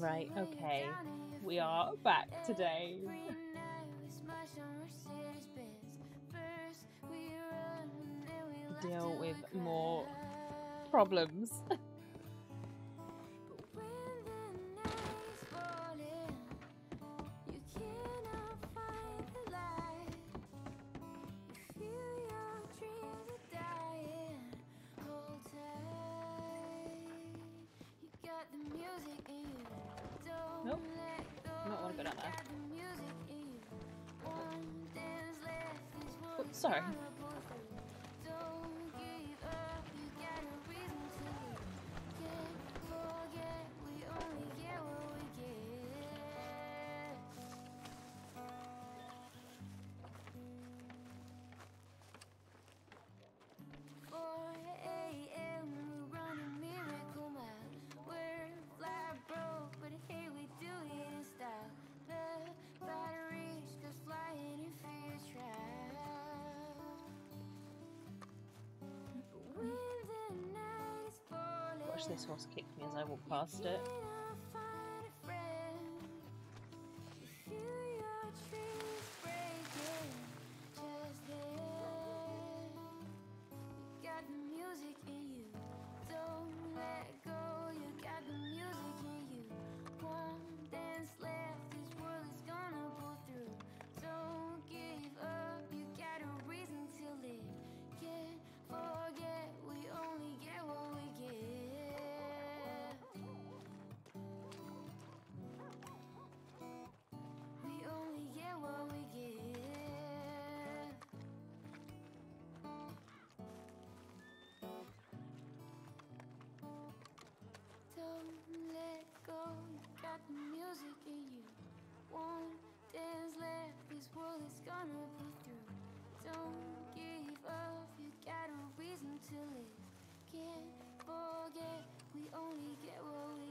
Right, okay. We are back today. Every night we smash this horse kicked me as I walked past it. Don't give up, you got a reason to live. Can't forget, we only get what we.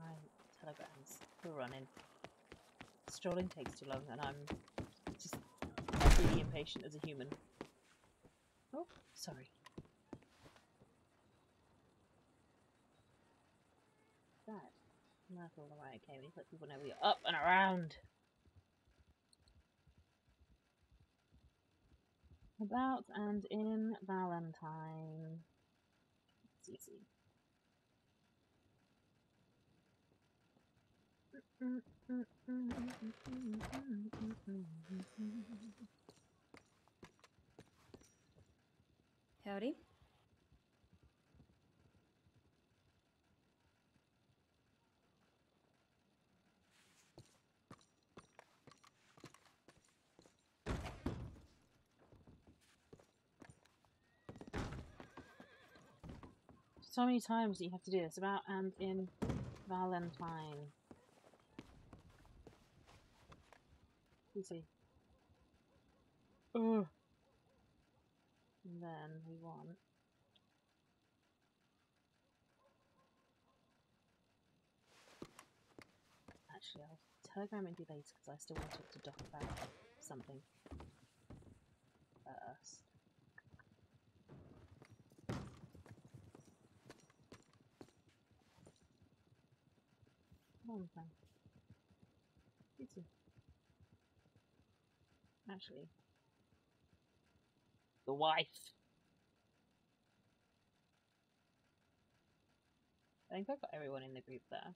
Right, telegrams. We're running. Strolling takes too long, and I'm just really impatient as a human. Oh, sorry. That. That's all the right, okay, we need to let people know we are up and around. About and in Valentine. It's easy. Howdy. So many times that you have to do this about and in Valentine. Easy. Ugh. And then we want. Actually, I'll telegram and do later because I still want to talk about something uh, first. Come on. You too. Actually, the wife. I think I've got everyone in the group there.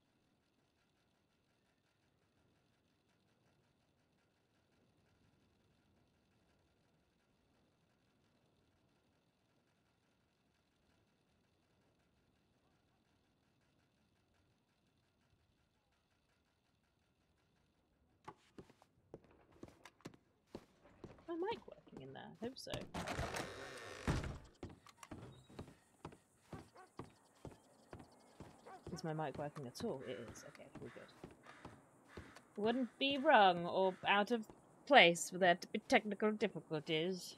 my mic working in there? I hope so. Is my mic working at all? It is. Okay, we're good. wouldn't be wrong or out of place for there to be technical difficulties.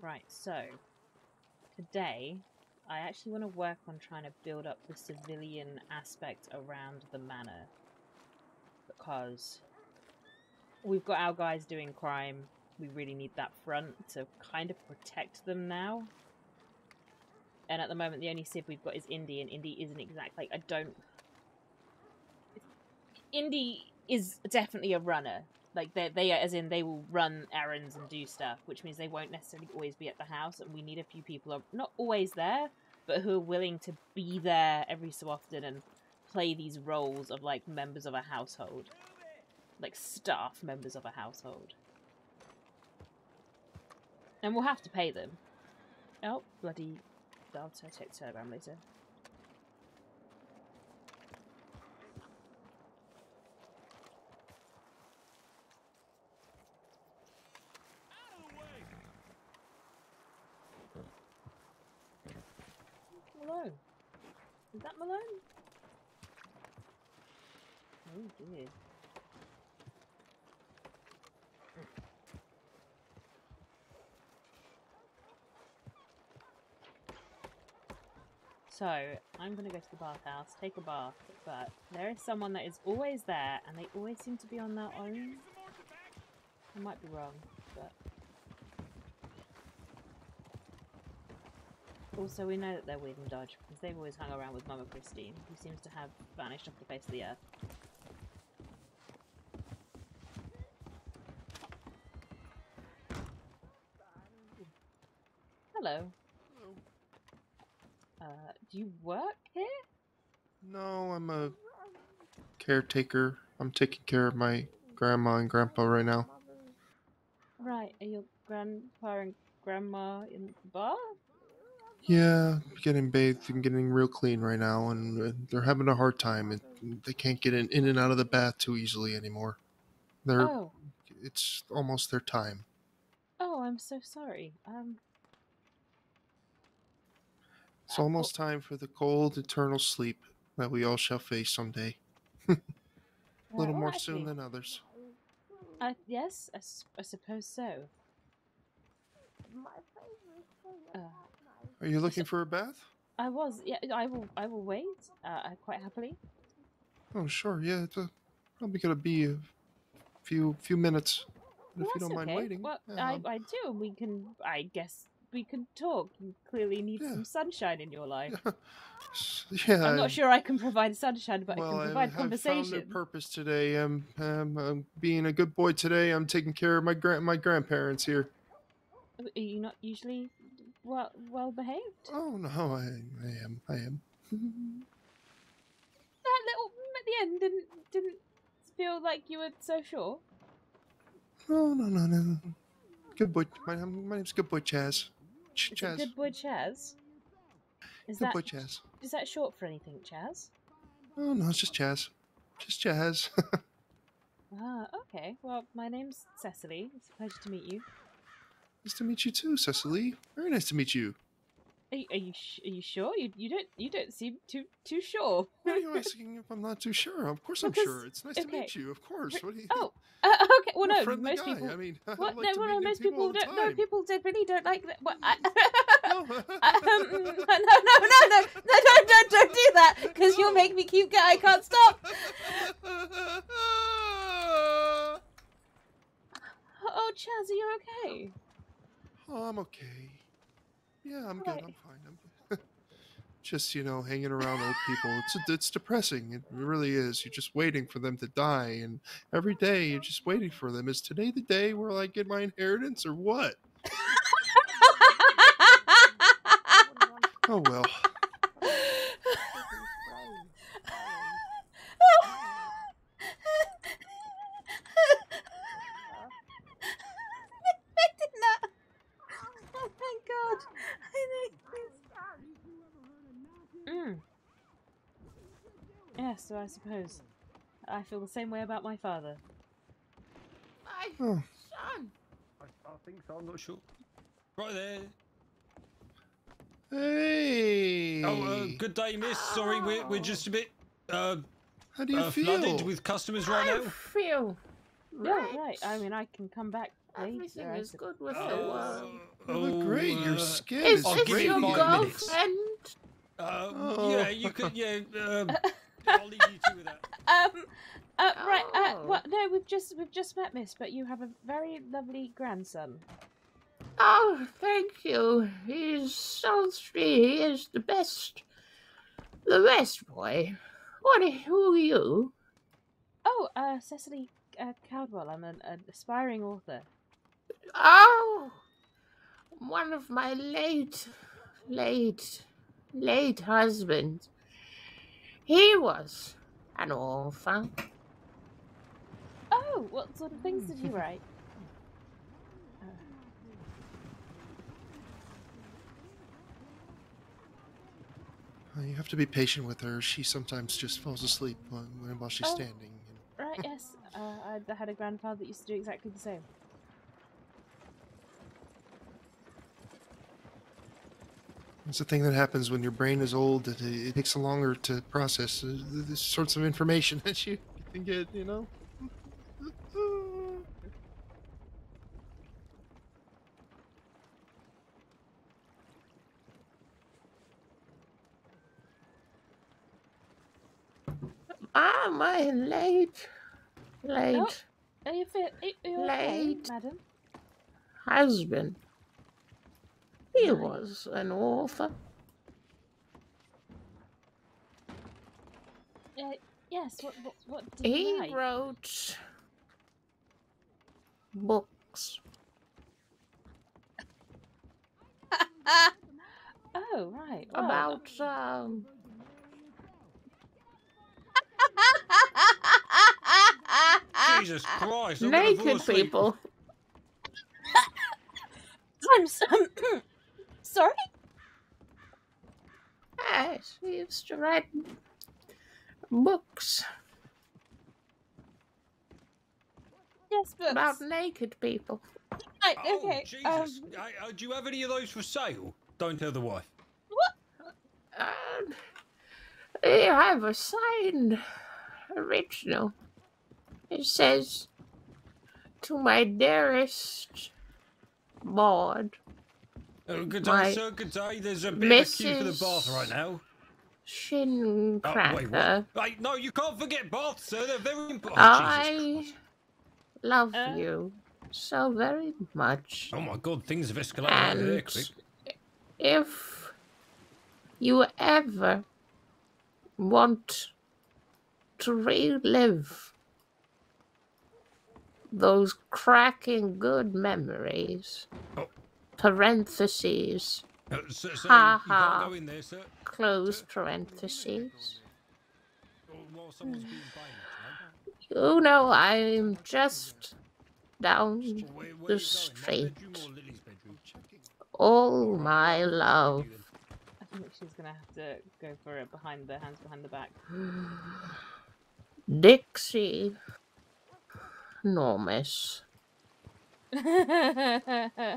Right, so today I actually want to work on trying to build up the civilian aspect around the manor because we've got our guys doing crime. We really need that front to kind of protect them now. And at the moment, the only civ we've got is Indy, and Indy isn't exactly. Like, I don't. Indy is definitely a runner. Like they, they, as in, they will run errands and do stuff, which means they won't necessarily always be at the house. And we need a few people, are not always there, but who are willing to be there every so often and play these roles of like members of a household, like staff members of a household. And we'll have to pay them. Oh, bloody I'll t- check Telegram later. Malone. Is that Malone? Oh dear. So, I'm going to go to the bathhouse, take a bath, but there is someone that is always there, and they always seem to be on their own. I might be wrong, but... Also, we know that they're weird and dodge, because they've always hung around with Mama Christine, who seems to have vanished off the face of the earth. Hello. Do you work here? No, I'm a caretaker. I'm taking care of my grandma and grandpa right now. Right, are your grandpa and grandma in the bar? Yeah, getting bathed and getting real clean right now, and they're having a hard time. It, they can't get in, in and out of the bath too easily anymore. They're Oh, it's almost their time. oh, I'm so sorry. Um, It's almost time for the cold, eternal sleep that we all shall face someday. A little well, more actually, soon than others. I, yes, I suppose so. Uh, Are you looking for a bath? I was, yeah, I will, I will wait. Uh, quite happily. Oh, sure. Yeah, it's a, probably gonna be a few few minutes. But Well, if you don't mind waiting, Well, yeah, I, I do. We can. I guess we can talk. You clearly need Yeah. some sunshine in your life. yeah, I'm not sure I can provide sunshine, but well, I can I- provide found conversation. a purpose today. I'm, I'm, I'm being a good boy today. I'm taking care of my grand my grandparents here. Are you not usually well well behaved? Oh no, I, I am, I am. That little at the end didn't didn't feel like you were so sure. Oh no, no, no. Good boy. My, my name's Good Boy Chaz. Ch- Chaz. good boy Chaz? Is Good that boy Chaz. is that short for anything, Chaz? Oh no, it's just Chaz. Just Chaz. Ah, okay. Well, my name's Cecily. It's a pleasure to meet you. nice to meet you too, Cecily. Very nice to meet you. Are, you- are you sh- are you sure? You you don't you don't seem too too sure. Why are you asking if I'm not too sure? Of course I'm sure. It's nice to meet you. Of course. What do you? Oh, uh, okay. Well, no, most guy. people. I mean, I What? like no, well, no, most people people don't. No, people really don't like that. What? I, No. um, no, no, no, no, no, don't, don't, don't do that, because you'll make me keep going. I can't stop. Oh, Chaz, are you okay? oh, I'm okay. Yeah, I'm good. Right. I'm fine. I'm just you know hanging around old people. It's it's depressing. It really is. You're just waiting for them to die, and every day you're just waiting for them. Is today the day where I get my inheritance or what? Oh well. I did not. yes, so I suppose. I feel the same way about my father. My Oh. son. I, I think so. I'm not sure. Right there. Hey. Oh, uh, good day, miss. Sorry, we're, we're just a bit uh, How do you uh, feel? flooded with customers right I now. feel No, right. right. I mean, I can come back. Everything I is good with the Oh, world. You look great. Your uh, skin Is is I'll this great. you your five girlfriend? Uh, Oh. Yeah, you could. Yeah, um, I'll leave you two with that. Um. Uh, right. Uh, Oh. what? No, we've just we've just met, Miss. But you have a very lovely grandson. Oh, thank you. He's so sweet. He is the best. The best boy. What? Who are you? Oh, uh, Cecily uh, Caldwell. I'm an, an aspiring author. Oh, one of my late, late, late husbands. He was an author. Oh, what sort of things did he write? Uh, Uh, You have to be patient with her. She sometimes just falls asleep while, while she's Oh. standing. right. Yes. Uh, I, I had a grandfather that used to do exactly the same. It's the thing that happens when your brain is old. It, it takes longer to process uh, th- sorts of information that you can get, you know? Ah, my late, late Are you fit? Are you okay, Late. madam? husband. He was an author. Uh, yes. What? What, what did he He write? wrote books. oh, right. well, about um Jesus Christ! I'm naked people. I'm so sorry. Yes, he used to write books Yes, but about naked people. right. Oh, Okay. Jesus! Um, Uh, uh, do you have any of those for sale? Don't tell the wife. And I have a signed original. It says, "To my dearest Maud, Uh, good day, sir. Good day. There's a bit of a queue for the bath right now. Shin Oh, wait, Cracker. Wait, no, you can't forget baths, sir. They're very important. I love Uh? you so very much." Oh my God, things have escalated right And quick. if you ever want to relive those cracking good memories, Oh. Parentheses, Uh, sir, sir, Ha ha. can't go in there, sir. close parentheses. Or While someone's being paid. You know, I'm just down Where, where the you going? My bedroom street. or Lily's bedroom? all my love. I think she's gonna have to go for it behind the hands behind the back. Dixie Normus. oh,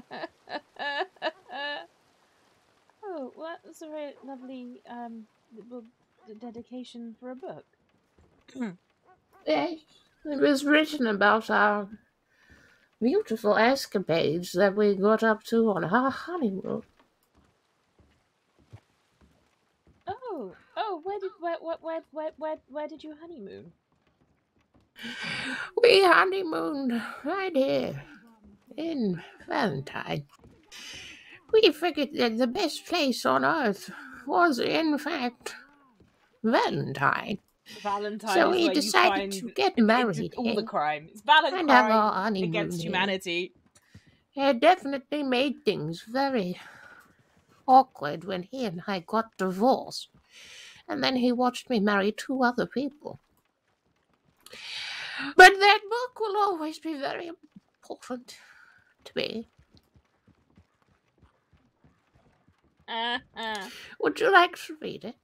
well, that's a very lovely um dedication for a book. Yes, it was written about our beautiful escapades that we got up to on our honeymoon. Oh, oh, where did where where where where where, where did you honeymoon? We honeymooned right here in Valentine. We figured that the best place on earth was, in fact, Valentine. Valentine. so we decided to get it's married all the crime. It's and have our honeymoon against here. humanity. It definitely made things very awkward when he and I got divorced. And then he watched me marry two other people. But that book will always be very important to me. Uh, uh. Would you like to read it?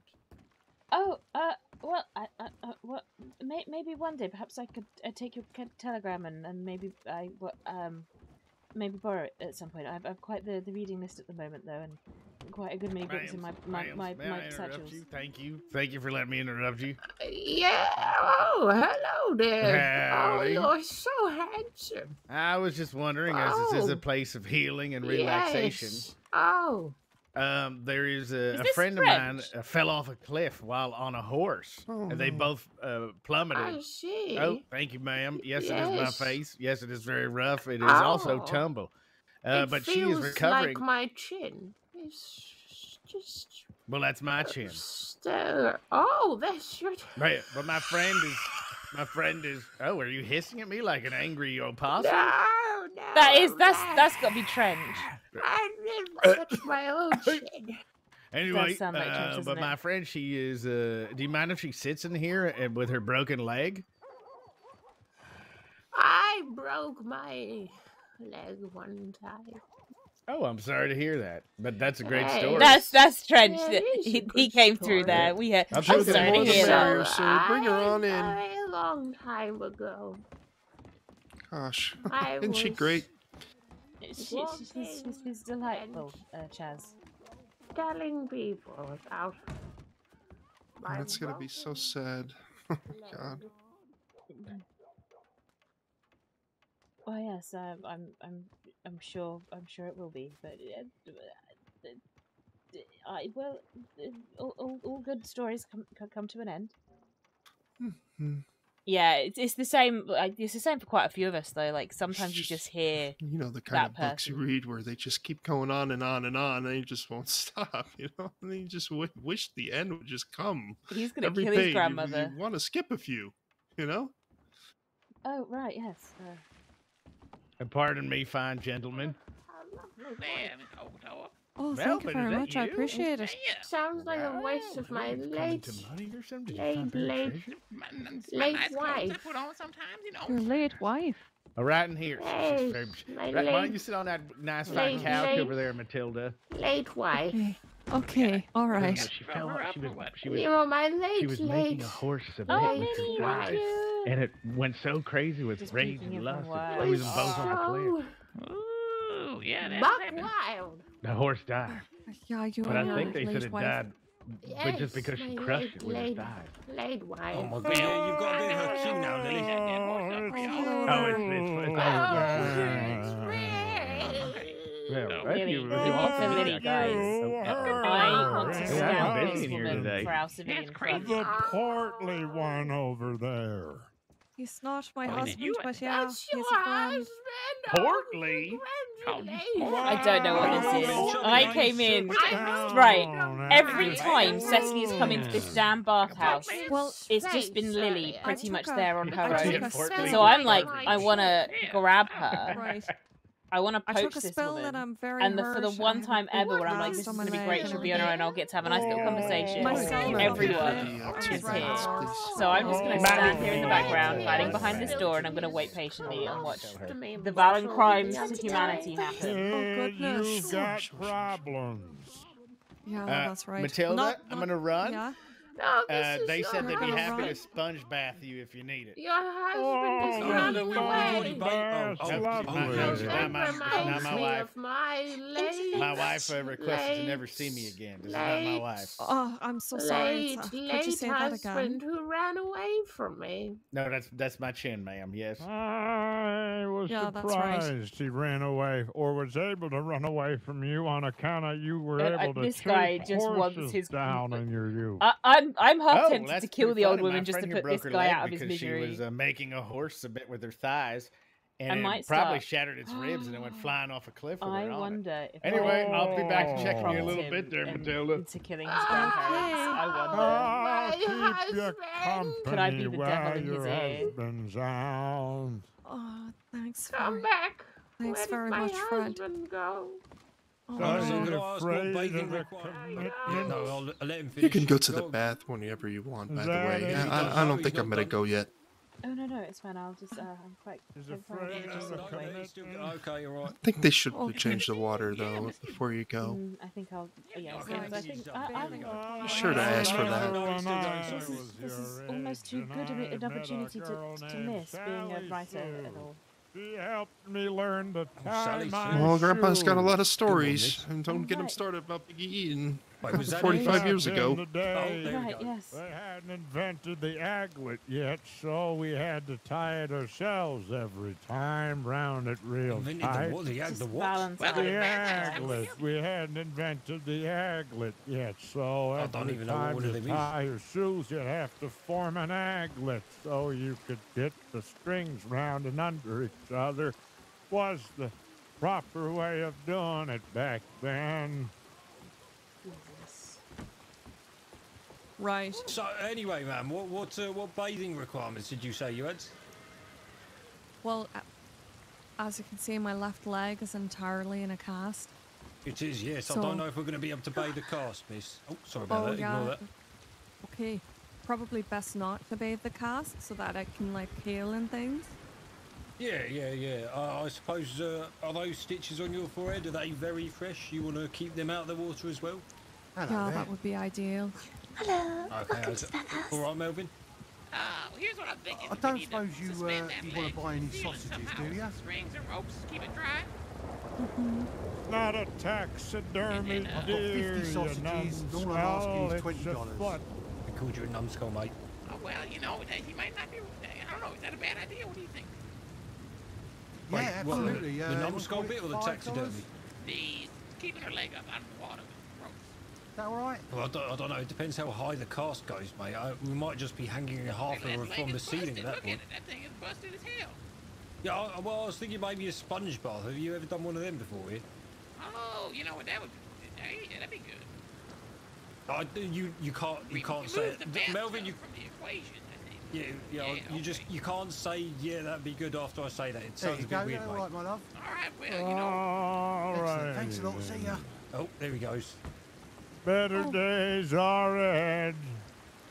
Oh, uh, Well, I, I, I well, may, maybe one day, perhaps I could uh, take your telegram and, and maybe I, what, um, maybe borrow it at some point. I've, I've quite the, the reading list at the moment though, and quite a good many books in my my Ma'am, my, may my satchels. you? Thank you. Thank you for letting me interrupt you. Yeah. Oh, hello there. Oh, Howdy. you're so handsome. I was just wondering, as this is Oh. a place of healing and relaxation, Yes. Oh. Um, there is a, Is a this friend of mine uh, fell off a cliff while on a horse, Oh, and they both uh, plummeted. I see. Oh, thank you, ma'am. Yes, it is my face. Yes, it is very rough. It is also Oh. tumble. Uh, but feels she is recovering. like my chin. It's just Well, that's my chin. stir. Oh, that's your. Right, but my friend is. My friend is. Oh, are you hissing at me like an angry opossum? No, no. That is That's got to be Trench. I didn't touch my own shit. Anyway, sound like Trench, uh, doesn't but it? my friend, she is. Uh, do you mind if she sits in here and with her broken leg? I broke my leg one time. Oh, I'm sorry to hear that, but that's a great Hey. story. That's that's Trench. Yeah, that- it is a he, he good came through story. there. We had. I'm I'm sure the sorry more to the hear that. merrier. so bring her on in. A long time ago. Gosh, isn't she great? She, she, she's, she's, she's delightful, uh, Chaz. telling people about. my That's gonna be so sad. God. Oh yes, um, I'm I'm I'm sure I'm sure it will be, but uh, uh, uh, I well, uh, all, all, all good stories come come to an end. Hmm. Yeah, it's it's the same. like, It's the same for quite a few of us though. Like sometimes you just hear. You know the kind That of books you read where they just keep going on and on and on, and you just won't stop. You know, and you just w- wish the end would just come. He's gonna Every kill page, his grandmother. You, want to skip a few. You know. Oh right, yes. Uh, And pardon me, fine gentlemen. Oh, Oh, thank Melvin, you very that much. I appreciate it. Sounds like a waste of Oh, my you coming late, to money or something? Did you late, late, treasure? late wife. Your late wife. Oh, right in here. She's- she's very- my Right, why don't you sit on that nice fine late- couch late- over there, Matilda? late wife. Okay. Okay. All right. She fell off. She was, she was, You know, my she was late. making a horse submit oh, with Minnie, her would thighs. you? And it went so crazy with Just rage peeking and everyone lust, it wild. threw them both on the cliff. so Ooh, yeah, that's buck happened. wild. The horse died, Yeah, you but I think they said late it wife. died, but just because she crushed it with her late, thighs. late. Oh my god, yeah, you've got a bit of her cue now, Lily. Oh, Oh, it's it's, it's over. Yeah, Oh, right, Lily, you- Lily, you it's offered a Lily, that guys. cue. I want to Yeah, scout I'm this busy here woman today. for our civilian That's crazy. The portly one over there. He's not my Oh, husband, you- but yeah, That's he's your a friend. husband. Portly? I don't know what this is. Oh, I came in right. Every time Cecily has come into this damn bathhouse. Well, It's just been Lily pretty much there on her own. a Portly. spell. So I'm like, I want to grab her. Right. I want to I poach took a this spell woman. and I'm very and the, for the one time big ever where I'm like, cast this is going to be great, she'll be on her own, I'll get to have a nice little conversation. My Everyone over is here. So I'm just going to Oh. stand here in the background, Oh. hiding behind this door, and I'm going to wait patiently and watch the violent crimes to humanity happen. Kid, goodness. You've got problems. Yeah, Uh, that's right. Matilda, Not- I'm gonna run. Yeah. No, this Uh, is they said they'd be happy to sponge bath you if you need it. Your husband Oh, is no, not no, we- we've away. already bait- oh, oh, That's oh, lovely. oh, no, That Not my- reminds not my me wife. of my late, My wife uh, requested to never see me late, again. This is not my late, wife. Oh, I'm so sorry. late, It's- uh, Could you late say that husband again? who ran away from me. No, that's that's my chin, ma'am. Yes. I was Yeah, that's right. surprised he ran away or was able to run away from you on account of you were Uh, uh, able to this chase guy just wants horses his- down in your youth. I, I'm I'm half Oh, tempted that's to kill the old funny. My woman just to put this broke her guy out of his because misery. She was uh, making a horse submit with her thighs, I and might it probably start- shattered its ribs and it went flying off a cliff. With I her on wonder if Anyway, I I'll be back to Oh. checking you a little him bit there, in- Matilda. To killing his grandparents. I wonder. I'll My keep you husband. Could I be the devil while in his your ear? husband's out. Oh, thanks Come very, back. thanks Where did very my much, friend. go? Oh, I'm you so gonna ask what afraid of commitment? No, I'll, I'll let him finish. You can go to the bath whenever you want. By the way, is- I, I, I don't think I'm gonna go yet. Oh no, no, it's fine. I'll just. Uh, I'm quite. He's I'm quite afraid of to the walk away. no, no, still- commitment. okay, all right. I think they should Okay. change the water though before you go. Mm, I think I'll. Yeah, Okay, I this think I, I'm very good. okay. Be sure to ask for that. No, he's still going When I This is, this is almost too good of an I met a opportunity to, to miss being a writer at all. She helped me learn to Sally tie Sue. my Well, Grandpa's got a lot of stories, and don't get him started about Biggie Eaton. Wait, was that 45 Back years in ago. the Oh, there we Right, yes. They hadn't invented the aglet yet, so we had to tie it ourselves every time, round it real Invented tight. the what? The, ag- the what? balance Well. The the aglet. We hadn't invented the aglet yet, so oh, I don't every even know what time you tie your shoes, you'd have to form an aglet so you could get the strings round and under each other. Was the proper way of doing it back then. Jesus. Right. So anyway, man, what what uh, what bathing requirements did you say you had? Well, as you can see, my left leg is entirely in a cast. It is, yes. I don't know if we're going to be able to bathe the cast, miss. Oh, sorry about Oh that. yeah. Ignore that. Okay. Probably best not to bathe the cast so that it can like heal and things. Yeah, yeah, yeah. Uh, I suppose, uh, are those stitches on your forehead, are they very fresh? You want to keep them out of the water as well? yeah, that would be ideal. Hello. Okay, Welcome that's- to that house. All right, Melvin? Uh, here's what I'm thinking. I don't suppose you, uh, you wanna buy any to sausages, do you? Strings and ropes, keep it dry. Not a taxidermy And then, uh, I've got 50 sausages. The one I'm asking is numbskull. $20. I called you a numbskull, mate. Oh, well, you know, that he might not be. I don't know. Is that a bad idea? What do you think? Yeah, Wait, what, the- absolutely. The, uh, numbskull bit or the taxidermy? The keeping her leg up out of the water with ropes. Is that all right? Well, I don't, I don't know. It depends how high the cast goes, mate. I, we might just be hanging half That of her from the is ceiling at that Look point. at it. That thing is busted as hell. Yeah, I, well, I was thinking maybe a sponge bath. Have you ever done one of them before? Yeah? Oh, you know what? That would. Hey, yeah, that'd be good. I, you you can't We- you can't we say moved it. Melvin, you from the equation. I think. yeah, yeah, Yeah, you just you can't say yeah that'd be good after I say that. It There sounds you a go. bit weird, All mate. right, my love. All right. Well, you know. All Excellent. right. Thanks a lot. See ya. Oh, there he goes. Better Oh. days are ahead.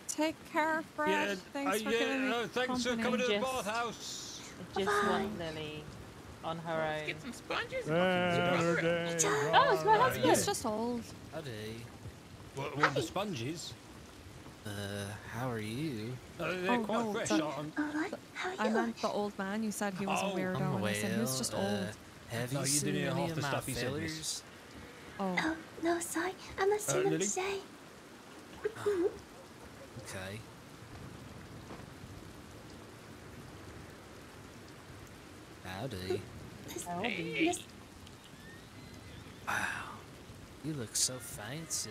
Take care, Fred. yeah, Thanks uh, for yeah, giving me no, thanks for company. coming to the bathhouse. I just want Lily on her Let's own. get some sponges. Better and days Oh, it's my are husband. He's just old. Howdy. What, what the sponges? Uh, how are you? Uh, they're Oh, quite no, fresh. that- I'm, All right. How are you? I meant the old man. You said he was Oh, a weirdo, I'm and I said he was just uh, old. Have No, you you seen any of the my stuff he said, miss. fellers? Oh, Oh, no, sorry. I'm not seeing them Lily? today. Okay. Howdy. Hmm. This, Howdy. Wow. You look so fancy.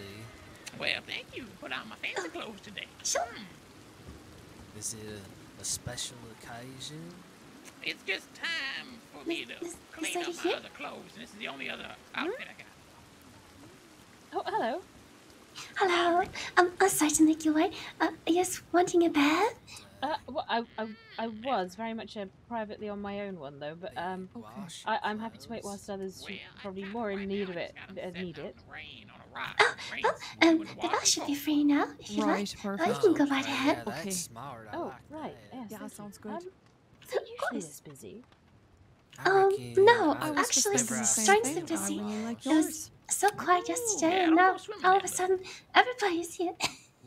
Well, thank you. Put on my fancy oh, clothes today. sure. Hmm. Is it a, a special occasion? It's just time for me to Miss- Miss clean up my other clothes, and this is the only other hmm? outfit I got. Oh, hello. Hello. Um, I'm sorry to make you wait. Uh, yes, wanting a bath? Uh, well, I, I, I was very much uh, privately on my own one though, but um, Wash I, I'm happy to wait whilst others Well, should probably more in need of it, just got 'em uh, need it. rain on a rock. Oh, Rain's oh, um, the the bath should be free now, if you right, like. perfect. you can go right okay, ahead. Yeah, Okay. smart. I Oh, like right. Yes. Yeah, thank sounds you. good. Um, Of usually course. this busy. Um, no, I I was was actually, thinking the same strength thing. busy. I really like It was yours. So quiet yesterday, yeah, and now all of a it. sudden everybody's here.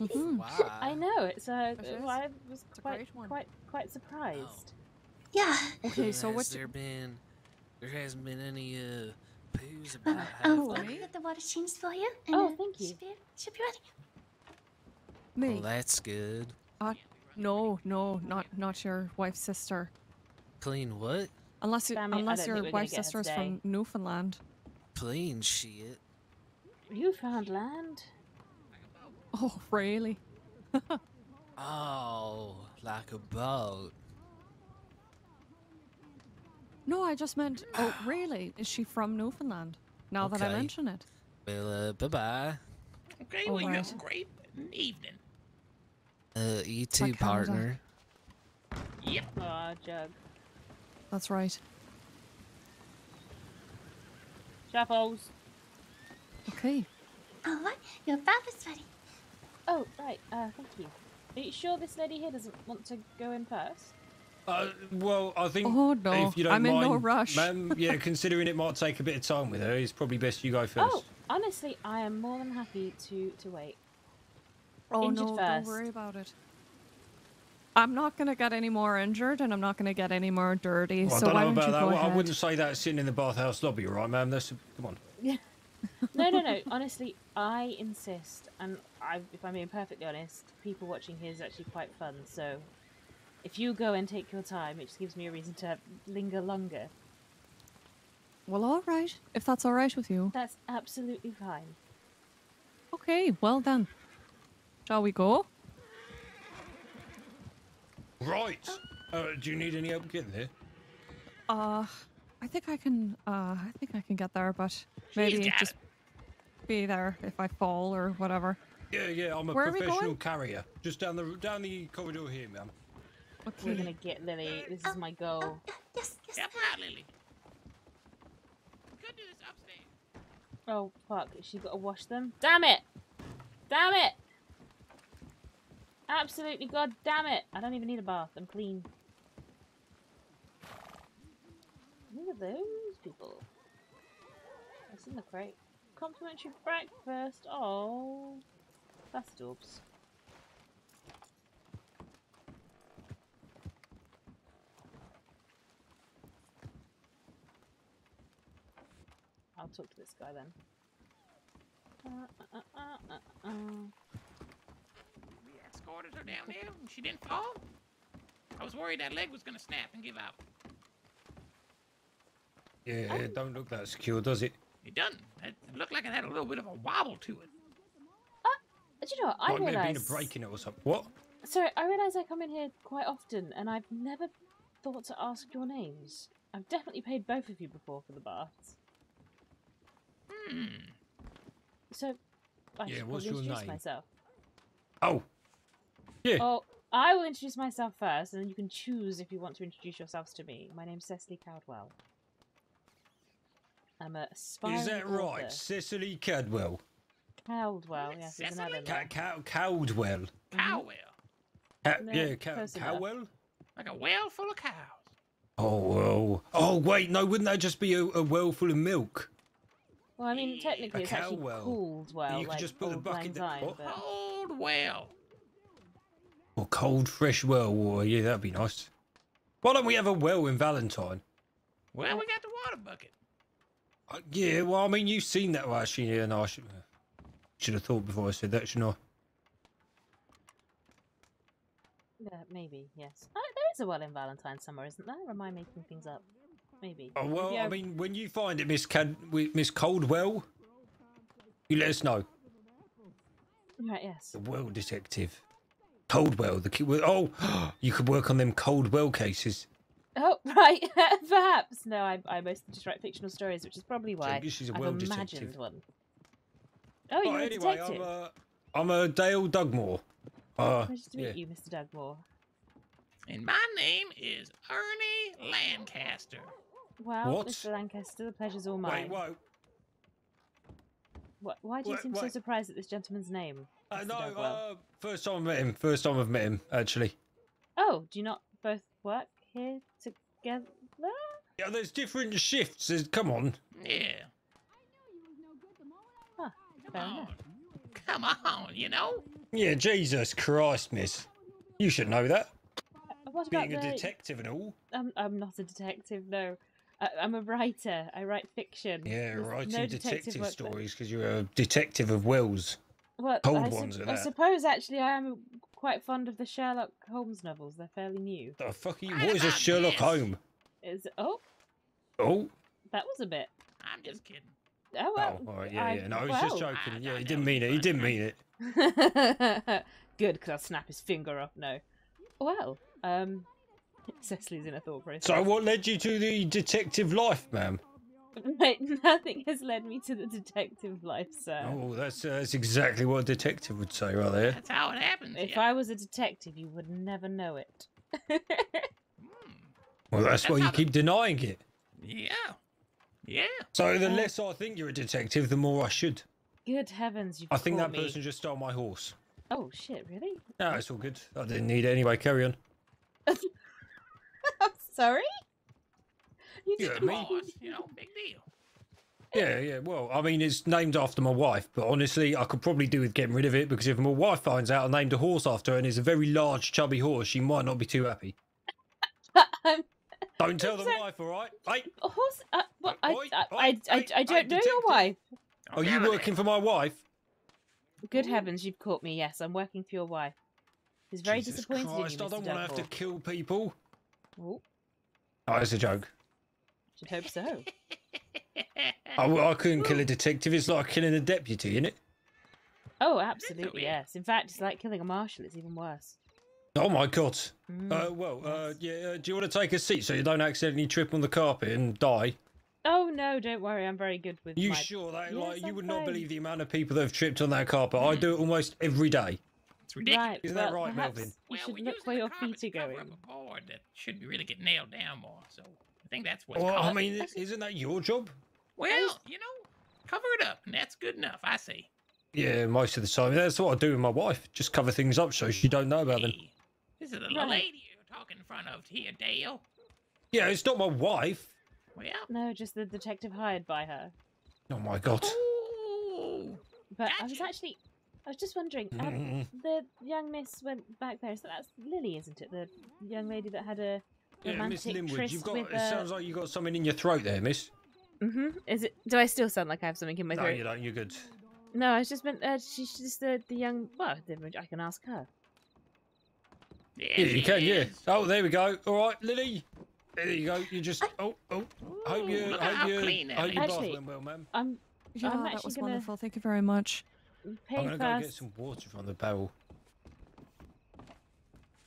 Mhm. Wow. I know it's uh, It is. well, I was It's quite, quite, quite surprised. yeah. Okay, so what's there been? There hasn't been any uh poos Uh, about. have for I'll get the water changed for you. And, Oh, uh, thank you. Should be, should be ready. Well, me? that's good. No, no, not not your wife's sister. Clean what? Unless you, Sammy, unless your think we're gonna wife's sister is from Newfoundland. Clean shit. You found land? Oh, really? Oh, like a boat. No, I just meant. Oh, really? Is she from Newfoundland? Now that I mention it. Well, uh, bye bye. Okay, All well, you have a great evening. Uh, you too, partner. Yep. Oh, jug. That's right. Shuffles. Okay. All right, your bath is ready. Oh, right. Uh, thank you. Are you sure this lady here doesn't want to go in first? Uh, well, I think Oh, no. if you don't I'm in mind, no rush. ma'am, yeah, considering it might take a bit of time with her, it's probably best you go first. Oh, honestly, I am more than happy to to wait. Oh Injured no, first. don't worry about it. I'm not gonna get any more injured, and I'm not gonna get any more dirty. Well, I so don't why know don't about you that. go Well, ahead? I wouldn't say that sitting in the bathhouse lobby, right, ma'am? That's come on. Yeah. No, no, no. Honestly, I insist, and I, if I'm being perfectly honest, people watching here is actually quite fun. So, if you go and take your time, it just gives me a reason to linger longer. Well, all right. If that's all right with you. That's absolutely fine. Okay. Well then, shall we go? Right. Uh, do you need any help getting there? Uh, I think I can. Uh, I think I can get there, but maybe got just be there if I fall or whatever. Yeah, yeah. I'm a Where are we professional going? carrier. Just down the down the corridor here, ma'am. We're gonna get Lily. This is my goal. Help her out, Lily. We could do this upstairs. Oh fuck! She got to wash them. Damn it! Damn it! Absolutely god damn it! I don't even need a bath. I'm clean. Who are those people? What's in the crate? Complimentary breakfast. Oh, that's adorbs. I'll talk to this guy then. Uh, uh, uh, uh, uh, uh. Escorted her down there and she didn't fall. I was worried that leg was gonna snap and give out. Yeah, it don't look that secure, does it? It doesn't. It looked like it had a little bit of a wobble to it. Do you know what? I Might may have been a break in it or something. What? Sorry, I realise I come in here quite often, and I've never thought to ask your names. I've definitely paid both of you before for the baths. Hmm. So, I Yeah, should what's probably your introduce name? myself. Oh. Yeah. Oh, I will introduce myself first, and then you can choose if you want to introduce yourselves to me. My name's Cecily Caldwell. I'm a aspiring Is that author. right? Cecily Cadwell. Caldwell, yes, there's another Cecily? name. Ca- Ca- Caldwell. Mm-hmm. Cowwell. Ca- No, yeah, Ca- close enough. Cowell? Like a well full of cows. Oh, well. Oh, wait, no, wouldn't that just be a, a well full of milk? Well, I mean, technically, A it's actually cow well. called well, You could like just put the Old bucket Lang there- Syne, but Old well. Or cold, fresh well water. Yeah, that'd be nice. Why don't we have a well in Valentine? Well, we got the water bucket. Uh, yeah, well, I mean, you've seen that, well, actually, yeah, no, I should, uh, should have thought before I said that, shouldn't Yeah, uh, maybe, yes. Oh, there is a well in Valentine somewhere, isn't there? Or am I making things up? Maybe. Oh, well, Maybe I mean, when you find it, Miss Cad- wi- Miss Coldwell, you let us know. Right, yes. The well detective. Coldwell, the kid. Oh, you could work on them Coldwell cases. Oh, right, perhaps. No, I, I mostly just write fictional stories, which is probably why guess she's a I've imagined detective. one. Oh, you're Oh, a anyway, detective. I'm a, I'm a Dale Dugmore. Uh, Pleasure to yeah. meet you, Mr. Dugmore. And my name is Ernie Lancaster. Well, What? Mr. Lancaster, the pleasure's all mine. Wait, whoa. What, why do you Wait, seem so surprised at this gentleman's name? Uh, Mr. no, Dugwell? uh, first time I met him. First time I've met him, actually. Oh, do you not both work here together? Yeah, there's different shifts. There's, come on. Yeah. Huh, Come on. Come on, you know? Yeah, Jesus Christ, miss. You should know that. Uh, What about Being a the... detective and all. I'm, I'm not a detective, no. I, I'm a writer. I write fiction. Yeah, There's writing no detective, work there. stories because you're a detective of Wells. Well, Cold I, ones at I suppose actually I am quite fond of the Sherlock Holmes novels. They're fairly new. The fuck are you? What is a Sherlock. Holmes? Is oh, Oh, that was a bit. I'm just kidding. Oh, well, oh, all right, yeah, I- yeah. No, he's just well. joking. Yeah, he didn't mean it. He didn't mean it. Good, because I'll snap his finger off. No. Well, um, Cecily's in a thought process. So, what led you to the detective life, ma'am? Mate, nothing has led me to the detective life, sir. Oh, that's uh, that's exactly what a detective would say, right there. That's how it happens. If yeah. I was a detective, you would never know it. Hmm. Well, that's, That's why you how the- keep denying it. Yeah. Yeah. So, the less I think you're a detective, the more I should. Good heavens, you've I think that me. person just stole my horse. Oh shit! Really? No, it's all good. I didn't need it anyway. Carry on. I'm Sorry? You Yeah, just- me. Boss, you know, big deal. Yeah, yeah. Well, I mean, it's named after my wife, but honestly, I could probably do with getting rid of it because if my wife finds out I named a horse after her and it's a very large, chubby horse, she might not be too happy. I'm Don't tell the Sorry. wife, all right? Hey, a horse. Uh, well, I, I, I, I, hey, I don't hey, know your wife. Oh, are you down there. working for my wife? Good heavens, you've caught me. Yes, I'm working for your wife. She's very Jesus disappointed Christ, in you, I Mr. don't want to have to kill people. Oh, Oh, it's a joke. Should hope so. I, I couldn't kill a detective. It's like killing a deputy, isn't it? Oh, absolutely, yes. In fact, it's like killing a marshal. It's even worse. Oh my god. Mm, Uh, well, uh, yeah. Uh, do you want to take a seat so you don't accidentally trip on the carpet and die? Oh no, don't worry. I'm very good with You my. sure that? Yes, like, you I'm would not believe the amount of people that have tripped on that carpet. I do it almost every day. It's ridiculous. Right, Isn't that right, Melvin? You Well, should we're look where the your feet are going. a board that should be really get nailed down more. So I think that's what's Well, I mean, it. isn't that your job? Well, you know, cover it up, and that's good enough, I say. Yeah, most of the time. That's what I do with my wife. Just cover things up so she don't know about them. Hey, this is the Right. lady you're talking in front of here, Dale. Yeah, it's not my wife. Well, No, just the detective hired by her. Oh my god. oh, But I was actually, I was just wondering. Um, Mm. the young miss went back there. So that's Lily, isn't it? The young lady that had a Yeah, Miss romantic Linwood, tryst you've got. with. It uh, sounds like you have got something in your throat there, Miss. Mhm. Is it? Do I still sound like I have something in my throat? No, you don't. You're good. No, I was just meant. Uh, she's just the the young. Well, the- I can ask her. yeah, Yeah, you can. Yeah. Oh, there we go. All right, Lily. There you go. You just. Oh, oh. Hope you. look at how Hope you. clean Hope is. your bath Actually- went well, ma'am. I'm. Yeah, I'm that actually was gonna wonderful. Thank you very much. pay I'm gonna first. go get some water from the barrel.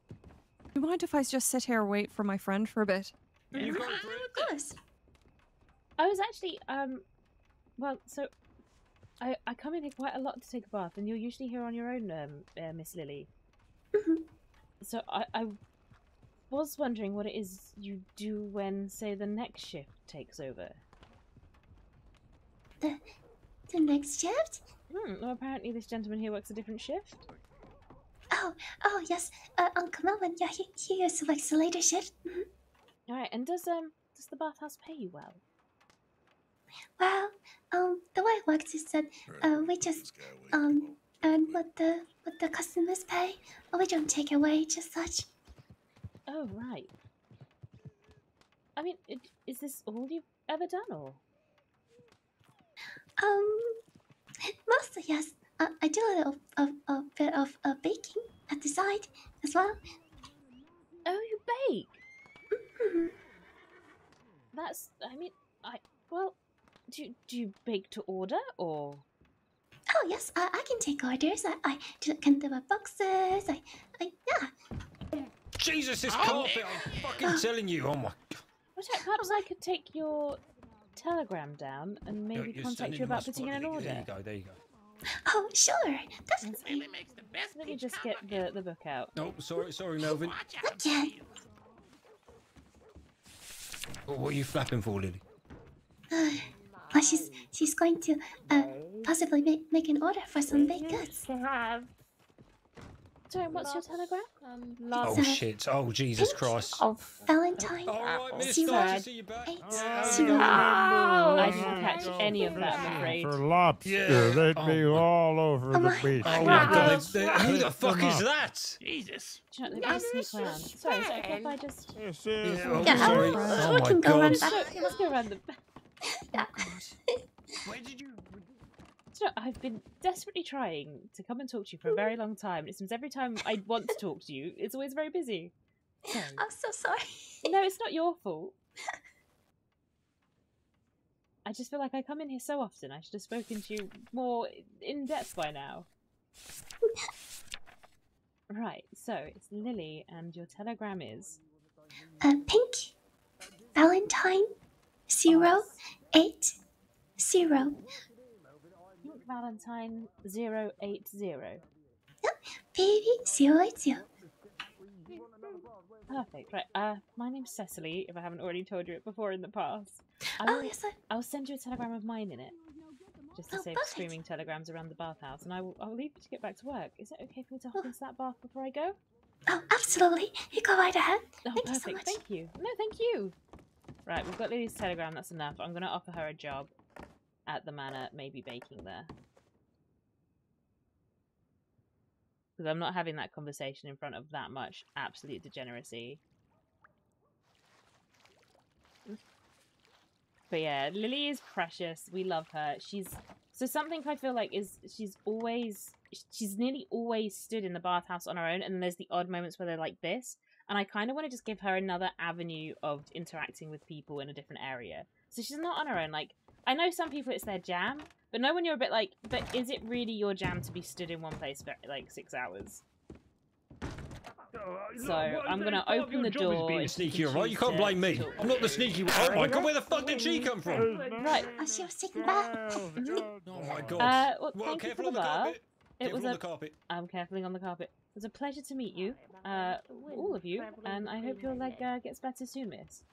Do you mind if I just sit here and wait for my friend for a bit? Yeah, You've got fine a drink? with it. course. I was actually um, well, so I I come in here quite a lot to take a bath, and you're usually here on your own, um, uh, Miss Lily. Mhm. So I I was wondering what it is you do when, say, the next shift takes over. The the next shift? Hmm. Well, apparently this gentleman here works a different shift. Oh, oh yes. Uh, Uncle Melvin, yeah, he, he used to work the later shift. Mhm. All right, and does um does the bathhouse pay you well? Well, um, the way it works is that uh, we just um earn what the what the customers pay. We don't take away just such. Oh right. I mean, i- is this all you've ever done, or? Um, mostly yes. Uh, I do a little of a bit of uh, baking at the side as well. Oh, you bake. Mhm. That's. I mean, I. Well, do you, do you bake to order or? Oh yes, I, I can take orders. I, I do, can do my boxes. I, I yeah. Jesus, this Oh, carpet! I'm fucking telling you. Oh my. god. Well, Jack, perhaps I could take your telegram down and maybe You're contact you about putting in an Lily. There order. you go. There you go. Oh sure, Yes. definitely. Lily makes the best Let me just get the, the book out. Oh, sorry, sorry, Melvin. Watch out, Oh, what are you flapping for, Lily? Uh, well, she's she's going to uh possibly make make an order for some baked goods. Sorry, what's your telegram? Um, oh shit! Oh Jesus Christ! Of Valentine. Oh, all right, Miss, Zero. nice to see you back. Eight, I didn't catch oh, any of that, I'm afraid. For lobster, Yeah. they'd Oh be my- all over Oh the my- beach. Oh my god! Yes. They, they, who the fuck is that? Jesus. Do you know, let me sneak round. Sorry, is okay if I just... This is Yeah, oh, Yeah, sorry. we Oh my can go around god! back. Let's go around the... Yeah. Where did you? Know, I've been desperately trying to come and talk to you for a very long time. and It seems every time I want to talk to you, it's always very busy. Sorry. I'm so sorry. No, it's not your fault. I just feel like I come in here so often. I should have spoken to you more in depth by now. Right, so it's Lily, and your telegram is. Uh, pink. Valentine. Zero eight zero. Valentine 080. Baby zero eight zero. Perfect. Right. Uh, my name's Cecily. If I haven't already told you it before in the past, I Oh will, yes, I, I'll send you a telegram of mine in it, just to Oh, save perfect. screaming telegrams around the bathhouse. And I will. I'll leave you to get back to work. Is it okay for me to hop Oh. into that bath before I go? Oh, absolutely. You go right ahead. Oh, Thank you so much. Thank you. No, thank you. Right, we've got Lily's telegram. That's enough. I'm going to offer her a job at the manor, maybe baking there. Because I'm not having that conversation in front of that much absolute degeneracy. But yeah, Lily is precious. We love her. She's so something I feel like is she's always she's nearly always stood in the bathhouse on her own, and there's the odd moments where they're like this. And I kind of want to just give her another avenue of interacting with people in a different area. So she's not on her own. Like I know some people it's their jam, but no when you're a bit like, but is it really your jam to be stood in one place for like six hours? So I'm gonna open the door. Being sneaky, can alright? You can't blame me. I'm not the sneaky one. Oh my god, where the fuck did she come from? Right. Oh, she was taking bath. Oh my god. Uh, well, Well, thank you careful for on the the bar. carpet. It Careful was on a. the carpet. I'm carefully on the carpet. It was a pleasure to meet you, uh, all of you, and I hope your leg uh, gets better soon, miss.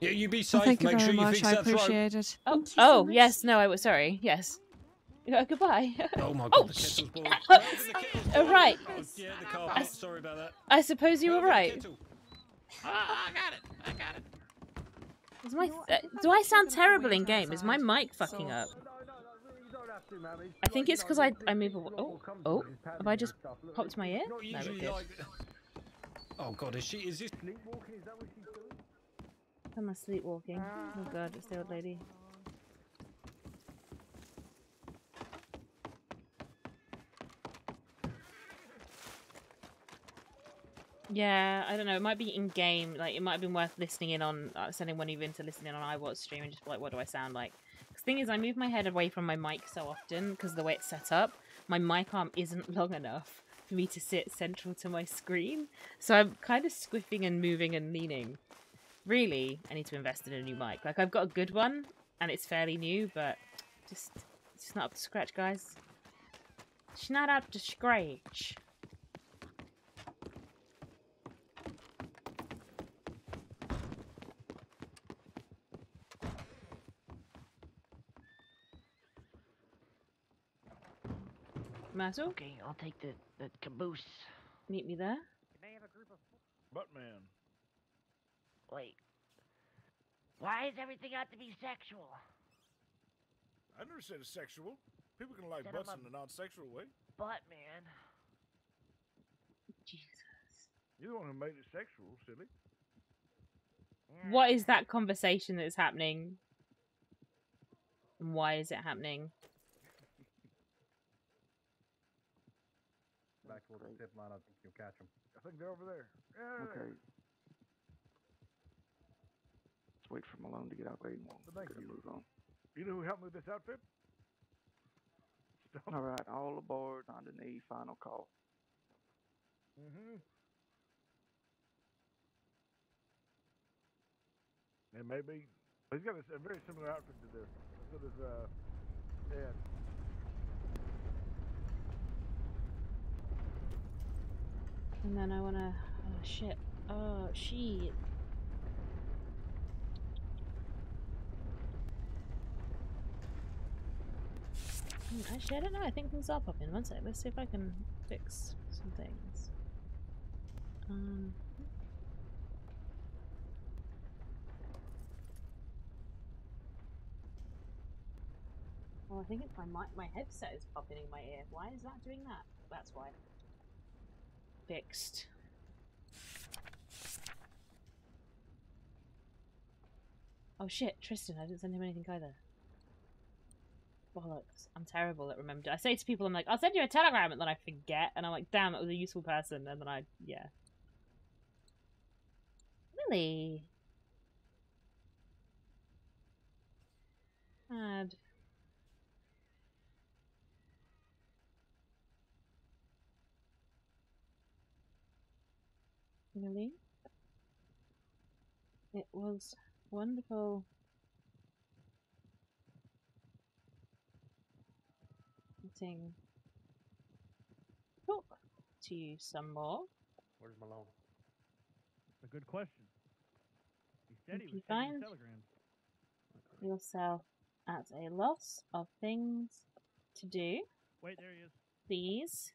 Yeah, you be Oh, safe. thank you very sure you much. fix I that throat. appreciate it. Oh, you so oh yes, no, I was sorry. Yes. Uh, goodbye. Oh my god, Oh, the kettle's boiled. Oh, No, the kettle's oh, boiled. right. Oh, yeah, the carpet. Sorry about that. I suppose you were right. kettle. Ah, I got it. I got it. Is my uh, do I sound terrible in game? Is my mic fucking up? I think it's because I I move. aw- Oh, oh, have I just popped my ear? Not No, we're usually good. like. Oh god, is she? Is this? Am I sleepwalking? Oh god, it's the old lady. Yeah, I don't know. It might be in game. Like, it might have been worth listening in on, uh, sending one of you to listen in on iWatch stream and just be like, what do I sound like? 'Cause the thing is, I move my head away from my mic so often because the way it's set up. My mic arm isn't long enough for me to sit central to my screen. So I'm kind of squiffing and moving and leaning. Really, I need to invest in a new mic. Like, I've got a good one and it's fairly new, but just, it's just not up to scratch, guys. It's not up to scratch. Mazel, Okay, I'll take the, the caboose. meet me there. Buttman. Wait. Why does everything have to be sexual? I never said it's sexual. People can like Then butts I'm a- in a non-sexual way. Butt man. Jesus. You're the one who made it sexual, silly. What is that conversation that's happening? And why is it happening? Back towards the tip line, I think you'll catch them. I think they're over there. Yeah. Okay. Let's wait for Malone to get out late and we'll Thank get a you. move on. You know who helped me with this outfit? All right, all aboard on the knee, final call. Mm-hmm. And maybe he's got a very similar outfit to this. So does uh, Ed. And then I wanna. Oh shit. Oh shit. Actually, I don't know. I think things are popping. One sec. Let's see if I can fix some things. Um. Oh, I think it's my mic. My headset is popping in my ear. Why is that doing that? That's why. Fixed. Oh shit, Tristan, I didn't send him anything either. Bollocks. I'm terrible at remembering. I say to people, I'm like, I'll send you a telegram, and then I forget, and I'm like, damn, that was a useful person, and then I, yeah. Lily. Add. Lily. It was wonderful getting talk oh, to you some more. Where's Malone? A good question. He said If he you was sending find- telegrams. Yourself at a loss of things to do, Wait, there he is. please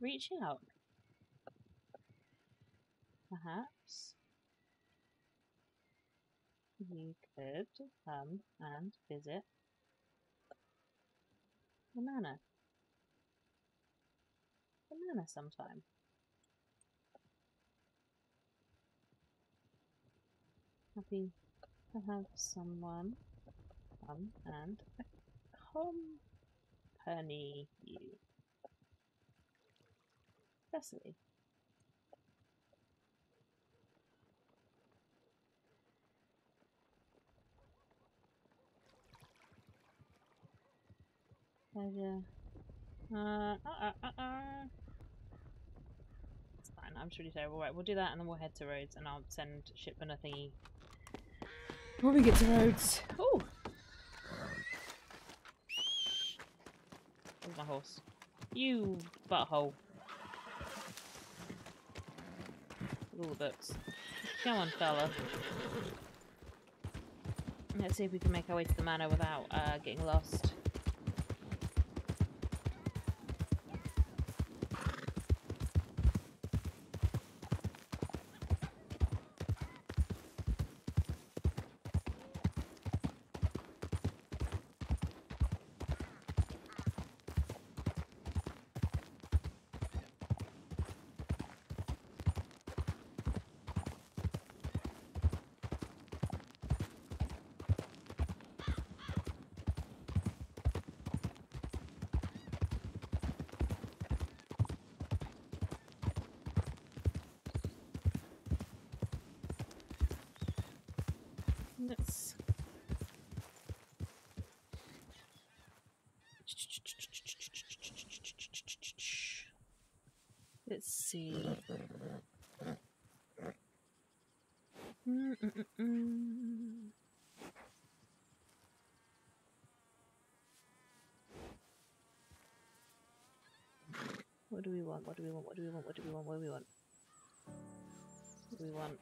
reach out. perhaps you could come and visit the manor. Manor sometime. Happy to have someone come and accompany you. Cecily. Pleasure. Uh, uh, uh, uh, uh. I'm just really terrible. Right, we'll do that and then we'll head to Rhodes and I'll send Shipman a thingy when we get to Rhodes. Oh! Where's my horse? You butthole. With all the books. Come on, fella. Let's see if we can make our way to the manor without uh, getting lost. Let's Let's see. Mm-mm-mm. What do we want? What do we want? What do we want? What do we want? What do we want? What do we want?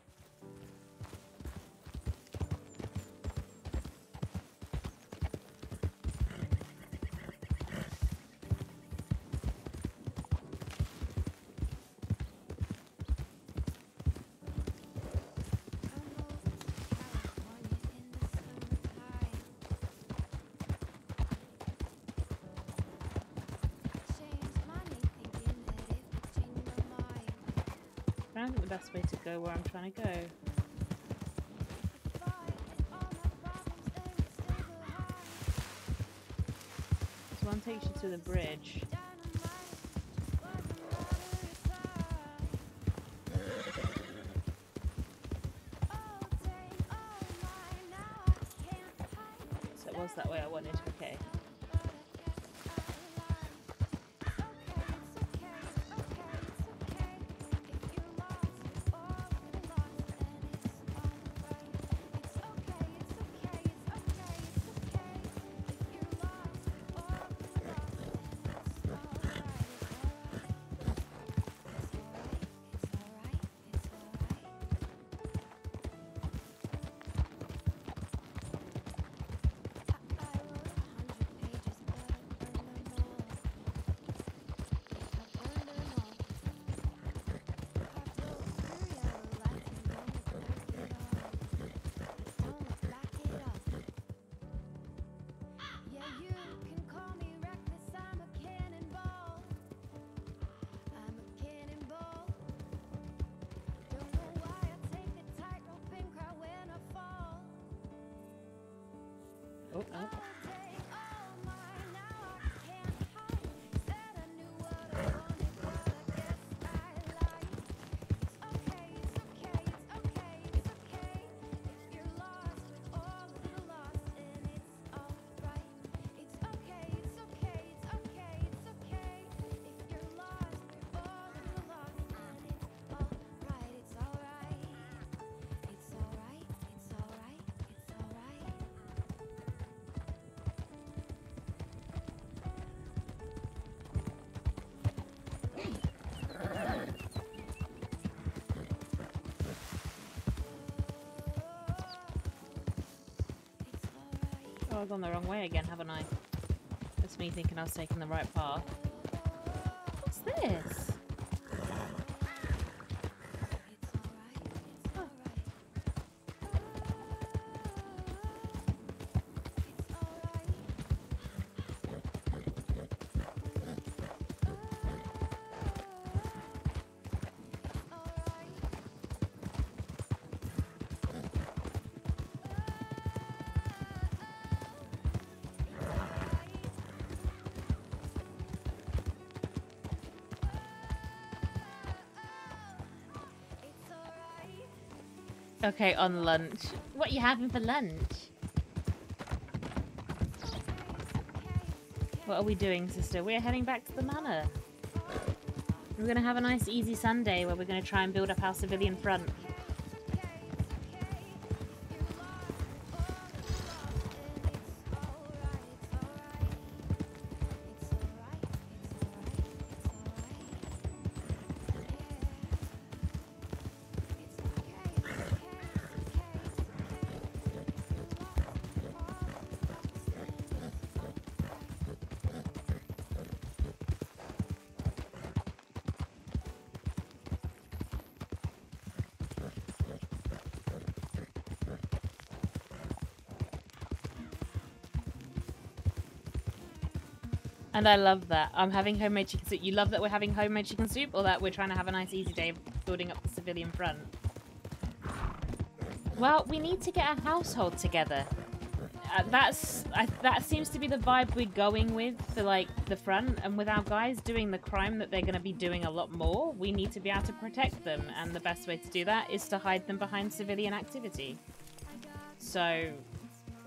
I think the best way to go where I'm trying to go. So one takes you to the bridge. Gone the wrong way again, haven't I? That's me thinking I was taking the right path. Okay, on lunch. What are you having for lunch? What are we doing, sister? We're heading back to the manor. We're gonna have a nice easy Sunday where we're gonna try and build up our civilian front. And I love that. I'm having homemade chicken soup. You love that we're having homemade chicken soup or that we're trying to have a nice easy day building up the civilian front? Well, we need to get a household together. Uh, that's I, that seems to be the vibe we're going with for like the front and with our guys doing the crime that they're going to be doing a lot more we need to be able to protect them and the best way to do that is to hide them behind civilian activity so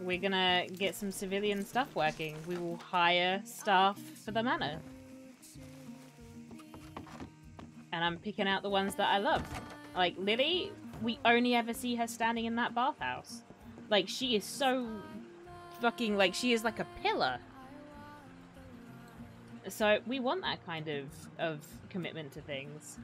we're gonna get some civilian stuff working. We will hire staff for the manor. And I'm picking out the ones that I love. Like Lily, we only ever see her standing in that bathhouse. Like she is so fucking like she is like a pillar. So we want that kind of of commitment to things.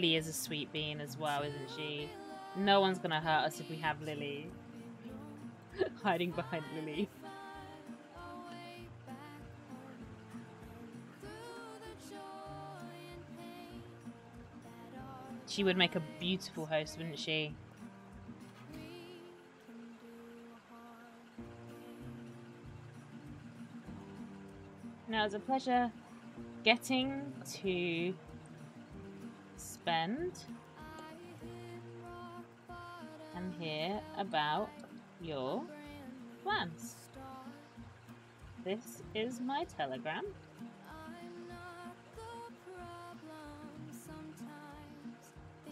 Lily is a sweet bean as well, isn't she? No one's gonna hurt us if we have Lily. Hiding behind Lily. She would make a beautiful host, wouldn't she? Now, it's a pleasure getting to spend and hear about your plans. This is my telegram.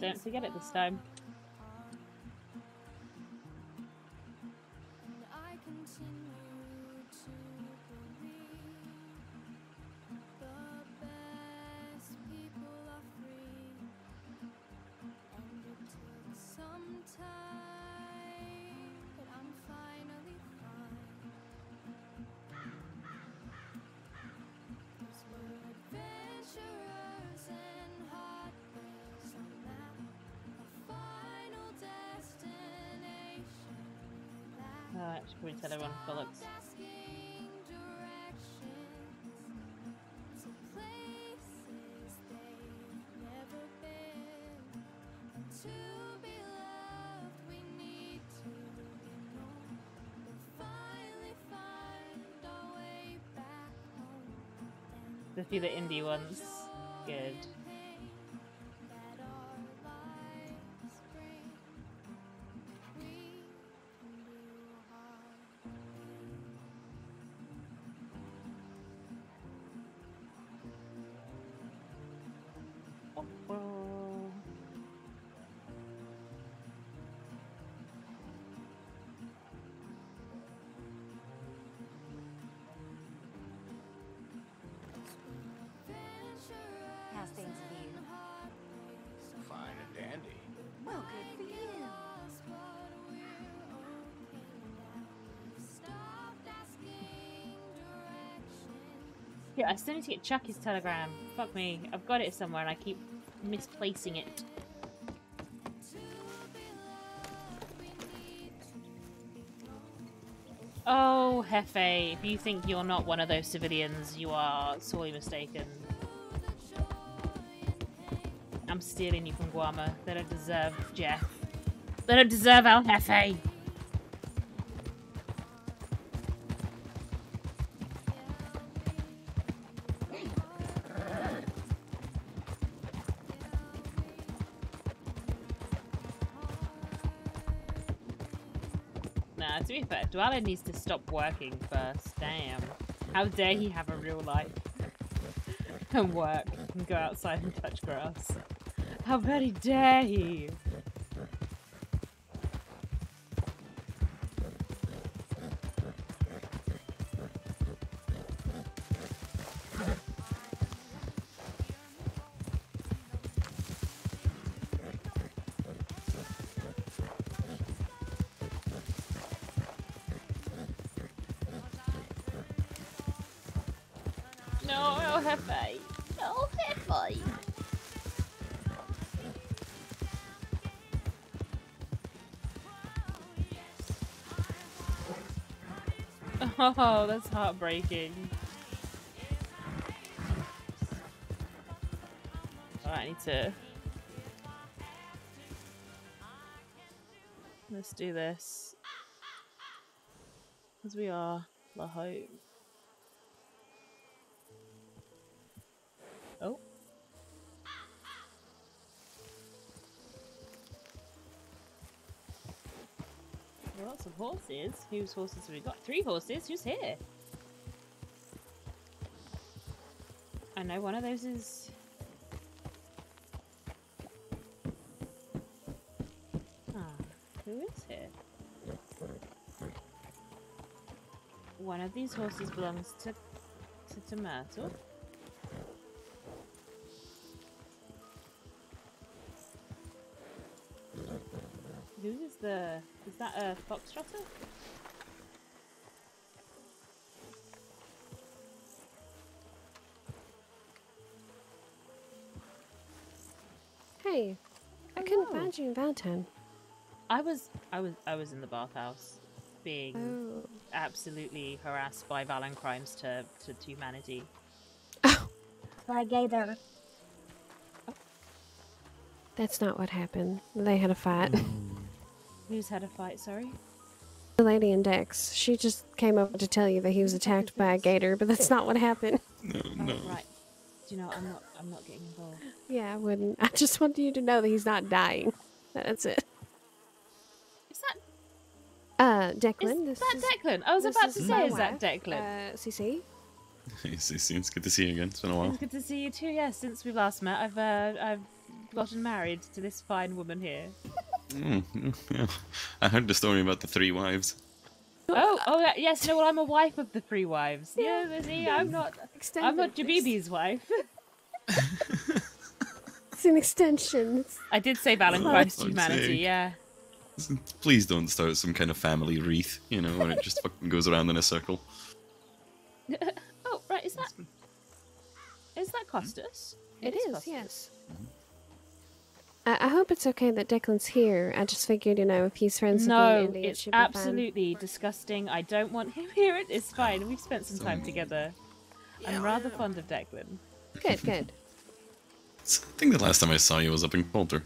Don't forget it this time. The few the indie ones. Yeah, I still need to get Chucky's telegram. Fuck me. I've got it somewhere and I keep misplacing it. Oh, Jefe, if you think you're not one of those civilians, you are sorely mistaken. I'm stealing you from Guarma. They don't deserve Jeff. They don't deserve El Jefe. Dweller needs to stop working first. Damn. How dare he have a real life and work and go outside and touch grass? How very dare he? No, I'll have five. no, Jefe. No, Jefe. Oh, that's heartbreaking. Alright, I need to. Let's do this. Because we are La Hope. Horses. Whose horses have we got? Three horses. Who's here? I know one of those is. Ah, who is here? One of these horses belongs to to Tomato. Who is the? Is that a foxtrotter? Hey, I couldn't find you in Valentine. I was, I was, I was in the bathhouse, being Oh. absolutely harassed by Valen crimes to to humanity. Oh. By Gator. That's not what happened. They had a fight. Mm. Who's had a fight? Sorry. the lady in Dex, she just came over to tell you that he was attacked by a gator, but that's not what happened. No, Oh, right. Do you know? I'm not. I'm not getting involved. Yeah, I wouldn't. I just want you to know that he's not dying. That's it. Is that? Uh, Declan. Is this that is, Declan? I was about to say, my is that Declan? Uh, CC. It's, it's, it's good to see you again. It's been a while. It's good to see you too. Yes, since we last met, I've uh, I've gotten married to this fine woman here. Mm, yeah. I heard the story about the three wives. Oh, oh yeah, yes. No, well, I'm a wife of the three wives. Yeah, see, I'm not. I'm not Jabibi's wife. It's an extension. I did say Valentine's to humanity. sake. Yeah. Please don't start some kind of family wreath, you know, where it just fucking goes around in a circle. oh, right. Is that? Is that Costas? It is, Costas. yes. I, I hope it's okay that Declan's here. I just figured, you know, if he's friends with me No, and Andy, it it's should be fine. absolutely disgusting. I don't want him here. It is fine. We've spent some time together. I'm rather fond of Declan. Good, good. I think the last time I saw you was up in Colter.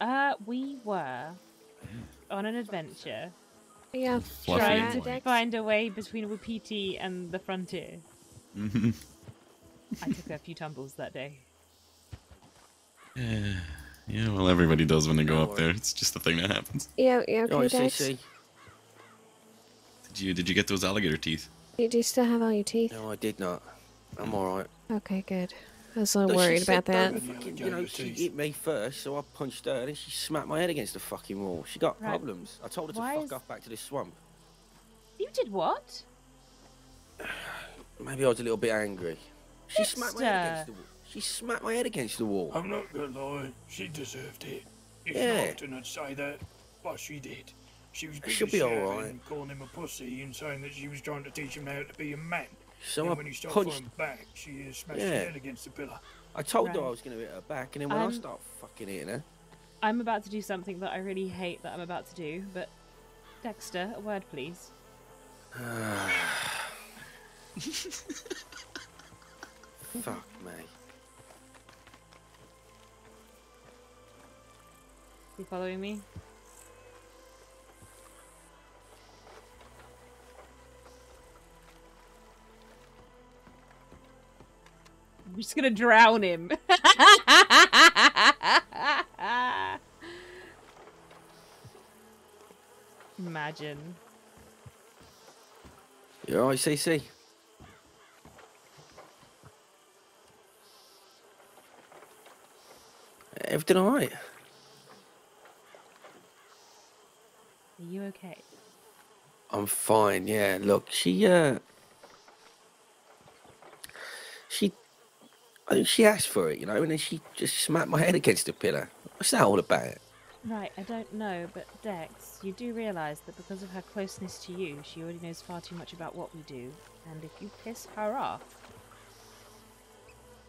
Uh, we were on an adventure. Yeah, Fluffy trying to find a way between Wapiti and the frontier. Mhm. I took a few tumbles that day. Yeah, yeah, well, everybody does when they go up there. It's just a thing that happens. Yeah, yeah, okay, Alright, Dex. CC. Did you did you get those alligator teeth? You, do you still have all your teeth? No, I did not. I'm alright. Okay, good. I was a little No, worried about that. don't fucking- you know, she hit me first, so I punched her, and she smacked my head against the fucking wall. She got Right. problems. I told her to Why fuck is- off back to the swamp. You did what? Maybe I was a little bit angry. She smacked my head against the wall. She smacked my head against the wall. I'm not gonna lie, she deserved it. It's Yeah. not often I'd say that, but she did. She was She'll being be alright. and calling him a pussy and saying that she was trying to teach him how to be a man. So and I when he started punched- fighting back, she uh, smashed Yeah. his head against the pillar. I told her I was going to hit her back, and then when Um, I start fucking hitting her, I'm about to do something that I really hate that I'm about to do, but Dexter, a word please. fuck me. You following me? I'm just gonna drown him. Imagine. You alright, CC? Everything alright? You okay? I'm fine, yeah. Look, she, uh. She. I think she asked for it, you know, and then she just smacked my head against a pillar. What's that all about? Right, I don't know, but Dex, you do realise that because of her closeness to you, she already knows far too much about what we do, and if you piss her off,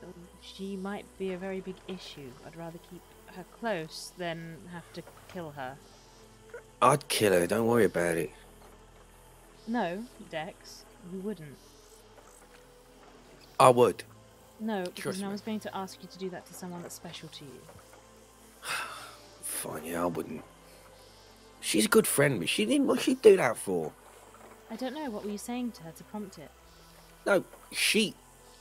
um, she might be a very big issue. I'd rather keep her close than have to kill her. I'd kill her, don't worry about it. No, Dex, you wouldn't. I would. No, because I was going to ask you to do that to someone that's special to you. Fine, yeah, I wouldn't. She's a good friend, but she didn't. What'd she do that for? I don't know, what were you saying to her to prompt it? No, she.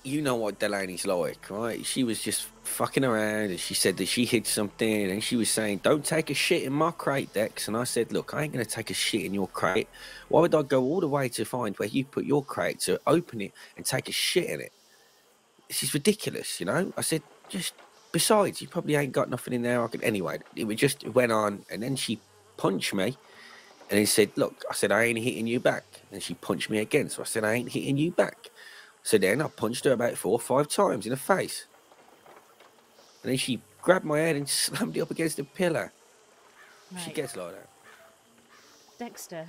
You know what Delaney's like, right? She was just fucking around and she said that she hid something and she was saying, Don't take a shit in my crate, Dex. And I said, Look, I ain't going to take a shit in your crate. Why would I go all the way to find where you put your crate to open it and take a shit in it? This is ridiculous, you know? I said, Just. Besides, you probably ain't got nothing in there. I could. Anyway, it was just it went on and then she punched me and he said, Look, I said, I ain't hitting you back. And she punched me again. So I said, I ain't hitting you back. So then I punched her about four or five times in the face. And then she grabbed my head and slammed it up against the pillar. She Right. gets like that. Dexter,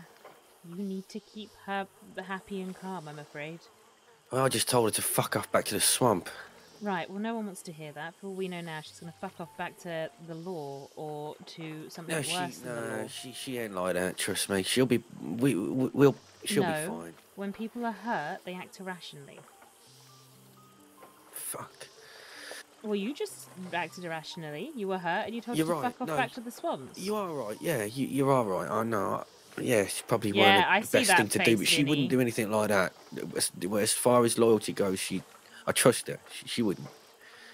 you need to keep her happy and calm, I'm afraid. Well, I just told her to fuck off back to the swamp. Right, well, no one wants to hear that. For all we know now, she's going to fuck off back to the law or to something No, worse she, than the law. no, she, she ain't like that. Trust me. She'll be, we, we we'll, she'll no, be fine. When people are hurt, they act irrationally. Fuck. Well, you just acted irrationally. You were hurt and you told You're her to right, fuck off no, back to the swamps. You are right. Yeah, you, you are right. I know. Yeah, she probably Yeah, weren't I the best thing to do, face, but she Vinny. wouldn't do anything like that. As, as far as loyalty goes, she, I trust her. She, she wouldn't.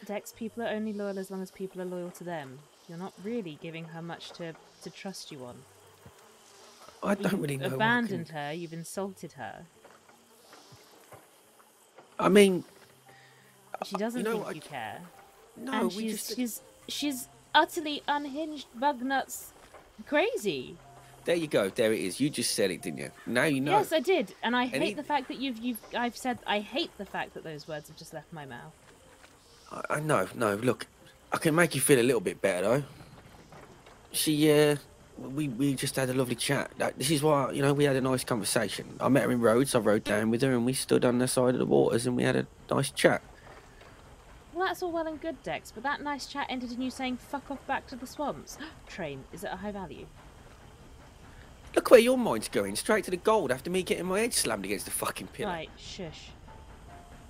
Dex, people are only loyal as long as people are loyal to them. You're not really giving her much to, to trust you on. I don't You've really know. I can- abandoned her, you've insulted her. I mean, She doesn't know, think I- you care. No, and we she's, just- she's she's utterly unhinged, bug nuts, crazy. there you go. There it is. You just said it, didn't you? Now you know. Yes, I did, and I Any- hate the fact that you've you've I've said I hate the fact that those words have just left my mouth. I, I know. No, look, I can make you feel a little bit better though. She, uh, we we just had a lovely chat. This is why you know we had a nice conversation. I met her in Rhodes. I rode down with her, and we stood on the side of the waters, and we had a nice chat. Well, that's all well and good, Dex, but that nice chat ended in you saying "fuck off back to the swamps." Train is it a high value? Look where your mind's going. Straight to the gold after me getting my head slammed against the fucking pillar. Right, shush.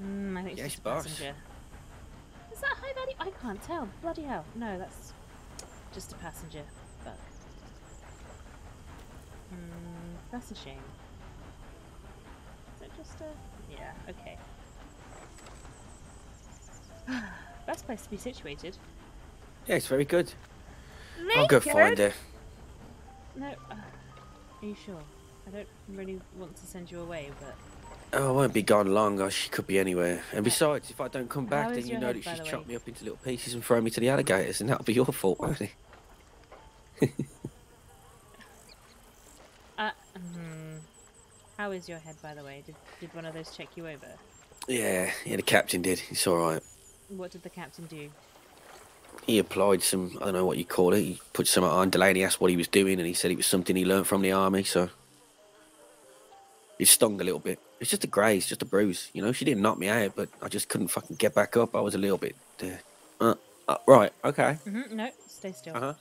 Mm, I think Yes, a boss. passenger. Is that high value? I can't tell. Bloody hell! No, that's just a passenger. But mm, that's a shame. Is it just a? Yeah. Okay. Best place to be situated. Yeah, it's very good. I'll go find her. No. Uh, are you sure? I don't really want to send you away, but Oh, I won't be gone long. oh, She could be anywhere. And besides, if I don't come back, How then you know head, that she's chopped me up into little pieces and thrown me to the alligators, and that'll be your fault, won't it? uh, hmm. How is your head, by the way? Did did one of those check you over? Yeah, yeah, the captain did. It's all right. What did the captain do? He applied some, I don't know what you call it. He put something on. Delaney asked what he was doing, and he said it was something he learned from the army. So it stung a little bit. It's just a graze, just a bruise. You know, she didn't knock me out, but I just couldn't fucking get back up. I was a little bit. Uh, uh, uh, right, okay. Mm-hmm. No, stay still. Uh huh.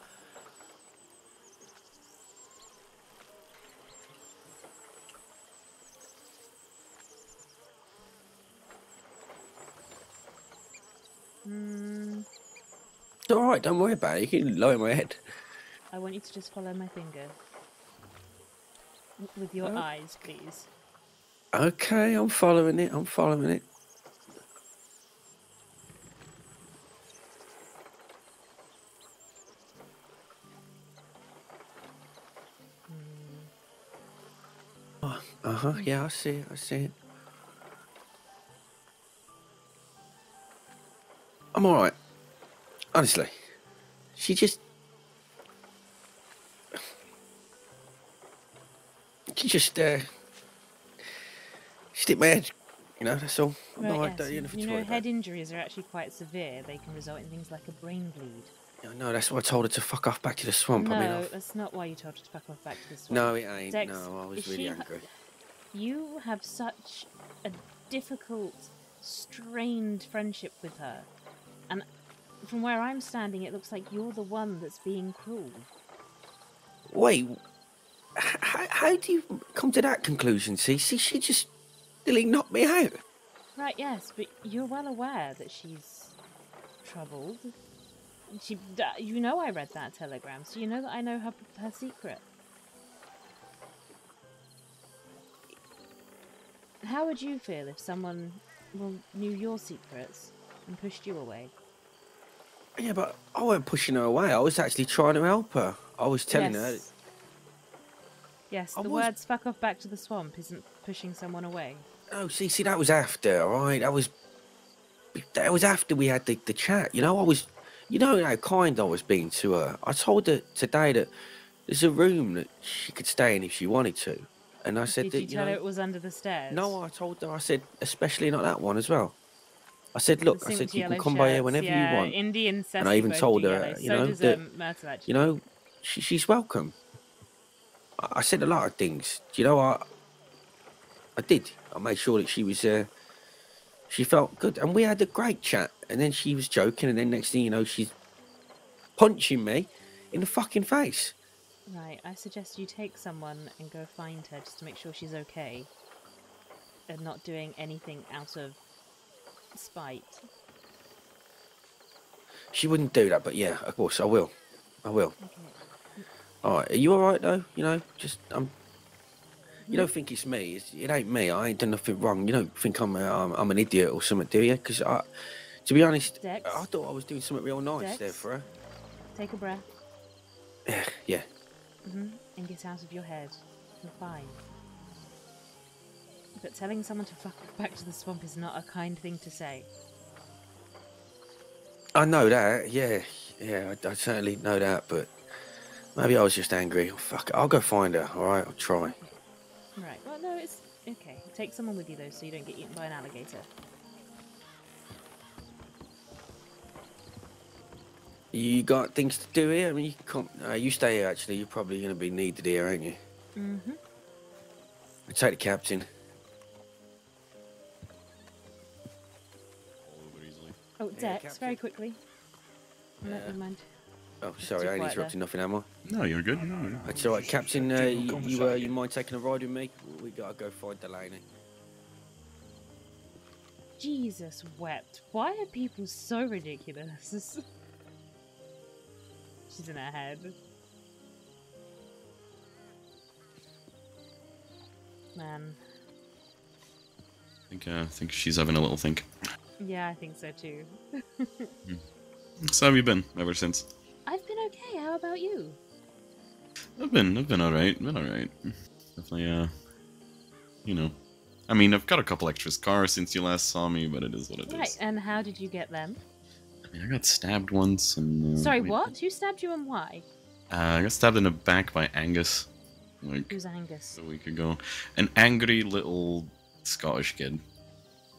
It's all right. Don't worry about it. You can lower my head. I want you to just follow my finger. With your Oh. eyes, please. Okay, I'm following it. I'm following it. Uh huh. Yeah, I see it. I see it. I'm all right. Honestly, she just. She just, uh. She hit my head. You know, that's all. Right, yes. don't you You know, head injuries are actually quite severe. They can result in things like a brain bleed. it. No, that's why I told her to fuck off back to the swamp. no, I mean, I've- that's not why you told her to fuck off back to the swamp. No, it ain't. Dex, No, I was really angry. You have such a difficult, strained friendship with her. And from where I'm standing, it looks like you're the one that's being cruel. Wait, how, how do you come to that conclusion, Cece? She just nearly knocked me out. Right, yes, but you're well aware that she's troubled. She, you know, I read that telegram, so you know that I know her her secret. How would you feel if someone well knew your secrets and pushed you away? Yeah, but I wasn't pushing her away. I was actually trying to help her. I was telling her. Yes. Yes, I the was- words "fuck off back to the swamp" isn't pushing someone away. Oh, see, see, that was after, all right? That was. That was after we had the, the chat. You know, I was. You know how kind I was being to her. I told her today that there's a room that she could stay in if she wanted to. And I said Did that, you you tell know. her it was under the stairs? No, I told her, I said, especially not that one as well. I said, look, I said, you can come by here whenever yeah, you want. Indian and I even told her, you know, does, that, Myrtle, you know, she, she's welcome. I, I said a lot of things. Do you know, I, I did. I made sure that she was, uh, she felt good. And we had a great chat. And then she was joking. And then next thing you know, she's punching me in the fucking face. Right, I suggest you take someone and go find her just to make sure she's okay. And not doing anything out of spite. She wouldn't do that, but yeah, of course, I will. I will. All right, are you all right though? You know, just um, you don't think it's me? It's, it ain't me. I ain't done nothing wrong. You don't think I'm uh, I'm, I'm an idiot or something, do you? Because I, to be honest, Dex? I thought I was doing something real nice Dex? there for her. Take a breath. Yeah. Mm-hmm. and get out of your head. You're fine. But telling someone to fuck off back to the swamp is not a kind thing to say. I know that. Yeah, yeah, I, I certainly know that. But maybe I was just angry. Oh, fuck it. I'll go find her. All right, I'll try. Right, well, no, it's okay. Take someone with you, though, so you don't get eaten by an alligator. You got things to do here? I mean, you can come. Uh, you stay here. Actually, you're probably going to be needed here, aren't you? Mm-hmm. I'll take the captain. Oh, Yeah, Dex, Captain. very quickly. Yeah. never mind. Oh, sorry, I ain't quiet interrupting nothing, am I? No, you're good. No, no. It's all right, Captain. Uh, you, you, uh, you mind taking a ride with me? We gotta go find Delaney. Jesus wept. Why are people so ridiculous? She's in her head. Man. I think, uh, I think she's having a little think. Yeah, I think so too. So have you been ever since? I've been okay. How about you? I've been, I've been all right. Been all right. Definitely, uh, you know, I mean, I've got a couple extra scars since you last saw me, but it is what it is. Right, and how did you get them? I mean, I got stabbed once, and uh, Sorry, what? Who stabbed you and why? Uh, I got stabbed in the back by Angus, like Who's Angus? a week ago. An angry little Scottish kid.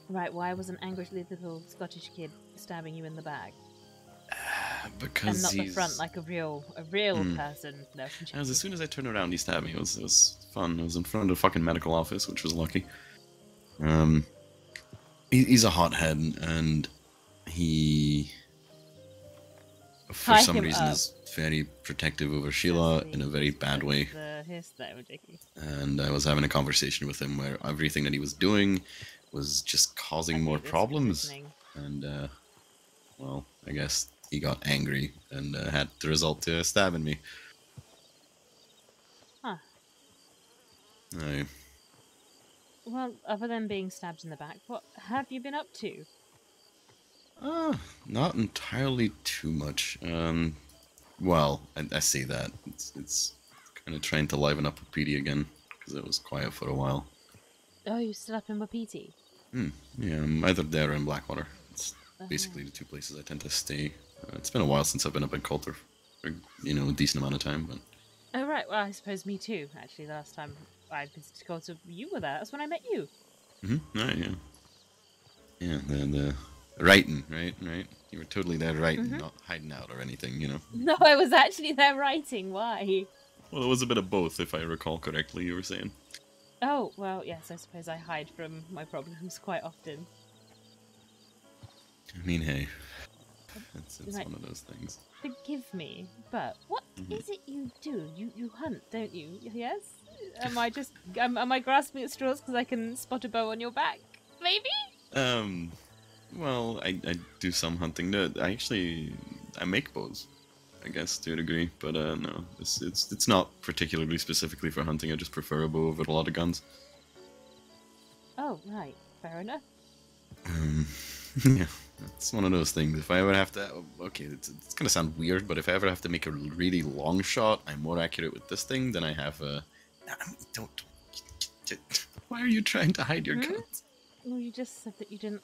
Right, why was an angry little Scottish kid stabbing you in the back? Because and not the front like a real a real Hmm. person. No, As, as soon as I turned around, he stabbed me. It was it was fun. I was in front of the fucking medical office, which was lucky. Um, he, he's a hothead, and he, for Tie some reason, up. is very protective over Sheila in a very bad way. The hiss that. And I was having a conversation with him where everything that he was doing was just causing more problems. And uh, well, I guess he got angry and uh, had the result to stabbing me. Huh. I, Well, other than being stabbed in the back, what have you been up to? Uh, not entirely too much. Um, well, I, I say that it's it's kind of trying to liven up with Petey again because it was quiet for a while. Oh, you still up in Wapiti? Hmm. Yeah, I'm either there or in Blackwater. It's Uh-huh. basically the two places I tend to stay. Uh, it's been a while since I've been up in Colter for you know a decent amount of time, but Oh, right. Well, I suppose me too. Actually, the last time I visited Colter, you were there. That's when I met you. hmm right, yeah, yeah. The the writing, right, right. You were totally there writing, Mhm. not hiding out or anything, you know. No, I was actually there writing. Why? Well, it was a bit of both, if I recall correctly. You were saying. Oh, well, yes, I suppose I hide from my problems quite often. I mean, hey, it's, it's Right. one of those things. Forgive me, but what is Mhm. it you do? You you hunt, don't you? Yes. Am I just am, am I grasping at straws because I can spot a bow on your back? Maybe. Um, well, I, I do some hunting. No, I actually I make bows, I guess to a degree. But uh, no, it's it's it's not particularly specifically for hunting. I just prefer a bow over a lot of guns. Oh, right. Fair enough. Um, yeah, it's one of those things. If I ever have to, okay, it's, it's gonna sound weird, but if I ever have to make a really long shot, I'm more accurate with this thing than I have. a. Nah, I'm- don't, don't. Why are you trying to hide your Hmm? guns? Well, you just said that you didn't.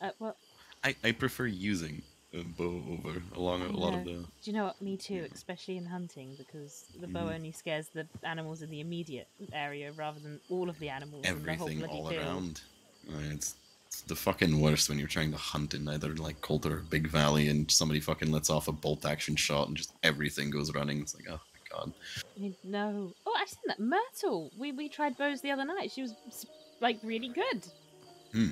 Uh, well, I, I prefer using a bow over along a lot of the. Do you know what? Me too, especially in hunting, because the bow Mhm. only scares the animals in the immediate area rather than all of the animals in the whole everything all field. around. It's, it's the fucking worst when you're trying to hunt in either like Colter or Big Valley and somebody fucking lets off a bolt action shot and just everything goes running. It's like, oh my god. I mean, no. Oh, I've seen that. Myrtle. We we tried bows the other night. She was like really good. Hmm.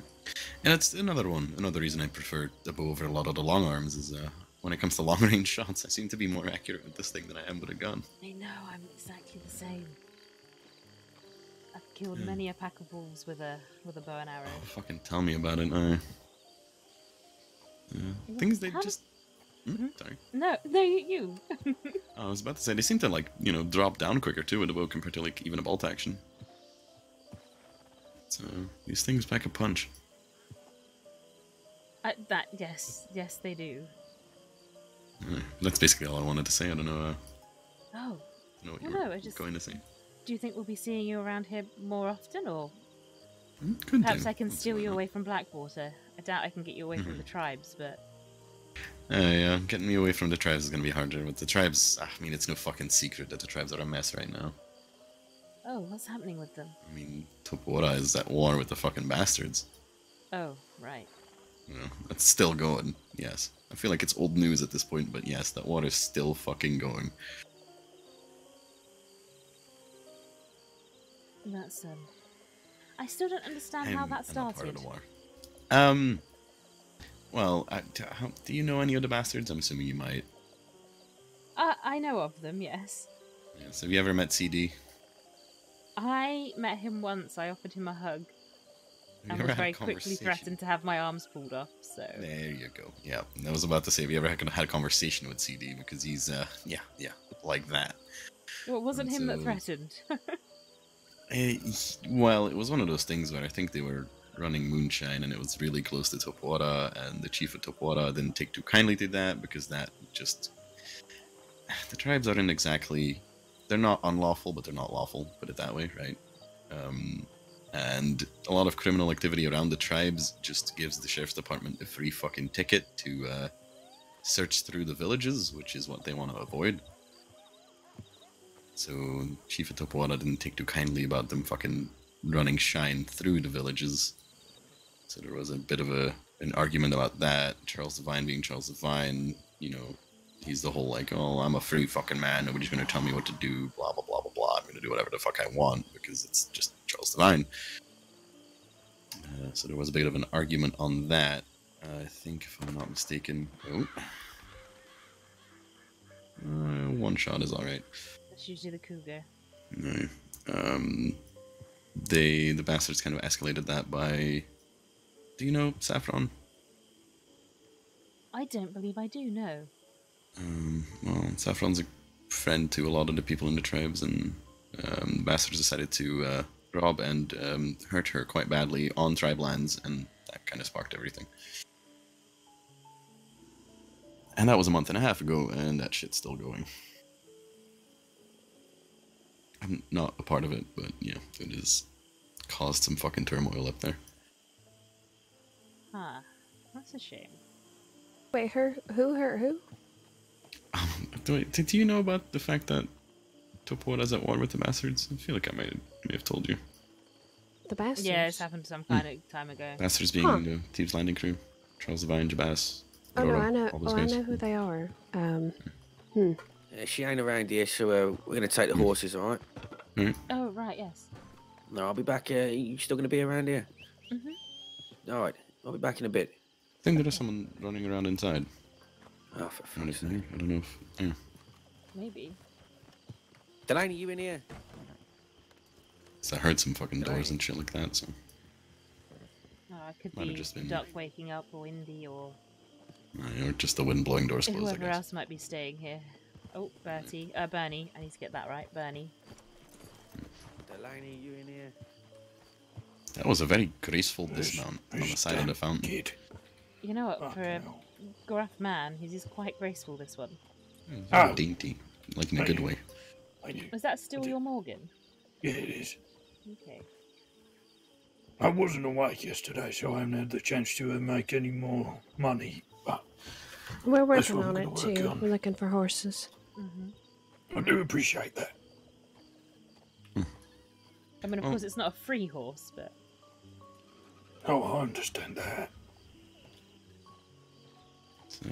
And it's another one. Another reason I prefer the bow over a lot of the long arms is uh, when it comes to long range shots, I seem to be more accurate with this thing than I am with a gun. I know. I'm exactly the same. I've killed Yeah. many a pack of wolves with a with a bow and arrow. Oh, Fucking tell me about it. Uh, yeah. Things they just. Hmm? Sorry. No, no, you. you. I was about to say they seem to like you know drop down quicker too with a bow compared to like even a bolt action. So these things pack a punch. uh, that yes, yes, they do. That's basically all I wanted to say. I don't know. Uh, Oh, know what I you don't were know. I just going to say. do you think we'll be seeing you around here more often, or Could perhaps do. I can steal you not. away from Blackwater? I doubt I can get you away from Mhm. the tribes, but Uh, yeah, getting me away from the tribes is gonna be harder. With the tribes, I mean, it's no fucking secret that the tribes are a mess right now. Oh, what's happening with them? I mean, Topora is at war with the fucking bastards. Oh, right. You know, it's still going. Yes, I feel like it's old news at this point, but yes, that war is still fucking going. That's um. I still don't understand how I'm- that I'm part started. of the war. Um, well, I, do you know any of the bastards? I'm assuming you might. Uh, I know of them, yes. Yes. Have you ever met CD? I met him once. I offered him a hug, and was very quickly threatened to have my arms pulled off. So There you go. Yeah, I was about to say, have you ever had had a conversation with CD? Because he's, uh, yeah, yeah, like that. well, it wasn't him that threatened. Eh, well, it was one of those things where I think they were running moonshine and it was really close to Topwara, and the chief of Topwara didn't take too kindly to that because that just. The tribes aren't exactly. They're not unlawful, but they're not lawful, put it that way, right? Um, and a lot of criminal activity around the tribes just gives the sheriff's department a free fucking ticket to uh, search through the villages, which is what they want to avoid. So Chief of Topwara didn't take too kindly about them fucking running shine through the villages. So there was a bit of a an argument about that. Charles Devine being Charles Devine, you know, he's the whole like, oh, I'm a free fucking man. Nobody's gonna tell me what to do. Blah blah blah blah blah. I'm gonna do whatever the fuck I want because it's just Charles Devine. Uh, so there was a bit of an argument on that. Uh, I think, if I'm not mistaken. Oh. Uh, one shot is alright. That's usually the cougar. No. Um, they the bastards kind of escalated that by. Do you know Saffron? I don't believe I do know. Um, well, Saffron's a friend to a lot of the people in the tribes, and um, the bastards decided to uh, rob and um, hurt her quite badly on tribe lands, and that kind of sparked everything. And that was a month and a half ago, and that shit's still going. I'm not a part of it, but yeah, it has caused some fucking turmoil up there. Huh. That's a shame. Wait, her? Who? hurt Who? Do, I, did you know about the fact that Topo was at war with the bastards? I feel like I may, may have told you. The bastards. Yeah, it's happened some kind of time ago. Bastards being Huh. the Thieves Landing crew. Charles Devine, Jabas, Oh no, I know. all those Oh, I know who they are. Um. Hmm. Yeah, she ain't around here, so uh, we're gonna take the horses, all right? Alright. Oh, right, yes. No, I'll be back. Uh, you still gonna be around here? hmm All right, I'll be back in a bit. I think there is someone running around inside. Oh, for I don't know. I don't know. Yeah. Maybe. Delaney, you in here? So I heard some fucking doors and shit like that. So Oh, it could Might have be just been- Duck waking up or Indy or uh, or just the wind blowing doors closed. I whoever else might be staying here. Oh, Bertie. Uh, Bernie. I need to get that right. Bernie. Delaney, you in here? That was a very graceful dismount on the side of the fountain. You know what? For a gruff man, he's just quite graceful, this one. Very dainty, like in a good way. Is that still your Morgan? Yeah, it is. Okay. I wasn't awake yesterday, so I haven't had the chance to uh, make any more money. But We're working on it too. on. We're looking for horses. Mm-hmm. I do appreciate that. I mean, of Oh. course, it's not a free horse, but Oh, I understand that. So,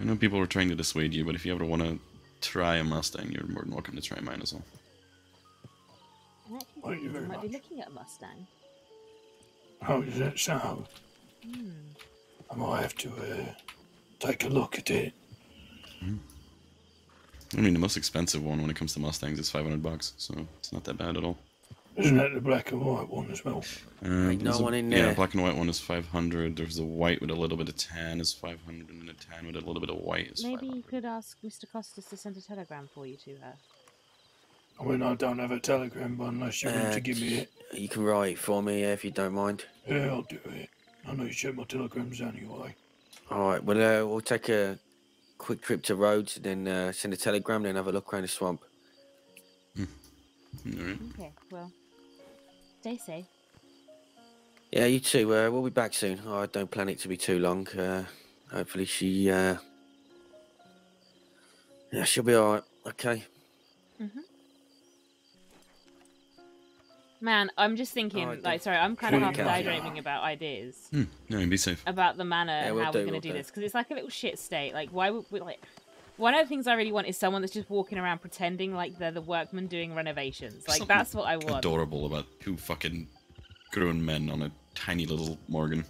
I know people were trying to dissuade you, but if you ever want to try a Mustang, you're more than welcome to try mine as well. I actually Thank think you I very might be looking at a Mustang. Oh, is that so? Hmm. I might have to uh, take a look at it. I mean, the most expensive one when it comes to Mustangs is 500 bucks, so it's not that bad at all. Isn't that the black and white one as well? Ain't no there's a- one in there. Yeah, black and white one is 500. There's a white with a little bit of tan is 500, and then a tan with a little bit of white is Maybe you could ask Mr. Costas to send a telegram for you to her. I mean, I don't have a telegram, but unless you're willing Uh, to give me it, You can write for me if you don't mind. yeah, I'll do it. I know you check my telegrams anyway. All right, well, uh, we'll take a quick trip to Rhodes, then uh, send a telegram, then have a look around the swamp. Alright. Okay, well, stay safe. Yeah, you too. Uh, we'll be back soon. I don't plan it to be too long. Uh, hopefully, she. Uh... Yeah, she'll be all right. Okay. Mm-hmm. Man, I'm just thinking, Alright, like, sorry, I'm kind of Sure, half you can. daydreaming about ideas Hmm, no, be safe. about the manner Yeah, and we'll how do, we're going we'll to do do. this because it's like a little shit state. Like, why would we like? One of the things I really want is someone that's just walking around pretending like they're the workman doing renovations. Like, Something that's what I want. Adorable about two fucking grown men on a tiny little Morgan.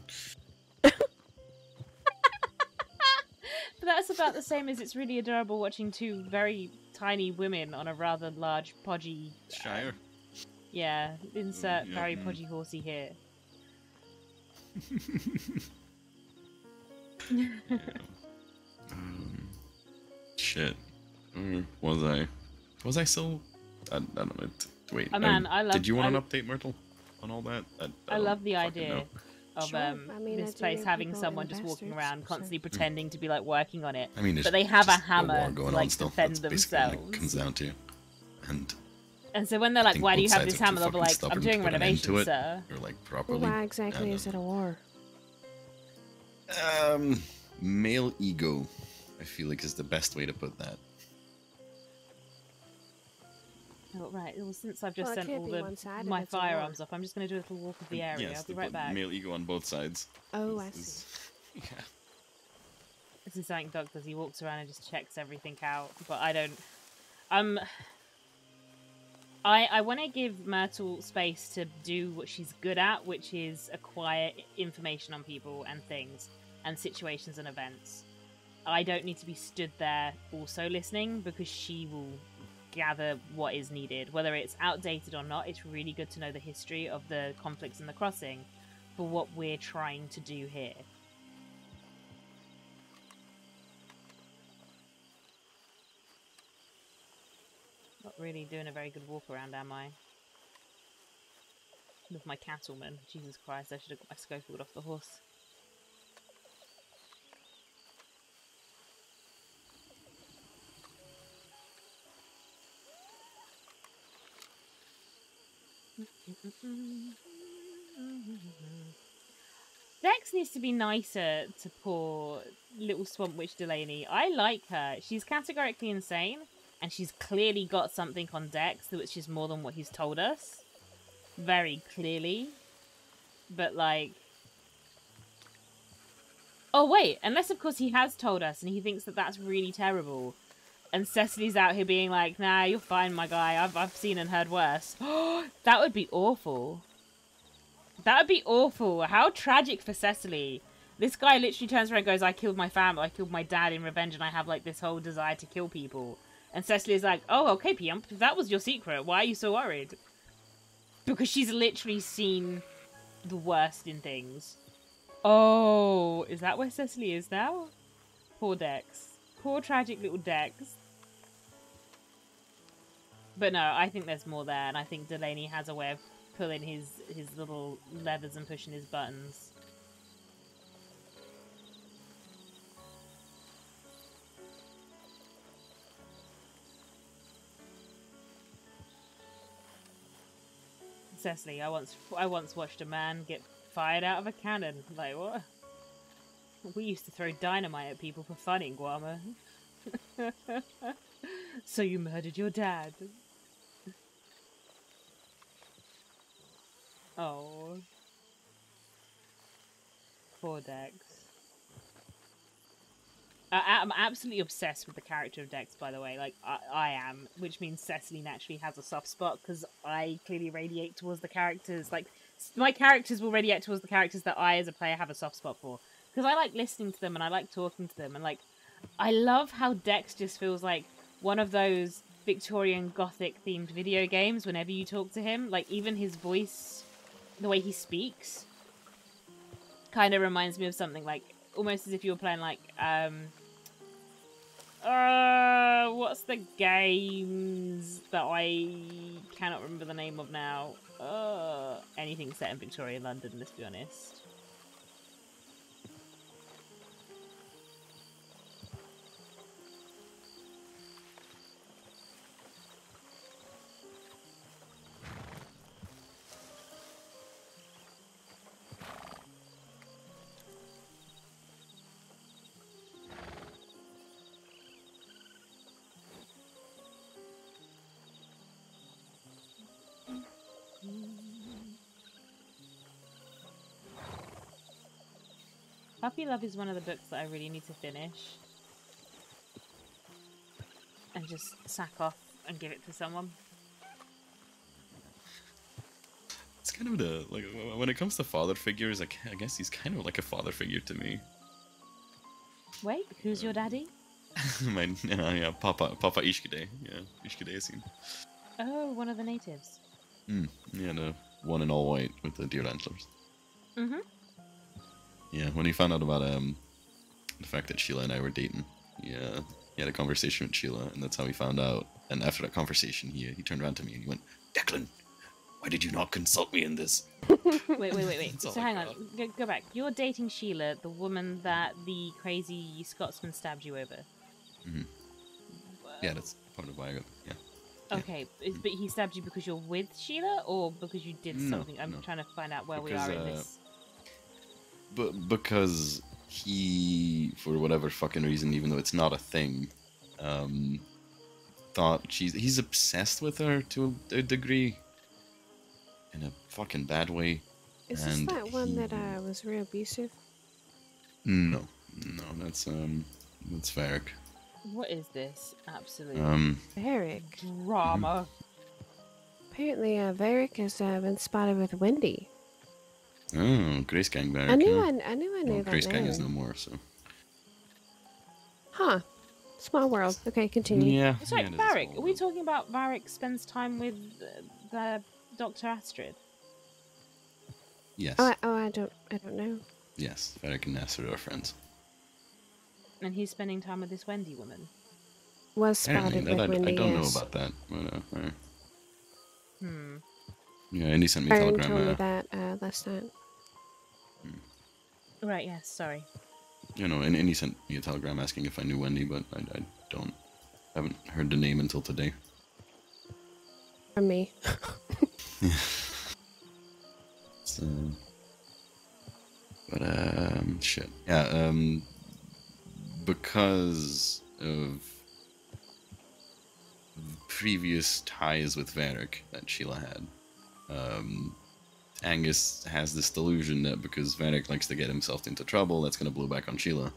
But that's about the same as it's really adorable watching two very tiny women on a rather large, podgy. Shire. Yeah, insert yeah, very mm. podgy horsey here. Um, shit. Where was I? Was I still? I, I don't know. Wait. Oh, man, um, I love- Did you want I- an update, Myrtle, on all that? I, I don't love the idea know. of Sure, um, I mean, this place having someone in just walking bastards, around, so- constantly pretending to be like working on it. I mean, but they have a hammer war to going like on still. defend That's basically what themselves. it comes down to. And And so when they're like, "Why do you have this hammer?" They'll be like, "I'm doing put an end to renovations, it, sir." Or like Well, properly. why exactly is it a war? Um, male ego. I feel like is the best way to put that. Oh, right. Well, since I've just Well, sent all the my it's a war. firearms off, I'm just going to do a little walk of the area. yes, I'll be the right bo- back. male ego on both sides. Oh, I is- see. is- Yeah. This is something Doug does. He walks around and just checks everything out. But I don't. Um. I I want to give Myrtle space to do what she's good at, which is acquire information on people and things and situations and events. I don't need to be stood there also listening because she will gather what is needed, whether it's outdated or not. It's really good to know the history of the conflicts in the crossing for what we're trying to do here. Not really doing a very good walk around, am I? With my cattleman. Jesus Christ, I should have got my Schofield off the horse. Dex needs to be nicer to poor little swamp witch Delaney. I like her. She's categorically insane, and she's clearly got something on Dex which is more than what he's told us. Very clearly. But, like. Oh, wait. Unless, of course, he has told us and he thinks that that's really terrible. And Cecily's out here being like, nah, you're fine, my guy. I've, I've seen and heard worse. that would be awful. That would be awful. How tragic for Cecily. This guy literally turns around and goes, I killed my family, I killed my dad in revenge, and I have like this whole desire to kill people. And Cecily's like, oh, okay, Piump, that was your secret, why are you so worried? Because she's literally seen the worst in things. Oh, is that where Cecily is now? Poor Dex. Poor tragic little Dex. But no, I think there's more there, and I think Delaney has a way of pulling his his little levers and pushing his buttons. Cecily, I once I once watched a man get fired out of a cannon. Like what? We used to throw dynamite at people for fun in Guarma. so you murdered your dad. Oh. Poor Dex. I, I'm absolutely obsessed with the character of Dex, by the way. Like, I, I am, which means Cecily naturally has a soft spot because I clearly radiate towards the characters. Like, my characters will radiate towards the characters that I, as a player, have a soft spot for. Because I like listening to them and I like talking to them. And, like, I love how Dex just feels like one of those Victorian Gothic themed video games whenever you talk to him. Like, even his voice, the way he speaks, kind of reminds me of something like almost as if you were playing like um uh what's the games that I cannot remember the name of now? Uh anything set in Victorian London let's be honest Puppy Love is one of the books that I really need to finish and just sack off and give it to someone. It's kind of the like when it comes to father figures, like I guess he's kind of like a father figure to me. Wait, who's your daddy? My yeah, yeah, Papa Papa Ishkide, yeah, Ishkide scene. Oh, one of the natives. Mm, yeah, the one in all white with the deer antlers. Mm-hmm. Yeah, when he found out about um the fact that Sheila and I were dating, yeah, he had a conversation with Sheila, and that's how he found out. And after that conversation, he he turned around to me and he went, "Declan, why did you not consult me in this?" wait, wait, wait, wait. So hang on, go, go back. You're dating Sheila, the woman that the crazy Scotsman stabbed you over. hmm Yeah, that's part of why I got. Yeah. Okay, is, but he stabbed you because you're with Sheila, or because you did No, something? I'm no. trying to find out where Because, we are in uh, this. But because he, for whatever fucking reason, even though it's not a thing, um, thought she's he's obsessed with her to a, a degree, in a fucking bad way. Is this that one he- that uh, was real abusive? No, no, that's um, that's Varric. What is this? Absolutely. Um, Varric. drama. Apparently, uh, Varric has uh, been spotted with Wendy. Oh, Grace Gang Varric. I knew huh? I, I knew I knew Well, that Grace Gang is no more, so. Huh. Small world. Okay, continue. Yeah. Sorry, yeah, it is Varric. Are we talking about Varric spends time with uh, the Doctor Astrid? Yes. Oh, I, oh, I don't, I don't know. Yes, Varric and Astrid are friends. And he's spending time with this Wendy woman. Was Apparently, spotted that, with I, Wendy. I don't yes. know about that. But, uh, Hmm. yeah, Andy sent me a Aaron telegram. told me Uh, that uh, last night. Right, yes, sorry. you know, and and he sent me a telegram asking if I knew Wendy, but I, I don't. haven't heard the name until today. From me. So, but um, shit. Yeah. Um, because of previous ties with Varric that Sheila had, um, Angus has this delusion that because Varric likes to get himself into trouble, that's gonna blow back on Sheila,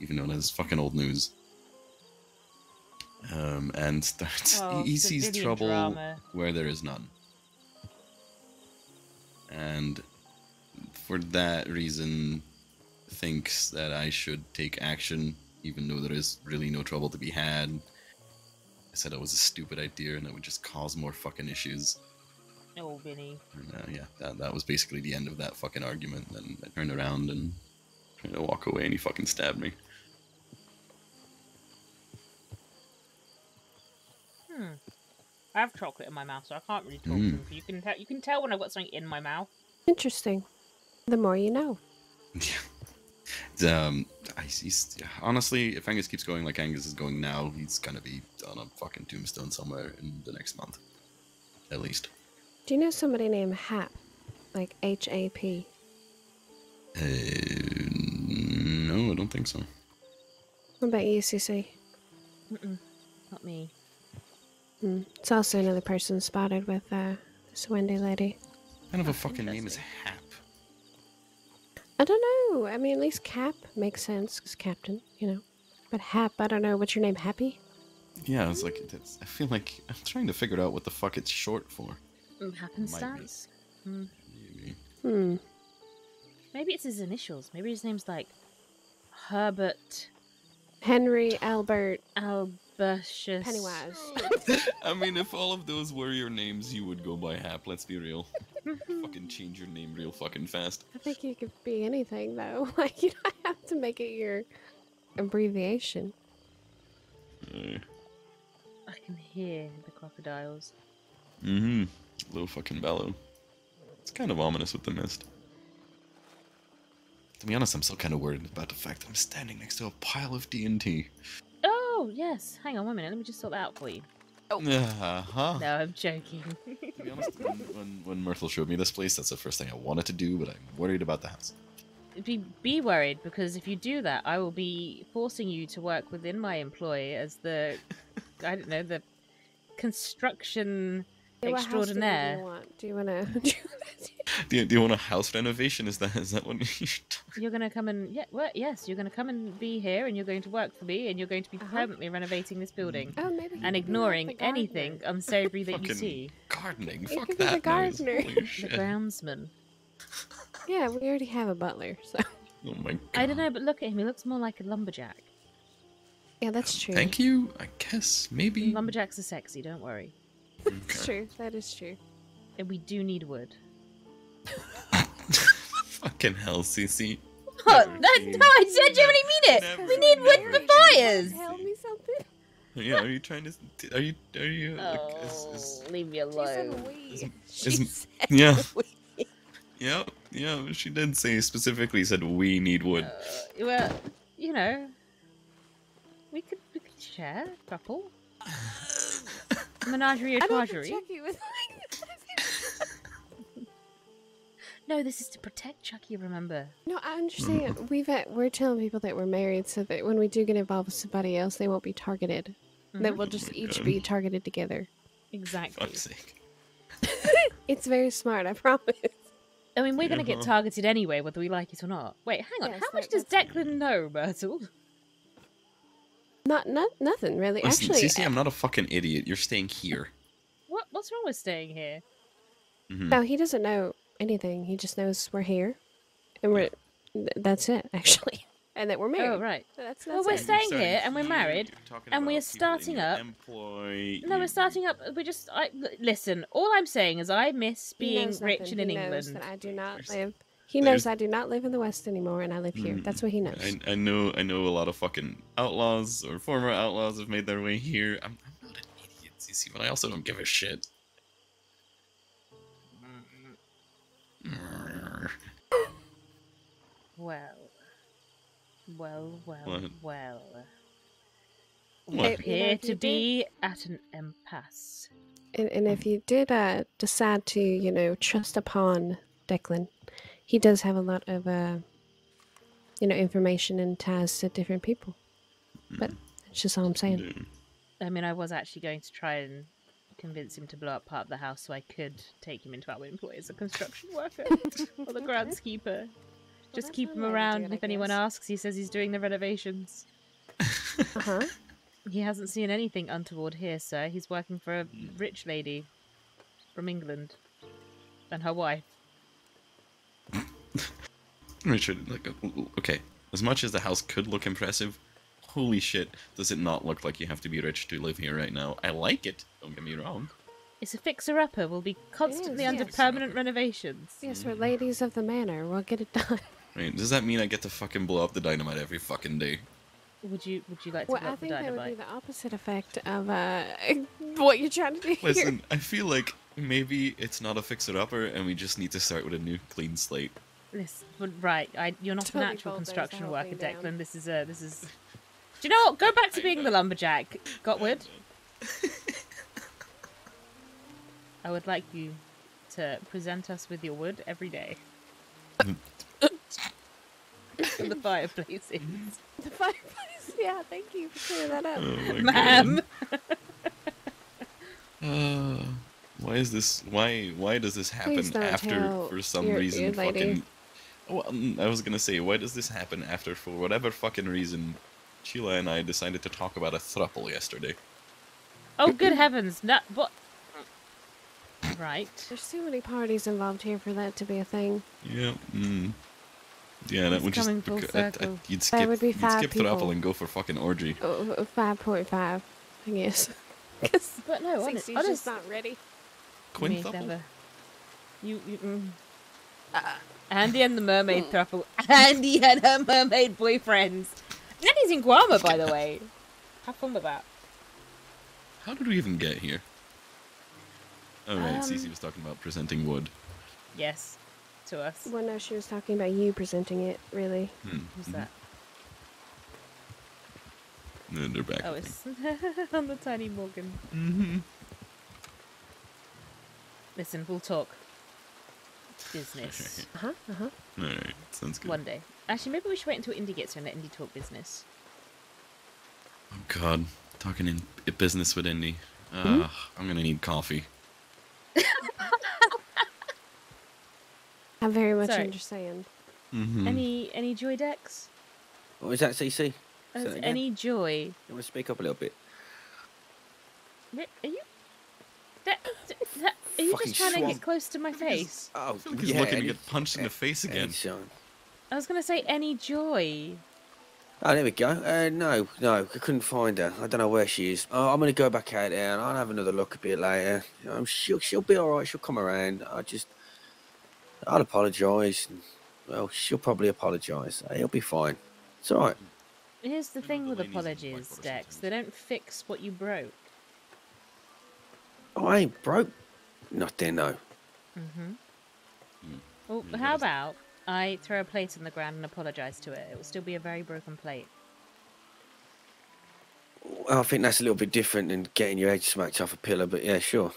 even though that's fucking old news. Um, and starts Oh, he, he sees trouble drama. where there is none. And for that reason, thinks that I should take action, even though there is really no trouble to be had. I said it was a stupid idea and it would just cause more fucking issues. Oh, Vinny. And, uh, yeah, that, that was basically the end of that fucking argument. Then I turned around and tried to walk away, and he fucking stabbed me. Hmm. I have chocolate in my mouth, so I can't really talk Mm. to him. You can tell. You can tell when I've got something in my mouth. Interesting. The more you know. Um, I, he's honestly, if Angus keeps going like Angus is going now, he's gonna be on a fucking tombstone somewhere in the next month, at least. Do you know somebody named Hap? Like H A P. Uh, no, I don't think so. What about you, CC? Mm-mm, not me. Hmm. It's also another person spotted with uh, this Wendy lady. Kind of a fucking name is Hap. I don't know. I mean, at least Cap makes sense because Captain, you know. But Hap, I don't know. What's your name? Happy? Yeah, it's like it's, I feel like I'm trying to figure out what the fuck it's short for. Mm, Happenstance. Hmm. Hmm. Maybe it's his initials. Maybe his name's like Herbert Henry Albert Albertius Pennywise. I mean, if all of those were your names, you would go by Hap. Let's be real. fucking change your name real fucking fast. I think you could be anything though. Like you don't have to make it your abbreviation. Uh, I can hear the crocodiles. mm-hmm. Low fucking bellow. It's kind of ominous with the mist. To be honest, I'm still kind of worried about the fact that I'm standing next to a pile of TNT. Oh yes. Hang on one minute. Let me just sort that out for you. Uh-huh. No, I'm joking. To be honest, when, when, when Myrtle showed me this place, that's the first thing I wanted to do, but I'm worried about the house. be be worried because if you do that, I will be forcing you to work within my employ as the I don't know the construction Yeah, do you extraordinaire. want? Do you want to? Do you, do you want a house renovation? Is that is that what you You're going to come and yeah, well, yes, you're going to come and be here, and you're going to work for me, and you're going to be uh-huh. permanently renovating this building. Oh, maybe and could be ignoring like the gardener. anything unsavory that you Fucking see. Gardening. You Fuck could be the that noise. gardener. Holy The groundsman. yeah, we already have a butler, so Oh my god. I don't know, but look at him. He looks more like a lumberjack. yeah, that's true. Thank you. I guess maybe. Lumberjacks are sexy. Don't worry. It's true. That is true. And we do need wood. Fucking hell, CC. What? That's, no, I said genuinely mean it. We need wood for fires. Tell me something. Yeah, are you trying to? Are you? Are you? like, Oh, is, is, leave me alone. is, yeah. Yeah, yeah. She did say specifically said we need wood. Uh, Well, you know, we could we could share a couple. Menagerie a I don't trois. think Chucky was No, this is to protect Chucky. Remember? No, I understand. We've had, we're telling people that we're married so that when we do get involved with somebody else, they won't be targeted. That we'll just each be targeted together. Exactly. Fuck's sake. It's very smart, I promise. I mean, we're gonna get Uh-huh. targeted anyway, whether we like it or not. Wait, hang on. Yes, How much does Declan know, Myrtle? Not, not nothing really. Listen, Actually, CC, I'm not a fucking idiot. You're staying here. What What's wrong with staying here? Mhm. no, he doesn't know anything. He just knows we're here, and we're. That's it, actually, and that we're married. Oh, right. That's, Well, we're it. staying here and we're married and we're about people in starting up. Employ. No, we're starting up. We're just. I l- listen. All I'm saying is I miss being rich and in he knows England. that I do not live. He knows I do not live in the West anymore, and I live here. Mm. That's what he knows. I, I know I know a lot of fucking outlaws or former outlaws have made their way here. I'm, I'm not an idiot, CC, but I also don't give a shit. Well, well, well, What? well. What? We you know, appear to be at an impasse. And, and if you did uh, decide to, you know, trust upon Declan. He does have a lot of, uh, you know, information and ties to different people. But that's just all I'm saying. I mean, I was actually going to try and convince him to blow up part of the house so I could take him into our employ as a construction worker or the groundskeeper. Just keep him one way to around, do and if anyone asks, he says he's doing the renovations. Uh huh. He hasn't seen anything untoward here, sir. He's working for a rich lady from England and her wife. Richard, like, okay, as much as the house could look impressive, holy shit, does it not look like you have to be rich to live here right now? I like it, don't get me wrong. It's a fixer-upper. We'll be constantly is, under yes. permanent renovations. Yes, we're ladies of the manor. We'll get it done. Right, does that mean I get to fucking blow up the dynamite every fucking day? Would you Would you like to Well, blow I up the think that would be the opposite effect of uh, what you're trying to do here. Listen, I feel like maybe it's not a fixer-upper and we just need to start with a new clean slate. This, but right, I, you're not Totally an actual construction worker, thing down. Declan. This is a. This is. Do you know what? Go back to being the lumberjack, Gotwood. I would like you to present us with your wood every day. the fireplaces. The fireplace. Yeah, thank you for clearing that up. Oh Ma'am. Uh, why is this? Why why does this happen after tell for some your- reason your lady. Fucking? Well, mm, I was gonna say why does this happen after for whatever fucking reason? Sheila and I decided to talk about a thruple yesterday. Oh, good heavens! No, what? Right. There's too many parties involved here for that to be a thing. Yeah. Mm. Yeah, that would just coming full bec- I- I- you'd That skip would be you'd five skip thruple and go for fucking orgy. Oh, 5.5, I guess. But no, honest, 60's honest, just not ready. Me Quinthuple? never. You, you. Mm. Andy and the mermaid thruple. Andy and her mermaid boyfriends. Andy's in Guarma, by the way. Have fun with that. How did we even get here? Oh right, Um, Cece was talking about presenting wood. Yes, to us. Well, no, she was talking about you presenting it, really. Hmm. Who's mhm. that? And they're back. Oh, it's on the tiny Morgan. Mm-hmm. Listen, we'll talk business Uh huh. Uh huh. All right, sounds good. one day. Actually, maybe we should wait until Indy gets here and let Indy talk business. Oh God, talking in business with Indy. Uh, Hmm? I'm gonna need coffee. I very much Sorry. understand. Mm-hmm. Any any joy decks? What was that, CC? Say that any joy? You want to speak up a little bit? Are you? That, that, are you just trying to get close to my face? Oh, I feel like he's looking to get punched in the face again. I was gonna say any joy. Oh, there we go. Uh, no, no, I couldn't find her. I don't know where she is. Oh, I'm going to go back out there and I'll have another look a bit later. Um, she'll, she'll be all right. She'll come around. I just, I'll apologise. Well, she'll probably apologise. Uh, It'll be fine. It's all right. Here's the thing with apologies, Dex. They don't fix what you broke. Oh, I ain't broke. Nothing, no. Mm-hmm. Hmm. Well, how about I throw a plate on the ground and apologise to it? It will still be a very broken plate. Well, I think that's a little bit different than getting your head smacked off a pillar, but yeah, sure.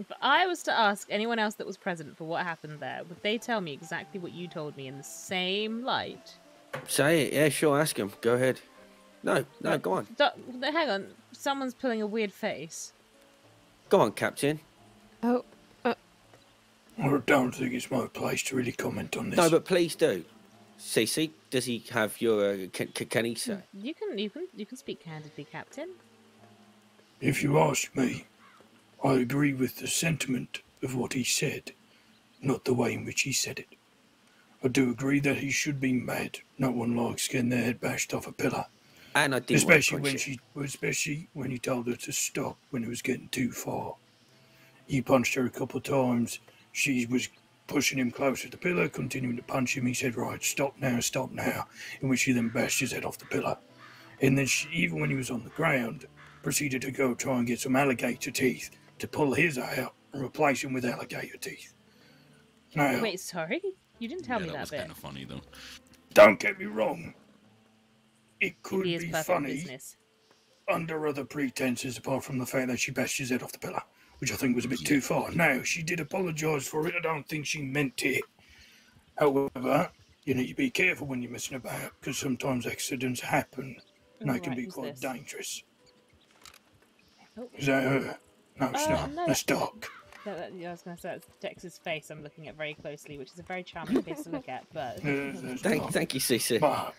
If I was to ask anyone else that was present for what happened there, would they tell me exactly what you told me in the same light? Say it. Yeah, sure. Ask him. Go ahead. No, no, go on. Do- hang on, someone's pulling a weird face. Go on, Captain. Oh, I don't think it's my place to really comment on this. No, but please do. Cece, does he have your? Uh, can, can, can he say? You can, you can, you can speak candidly, Captain. If you ask me, I agree with the sentiment of what he said, not the way in which he said it. I do agree that he should be mad. No one likes getting their head bashed off a pillar. And I didn't want especially when she, especially when he told her to stop when it was getting too far. He punched her a couple of times. She was pushing him closer to the pillar, continuing to punch him. He said, "Right, stop now, stop now." In which she then bashed his head off the pillar, and then she, even when he was on the ground, proceeded to go try and get some alligator teeth to pull his out and replace him with alligator teeth. Now, Wait, sorry, you didn't tell yeah, me that that, was bit. kind of funny though. don't get me wrong. It could Indy be funny business. under other pretenses apart from the fact that she bashed his head off the pillar. which I think was a bit too far. Now, she did apologise for it. I don't think she meant it. However, you need to be careful when you're messing about because sometimes accidents happen and they can be quite this? dangerous. Oh. Is that her? No, it's Uh, not. no, That's Doc. No, that- yeah, I was going to say it's Dex's face. I'm looking at very closely, which is a very charming face to look at. But Yeah, Thank, thank you, CC. But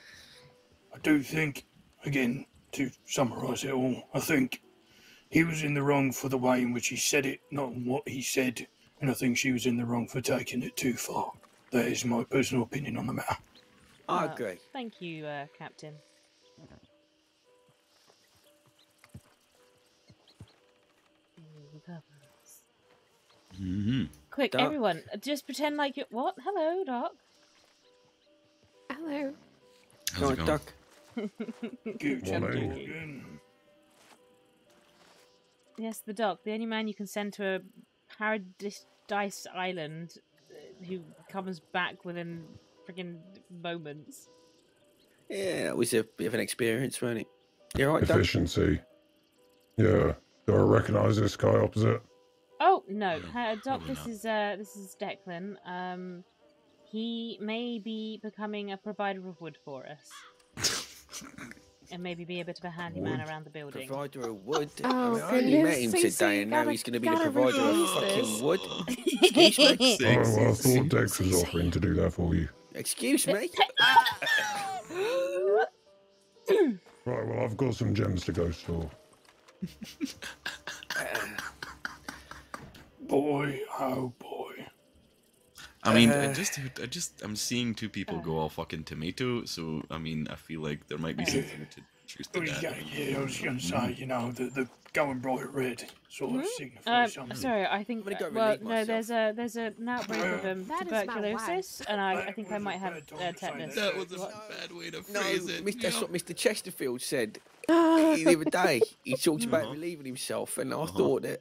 I do think, again, to summarise it all, I think he was in the wrong for the way in which he said it, not what he said, and I think she was in the wrong for taking it too far. That is my personal opinion on the matter. I Uh, agree. Thank you, uh, Captain. Mm-hmm. Quick, Doc. everyone, uh, just pretend like you. What? Hello, Doc. Hello. How's it going? Doc. Good Morning. again. Yes, the Doc, the only man you can send to a paradise island uh, who comes back within friggin' moments. Yeah, that was a bit of an experience, wasn't it? You alright, Doc? Efficiency. Yeah. Do I recognise this guy opposite? Oh no, uh, Doc, this is uh, this is Declan. Um, he may be becoming a provider of wood for us, and maybe be a bit of a handyman Wood? around the building. Provider of wood. Oh, I, mean, I only met him goodness, today, CC, and now gotta- he's going to be the provider of release fucking wood. Excuse me. Oh, well, I thought Dex was offering to do that for you. Excuse me. Right, well, I've got some gems to go store. Boy, oh boy. I mean, Uh, I just, I just, I'm seeing two people go all fucking tomato. So, I mean, I feel like there might be something to choose to that. yeah, yeah, I was going to say, you know, the, the going bright red sort of Um, signifies something. sorry, I think. gonna go well, no, myself. there's a there's a, an outbreak of um, That is my tuberculosis, and I, I think I might have uh, tetanus. That was a What? bad way to No, phrase it. Mr. that's what Mr. Chesterfield said the other day. He talked about Uh-huh. relieving himself, and I thought that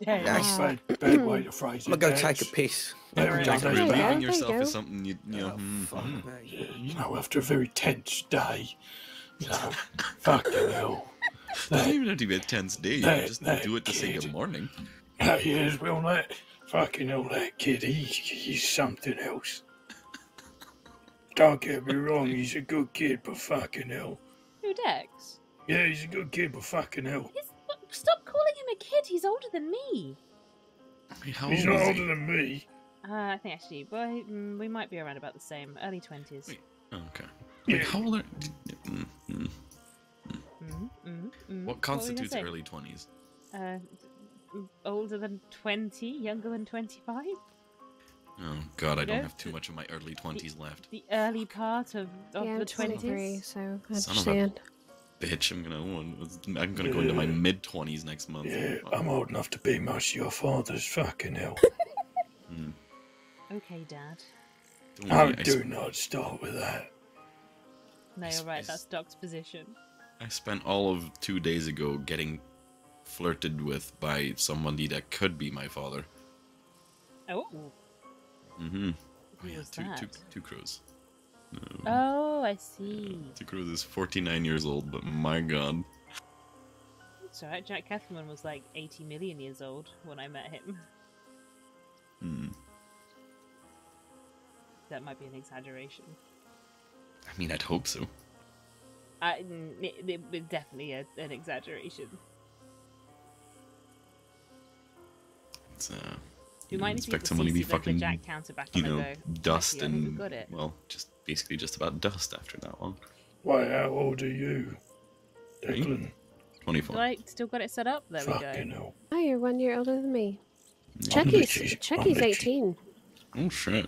Yeah, yeah. that's. bad, bad way to phrase it. I'm gonna go Dex. take a piss. There we Like, go, There you that's go, relieving better. there you yourself go. is something you, you know. Oh, mm, fuck, mm. mate. You know, after a very tense day, you know, fucking hell. Doesn't even have to be a tense day. You that- can just that do it to say kid. good morning. Uh, yes, well, that fucking hell, that kid, he, he's something else. Don't get me wrong, he's a good kid, but fucking hell. Who Dex? Yeah, he's a good kid, but fucking hell. He's, stop calling him a kid. He's older than me. Wait, how He's old not is older he? than me. Uh, I think actually, well, mm, we might be around about the same, early twenties. Oh, okay. Like, Yeah. how old are? Mm, mm. Mm, mm, mm. What were you gonna constitutes say? early twenties? Uh, older than twenty, younger than twenty-five. Oh God, I You don't know, have too much of my early twenties left. The early part of, of yeah, the 23, twenties. so I Son of a- understand. Bitch, I'm gonna, I'm gonna go into my mid twenties next month. Yeah, I'm old enough to be most of your father's fucking hell. Mm. Okay, Dad. Don't I worry, do s- not start with that. No, I you're right. I s- That's Doc's position. I spent all of two days ago getting flirted with by somebody that could be my father. Oh, Mm-hmm. who yeah, was two, that? two, two crows. No. Oh, I see. Two crows is 49 years old, but my God. It's alright. Jack Kethelman was like 80 million years old when I met him. Hmm. That might be an exaggeration. I mean, I'd hope so. I, it, it, it's definitely a, an exaggeration. It's, uh, You you might know, need to get expect the someone to be CC, the- the fucking, Jack counter back you know, dust Actually, I think we and well, just basically just about dust after that one. Why, how old are you? Declan? 24. Do I still got it set up? There we Fucking go. hell. Oh, you're one year older than me. I'm Chucky's Chucky's 18. Oh shit.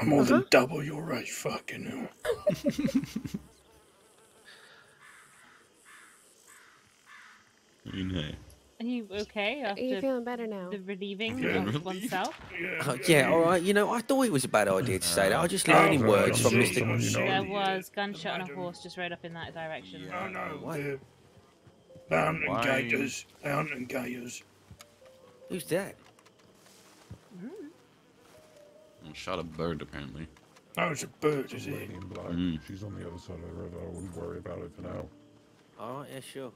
I'm more Uh-huh. than double your age, fucking hell. I mean, hey. Are you okay Are you feeling better now? the relieving Yeah. of oneself? Uh, yeah, all right. You know, I thought it was a bad idea to say that. I was just learning Oh, words from sorry, I'm Mr. sorry. There was gunshot on a horse just rode up in that direction. Oh no, What? they're mountain Why? gators. Mountain gators. Who's that? I shot a bird apparently. Oh, it's a bird, is it? Lady in. Mm. She's on the other side of the river. I wouldn't worry about it for now. All right, yeah, sure.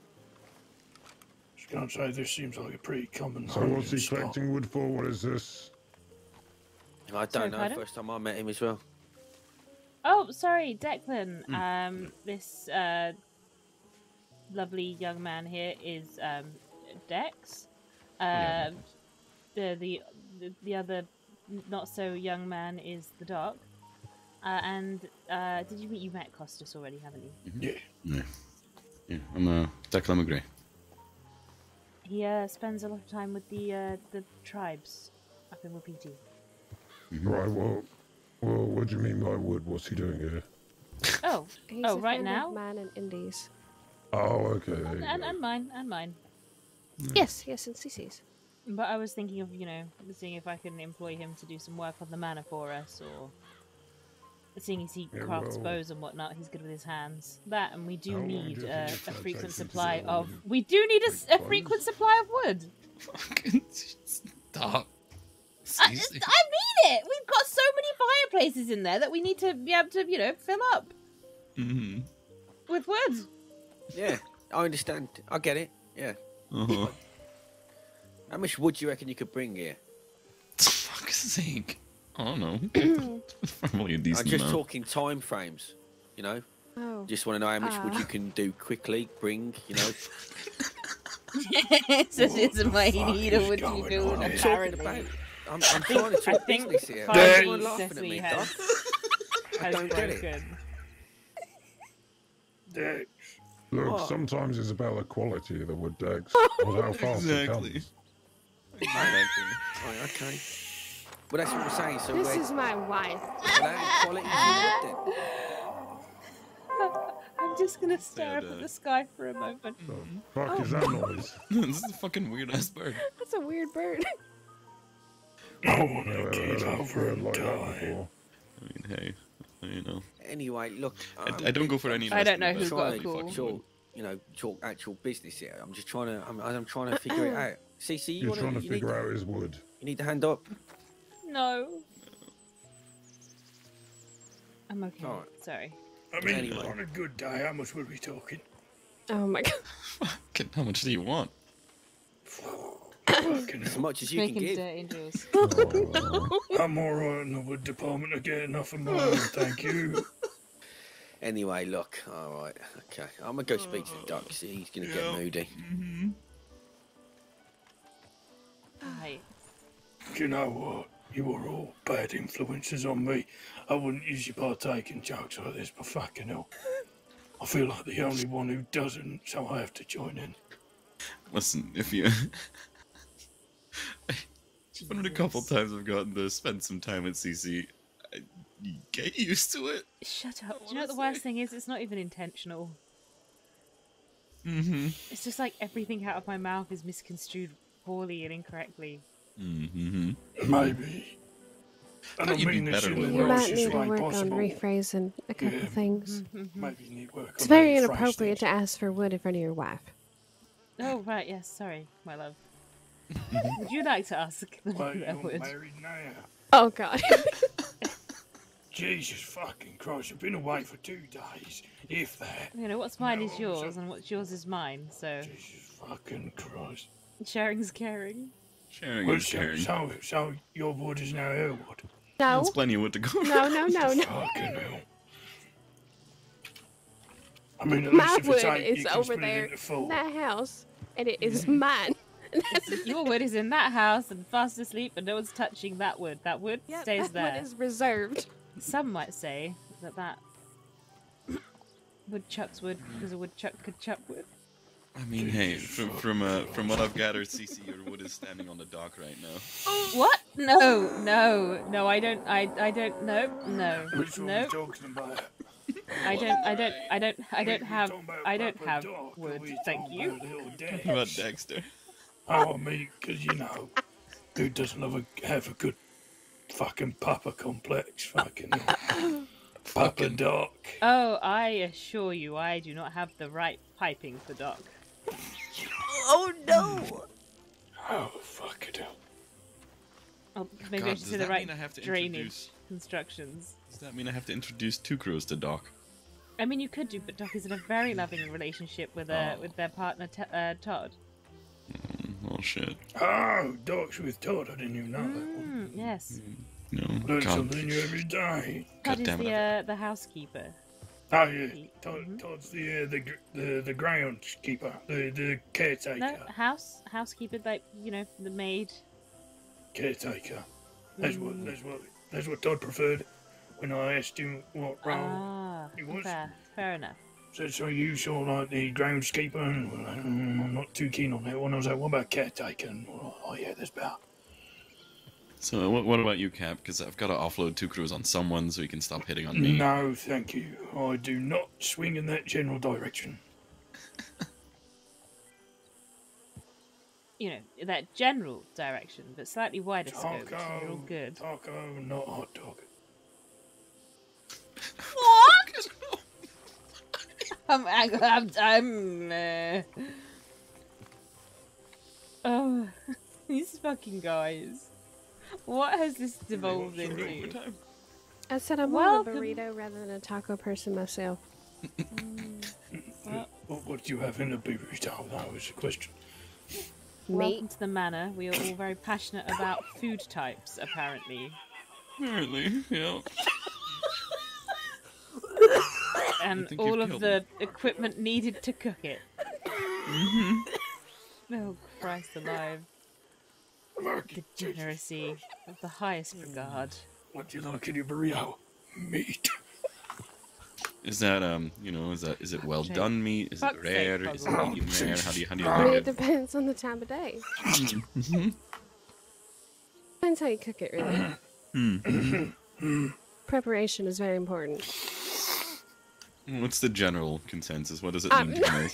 Can I say this seems like a pretty common So what's he hiding spot. collecting wood for? What is this? I don't Sorry, know. pardon? First time I met him as well. Oh, sorry, Declan. Um, this uh, lovely young man here is um, Dex. Yeah. Um, the, the the the other not so young man is the Doc. Uh, and uh, did you meet you met Costas already, haven't you? Yeah. Yeah. Yeah, I'm uh, Declan McGray. He uh, spends a lot of time with the uh, the tribes up in Wapiti. Right, well, well, what do you mean by wood? What's he doing here? Oh, He's oh, a right now. man in Indies. Oh, okay. And, and, and mine, and mine. Yes, yes, and Cece's. But I was thinking of, you know, seeing if I can employ him to do some work on the manor for us, or seeing as he Yeah, crafts well- bows and whatnot, he's good with his hands. That, and we do How need you uh, a frequent supply of. We do need a frequent supply of wood. Stop. I, I mean it. We've got so many fireplaces in there that we need to be able to, you know, fill up Mm-hmm. with wood. Yeah, I understand. I get it. Yeah. Uh-huh. How much wood do you reckon you could bring here? Fuck's sake. I don't know. Probably a I'm just amount. talking time frames. You know. Oh. Just want to know how much wood Ah. you can do quickly. Bring. You know. so it's my fuck need of is wood you going do, I'm here? talking about. I'm, I'm trying to talk think business here. finally Everyone laughing at me, has, Doc. has don't get it. broken. Look, What? sometimes it's about the quality of the wood decks, not how fast Exactly. it comes. Right, okay. Well, that's what we're saying. So, This is my wife. well, how quality is your wood then? I'm just gonna stare up at uh, the sky for a moment. Fuck is that noise? this is a fucking weird ass bird. That's a weird bird. I want Never to heard get of a over and die. I mean, hey, you know. Anyway, look. I, I'm I don't go for any. I don't know investment, who's but got a holy cool- Talk, you know, talk actual business here. I'm just trying to. I'm, I'm trying to figure it out. CC, you You're wanna, trying to you need, figure out his wood. You need to hand up. No. I'm okay. Alright. Sorry. I mean, Anyway. on a good day, how much were we talking? Oh my god. Fucking, How much do you want? As much as you can Making give. dirty Jules. I'm alright in the wood department. I get enough of my own, thank you. Anyway, look. All right. Okay. I'm gonna go speak to the doc. See, he's gonna get moody. Mm-hmm. Right. Do you know what? You are all bad influences on me. I wouldn't usually partake in jokes like this, but fucking hell. I feel like the only one who doesn't, so I have to join in. Listen, if you. One of the couple times I've gotten to spend some time with CC, I, get used to it. Shut up. Do you know what the worst thing is? It's not even intentional. Mm-hmm. It's just like everything out of my mouth is misconstrued poorly and incorrectly. Mm-hmm. Maybe. I don't you'd mean this better in with the You might nicest need to way work on rephrasing a couple Yeah. things. Maybe you need work It's on very how you phrase inappropriate things. to ask for wood in front of your wife. Oh, right, yes, sorry, my love. Would you like to ask the Well, that you're married now. Oh god. Jesus fucking Christ, I've been away for two days, if that. You know, what's mine No, is yours, so- and what's yours is mine, so Jesus fucking Christ. sharing's caring. Sharing Well, is so, caring. so, so your wood is now her wood. No. There's plenty of wood to go. No, no, no, no. Fucking hell. I mean, at My least if wood it's is you over there it in that house, and it is mine. Your wood is in that house and fast asleep, and no one's touching that wood. That wood Yep, stays that there. wood is reserved. Some might say that that woodchuck's wood because a woodchuck could chuck wood. I mean, hey, from from uh, from what I've gathered, CC, your wood is standing on the dock right now. What? No, no, no. I don't. I. I don't. No, no, Which one are no. you talking about? I don't. I don't. I don't. I don't have. I don't have wood. Thank you. about little Talking about Dexter. Oh, I mean, because you know, who doesn't have a, have a good fucking Papa complex? Fucking hell. Papa Doc. Oh, I assure you, I do not have the right piping for Doc. Oh no! Oh, fuck it hell. Oh, maybe I should does say the right mean I have to drainage introduce- constructions. Does that mean I have to introduce two crows to Doc? I mean, you could do, but Doc is in a very loving relationship with uh, Oh. with their partner T- uh, Todd. Oh shit. Oh, dogs with Todd. I didn't even know that. Mm, yes. No. Learn God. something new every day. Todd is the, uh, the housekeeper. Oh yeah, Todd, Todd's the uh, the the the groundskeeper, the the caretaker, No, house housekeeper, like you know, the maid. caretaker. That's what Mm. that's what that's what Todd preferred when I asked him what role Ah, he was. fair, fair enough. Said so you saw like the groundskeeper, and well, mm, I'm not too keen on that one. I was like, what about caretaker? And, oh yeah, there's about. So what, what about you, Cap? Because I've got to offload two crows on someone so you can stop hitting on me. No, thank you. I do not swing in that general direction. You know, that general direction, but slightly wider scope. so You're all good. taco, not hot dog. What? I'm, I'm, I'm, uh... Oh, these fucking guys. What has this devolved into? I said I'm more of a Welcome. burrito rather than a taco person myself. What, what do you have in a burrito? That was the question. Welcome to the manor. We are all very passionate about food types, apparently. Apparently, yeah. And all of killed the equipment needed to cook it. Mm-hmm. Oh, Christ alive. Degeneracy of the highest regard. What do you like in your burrito? Meat. Is that um, you know, is that is it well done meat? Is it rare? Is it medium rare? How do you how do you I like it it? depends on the time of day. Mhm. Depends how you cook it, really. Hmm. Preparation is very important. What's the general consensus? What does it Um, mean to you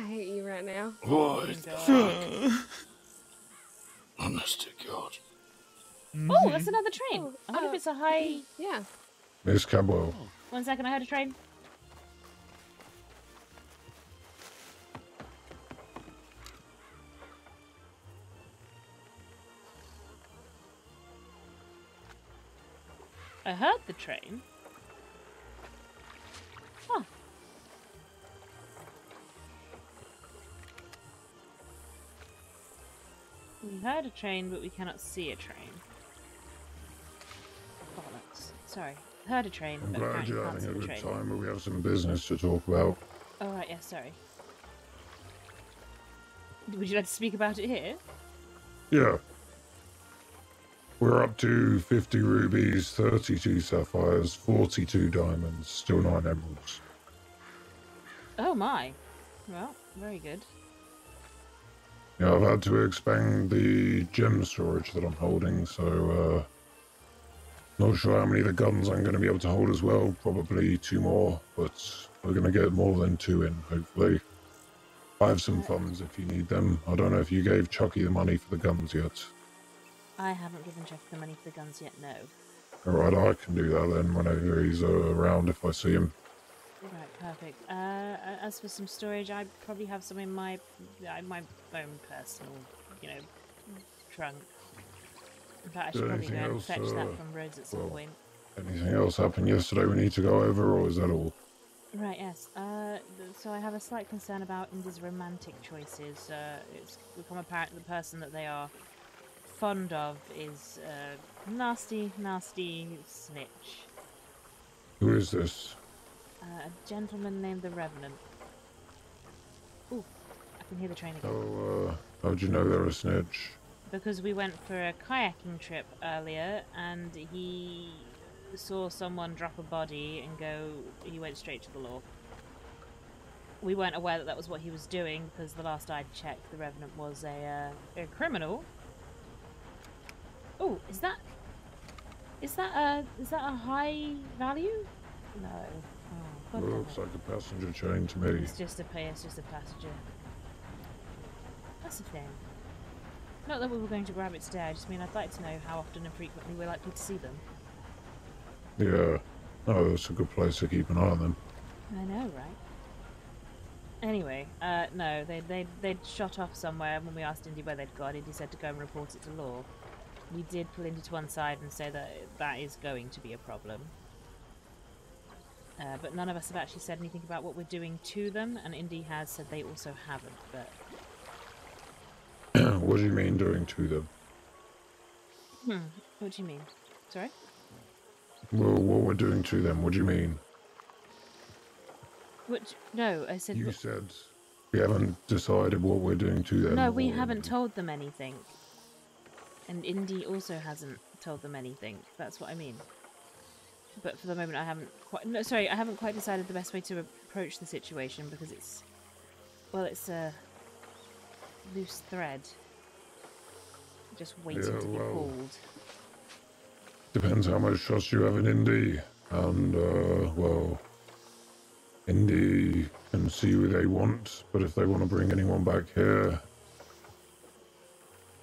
I hate you right now. What the fuck? Honest to God. Mm-hmm. Oh, that's another train. Oh, I wonder if uh, it's a high. Yeah. Miss Caldwell. One second, I heard a train. I heard the train. We heard a train, but we cannot see a train. Bollocks. Sorry. Heard a train, I'm but glad you're can't see having a the good train. time, but we have some business to talk about. Oh, right, yeah, sorry. Would you like to speak about it here? Yeah. We're up to 50 rubies, 32 sapphires, 42 diamonds, still 9 emeralds. Oh my. Well, very good. Yeah, I've had to expand the gem storage that I'm holding, so uh, not sure how many of the guns I'm going to be able to hold as well. Probably two more, but we're going to get more than two in, hopefully. I have some funds if you need them. I don't know if you gave Chucky the money for the guns yet. I haven't given Jefe the money for the guns yet, no. Alright, I can do that then whenever he's uh, around if I see him. Right, perfect. Uh, as for some storage, I probably have some in my uh, my own personal, you know, trunk. In fact, I should probably go Anything and else, fetch that uh, from Rhodes at some well- point. Anything else happened yesterday we need to go over, or is that all? Right, yes. Uh, so I have a slight concern about Indy's romantic choices. Uh, it's become apparent the person that they are fond of is a nasty, nasty snitch. Who is this? Uh, a gentleman named the Revenant. Ooh, I can hear the train again. Oh, uh, how'd you know they're a snitch? Because we went for a kayaking trip earlier and he saw someone drop a body and go, he went straight to the law. We weren't aware that that was what he was doing because the last I'd checked, the Revenant was a, uh, a criminal. Oh, is that. Is that a. Is that a high value? No. Looks like a passenger train to me. It's just a pay, it's just a passenger. That's a thing. Not that we were going to grab it today, I just mean I'd like to know how often and frequently we're likely to see them. Yeah. Oh, that's a good place to keep an eye on them. I know, right? Anyway, uh, no, they they they'd shot off somewhere. and When we asked Indy where they'd gone, Indy said to go and report it to law. We did pull Indy to one side and say that that is going to be a problem. Uh, but none of us have actually said anything about what we're doing to them, and Indy has said they also haven't. But what do you mean doing to them? hmm, what do you mean? Sorry. Well, what we're doing to them? What do you mean? What? No, I said. You what- said we haven't decided what we're doing to them. No, we haven't told them anything. And Indy also hasn't told them anything. That's what I mean. But for the moment, I haven't quite. No, sorry, I haven't quite decided the best way to approach the situation because it's. Well, it's a loose thread. Just waiting Yeah, to be well- pulled. Depends how much trust you have in Indy. And, uh, well, Indy can see who they want, but if they want to bring anyone back here.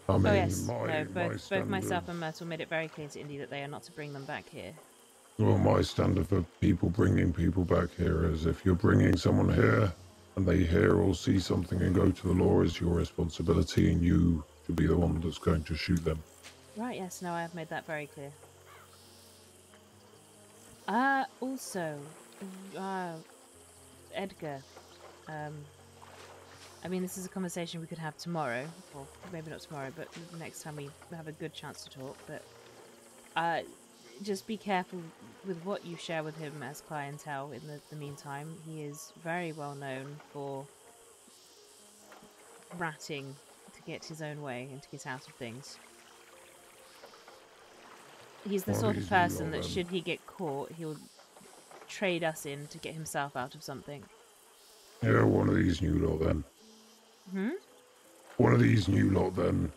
I mean, oh yes, my, no. my Both, both myself and Myrtle made it very clear to Indy that they are not to bring them back here. Well, my standard for people bringing people back here is if you're bringing someone here and they hear or see something and go to the law is your responsibility and you should be the one that's going to shoot them. Right, yes, no, I have made that very clear. Uh, also, uh, Edgar, um, I mean, this is a conversation we could have tomorrow, or maybe not tomorrow, but next time we have a good chance to talk, but, uh, just be careful with what you share with him as clientele in the, the meantime. He is very well known for ratting to get his own way and to get out of things. He's the Well, sort of he's person that, should he get caught, he'll trade us in to get himself out of something. Yeah, one of these new lot then. Hmm? One of these new lot then.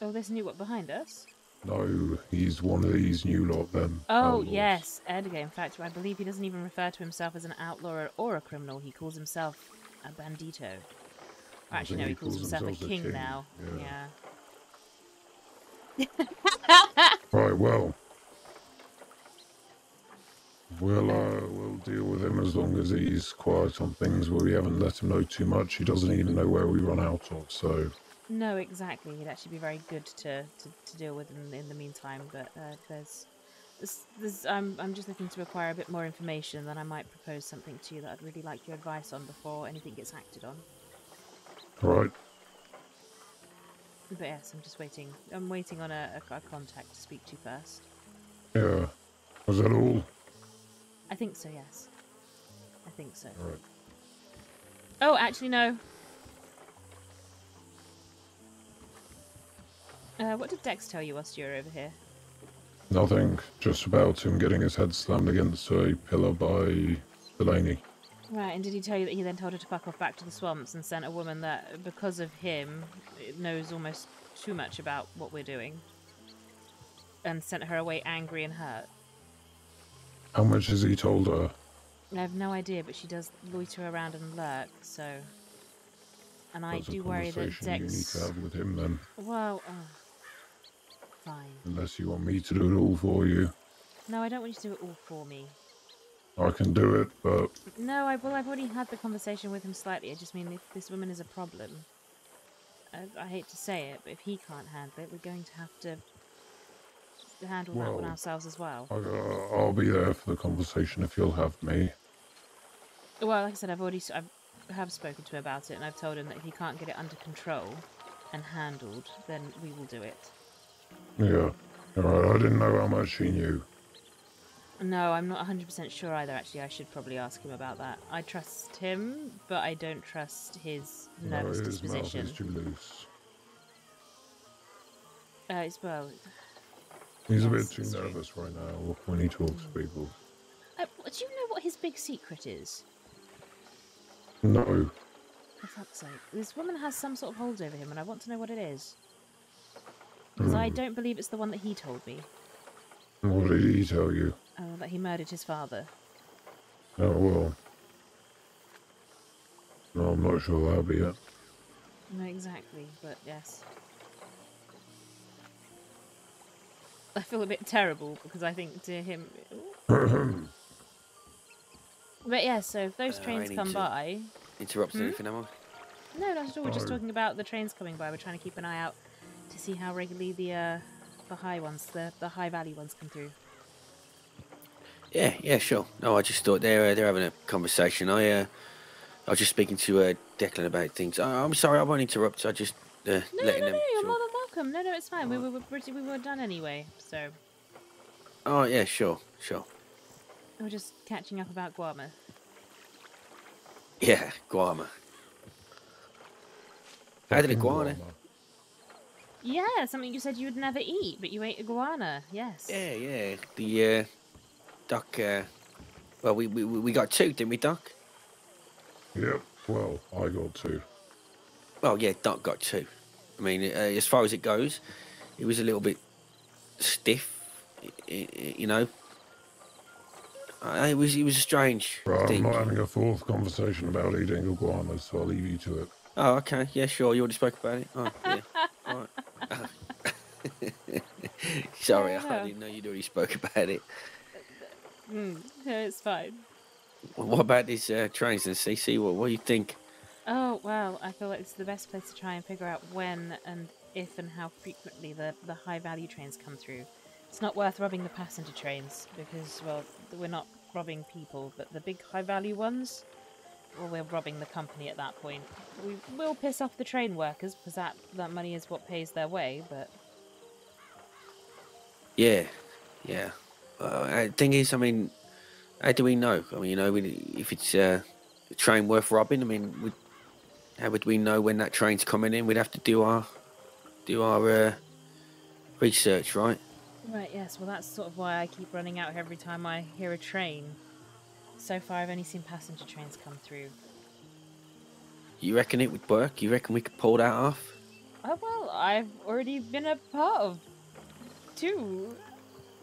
Oh, there's a new what behind us? No, he's one of these new lot then. Oh, Outlaws. yes, Edgar. In fact, I believe he doesn't even refer to himself as an outlaw or, or a criminal. He calls himself a bandito. I Actually, no, he he calls calls himself a himself a king, king, now. yeah. Yeah. Right, well. We'll, uh, we'll deal with him as long as he's quiet on things where we haven't let him know too much. He doesn't even know where we run out of, so. No, exactly. He'd actually be very good to, to, to deal with in, in the meantime. But uh, there's, there's, there's I'm, I'm just looking to acquire a bit more information. Then I might propose something to you that I'd really like your advice on before anything gets acted on. Right. But yes, I'm just waiting. I'm waiting on a, a, a contact to speak to first. Yeah. Was that all? I think so. Yes. I think so. Right. Oh, actually, no. Uh, what did Dex tell you whilst you were over here? Nothing. Just about him getting his head slammed against a pillar by Delaney. Right, and did he tell you that he then told her to fuck off back to the swamps and sent a woman that, because of him, knows almost too much about what we're doing? And sent her away angry and hurt? How much has he told her? I have no idea, but she does loiter around and lurk, so. And I That's a do worry that conversation you need Dex. to have with him then. Well, uh, fine. Unless you want me to do it all for you. No, I don't want you to do it all for me. I can do it, but No, I well, I've already had the conversation with him slightly. I just mean if this woman is a problem. I, I hate to say it, but if he can't handle it, we're going to have to handle that one ourselves as well. I, uh, I'll be there for the conversation if you'll have me. Well, like I said, I've already s- I've, I have spoken to him about it, and I've told him that if he can't get it under control and handled, then we will do it. Yeah. Alright, I didn't know how much he knew. No, I'm not 100% sure either. Actually, I should probably ask him about that. I trust him, but I don't trust his nervous No, nervous his mouth disposition. is too loose. Uh, it's well. He's a bit too it's true. nervous right now when he talks to people. Uh, do you know what his big secret is? No. For fuck's sake. This woman has some sort of hold over him, and I want to know what it is. Because I Hmm. don't believe it's the one that he told me. What did he tell you? Oh, that he murdered his father. Oh, well. No, I'm not sure that'll be it. No, exactly, but yes. I feel a bit terrible because I think to him. But yeah, so if those Uh, trains come to- by. Interrupts Hmm? anything, am I? No, not at all. We're just talking about the trains coming by. We're trying to keep an eye out to see how regularly the uh, the high ones, the the high value ones, come through. Yeah, yeah, sure. No, I just thought they're uh, they're having a conversation. I uh, I was just speaking to uh, Declan about things. I, I'm sorry, I won't interrupt. I just uh, No, letting no, them. you're more than welcome. No, no, it's fine. We were, we were, we were done anyway, so Oh yeah, sure, sure. we we're just catching up about Guarma. Yeah, Guarma. How did Fucking iguana? Yeah, something you said you would never eat, but you ate iguana. Yes. Yeah, yeah. The uh, duck. Uh, well, we, we we got two, didn't we, Duck? Yep. Well, I got two. Well, yeah, Duck got two. I mean, uh, as far as it goes, it was a little bit stiff, i- i- you know. Uh, it was it was strange. Right, I'm not having a fourth conversation about eating iguanas, so I'll leave you to it. Oh, okay. Yeah, sure. You already spoke about it. Oh, yeah. Right. Sorry, Yeah, I no. didn't know you'd already spoke about it. Mm, no, it's fine. Well, what about these uh, trains and CC? What, what do you think? Oh, well, I feel like it's the best place to try and figure out when and if and how frequently the, the high value trains come through. It's not worth robbing the passenger trains because, well, we're not robbing people, but the big high value ones, well, we're robbing the company at that point. We will piss off the train workers because that, that money is what pays their way, but Yeah, yeah. Uh, the thing is, I mean, how do we know? I mean, you know, if it's uh, a train worth robbing, I mean, we, how would we know when that train's coming in? We'd have to do our do our uh, research, right? Right, yes. Well, that's sort of why I keep running out every time I hear a train. So far, I've only seen passenger trains come through. You reckon it would work? You reckon we could pull that off? Oh, well, I've already been a part of two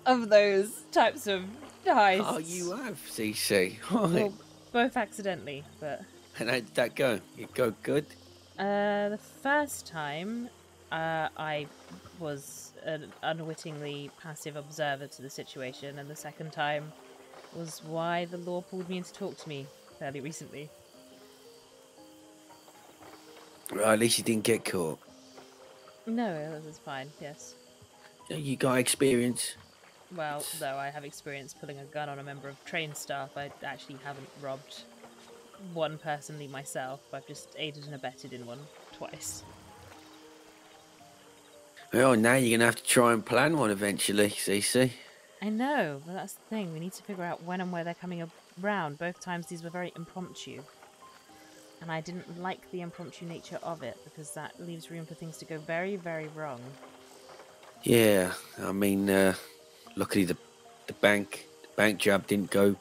of those types of heists. Oh, you have, CC. Right. Well, both accidentally, but and how did that go? It go good? uh, the first time uh, I was an unwittingly passive observer to the situation, and the second time was why the law pulled me in to talk to me fairly recently. Well, at least you didn't get caught. No, that was fine, yes. You got experience. Well, though I have experience pulling a gun on a member of train staff, I actually haven't robbed one personally myself. I've just aided and abetted in one twice. Well, now you're gonna have to try and plan one eventually, CC. I know, but that's the thing. We need to figure out when and where they're coming around. Both times these were very impromptu. And I didn't like the impromptu nature of it because that leaves room for things to go very, very wrong. Yeah, I mean, uh, luckily the the bank the bank job didn't go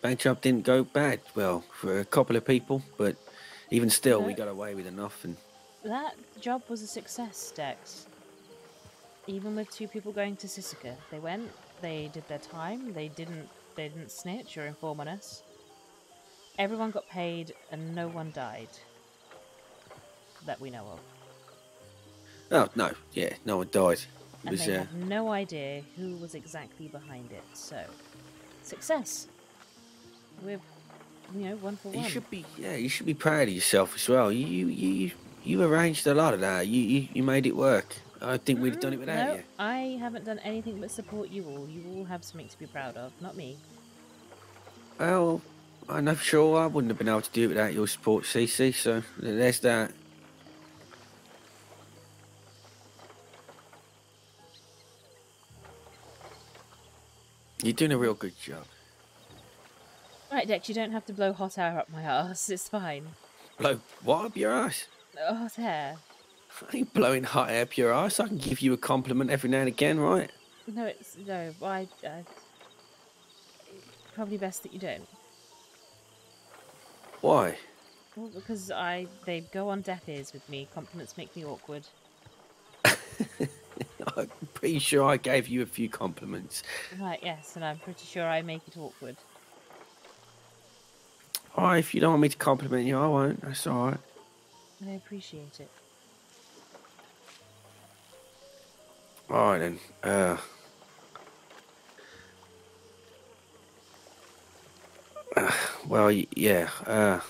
bank job didn't go bad. Well, for a couple of people, but even still, we got away with enough. And That job was a success, Dex. Even with two people going to Sisika, they went, they did their time, they didn't, they didn't snitch or inform on us. Everyone got paid, and no one died. That we know of. oh no, yeah, no one died. It And was they uh, have no idea who was exactly behind it. So, success. We're, you know, one for you one. should be yeah, you should be proud of yourself as well. You you you you arranged a lot of that. You you, you made it work. I think we'd have done it without no, you. I haven't done anything but support you all. You all have something to be proud of, not me. Well, I'm for sure I wouldn't have been able to do it without your support, CC. So there's that. You're doing a real good job. Right, Dex, you don't have to blow hot air up my ass. It's fine. Blow what up your ass? Oh, hot air. I ain't blowing hot air up your ass. I can give you a compliment every now and again, right? No, it's no. I, I probably best that you don't. Why? Well, because I they go on deaf ears with me. Compliments make me awkward. I'm pretty sure I gave you a few compliments. Right, yes, and I'm pretty sure I make it awkward. Alright, if you don't want me to compliment you, I won't. That's alright. I appreciate it. Alright then. Uh, uh, well, yeah. Uh,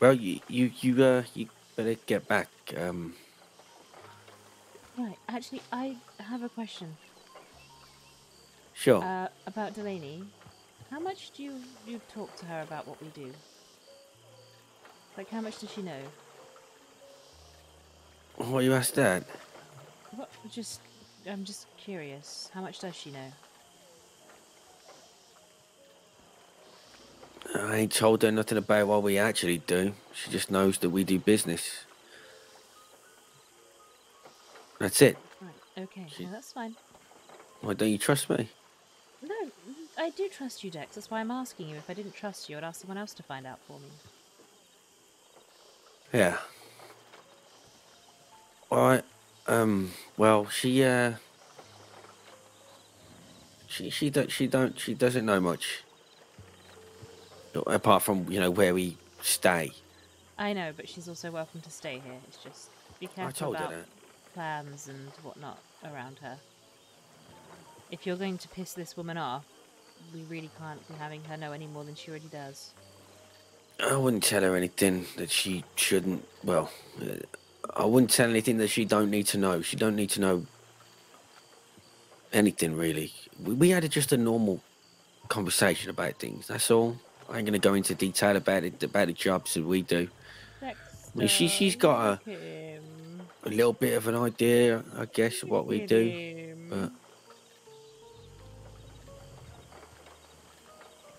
well, you you you uh you better get back. Um, Right, actually, I have a question. sure. Uh, about Delaney. How much do you you talk to her about what we do? Like, how much does she know? Why you asked that? What? Just, I'm just curious. How much does she know? I ain't told her nothing about what we actually do. She just knows that we do business. That's it. Right. Okay. No, that's fine. Why don't you trust me? No, I do trust you, Dex. That's why I'm asking you. If I didn't trust you, I'd ask someone else to find out for me. Yeah. Alright. Um, well, she, uh... She, she don't, she don't, she doesn't know much. Apart from, you know, where we stay. I know, but she's also welcome to stay here. It's just be careful told about plans and whatnot around her. If you're going to piss this woman off, we really can't be having her know any more than she already does. I wouldn't tell her anything that she shouldn't. Well, uh, I wouldn't tell anything that she don't need to know. She don't need to know anything really. We, we had a, just a normal conversation about things. That's all. I ain't gonna go into detail about it about the jobs that we do. I mean, she she's got a a little bit of an idea, I guess, of what we do. But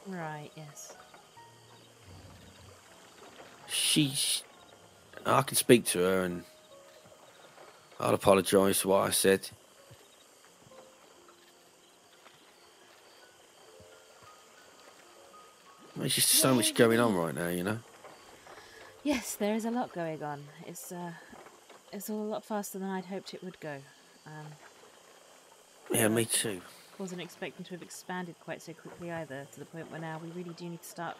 Right, yes. she's. I can speak to her and I'll apologise for what I said. There's just so much going on right now, you know. Yes, there is a lot going on. It's uh, it's all a lot faster than I'd hoped it would go. Um, Yeah, me too. wasn't expecting to have expanded quite so quickly either, to the point where now we really do need to start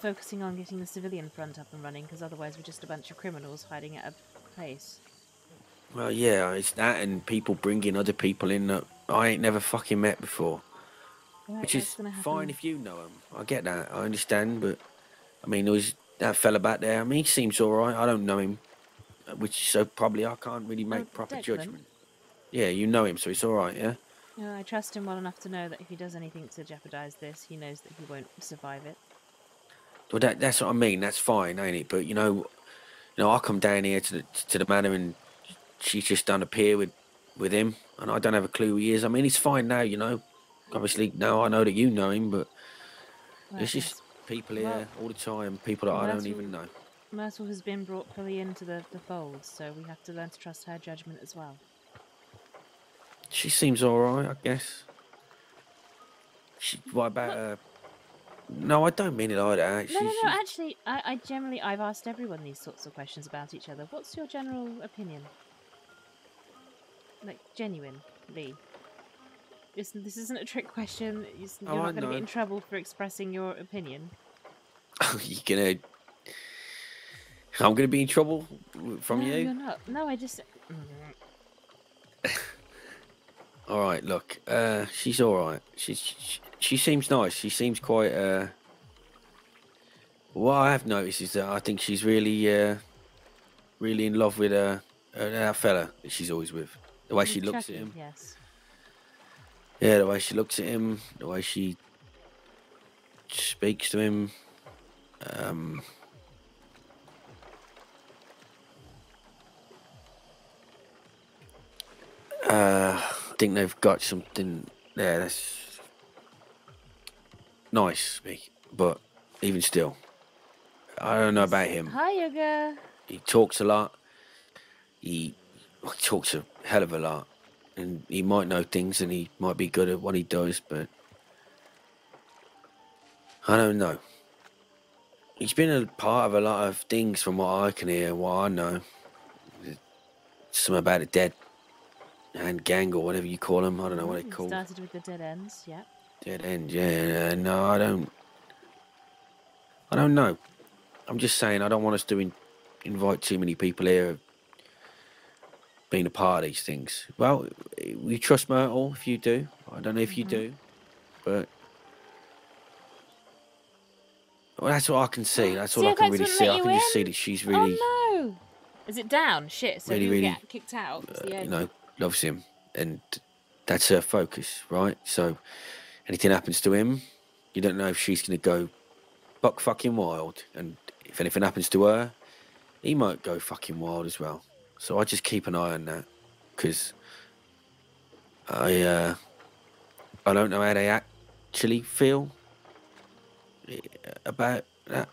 focusing on getting the civilian front up and running, because otherwise we're just a bunch of criminals hiding at a place. Well, yeah, it's that and people bringing other people in that I ain't never fucking met before. Right, Which is fine if you know them. I get that. I understand, but I mean, there was that fella back there. I mean, he seems all right. I don't know him, which so probably I can't really make proper Declan? judgment. Yeah, you know him, so it's all right. Yeah. You know, I trust him well enough to know that if he does anything to jeopardize this, he knows that he won't survive it. Well, that that's what I mean. That's fine, ain't it? But you know, you know, I come down here to the to the manor and she's just done a pier with with him, and I don't have a clue who he is. I mean, he's fine now, you know. Obviously, now I know that you know him, but there's Right, just people Well, here all the time, people that I don't even know. Myrtle has been brought fully into the, the fold, so we have to learn to trust her judgment as well. She seems all right, I guess. She, what about her? No, I don't mean it like that. She, no, no, she- no. Actually, I, I generally I've asked everyone these sorts of questions about each other. What's your general opinion? Like genuinely. This, this isn't a trick question. You're Oh, not going to get in trouble for expressing your opinion. you gonna? I'm gonna be in trouble from no, you. You're not. No, I just. All right, look, uh, she's all right. She, she she seems nice. She seems quite. Uh, what I have noticed is that I think she's really, uh, really in love with uh, uh, that fella that she's always with. The way she looks at him. Yes. Yeah, the way she looks at him, the way she speaks to him. Um, uh, I think they've got something there that's nice, me. But even still, I don't know about him. Hi, Yoga. He talks a lot. He, he talks a hell of a lot, and he might know things, and he might be good at what he does, but I don't know. He's been a part of a lot of things, from what I can hear, what I know. Something about a dead and gang or whatever you call them. I don't know what Mm, they call Started with the dead ends. Yeah. Dead end. Yeah, uh, no, I don't. I don't know. I'm just saying I don't want us to in, invite too many people here being a part of these things. Well, we trust Myrtle if you do. I don't know if you Mhm. do, but well, that's what I can see. That's all I can really see. I can just see that she's really, Oh no! Is it down? Shit. So Really, you really, get kicked out. The you know, loves him, and that's her focus, right? So, anything happens to him, you don't know if she's going to go buck fucking wild. And if anything happens to her, he might go fucking wild as well. So I just keep an eye on that because I uh, I don't know how they actually feel eh, about that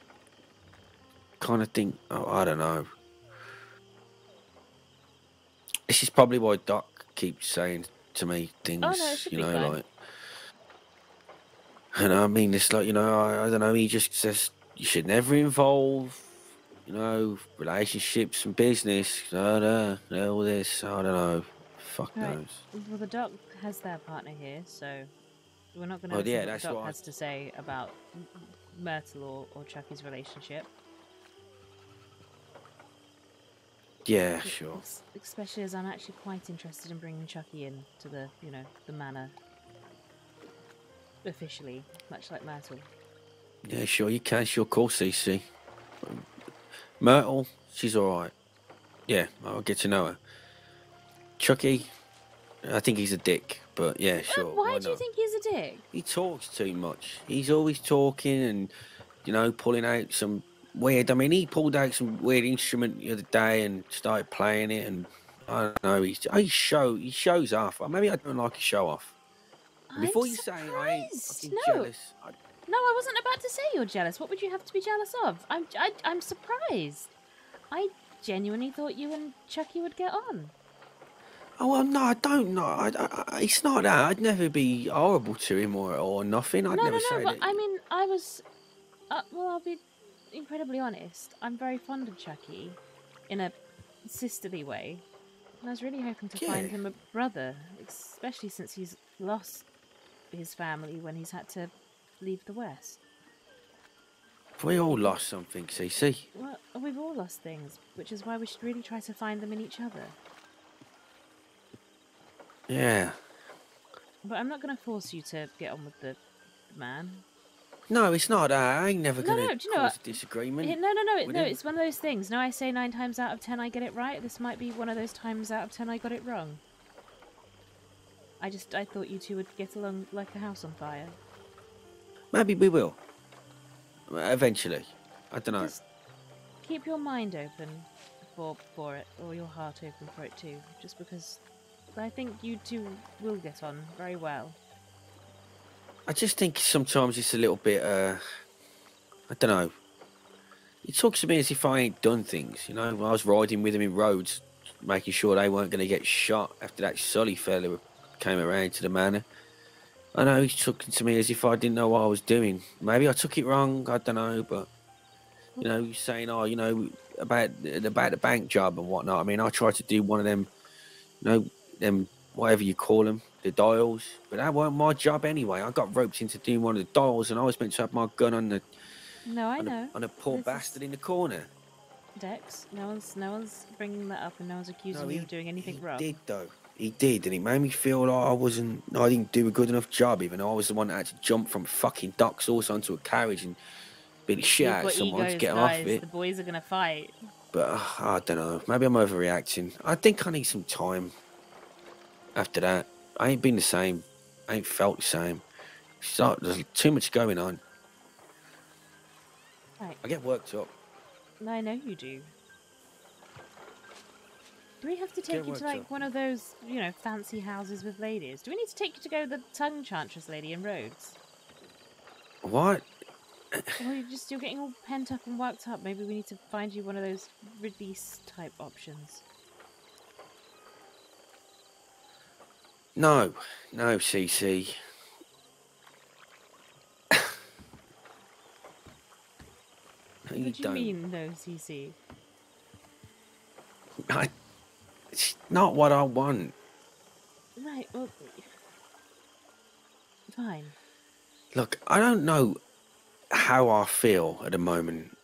kind of thing. Oh, I don't know. This is probably why Doc keeps saying to me things, Oh, no, you know, like. And I mean, it's like, you know, I, I don't know, he just says you should never involve, you know, relationships and business, da, da, da, all this, I don't know. Fuck Right. knows. Well, the doc has their partner here, so we're not going to listen yeah, to what the doc what I- has to say about Myrtle or, or Chucky's relationship. Yeah, sure. Especially as I'm actually quite interested in bringing Chucky in to the, you know, the manor officially, much like Myrtle. Yeah, sure, you can, sure, call CC. Um, Myrtle, she's alright. Yeah, I'll get to know her. Chucky, I think he's a dick, but yeah, sure. Why, why do you think he's a dick? He talks too much. He's always talking and, you know, pulling out some weird. I mean, he pulled out some weird instrument the other day and started playing it, and I don't know. He's he show he shows off. Maybe I don't like a show off. Before you say I ain't surprised. fucking No. jealous, I, No, I wasn't about to say you're jealous. What would you have to be jealous of? I'm, I, I'm surprised. I genuinely thought you and Chucky would get on. oh well, no, I don't know. I, I, I- it's not that. I'd never be horrible to him or or nothing. I'd no, never no, no. say But that. I mean, I was. Uh, well, I'll be incredibly honest. I'm very fond of Chucky, in a sisterly way, and I was really hoping to find him a brother, especially since he's lost his family when he's had to leave the West. We all lost something, CC. Well, we've all lost things, which is why we should really try to find them in each other. Yeah. But I'm not going to force you to get on with the man. No, it's not that. I ain't never gonna no, do you know cause what? a disagreement. Yeah, no, no, no, with no. him. It's one of those things. No, I say nine times out of ten I get it right. This might be one of those times out of ten I got it wrong. I just I thought you two would get along like a house on fire. Maybe we will. Eventually. I don't know. Just keep your mind open for for it, or your heart open for it too. Just because I think you two will get on very well. I just think sometimes it's a little bit, uh, I don't know. He talks to me as if I ain't done things, you know. I was riding with him in roads, making sure they weren't going to get shot after that Sully fella came around to the manor. I know he's talking to me as if I didn't know what I was doing. Maybe I took it wrong, I don't know, but, you know, he's saying, oh, you know, about, about the bank job and whatnot. I mean, I tried to do one of them, you know, them, whatever you call them, the dials, but that weren't my job anyway. I got roped into doing one of the dials, and I was meant to have my gun on the No, I on, know. a, on a poor This bastard in the corner. Dex, no one's no one's bringing that up, and no one's accusing No, you of doing anything wrong. Did though. He did, and it made me feel like I wasn't, I didn't do a good enough job, even though I was the one that had to jump from fucking Doc's horse onto a carriage and beat the shit out of someone to get 'em off of it. The boys are gonna fight. But uh, I don't know. Maybe I'm overreacting. I think I need some time after that. I ain't been the same. I ain't felt the same. Not, there's too much going on. Right. I get worked up. I know you do. Do we have to take you to like up. one of those, you know, fancy houses with ladies? Do we need to take you to go to the tongue chantress lady in Rhodes? What? Or you're just you're getting all pent up and worked up. Maybe we need to find you one of those release type options. No, no, CC. No, you what do you don't. mean, no, CC? I, it's not what I want. Right. Well, fine. Look, I don't know how I feel at the moment,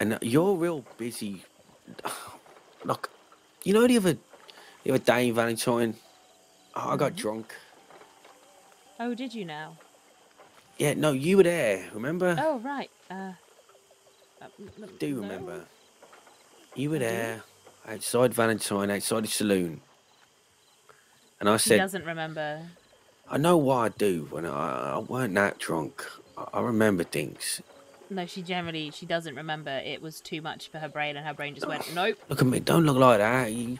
and you're real busy. Look, you know the other, the other day, Valentine, I got drunk. Oh, did you now? Yeah, no, you were there. Remember? Oh, right. Uh. uh, Do no? remember? You were I do. Outside Valentine, outside the saloon, and I He said, doesn't remember. I know what I do when I, I weren't that drunk. I, I remember things. No, she generally she doesn't remember. It was too much for her brain, and her brain just went nope. Look at me. Don't look like that. You,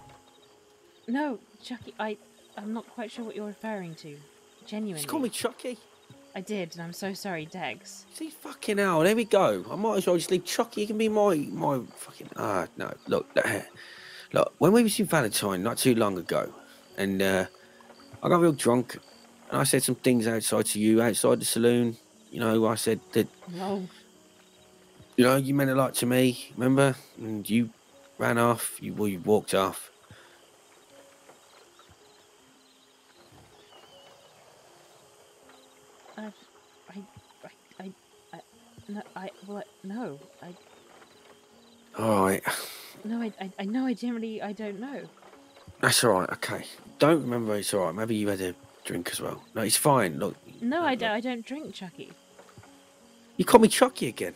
No, Chucky, I I'm not quite sure what you're referring to. Genuinely. just call me Chucky. I did, and I'm so sorry, Dex. See, fucking hell. There we go. I might as well just leave Chucky. He can be my my fucking. Ah, no. Look, look. When we was in Valentine not too long ago, and uh, I got real drunk, and I said some things outside to you outside the saloon. You know, I said that No. you know you meant a lot to me. Remember? And you ran off. You well, you walked off. I, I, I, I, I no, I what? No, I, All right. No, I, I, I know. I generally, I don't know. That's all right. Okay. Don't remember. It's all right. Maybe you had a drink as well. No, it's fine. Look, No, I don't. I don't drink, Chucky. you call me Chucky again.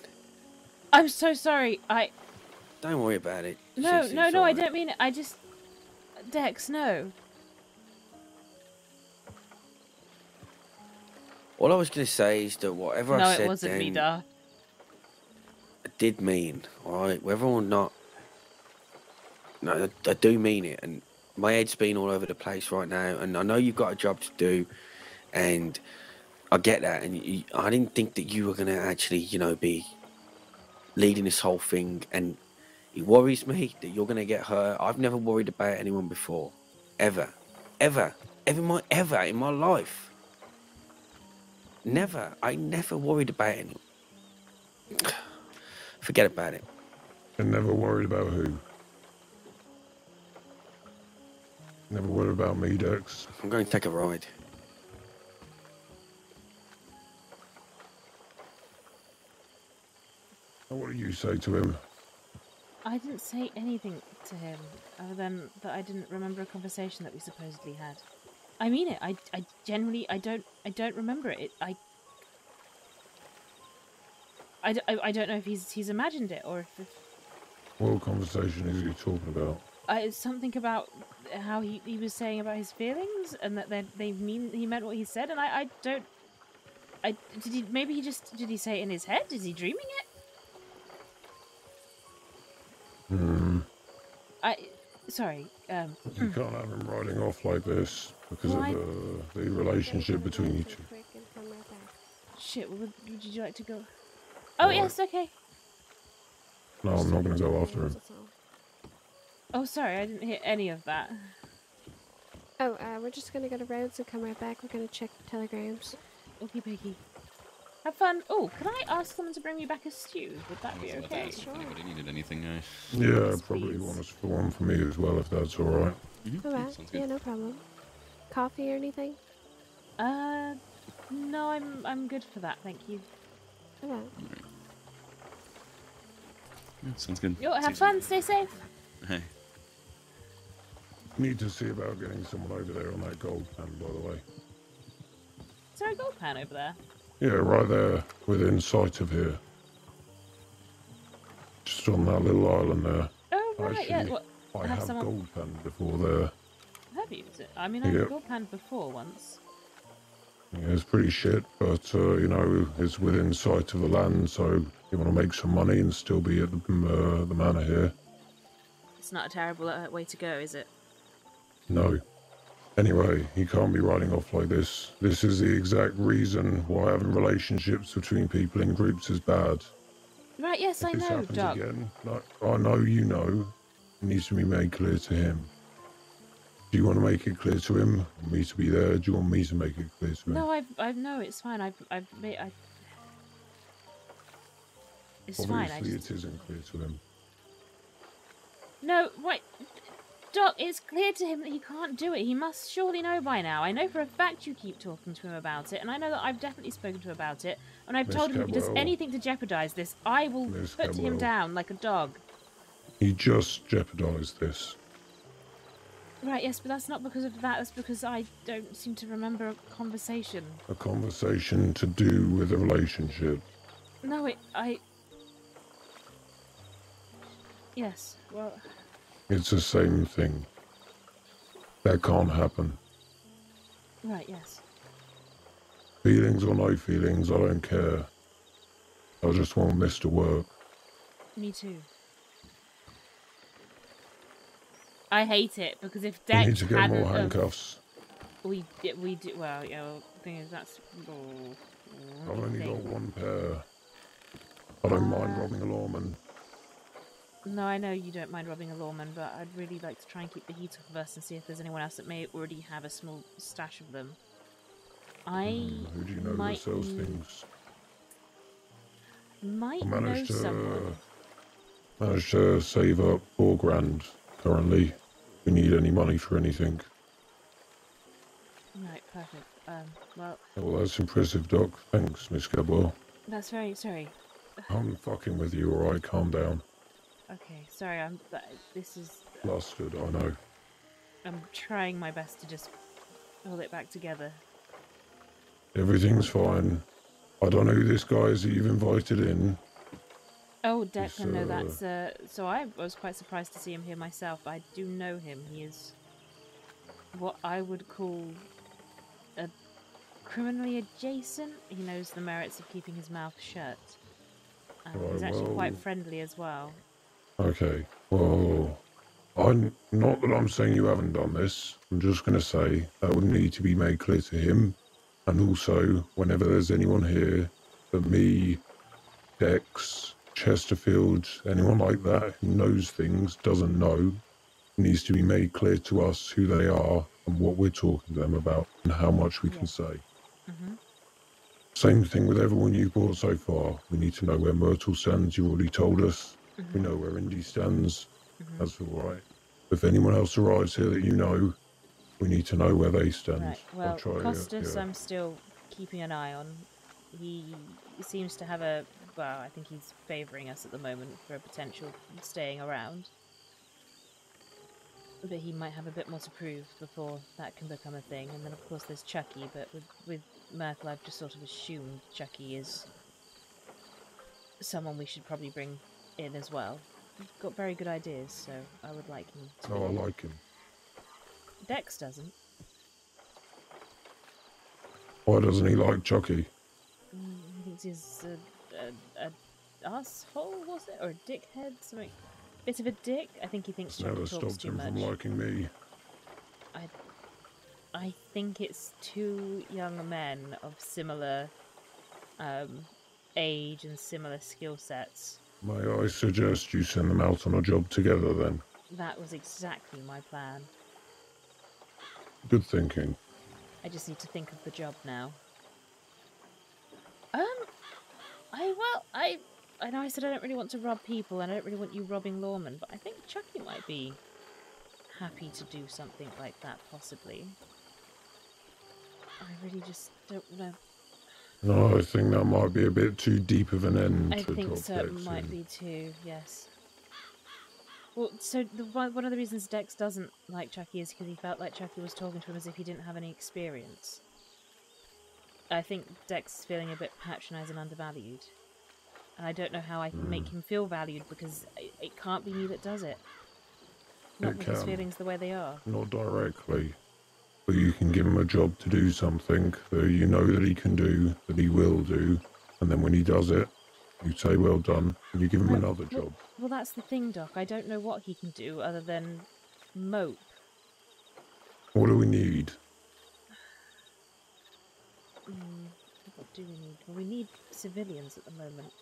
I'm so sorry. I Don't worry about it. no, no, no. all I don't mean it. I just, Dex, no. All I was going to say is that whatever no, I said No, it wasn't then, me, Dar. I did mean, all right, whether or not. No, I, I do mean it, and my head's been all over the place right now, and I know you've got a job to do, and I get that, and you, I didn't think that you were going to actually, you know, be leading this whole thing, and it worries me that you're going to get hurt. I've never worried about anyone before, ever, ever, ever, in my ever in my life. Never. I never worried about anyone. Forget about it. And never worried about who. Never worry about me, Dex. I'm going to take a ride. Now, What did you say to him? I didn't say anything to him other than that I didn't remember a conversation that we supposedly had. I mean it. I, I generally I don't I don't remember it. I, I, I don't know if he's he's imagined it or if, if What conversation is he talking about? Uh, something about how he, he was saying about his feelings and that they they mean he meant what he said and I, I don't I did he maybe he just did he say it in his head? Is he dreaming it? Hmm. I sorry. Um You can't have him riding off like this because Why? of the, the relationship between you two. shit, would, would you like to go? Oh yes, okay. No, I'm not going to go after him. Oh sorry, I didn't hear any of that. Oh, uh, we're just gonna go to Rhodes and come right back. We're gonna check the telegrams. Okie dokie. Have fun. Oh, can I ask someone to bring me back a stew? Would that be If okay? anybody needed anything, I... Yeah, probably one us for one for me as well, if that's all right. Alright, yeah, no problem. Coffee or anything? Uh, no, I'm I'm good for that, thank you. Alright. Yeah, sounds good. Yo, have fun. Stay safe. Hey. Need to see about getting someone over there on that gold pan, by the way. Is there a gold pan over there? Yeah, right there, within sight of here. Just on that little island there. Oh right, yeah. Actually, What? I have have someone- gold pan before there. Have you? I mean, I've Yep. gold pan before once. Yeah, it's pretty shit, but uh, you know, it's within sight of the land, so you want to make some money and still be at the, uh, the manor here. It's not a terrible uh, way to go, is it? No. Anyway, he can't be riding off like this. This is the exact reason why having relationships between people in groups is bad. Right. Yes, I If this know, happens Doc. again, like, I know you know, it needs to be made clear to him. Do you want to make it clear to him? Me to be there? Do you want me to make it clear to him? No, I've, I've, no, it's fine. I've, I've made, I. It's fine. I Obviously, just. it isn't clear to him. No, wait. Doc, it's clear to him that he can't do it. He must surely know by now. I know for a fact you keep talking to him about it, and I know that I've definitely spoken to him about it. And I've Miss told him if he does anything to jeopardize this, I will Miss put him down like a dog. He just jeopardised this. Right, yes, but that's not because of that. That's because I don't seem to remember a conversation. A conversation to do with a relationship. No, it. I. Yes, well. It's the same thing. That can't happen. Right, yes. Feelings or no feelings, I don't care. I just want this to work. Me too. I hate it because if We need to get more handcuffs. we we do well. Yeah, well, the thing is that's. Oh, I've only got one pair. I don't mind uh, robbing a lawman. No, I know you don't mind robbing a lawman, but I'd really like to try and keep the heat off of us and see if there's anyone else that may already have a small stash of them. I Who do you know might sells things? might I know to someone. managed to save up four grand currently. We need any money for anything. Right, perfect. Um, well, Well, that's impressive, Doc. Thanks, Miss Caldwell. that's very sorry. I'm fucking with you, alright? Calm down. Okay, sorry. I'm. This is. Flustered, I know. I'm trying my best to just hold it back together. Everything's fine. I don't know who this guy is that you've invited in. Oh, Declan, no, uh, that's uh. So I was quite surprised to see him here myself. I do know him. He is what I would call a criminally adjacent. He knows the merits of keeping his mouth shut. Um, he's Right, actually quite friendly as well. Okay, well, I'm not that I'm saying you haven't done this. I'm just going to say that would need to be made clear to him. And also, whenever there's anyone here that me, Dex, Chesterfield, anyone like that who knows things doesn't know, needs to be made clear to us who they are and what we're talking to them about and how much we can say. Mm-hmm. Same thing with everyone you've brought so far. We need to know where Myrtle stands. You already told us. We know where Indy stands. That's all right. If anyone else arrives here that you know, we need to know where they stand. Right. Well, try, uh, Costas, yeah. I'm still keeping an eye on. He seems to have a. Well, I think he's favouring us at the moment for a potential staying around. But he might have a bit more to prove before that can become a thing. And then, of course, there's Chucky. But with with Myrtle, I've just sort of assumed Chucky is someone we should probably bring in as well. He's got very good ideas, so I would like him to. Oh, I like him. Dex doesn't. Why doesn't he like Chucky? Mm, He thinks he's a, a, a asshole, was it? Or a dickhead? Something. Bit of a dick? I think he thinks It's Chucky never talks stopped too him much. from liking me. I, I think it's two young men of similar um, age and similar skill sets. May I suggest you send them out on a job together then? That was exactly my plan. Good thinking. I just need to think of the job now. Um, I well, I I know I said I don't really want to rob people, and I don't really want you robbing lawmen, but I think Chucky might be happy to do something like that, possibly. I really just don't know. No, I think that might be a bit too deep of an end I to think so. It Dex might in. be too. Yes. Well, so the, one of the reasons Dex doesn't like Chucky is because he felt like Chucky was talking to him as if he didn't have any experience. I think Dex is feeling a bit patronised and undervalued, and I don't know how I can make Hmm. him feel valued because it, it can't be me that does it. Not It with his feelings the way they are. Not directly. But you can give him a job to do something that you know that he can do, that he will do, and then when he does it, you say well done, and you give him another Well- job. Well, that's the thing, Doc. I don't know what he can do other than mope. What do we need? Mm, what do we need? Well, we need civilians at the moment.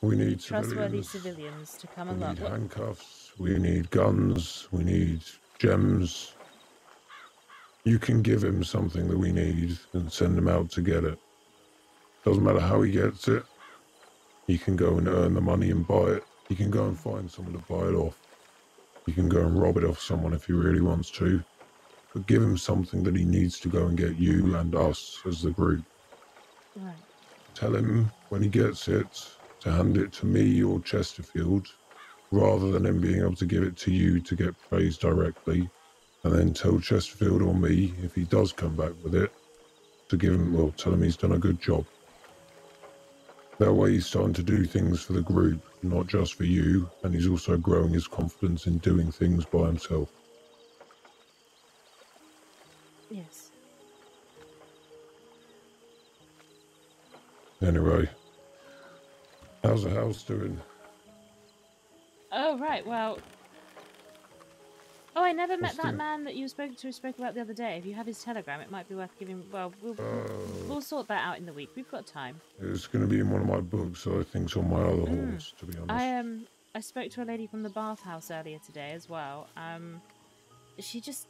We need Trustworthy civilians. civilians to come We along. We need handcuffs. We need guns. We need gems. You can give him something that we need and send him out to get it. Doesn't matter how he gets it. He can go and earn the money and buy it. He can go and find someone to buy it off. He can go and rob it off someone if he really wants to. But give him something that he needs to go and get you and us as the group. Right. Tell him when he gets it to hand it to me or Chesterfield, rather than him being able to give it to you to get praised directly, and then tell Chesterfield or me if he does come back with it to give him, well, tell him he's done a good job. That way he's starting to do things for the group, not just for you, and he's also growing his confidence in doing things by himself. Yes. Anyway, how's the house doing? Oh right, well. Oh, I never met that man that you spoke to spoke about the other day. If you have his telegram, it might be worth giving. Well, we'll, Uh, we'll sort that out in the week. We've got time. It's going to be in one of my books, so I think on my other Mm. horse, to be honest. I um I spoke to a lady from the bathhouse earlier today as well. Um, she just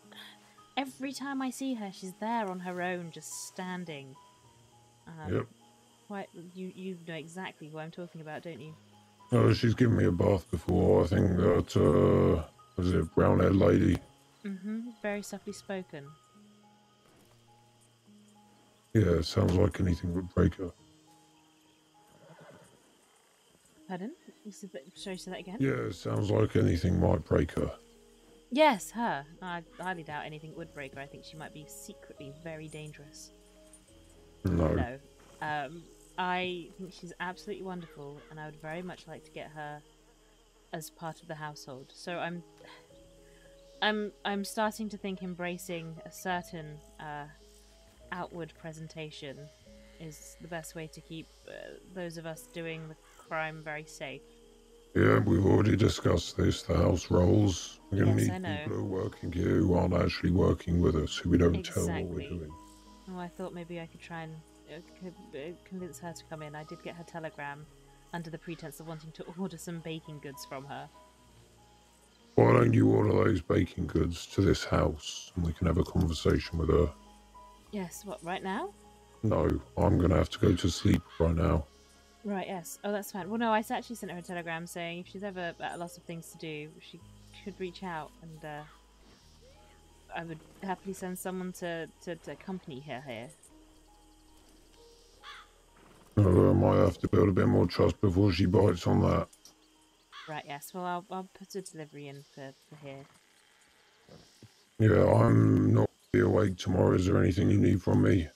every time I see her, she's there on her own, just standing. Um, Yep. Quite, you you know exactly who I'm talking about, don't you? Oh, she's given me a bath before. I think that, uh, was it brown haired lady? Mm-hmm. Very softly spoken. Yeah, sounds like anything would break her. Pardon? Is it- Sorry, say that again. Yeah, sounds like anything might break her. Yes, her. I highly doubt anything would break her. I think she might be secretly very dangerous. No. No. Um, I think she's absolutely wonderful, and I would very much like to get her as part of the household. So I'm, I'm, I'm starting to think embracing a certain uh, outward presentation is the best way to keep uh, those of us doing the crime very safe. Yeah, we've already discussed this. The house roles. We're going to Yes, need know. people who are working here who aren't actually working with us, who we don't tell what we're doing. Oh, I thought maybe I could try and uh, uh, convince her to come in. I did get her telegram under the pretense of wanting to order some baking goods from her. Why don't you order those baking goods to this house and we can have a conversation with her? Yes, what, right now? No, I'm going to have to go to sleep right now. Right, yes. Oh, that's fine. Well, no, I actually sent her a telegram saying if she's ever at a loss of things to do, she could reach out and uh, I would happily send someone to, to, to accompany her here. I might have to build a bit more trust before she bites on that. Right, yes. Well, I'll, I'll put a delivery in for, for here. Yeah, I'm not be awake tomorrow. Is there anything you need from me?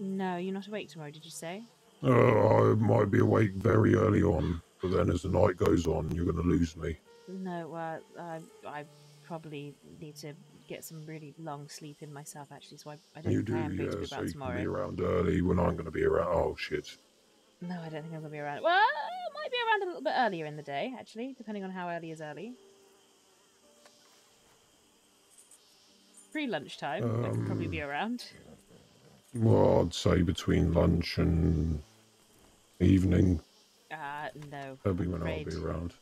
No, you're not awake tomorrow, did you say? Uh, I might be awake very early on, but then as the night goes on, you're going to lose me. No, uh, I, I probably need to get some really long sleep in myself, actually, so I, I don't You think do, I am going yeah, to be so about you tomorrow. can be around early when I'm going to be around. Oh, shit. No, I don't think I'm going to be around. Well, I might be around a little bit earlier in the day, actually, depending on how early is early. Pre lunchtime, I could probably be Um, around. Well, I'd say between lunch and evening, Uh, no. that'll be when I'll be around.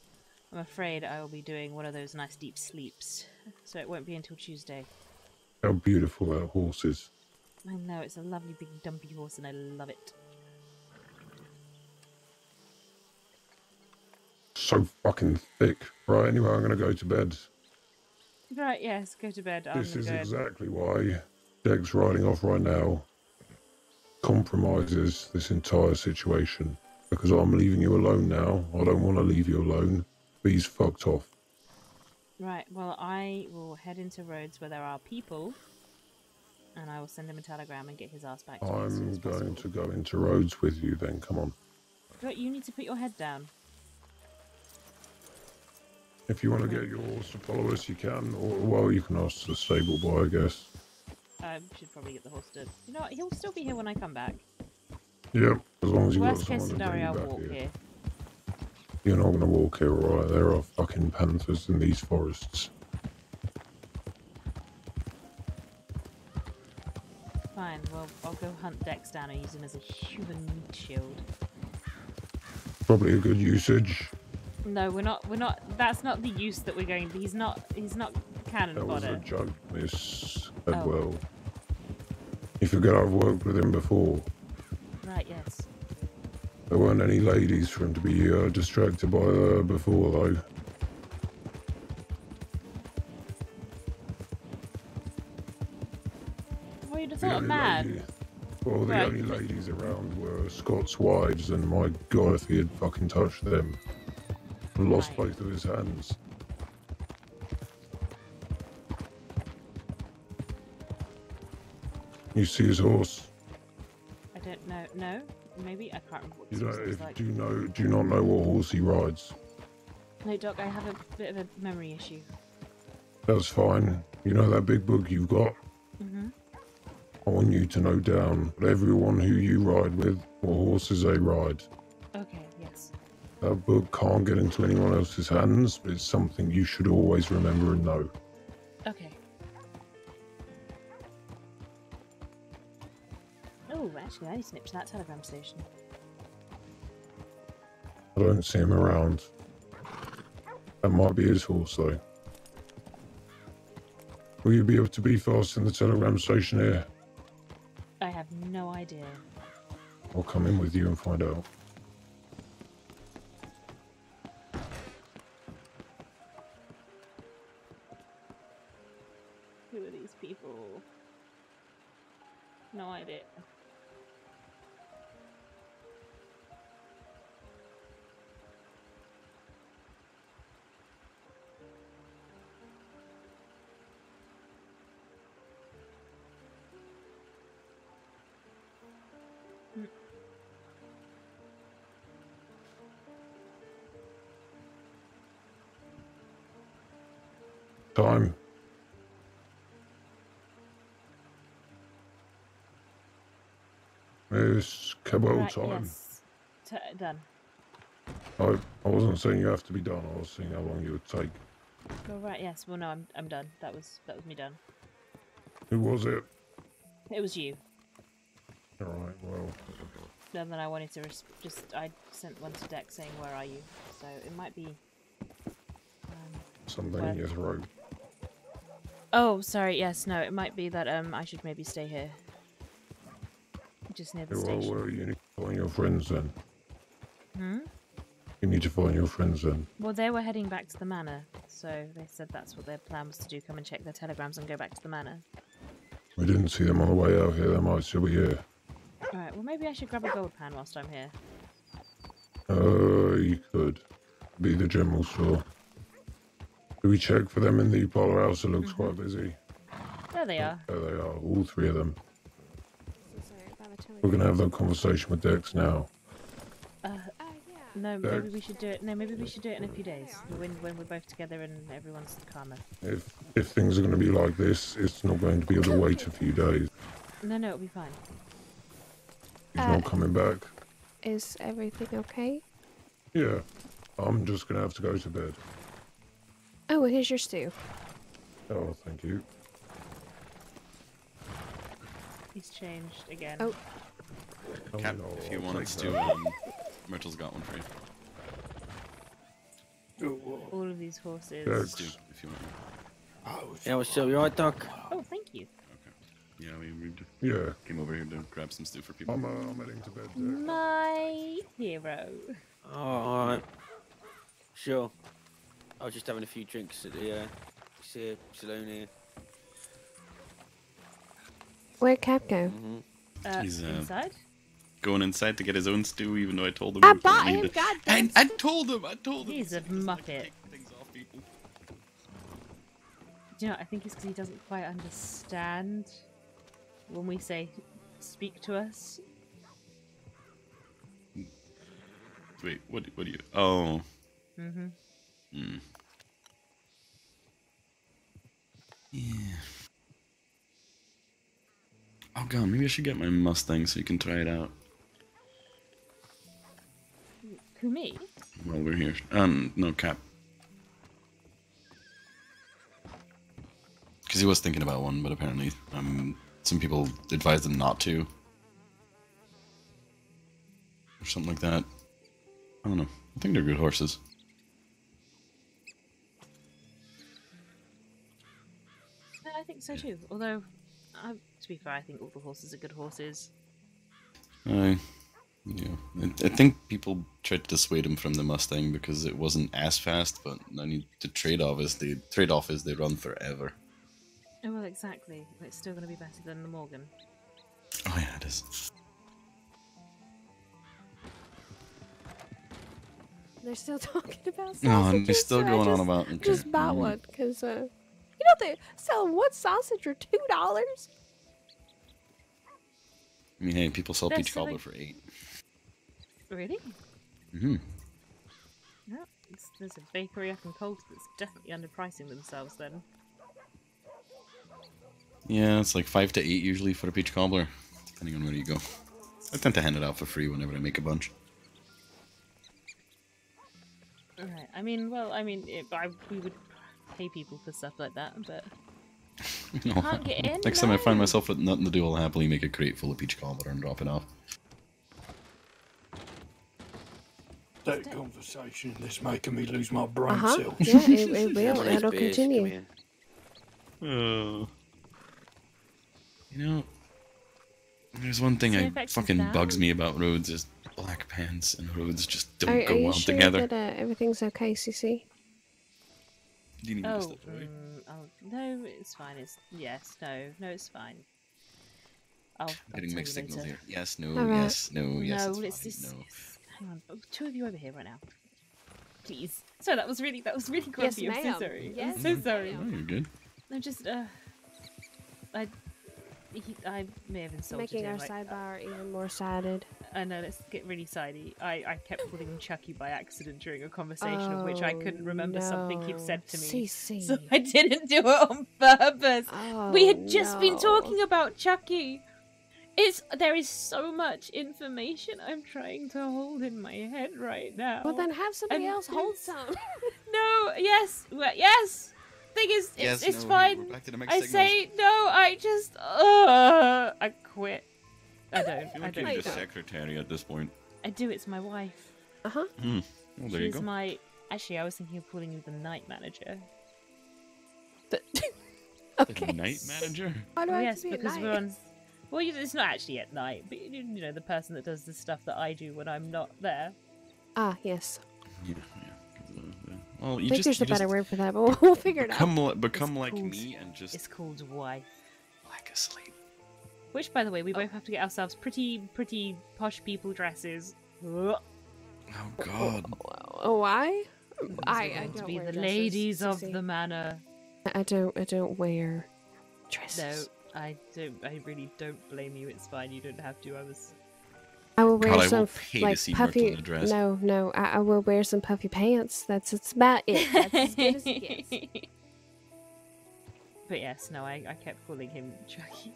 I'm afraid I will be doing one of those nice deep sleeps, so it won't be until Tuesday. How beautiful that horse is. I know, it's a lovely big dumpy horse and I love it. So fucking thick. Right, anyway, I'm going to go to bed. Right, yes, go to bed. I'm this is exactly why Dex's riding off right now compromises this entire situation. Because I'm leaving you alone now. I don't want to leave you alone. He's fucked off. Right, well, I will head into Rhodes where there are people, and I will send him a telegram and get his ass back to me as soon I'm going possible. to go into Rhodes with you then. Come on. But you need to put your head down. If you want to get your horse to follow us, you can. Or, well, you can ask the stable boy, I guess. I should probably get the horse to. You know what? He'll still be here when I come back. Yep, as long as you've Worst got case someone bring scenario, I'll walk here. here. You're not going to walk here, right? There are fucking panthers in these forests. Fine. Well, I'll go hunt Dex down and use him as a human meat shield. Probably a good usage. No, we're not. We're not. That's not the use that we're going. He's not. He's not cannon That was fodder. a joke, Miss Oh. Edwell. You forget I've worked with him before. Right. Yes. There weren't any ladies for him to be uh, distracted by uh, before, though. Well, you'd have The thought only mad. Well, the Right. only ladies around were Scott's wives, and my god, if he had fucking touched them, Lost both of his hands. You see his horse? I don't know. No. Maybe I can't remember what You know, if, like. do you know? Do you not know what horse he rides? No, Doc. I have a bit of a memory issue. That's fine. You know that big book you've got? Mhm. I want you to note down that everyone who you ride with what horses they ride. That book can't get into anyone else's hands, but it's something you should always remember and know. Okay. Oh, actually, I need to nip to that telegram station. I don't see him around. That might be his horse, though. Will you be able to be fast in the telegram station here? I have no idea. I'll come in with you and find out. Time. It's Cabot Right, time. yes. T- done. I, I wasn't saying you have to be done. I was saying how long you would take. Oh, right, yes. Well, no, I'm, I'm done. That was that was me done. Who was it? It was you. All right. Well, And then I wanted to just I sent one to Dex saying where are you, so it might be. Um, something in your throat. Oh, sorry. Yes, no. It might be that um I should maybe stay here. Just near the well, station. well, you need to find your friends then. Hmm. You need to find your friends then. Well, they were heading back to the manor, so they said that's what their plan was to do: come and check their telegrams and go back to the manor. We didn't see them on the way out here. They might still be here. All right. Well, maybe I should grab a gold pan whilst I'm here. Uh, you could be the general store. Do we check for them in the polar house? It looks quite busy. There they are. There they are, all three of them. We're gonna have that conversation with Dex now. Uh, no, There- maybe we should do it. No, maybe we should do it in a few days when when we're both together and everyone's calmer. If if things are gonna be like this, it's not going to be able to wait a few days. No, no, it'll be fine. He's Uh, not coming back. Is everything okay? Yeah, I'm just gonna have to go to bed. Oh, well, here's your stew. Oh, thank you. He's changed again. Oh. Cap, no, if you I'll want take us to, that. um, Myrtle's got one for you. All of these horses. stew, if you want. Yeah, what's up? You alright, Doc? Oh, thank you. Yeah, we, we Yeah. came over here to grab some stew for people. I'm, uh, I'm heading to bed. My hero. Oh, alright. Sure. I was just having a few drinks at the uh, uh, saloon here. Where'd Cap go? Mhm. Uh, He's, uh, inside. Going inside to get his own stew, even though I told him. I we bought him, leave it. goddamn And I told him. I told him. He's a muppet. Things off. Do you know? I think it's because he doesn't quite understand when we say "speak to us." Wait, what? What do you? Oh. Mm-hmm. Hmm. Yeah. Oh god, maybe I should get my Mustang so you can try it out Who me? while we're here. Um, no cap. Because he was thinking about one, but apparently, um, some people advised him not to, or something like that. I don't know. I think they're good horses. Think so too. Although, uh, to be fair, I think all the horses are good horses. I, yeah, I, I think people tried to dissuade him from the Mustang because it wasn't as fast. But I you, the trade-off is the trade-off is they run forever. Oh well, exactly. It's still going to be better than the Morgan. Oh yeah, it is. They're still talking about No, and they're still so I going on about- okay. Just bought Mm. one because uh, you know they sell one sausage for two dollars. I mean, hey, people sell They're peach cobbler selling- for eight. Really? Mm-hmm. No, it's, there's a bakery up in Colt that's definitely underpricing themselves. Then. Yeah, it's like five to eight usually for a peach cobbler, depending on where you go. I tend to hand it out for free whenever I make a bunch. Right. I mean, well, I mean, it, I, we would pay people for stuff like that, but You know, Can't get in, next time I find myself with nothing to do, I'll happily make a crate full of peach cobbler and drop it off. That conversation is making me lose my brain Uh-huh. cells. Yeah, it, it will. Emily's It'll beers, continue. come Uh, you know, there's one thing So I fucking down? bugs me about Rhodes is black pants and Rhodes just don't Are, go are well sure together. that uh, everything's okay, CC? Do you need oh, to step away? mm, oh, no, it's fine. It's yes, no, no, it's fine. I'll, I'm getting mixed signals later. here. Yes, no, Alright. yes, no, yes. no, it's it's fine, just no. hang on. Oh, two of you over here right now, please. Sorry, that was really that was really Yes, grumpy. I'm so sorry. Yes, I'm so sorry. Oh, you're good. I'm just uh, I, he, I may have insulted Making him. our like, uh, sidebar even more sided. I know, let's get really sidey. I, I kept calling him Chucky by accident during a conversation of which I couldn't Oh, remember something he'd said to me. Oh, Cece. So I didn't do it on purpose. we had Oh, just been talking about Chucky. It's there is so much information I'm trying to hold in my head right now. Well, then have somebody And else hold some. No, yes, well, yes. Thing is, it's, Yes, it's no, fine. we're back to the mixed I signals. say no. I just, uh, I quit. I don't. I feel I like don't. you're do just secretary at this point. I do. It's my wife. Uh huh. Hmm. Well, there you go. my. Actually, I was thinking of calling you the night manager. The night manager? Why do Well, yes, be because we're on. Well, you- it's not actually at night, but you you know the person that does the stuff that I do when I'm not there. Ah, yes. Yeah, yeah. Well, I you think just, there's you a better word for that, but we'll, we'll figure it out. become, li- become It's like called- me and just It's called wife. like a asleep. Which, by the way, we oh. both have to get ourselves pretty, pretty posh people dresses. Oh God. Oh, why? I, we're I to don't be wear the dresses, ladies of Cece. the manor. I don't. I don't wear dresses. No, I don't. I really don't blame you. It's fine. You don't have to. I was. I will wear God, I will some pay to like see puffy. in dress. No, no. I, I will wear some puffy pants. That's it's about it. That's as good as it gets. But yes, no, I, I kept calling him Chucky.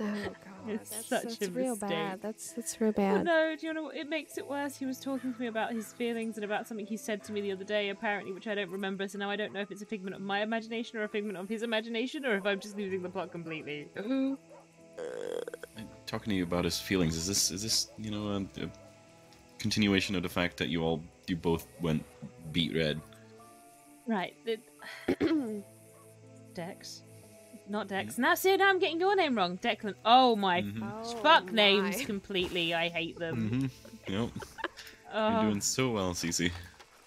Oh god, It's that's, such that's a real mistake. bad. That's that's real Well, bad. no, do you know what? It makes it worse. He was talking to me about his feelings and about something he said to me the other day, apparently, which I don't remember. So now I don't know if it's a figment of my imagination or a figment of his imagination, or if I'm just losing the plot completely. Talking to you about his feelings. Is this is this you know a, a continuation of the fact that you all you both went beat red? Right. The... Dex. Not Dex. Now, see, now I'm getting your name wrong. Declan. Oh my Mhm. fuck my. names completely. I hate them. Mm-hmm. Yep. Oh, You're doing so well, Cece.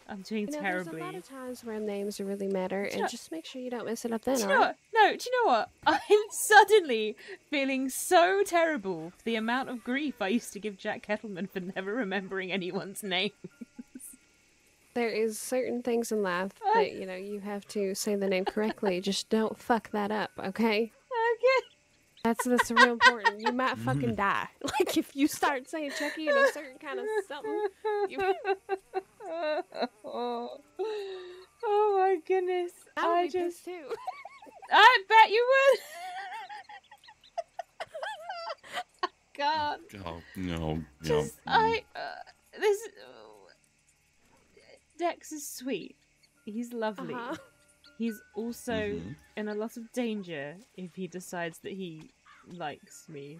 I'm doing You know, terribly. there's a lot of times where names really matter, and know- just make sure you don't mess it up then. Do you know right? what? No, do you know what? I'm suddenly feeling so terrible for the amount of grief I used to give Jack Kettleman for never remembering anyone's name. There is certain things in life that you know you have to say the name correctly. Just don't fuck that up? Okay. That's that's real important. You might fucking die. Like if you start saying Chucky in a certain kind of something. You... oh, oh my goodness. I would I be just. pissed too. I bet you would. God. Oh no. Just, no. I. Uh, this. Dex is sweet. He's lovely. Uh-huh. He's also Mhm. in a lot of danger if he decides that he likes me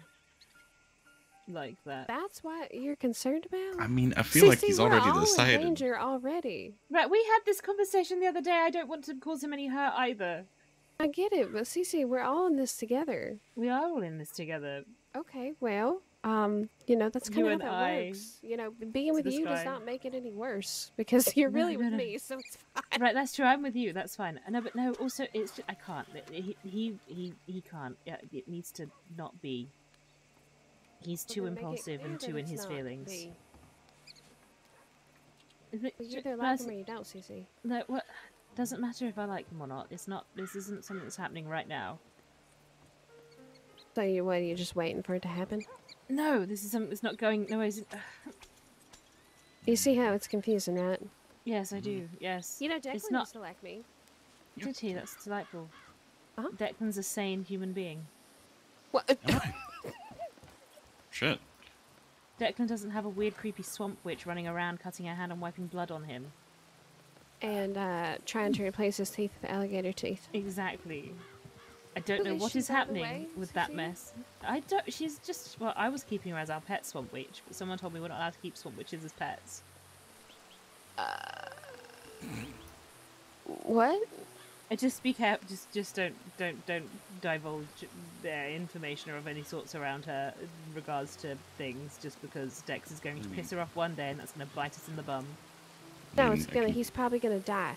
like that. That's what you're concerned about. I mean, I feel like Sissy, he's we're already all decided. In danger already. Right, we had this conversation the other day. I don't want to cause him any hurt either. I get it, but Cece, we're all in this together. We are all in this together. Okay, well, um, you know that's You kind of how that I works. You know, being with you does not make it any worse because you're No, really no, with no. me, so it's fine. Right, that's true. I'm with you. That's fine. No, but no. Also, it's just, I can't. He he he, he can't. Yeah, it needs to not be. He's Well, too then make it impulsive and too in his feelings. the- it You either like him or you don't, Cece. No, what? Doesn't matter if I like him or not. It's not. This isn't something that's happening right now. So you what? Are You're just waiting for it to happen. No, this is something that's not going. No, is it? You see how it's confusing, right? yes, I do. Yes. You know, Declan it's not. used to like me. Did he? That's delightful. Uh-huh. Declan's a sane human being. What? Shit. Declan doesn't have a weird, creepy swamp witch running around, cutting her hand and wiping blood on him. And uh, trying to replace his teeth with alligator teeth. Exactly. I don't know Is what she is that happening with that mess. I don't. She's just. Well, I was keeping her as our pet swamp witch, but someone told me we're not allowed to keep swamp witches as pets. What? Uh, just be careful. Just, just don't, don't, don't divulge their information or of any sorts around her in regards to things. Just because Dex is going to piss her off one day, and that's going to bite us in the bum. No, it's gonna. can- He's probably gonna die. I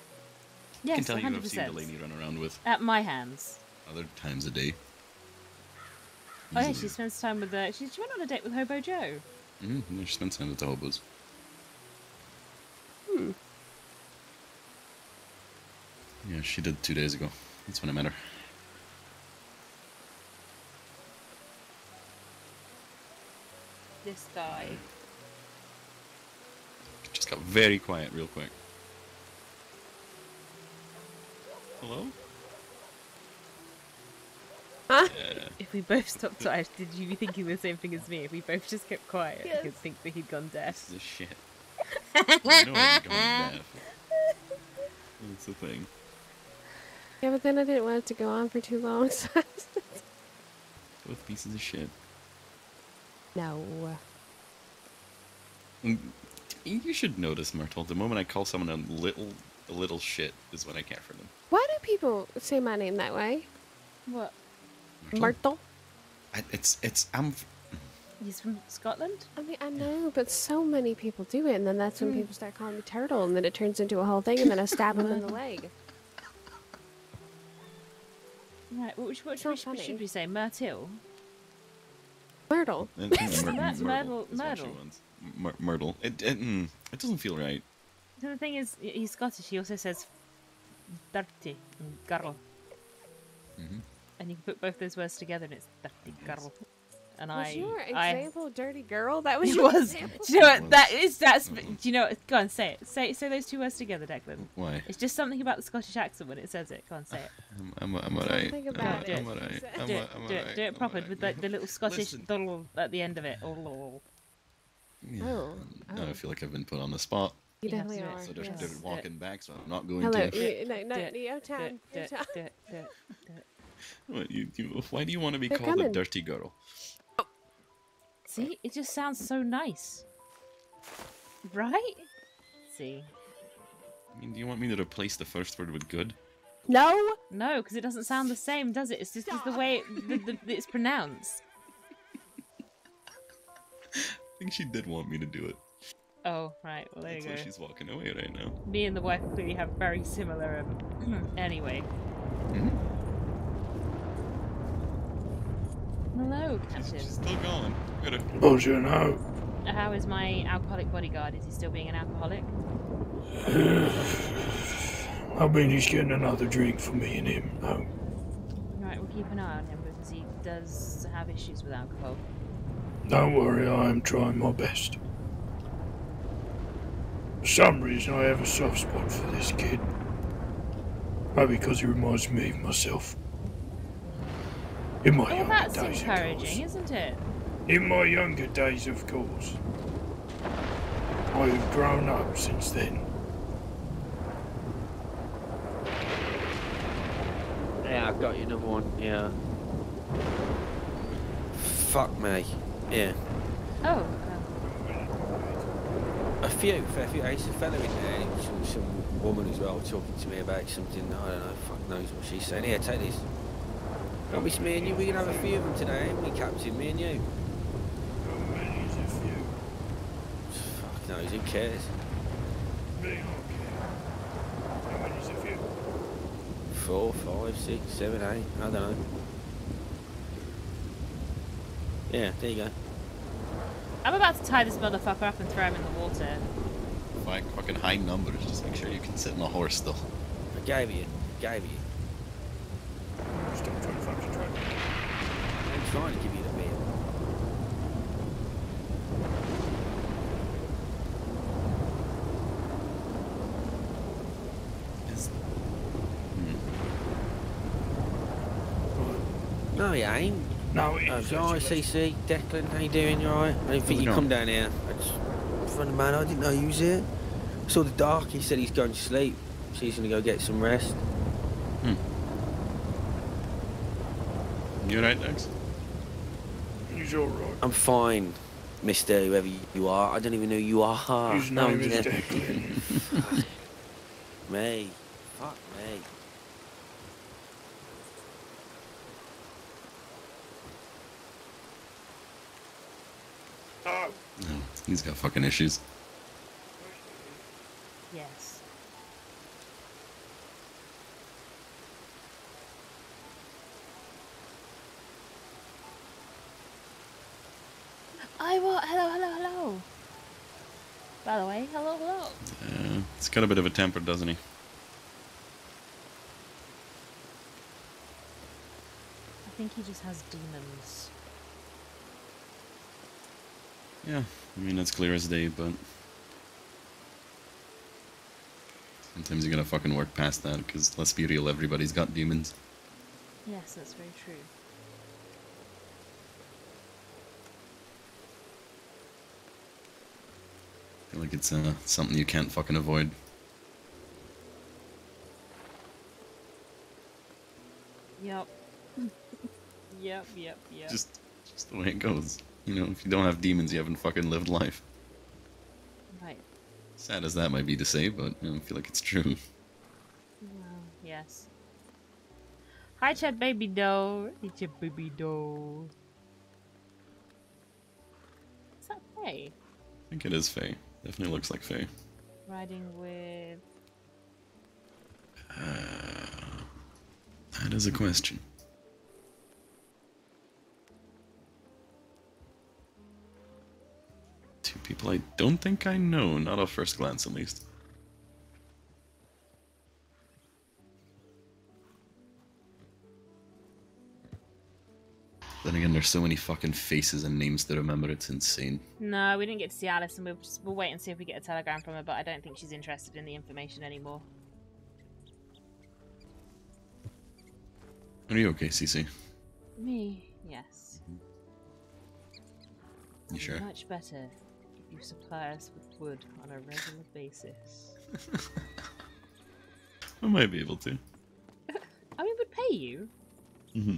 Yes, can tell you hundred I've seen percent. Delaney run around with At my hands. Other times a day. Oh yeah, she spends time with the. She, she went on a date with Hobo Joe. Mm, no, she spends time with the hobos. Hmm. Yeah, she did two days ago. That's when I met her. This guy. Just got very quiet real quick. Hello? Huh? Yeah. If we both stopped quiet, did you be thinking the same thing as me? If we both just kept quiet, you could think that he'd gone deaf. This shit. I know I'm going deaf. That's the thing. Yeah, but then I didn't want it to go on for too long. So Both pieces of shit. no. Mm, You should notice, Myrtle. The moment I call someone a little, a little shit is when I care for them. Why do people say my name that way? What? Myrtle. I, it's, it's, I'm. He's from Scotland. I mean, I know, but so many people do it, and then that's when Mm. people start calling me Turtle, and then it turns into a whole thing, and then I stab him in the leg. Right. Well, which, which, not which, which funny. should we say? Myrtle. Myrtle. I think Myr- Myr- Myrtle Myrtle- is what she Myrtle. Myrtle. It, it, mm, it doesn't feel right. So the thing is, he's Scottish. He also says dirty and girl, Mhm. And you can put both those words together, and it's dirty girl. And Was I, your I, example dirty girl? That was it your was. example? Do you know what that is? That's. Mm-hmm. Do you know? what? Go on, say it. Say say those two words together, Declan. Why? It's just something about the Scottish accent when it says it. Go on, say it. I'm, I'm, I'm alright. Something I'm about alright. it. I'm alright. I'm do a- it, I'm do it, alright. do it I'm proper alright. with the, the little Scottish Listen. doddle at the end of it. Oh, Yeah. Oh, Now I oh. feel like I've been put on the spot. You You have to definitely do it. are. So they're, yes. they're walking back, so I'm not going Hello. to. You, no, no, Do it, no do time. it, do No it, time. do it, do it, do it. What, you, you, why do you want to be They're called a dirty girl? See, it just sounds so nice, right? See, I mean, do you want me to replace the first word with good? No. no, because it doesn't sound the same, does it? It's just it's the way it, the, the, it's pronounced. I think she did want me to do it. Oh, right. Well, there That's you why go. she's walking away right now. Me and the wife clearly have very similar. Um, anyway. Mhm. Hello, Captain. She's still going. Gotta- Bonjour, now. How is my alcoholic bodyguard? Is he still being an alcoholic? I mean, he's getting another drink for me and him. No. Right, we'll keep an eye on him because he does have issues with alcohol. Don't worry, I am trying my best. For some reason, I have a soft spot for this kid. Maybe because he reminds me of myself. In my Oh, younger that's days, of encouraging, course. isn't it? In my younger days, of course. I have grown up since then. Yeah, I've got you another one. Yeah. Fuck me. Yeah. Oh, A few, fair few. There's a fella in there, and some, some woman as well, talking to me about something. I don't know. Fuck knows what she's saying. Here, take this. Promise me and you, we can have a few of them today, ain't we, Captain? Me and you. Many's a few. Fuck knows. Who cares? Me, okay. How many's a few? Four, five, six, seven, eight. I don't know. Yeah, there you go. I'm about to tie this motherfucker up and throw him in the water. Like fucking high numbers, just make sure you can sit on a horse still. I gave you. Gave you. Stop trying to fucking try. I'm trying to give you the beer. Is, No, he ain't. No, it Oh, is. you alright, actually. CC? Declan, how you doing? You alright? I didn't think you'd come down here. I just, friend of mine, I didn't know you was here. I saw the dark, he said he's going to sleep. So he's gonna go get some rest. You alright, Dex? He's alright. I'm fine, Mister, whoever you are. I don't even know who you are. His No, name is yeah. Declan. me. Fuck me. Oh, No, he's got fucking issues. Yes. I want. Hello, hello, hello. By the way, hello, hello. Uh, he's got a bit of a temper, doesn't he? I think he just has demons. Yeah, I mean, it's clear as day, but. Sometimes you gotta fucking work past that, because let's be real, everybody's got demons. Yes, that's very true. Feel like it's uh, something you can't fucking avoid. Yep. yep, yep, yep. Just, just the way it goes. You know, if you don't have demons, you haven't fucking lived life. Right. Sad as that might be to say, but you know, I feel like it's true. Well, yes. Hi, Chad Baby Doe. It's your baby doe. Is that Faye? I think it is Faye. Definitely looks like Faye. Riding with. Uh, that is a question. Two people I don't think I know, not at first glance at least. Then again, there's so many fucking faces and names to remember, it's insane. No, we didn't get to see Alice, and we'll, just, we'll wait and see if we get a telegram from her, but I don't think she's interested in the information anymore. Are you okay, Cece? Me? Yes. You sure? Much better if you supply us with wood on a regular basis. I might be able to. I mean, would pay you. Mm-hmm.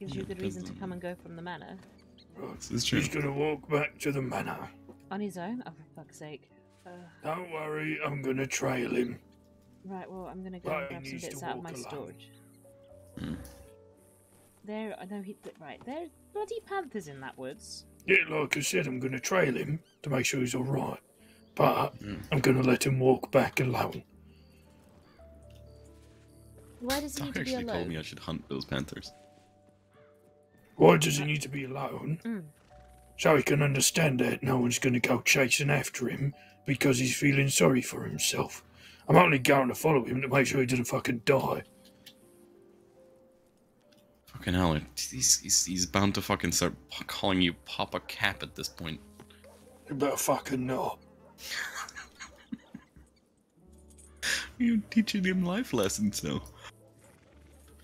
Gives you a good reason to come and go from the manor. This is true. He's gonna walk back to the manor. On his own? Oh, for fuck's sake. Uh, Don't worry, I'm gonna trail him. right, well, I'm gonna go But and grab some bits out of my alone. storage. Hmm. There, I know he. th- Right, there are bloody panthers in that woods. Yeah, like I said, I'm gonna trail him to make sure he's alright. But Hmm. I'm gonna let him walk back alone. Why does he Doc need to be alone? actually told me I should hunt those panthers. Why does he need to be alone? Mm. So he can understand that no one's gonna go chasing after him because he's feeling sorry for himself. I'm only going to follow him to make sure he doesn't fucking die. Fucking hell, he's, he's, he's bound to fucking start calling you Papa Cap at this point. You better fucking not. You're teaching him life lessons now.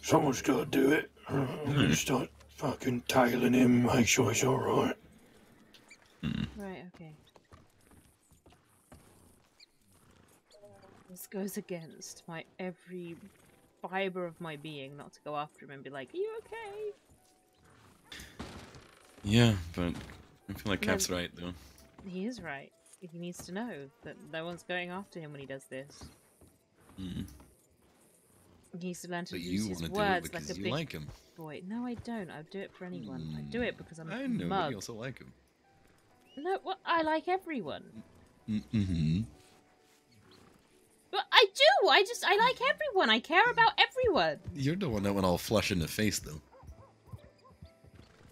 Someone's gotta do it. I'm gonna start fucking tailing him, make sure he's alright. Right, okay. This goes against my every fiber of my being not to go after him and be like, Are you okay? Yeah, but I feel like Cap's right though. He is right. He needs to know that no one's going after him when he does this. Mm. He needs to learn to But use you his want to do it words like a big like him. boy. No, I don't. I'd do it for anyone. I do it because I'm a I know, but mug. you also like him. No, well, I like everyone. Mm-hmm. But I do. I just I like everyone. I care about everyone. You're the one that went all flush in the face though.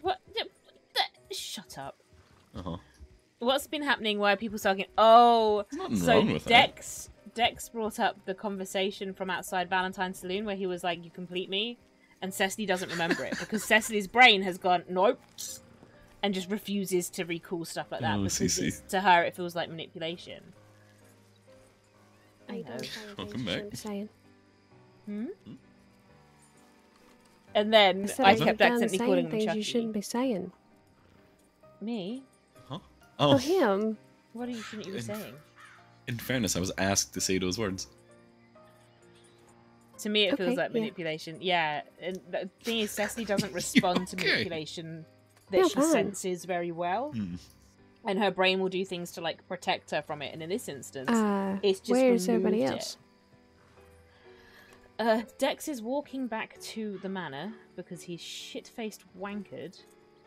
What? the- the- Shut up. Uh-huh. What's been happening? Why are people talking? Oh, so wrong with that. Dex Dex brought up the conversation from outside Valentine's Saloon where he was like, "You complete me," and Cecily doesn't remember it because Cecily's brain has gone nope, and just refuses to recall stuff like that Oh, because Cece. it's, to her it feels like manipulation. I I don't pay Welcome attention, back. I'm saying. Hmm? And then said I you've kept done accidentally saying calling him things Chucky. you shouldn't be saying. Me? Huh? Oh, Oh, him. What do you shouldn't you be saying? In fairness, I was asked to say those words. To me, it feels like yeah. manipulation. Yeah, and the thing is, Cecily doesn't respond to manipulation that Yeah, she fine. senses very well, Hmm. and her brain will do things to like protect her from it. And in this instance, Uh, it's just where's everybody else? Uh, Dex is walking back to the manor because he's shit-faced wankered,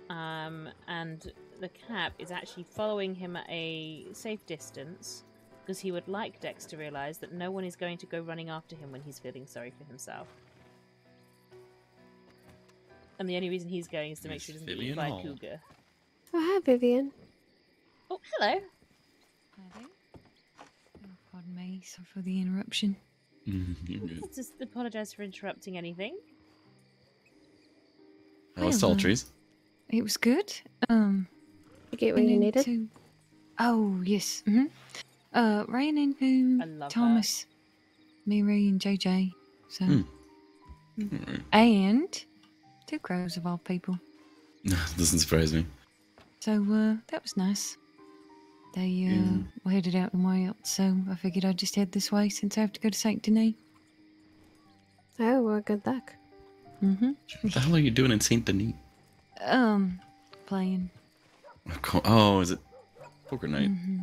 um, and the Cap is actually following him at a safe distance because he would like Dex to realise that no one is going to go running after him when he's feeling sorry for himself. And the only reason he's going is to make Miss sure he doesn't get eaten by a Hall. cougar. Oh, hi, Vivian. Oh, hello. Pardon me, sorry for the interruption. You're. I'll just apologise for interrupting anything. How was Well, Saltries? It was good. Um, You get what you needed? into- Oh yes. hmm Uh, ran and I love Thomas, Mary, and JJ. So. Mm. Alright. and two crows of all people. Doesn't surprise me. So uh, that was nice. They uh, Mm. were headed out in Wales, so I figured I'd just head this way since I have to go to Saint Denis. Oh, well, good luck. Mm-hmm. What the hell are you doing in Saint Denis? Um, playing. Oh, is it poker night? hmm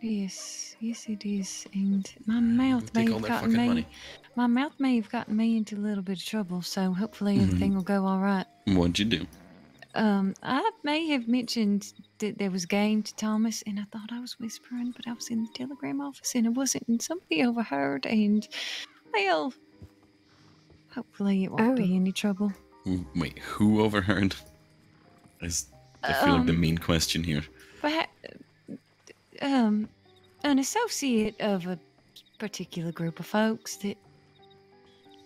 Yes, yes, it is. And my mouth may Take all have that gotten fucking me. money. My mouth may have gotten me into a little bit of trouble, so hopefully Mhm. everything will go all right. What'd you do? Um, I may have mentioned that there was game to Thomas, and I thought I was whispering, but I was in the telegram office and it wasn't, and somebody overheard, and well, hopefully it won't be Oh. any trouble. Wait, who overheard? Is I feel like the Um, main question here. Perhaps, um, an associate of a particular group of folks that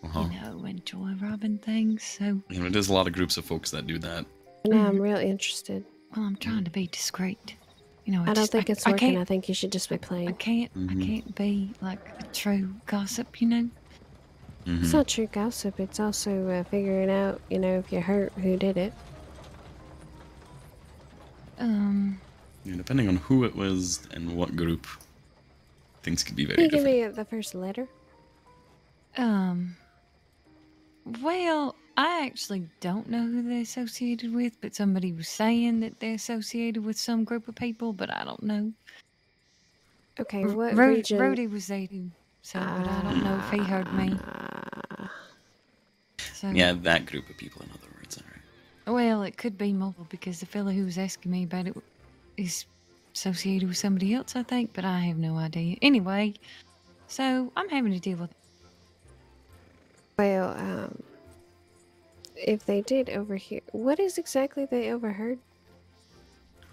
Uh-huh. you know enjoy robbing things. So, You know, there's a lot of groups of folks that do that. Now I'm real interested. well, I'm trying to be discreet. You know, I don't just- think it's I working. can't- I think you should just be playing. I can't. Mhm. I can't be like a true gossip. You know. Mhm. It's not true gossip. It's also uh, figuring out, you know, if you're hurt, who did it. Um. Yeah, depending on who it was and what group, things could be Can very you give me the first letter? Um. Well, I actually don't know who they're associated with, but somebody was saying that they're associated with some group of people, but I don't know. Okay, what Ro- region? Rody was there too, so but I don't know if he heard me. So, Yeah, that group of people, in other words. All right. Well, it could be multiple because the fellow who was asking me about it is associated with somebody else, I think, but I have no idea. Anyway, so I'm having to deal with. Well, um, if they did overhear, what is exactly they overheard?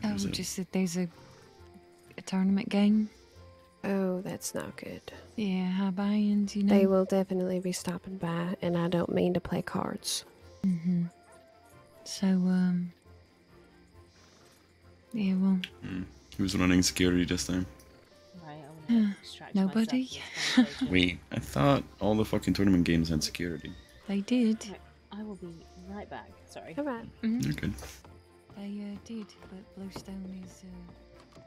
Oh, Is just that there's a, a tournament game. Oh, that's not good. Yeah, high buy-ins, you know. They will definitely be stopping by, and I don't mean to play cards. Mm-hmm. So, um. Yeah, well, Hmm. Who's running security this time? Right, I wanna distract myself nobody. from this conversation. Wait, I thought all the fucking tournament games had security. They did. Right, I will be right back. Sorry. All right. Mhm. You're good. They uh, did, but Bluestone is. Uh...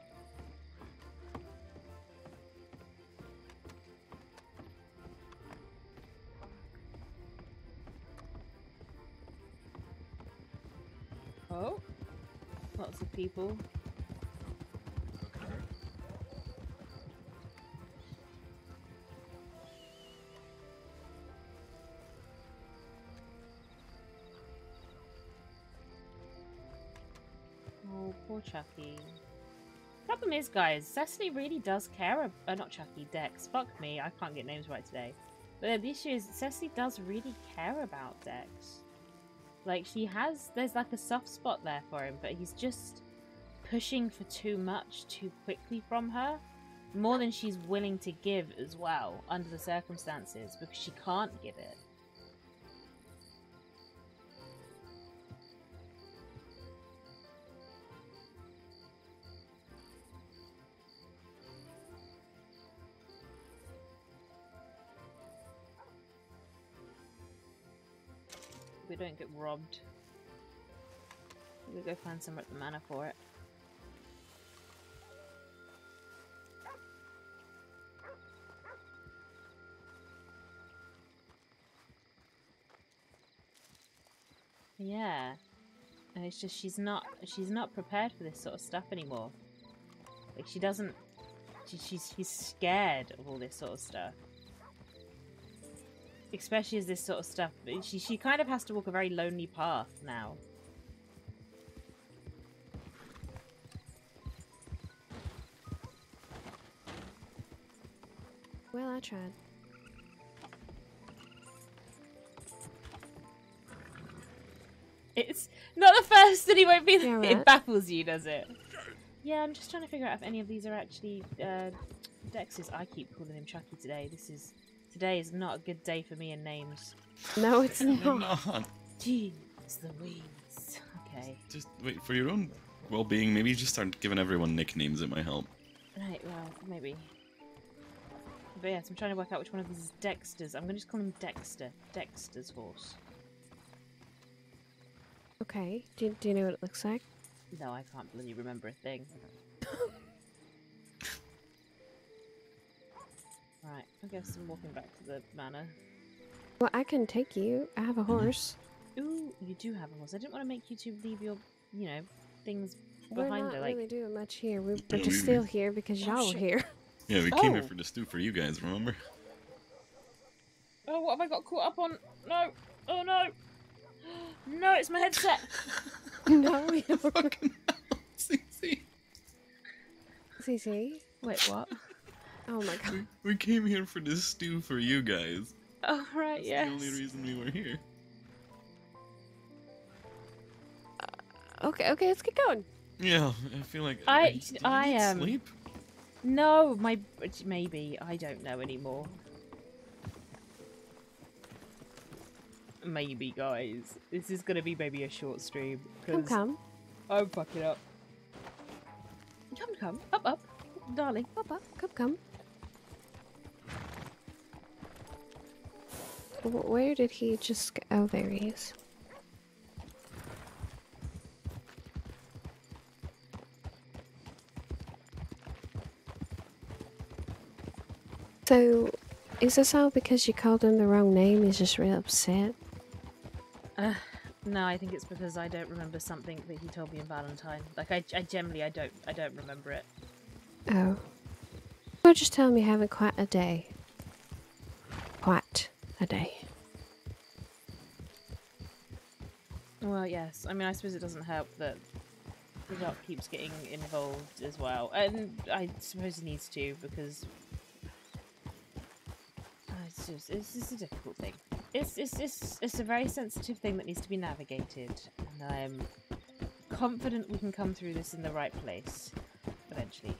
Oh, lots of people. Oh, poor Chucky. Problem is, guys, Cecily really does care. Ab- uh, not Chucky, Dex. Fuck me, I can't get names right today. But the issue is, Cecily does really care about Dex. Like she has, there's like a soft spot there for him, but he's just pushing for too much too quickly from her, more than she's willing to give as well under the circumstances because she can't give it. Don't get robbed. We'll go find somewhere at the manor for it. Yeah. And it's just she's not she's not prepared for this sort of stuff anymore. Like she doesn't she, she's she's scared of all this sort of stuff. Especially as this sort of stuff she she kind of has to walk a very lonely path now. Well, I tried. It's not the first and he won't be Yeah, it baffles you, does it? Yeah, I'm just trying to figure out if any of these are actually uh Dex's. I keep calling him Chucky today. This is today is not a good day for me in names. No, it's not. not. Jeez Louise. Okay. Just wait for your own well-being. Maybe just start giving everyone nicknames. It might help. Right, well, maybe. But yes, I'm trying to work out which one of these is Dexter's. I'm going to just call him Dexter. Dexter's horse. Okay. Do, do you know what it looks like? No, I can't bloody remember a thing. right, I guess I'm walking back to the manor. Well, I can take you. I have a mm-hmm. horse. Ooh, you do have a horse. I didn't want to make you two leave your, you know, things We're behind not her. Like, really doing much here. We- No, We're just we- still here because Oh, y'all are shit. here. Yeah, we came here Oh. for the stew for you guys. Remember? oh, what have I got caught up on? No! Oh no! No, it's my headset! no, we don't. CC. Wait, what? Oh my god. We came here for this stew for you guys. Oh, right, That's yes. the only reason we were here. Okay, okay, let's get going. Yeah, I feel like I- did I, need um, sleep. No, my maybe I don't know anymore. Maybe, guys, this is gonna be maybe a short stream. Come, 'cause come. I'm fucking up. Come, come, up, up, darling, up, up, come, come. Where did he just go? Oh, there he is. So, is this all because you called him the wrong name? He's just real upset. Uh, no, I think it's because I don't remember something that he told me in Valentine. Like I, I generally I don't, I don't remember it. Oh. Well, just tell him you're having quite a day. Quite a day. Well, yes. I mean, I suppose it doesn't help that the doc keeps getting involved as well, and I suppose he needs to because it's just it's just a difficult thing. It's it's it's it's a very sensitive thing that needs to be navigated, and I'm confident we can come through this in the right place eventually.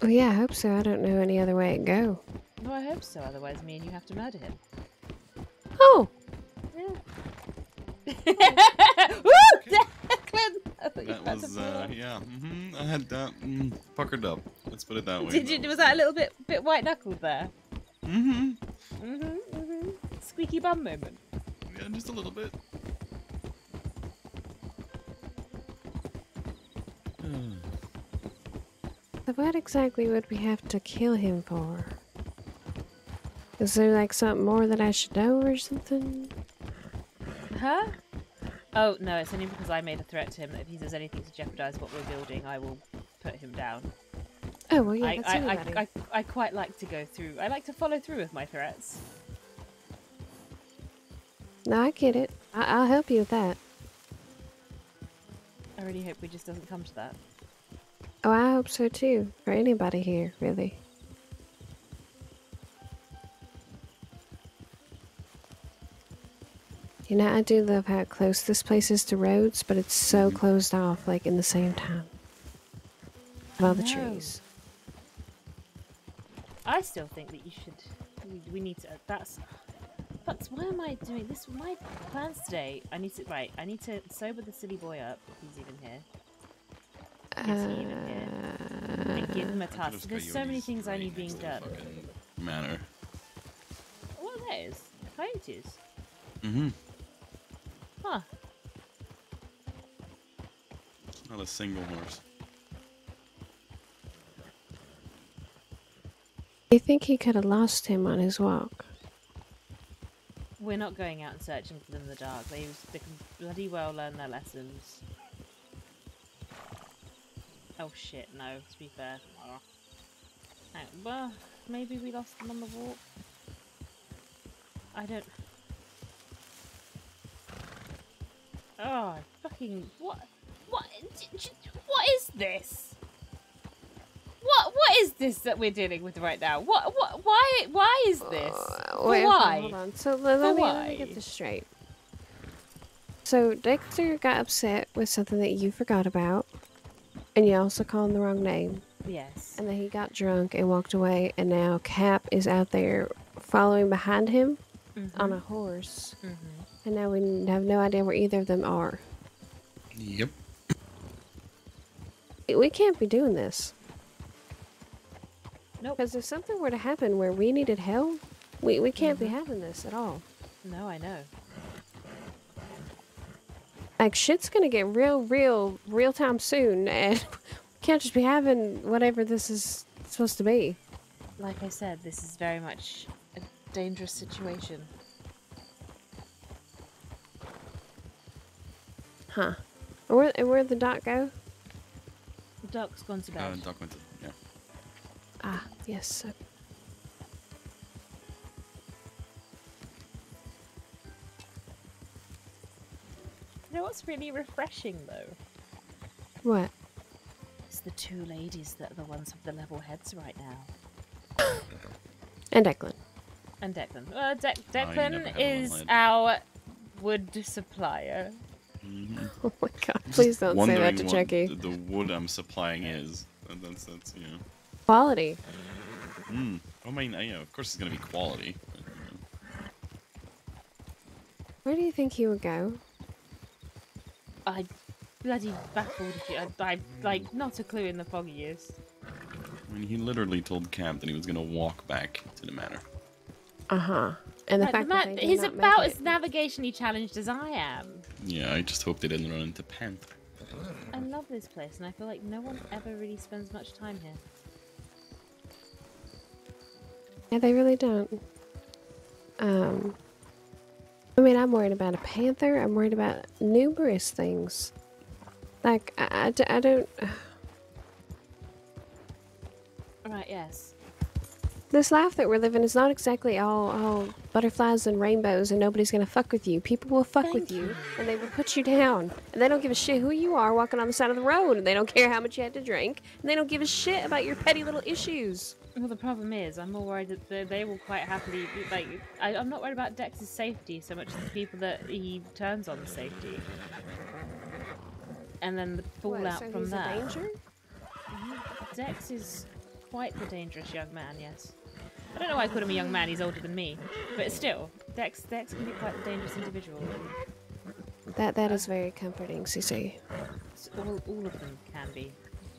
Well, yeah, I hope so. I don't know any other way to go. No, I hope so. Otherwise, me and you have to murder him. Oh! Woo, Declan! I thought you That was, pull uh, off. yeah. hmm I had that mm, puckered up. Let's put it that way. Did you? Was that a little bit bit white knuckled there? Mm-hmm. Mm-hmm. Mm-hmm. Squeaky bum moment. Yeah, just a little bit. So what exactly would we have to kill him for? Is there like something more that I should know or something? Huh? Oh no, it's only because I made a threat to him that if he does anything to jeopardize what we're building, I will put him down. Oh well, yeah, I, that's I. I, I, I quite like to go through. I like to follow through with my threats. No, I get it. I- I'll help you with that. I really hope we just doesn't come to that. Oh, I hope so too. For anybody here, really. You know, I do love how close this place is to roads, but it's so closed off, like in the same time. Of all the trees. I still think that you should. We, we need to. That's. That's why am I doing this? My plans today. I need to. Right. I need to sober the silly boy up. If he's even here. Is he even here? And give him a could've task. There's so many things I need being to the done. fucking Manor. What are those? Coyotes. Mm-hmm. Huh. Not a single horse. You think he could have lost him on his walk? We're not going out and searching for them in the dark. They, they can bloody well learn their lessons. Oh shit, no, to be fair. Oh. Well, maybe we lost them on the walk. I don't. Oh, fucking. What? What? What is this? What? What is this that we're dealing with right now? What? What? Why? Why is this? Uh, For Wait, why? Hold on. So let, let me, let me get this straight. So Dexter got upset with something that you forgot about, and you also called him the wrong name. Yes. And then he got drunk and walked away, and now Cap is out there following behind him mm-hmm. on a horse. Mhm. And now we have no idea where either of them are. Yep. We can't be doing this. Nope. Because if something were to happen where we needed help, we, we can't be mm-hmm. having this at all. No, I know. Like, shit's gonna get real, real, real time soon, and we can't just be having whatever this is supposed to be. Like I said, this is very much a dangerous situation. Huh. Where, where'd the doc go? The doc's gone to bed. Uh, Doc went to, yeah. Ah, yes. You know what's really refreshing though? What? It's the two ladies that are the ones with the level heads right now. And Declan. And Declan. Uh, De- Oh, Declan had a level is our wood supplier. Oh my god, please don't say that Wondering to what Chucky. The, the wood I'm supplying is. That- That's, that's, you know. Quality. Mm. I mean, yeah, of course it's gonna be quality. but, you know. Where do you think he would go? I bloody baffled if you. I, I like not a clue in the foggy years. I mean, he literally told Cap that he was gonna walk back to the manor. Uh huh. And the Like, fact ma- that he's about as navigationally challenged as I am. Yeah, I just hope they didn't run into Panther. I love this place, and I feel like no one ever really spends much time here. Yeah, they really don't. Um, I mean, I'm worried about a panther. I'm worried about numerous things. Like, I, I don't. Right, yes. This life that we're living is not exactly all, all butterflies and rainbows, and nobody's gonna fuck with you. People will fuck with you, and they will put you down, and they don't give a shit who you are walking on the side of the road, and they don't care how much you had to drink, and they don't give a shit about your petty little issues. Well, the problem is, I'm more worried that they, they will quite happily like. I, I'm not worried about Dex's safety so much as the people that he turns on the safety, and then the What, fallout so from that. danger? Dex is quite the dangerous young man. Yes. I don't know why I call him a young man. He's older than me, but still, Dex Dex can be quite the dangerous individual. That that is very comforting, Cece. All, all of them can be.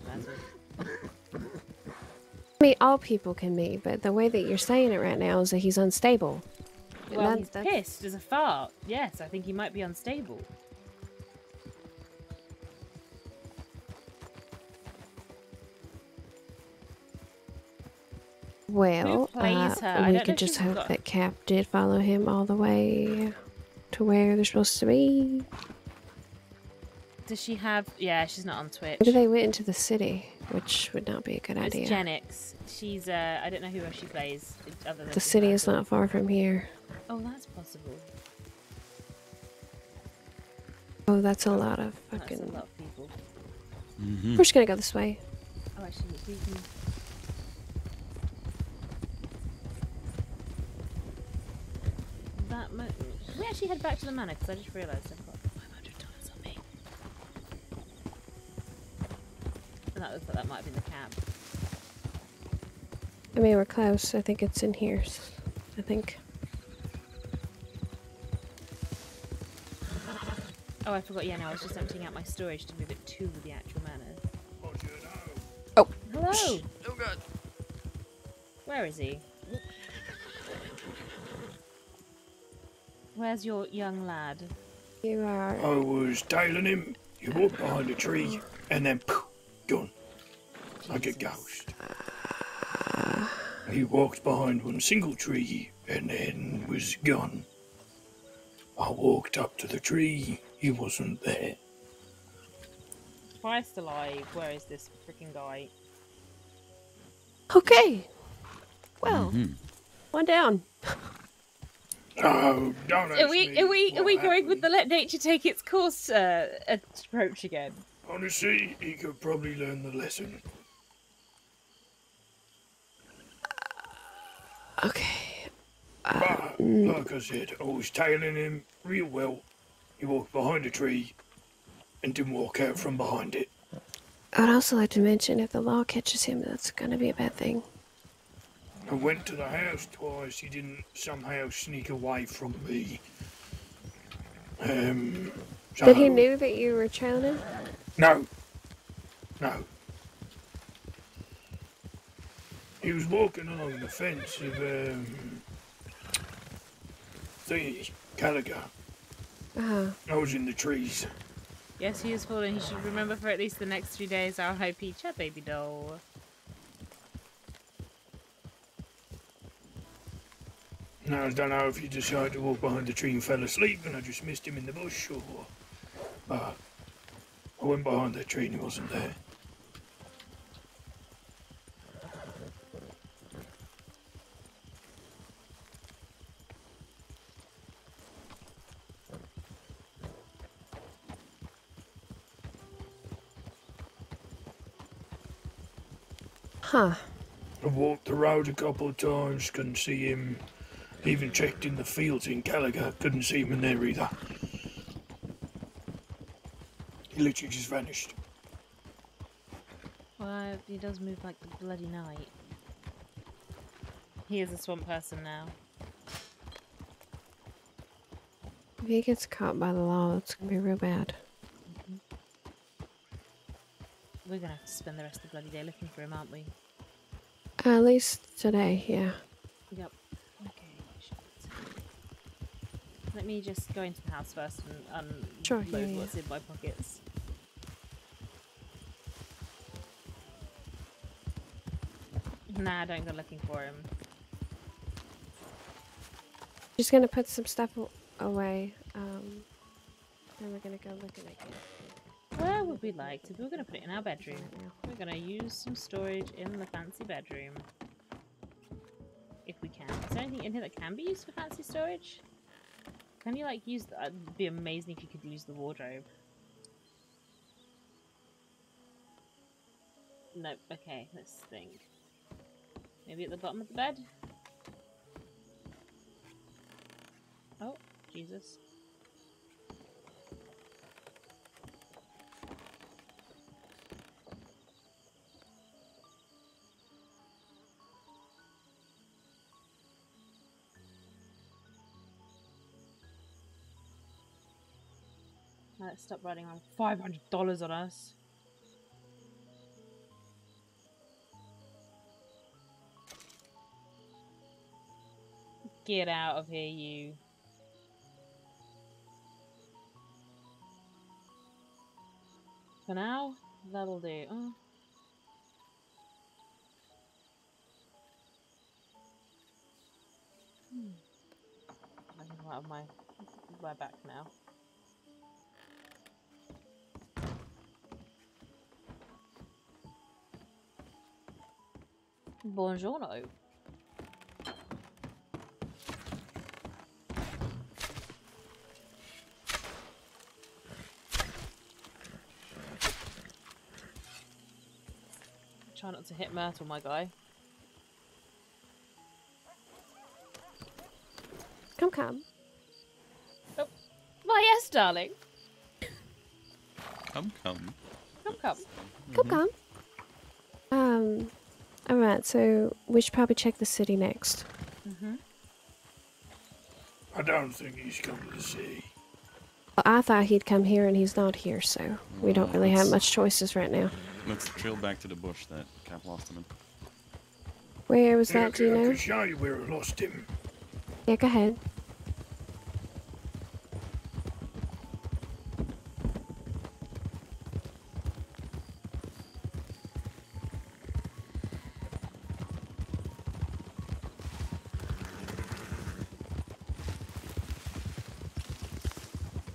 I mean, all people can be, but the way that you're saying it right now is that he's unstable. Well, that- he's that's- pissed as a fart. Yes, I think he might be unstable. Well, uh, we could just hope got- that Cap did follow him all the way to where they're supposed to be. Does she have? Yeah, she's not on Twitch. Maybe they went into the city, which would not be a good It's idea. Genix. She's uh, I don't know who else she plays other than the city is not far from here. Oh, that's possible. Oh, that's a lot of That's fucking. a lot of people. Mm-hmm. We're just gonna go this way. Oh, actually, we can. That mo- Can we actually head back to the manor? Because I just realised I've got five hundred dollars on me. And that looks like that might have been the cab. I mean, we're close. I think it's in here. I think. Oh, I forgot. Yeah, no, I was just emptying out my storage to move it to the actual manor. Oh. Hello. Oh god. Where is he? Where's your young lad? You are. I was tailing him. He walked behind a tree and then poof, gone. Like a ghost. He walked behind one single tree and then was gone. I walked up to the tree. He wasn't there. Christ alive, where is this freaking guy? Okay. Well, mm-hmm. one down. Oh, don't Are we me are we are we going happened. with the let nature take its course uh, approach again? Honestly, he could probably learn the lesson. Okay. But, like I said, I was tailing him real well. He walked behind a tree and didn't walk out from behind it. I'd also like to mention if the law catches him, that's going to be a bad thing. I went to the house twice. He didn't somehow sneak away from me. Um, so, But he knew that you were trailing him? No. No. He was walking along the fence of, um, thingy, Caliga. Uh-huh. I was in the trees. Yes, he is fallen. He should remember for at least the next three days our High Peach, our baby doll. Now, I don't know if you decided to walk behind the tree and fell asleep and I just missed him in the bush or. Uh, I went behind that tree and he wasn't there. Huh. I walked the road a couple of times, couldn't see him. Even checked in the fields in Gallagher, couldn't see him in there either. He literally just vanished. Well, he does move like the bloody night. He is a swamp person now. If he gets caught by the law, it's going to be real bad. Mm-hmm. We're gonna have to spend the rest of the bloody day looking for him, aren't we? at least today, yeah. Yep. Let me just go into the house first and unload Sure, yeah, yeah. what's in my pockets. Nah, don't go looking for him. Just going to put some stuff away. Um, then we're going to go looking again. Where would we like to? We're gonna put it in our bedroom. We're gonna use some storage in the fancy bedroom. If we can. Is there anything in here that can be used for fancy storage? Can you like use the, uh, it'd be amazing if you could use the wardrobe. Nope, okay, let's think. Maybe at the bottom of the bed? Oh, Jesus. Let's stop running on five hundred dollars on us. Get out of here, you. For now, that'll do. Oh. Hmm. I can come out of my my back now. Buongiorno. Try not to hit Myrtle, my guy. Come, come. Why, yes, darling. Come, come. Come, come. Come, come. Um, alright, so we should probably check the city next. Mm-hmm. I don't think he's coming to see. Well, I thought he'd come here and he's not here, so we don't really have much choices right now. Let's trail back to the bush that Cap lost him in. Where was Yeah, I that, do you can- I know? can show you where I lost him. Yeah, go ahead.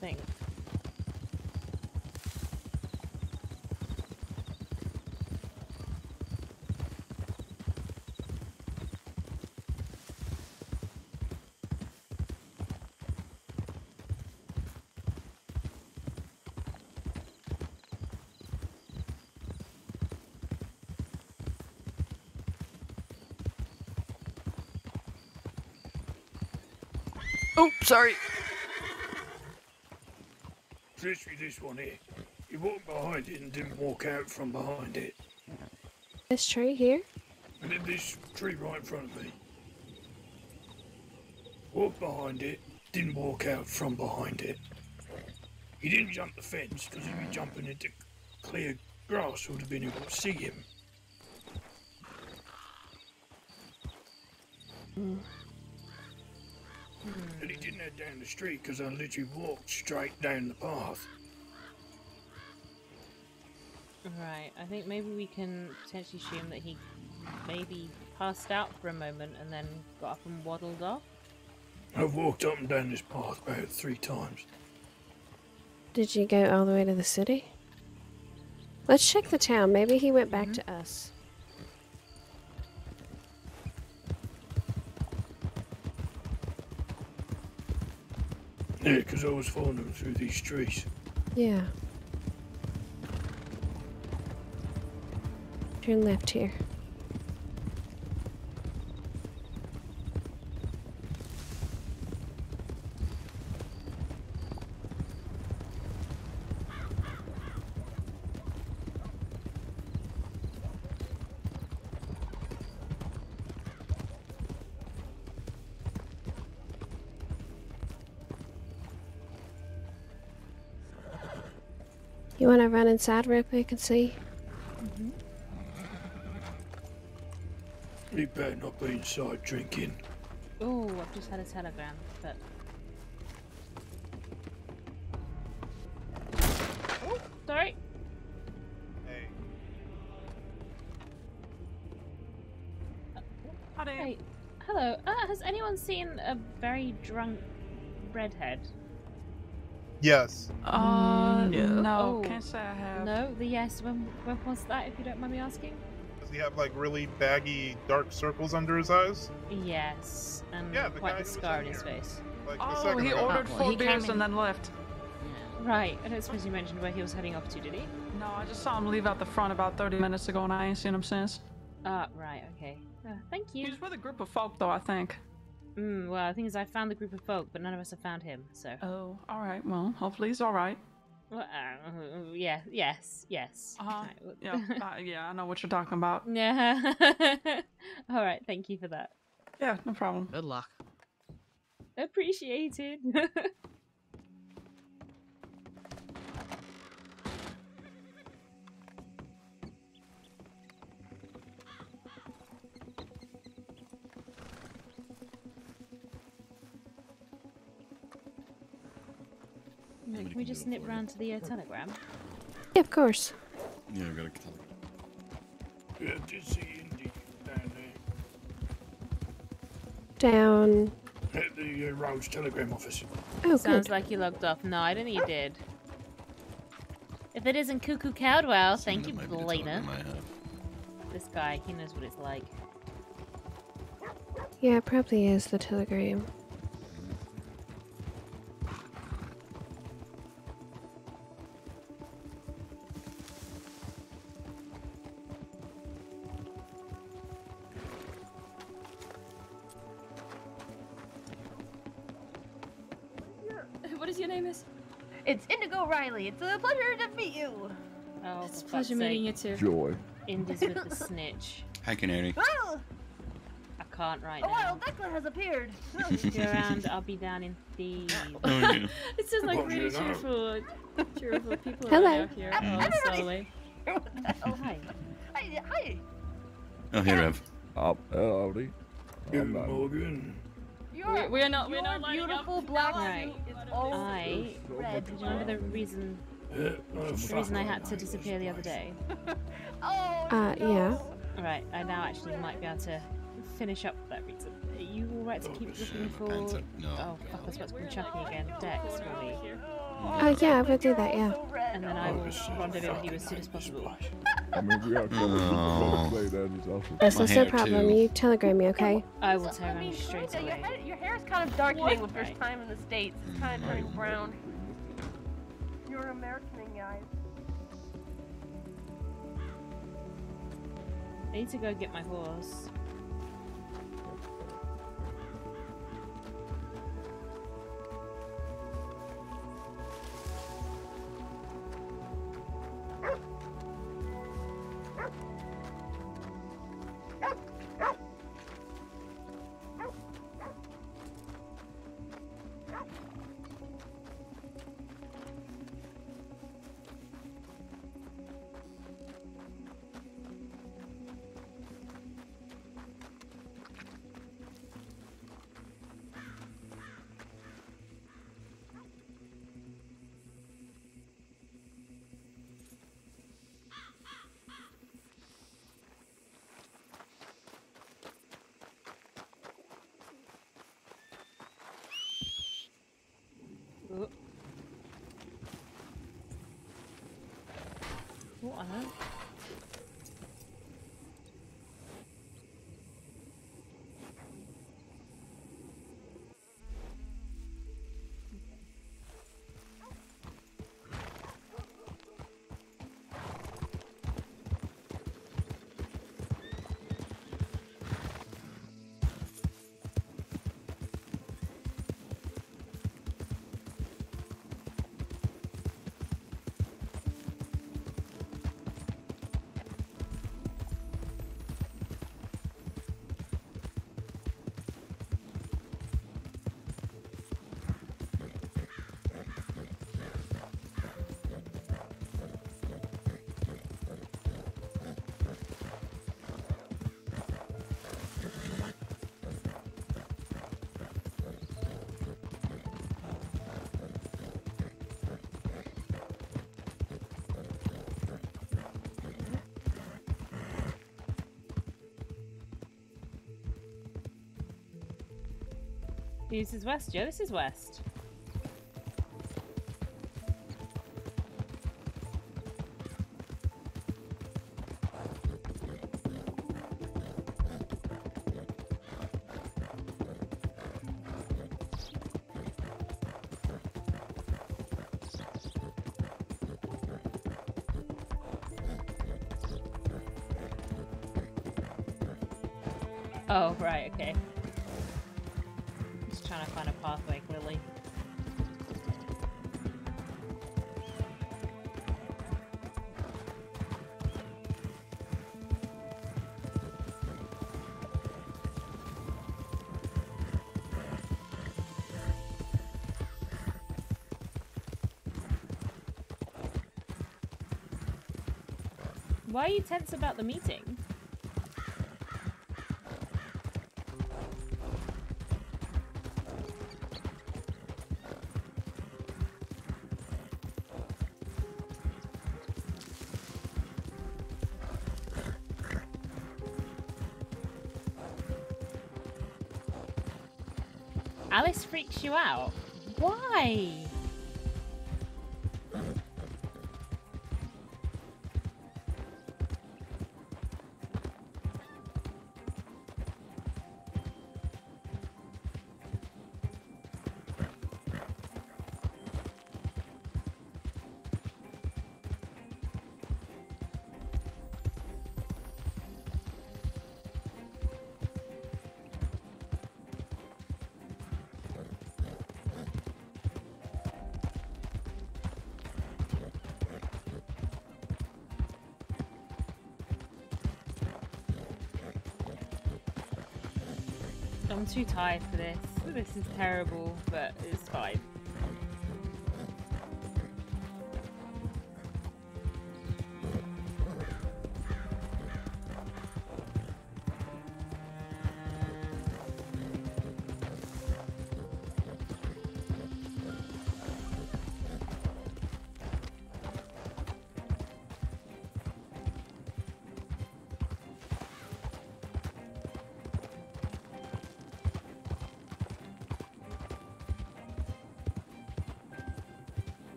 think. Oh, sorry. Especially this one here. He walked behind it and didn't walk out from behind it. This tree here? And then this tree right in front of me. Walked behind it, didn't walk out from behind it. He didn't jump the fence because he'd be jumping into clear grass, would have been able to see him. Hmm. And he didn't head down the street because I literally walked straight down the path. Right, I think maybe we can potentially assume that he maybe passed out for a moment and then got up and waddled off. I've walked up and down this path about three times. Did you go all the way to the city? Let's check the town. Maybe he went back mm-hmm. to us. Yeah, because I was following them through these trees. Yeah. Turn left here. Inside real quick and see? He better not be inside drinking. Oh, I've just had a telegram, but. Oh, sorry. Howdy. Hey, hello. Uh, has anyone seen a very drunk redhead? Yes. Uh, no. no, Oh, can't say I have. No, the yes. When, when was that, if you don't mind me asking? Does he have like really baggy dark circles under his eyes? Yes, and Yeah, the quite guy the scar in in his here. face. Like Oh, he ordered four he beers and then left. Right, I don't suppose you mentioned where he was heading off to, did he? No, I just saw him leave out the front about 30 minutes ago and I ain't seen him since. Ah, right, okay. Uh, thank you. He was with a group of folk though, I think. Mm, well, the thing is, I found the group of folk, but none of us have found him, so. Oh, alright, well, hopefully he's alright. Well, uh, yeah, yes, yes. Uh-huh. Right, well- Yeah, uh, yeah, I know what you're talking about. Yeah. All right, thank you for that. Yeah, no problem. Good luck. Appreciated. just nip round to the uh, telegram? Yeah, of course. Yeah, I've gotta tell Yeah, I see Indy down Down. there at the uh, Rhodes Telegram office. Oh, Sounds good. like you logged off. No, I don't think you did. If it isn't Cuckoo Caldwell, thank you, Belina. This guy, he knows what it's like. Yeah, it probably is the telegram. Oh, It's a pleasure fuck's meeting you too. Joy. Indies with the snitch. Hi, Canary. Well, I can't right a now. wild Declan has appeared. If you're around, I'll be down in thieves. Oh, yeah. It sounds like Well, really you know. cheerful, cheerful people Hello. around here. Oh, slowly. Oh, hi. Hi, hi. Oh, hey, Rev. Oh, howdy. Yeah, I'm, um, Morgan. Your, We're- we're not- we're not lining up. beautiful black Right. suit is all I. red. Do you remember the reason? Yeah, oh, The reason I had to disappear the other day. Oh, Uh, no. yeah. Right, I now actually might be able to finish up that reason. Are you alright to keep looking for? No. Oh fuck! I was about to call Chucky again. Dex for me. Oh yeah, I will do that. Yeah. And then I will rendezvous with you as soon as possible. I mean, we got a couple Oh. people that play that is awesome. Yes, that's no problem. You telegram me, okay? I will I telegram mean, you straight Lisa, your, hair is kind of darkening the first time in the States. It's kind of turning brown. You're guys. I need to go get my horse. Oh. What on This is west, Joe. This is west. Oh, right, okay. Why are you tense about the meeting? Alice freaks you out? Why? Too tired for this. This is terrible, but it's fine.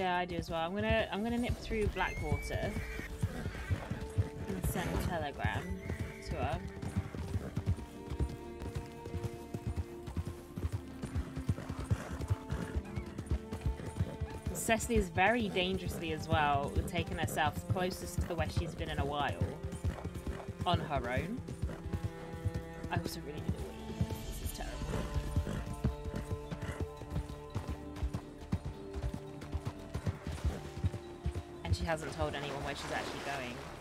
Yeah, I do as well. I'm gonna I'm gonna nip through Blackwater and send a telegram to her. Cecily is very dangerously as well, taking herself closest to the west she's been in a while on her own. I also really need hasn't told anyone where she's actually going.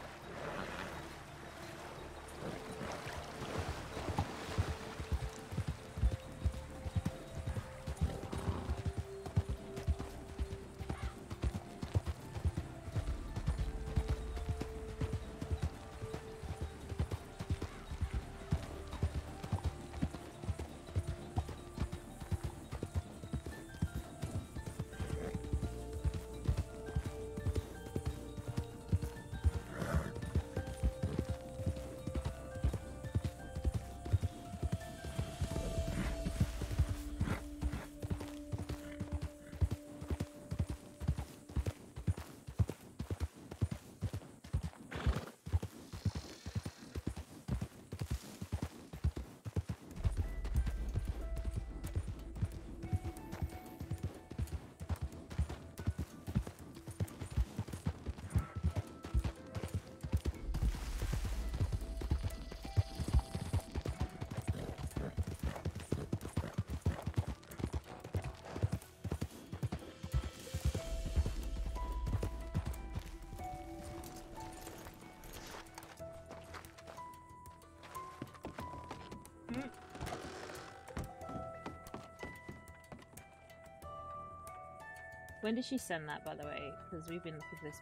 When did she send that, by the way? Because we've been looking for this.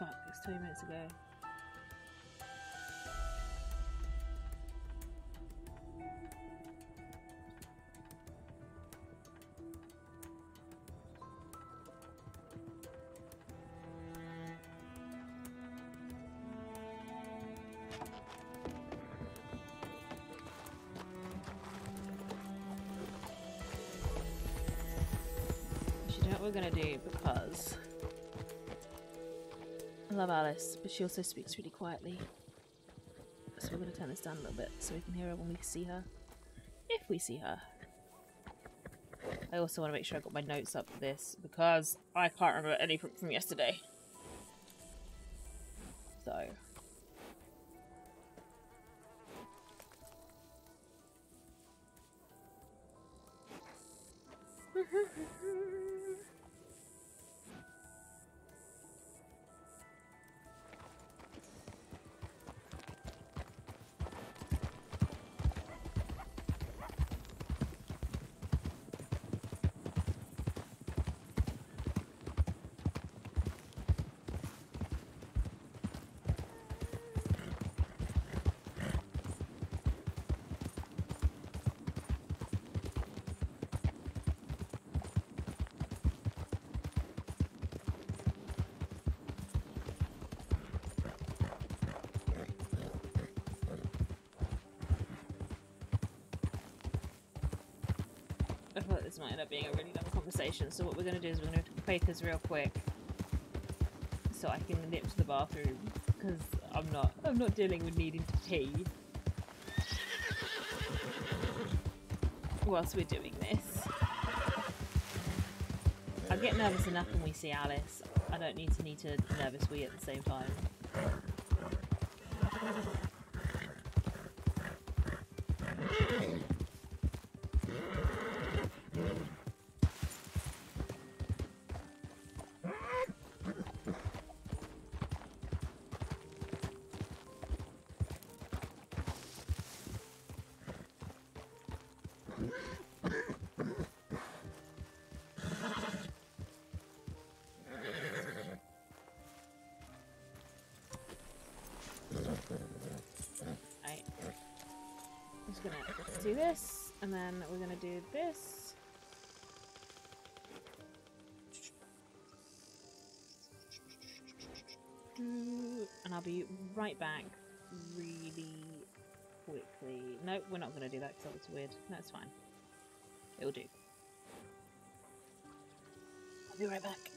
Fuck, it was 20 minutes ago. Gonna do because I love Alice, but she also speaks really quietly. So we're gonna turn this down a little bit so we can hear her when we see her. If we see her. I also want to make sure I got my notes up for this because I can't remember anything from yesterday. So. Being a really long conversation, so what we're going to do is we're going to focus real quick so I can nip to the bathroom because I'm not I'm not dealing with needing to pee whilst we're doing this. I get nervous enough when we see Alice. I don't need to need to nervous we at the same time. Do this, and then we're gonna do this. And I'll be right back really quickly. No, we're not gonna do that because that weird. That's fine. It'll do. I'll be right back.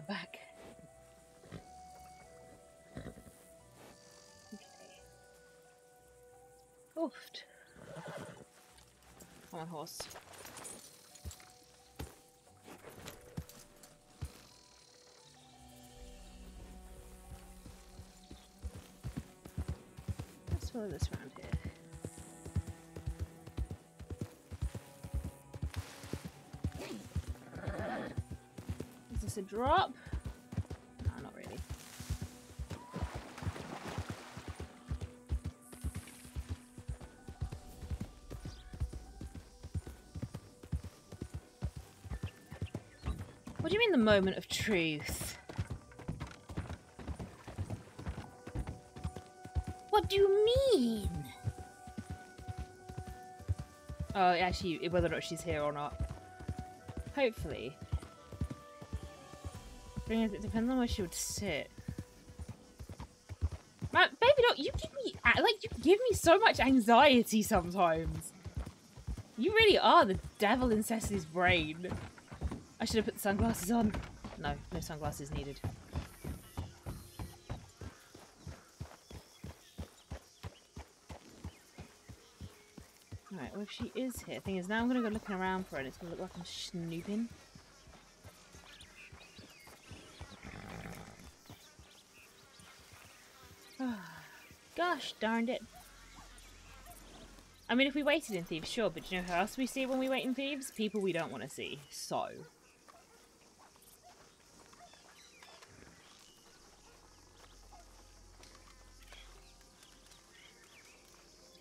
We back. Okay. Oofed. Come on, horse. Let's follow this round drop? No, not really. What do you mean the moment of truth? What do you mean? Oh, actually, whether or not she's here or not. Hopefully. Thing is, it depends on where she would sit. Man, baby, don't you give me like you give me so much anxiety sometimes. You really are the devil in Cecily's brain. I should have put sunglasses on. No, no sunglasses needed. Alright, well if she is here, thing is now I'm gonna go looking around for her and it's gonna look like I'm snooping. Gosh darned it. I mean, if we waited in Thieves, sure, but you know who else we see when we wait in Thieves? People we don't want to see. So.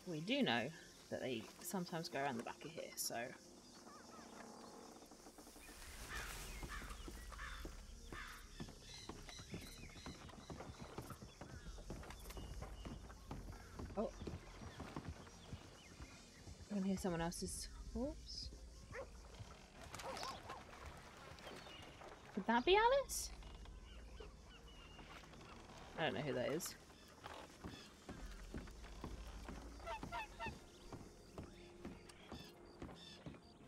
We do know that they sometimes go around the back of here, so. Someone else's horse. Could that be Alice? I don't know who that is.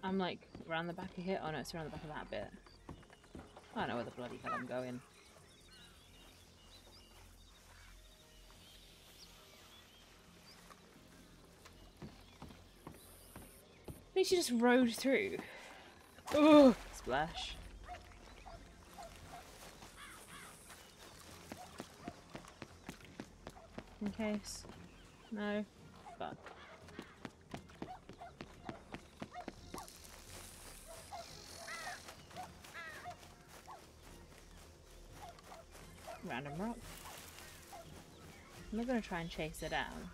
I'm like around the back of here. Oh no, it's around the back of that bit. I don't know where the bloody hell I'm going. At least you just rode through. Oh, splash. In case. No. Fuck. Random rock. I'm not gonna try and chase it down.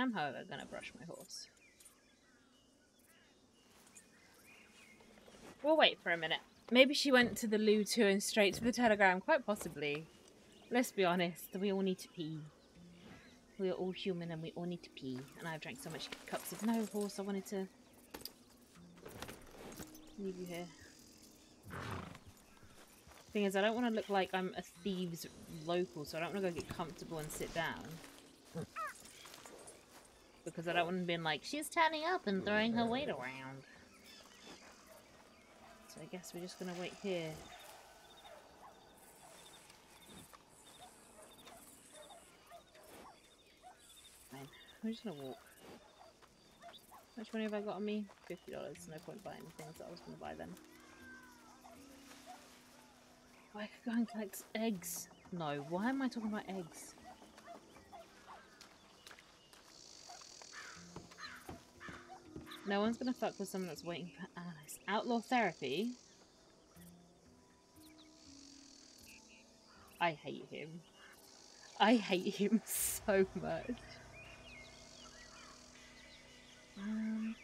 Am, however, gonna brush my horse. We'll wait for a minute. Maybe she went to the loo too and straight to the telegram. Quite possibly. Let's be honest, we all need to pee. We are all human and we all need to pee. And I've drank so much cups of no horse, I wanted to leave you here. Thing is, I don't want to look like I'm a thieves local, so I don't want to go get comfortable and sit down. Because I don't want to be like, she's standing up and throwing her weight around. So I guess we're just gonna wait here. Fine. We're just gonna walk. How much money have I got on me? Fifty dollars. No point buying the things that I was gonna buy then. Oh, I could go and collect eggs. No, why am I talking about eggs? No one's gonna fuck with someone that's waiting for Alice. Outlaw therapy? I hate him. I hate him so much. Um,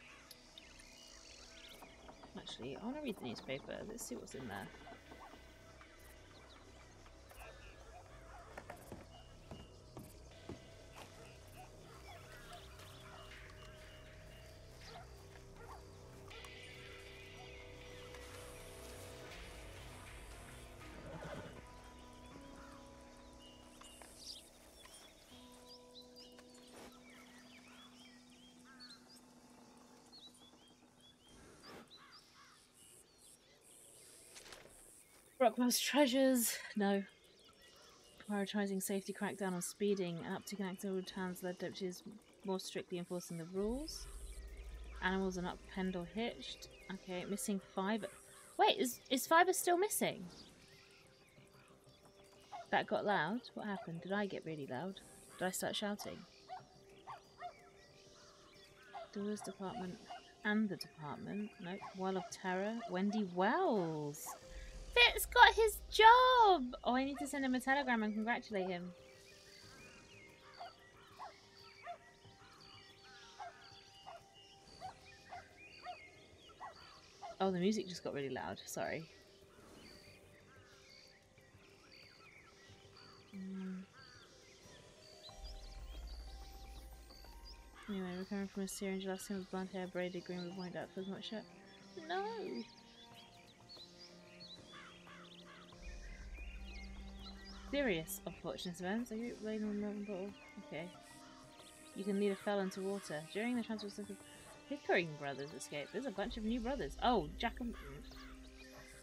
actually, I want to read the newspaper. Let's see what's in there. Rockwell's treasures. No. Prioritizing safety crackdown on speeding. Uptick in accident towns led deputies more strictly enforcing the rules. Animals are not penned or hitched. Okay, missing fiber. Wait, is is fiber still missing? That got loud. What happened? Did I get really loud? Did I start shouting? Doors department and the department. Nope. Well of Terror. Wendy Wells. Fitz got his job! Oh, I need to send him a telegram and congratulate him. Oh, the music just got really loud. Sorry. Mm. Anyway, coming from a syringe last time with blonde hair, braided green with white out for as much shirt. No! Serious unfortunate events. Are you with milk and bottle? Okay. You can lead a felon to water. During the transfer of the Pickering brothers escape. There's a bunch of new brothers. Oh, Jack and...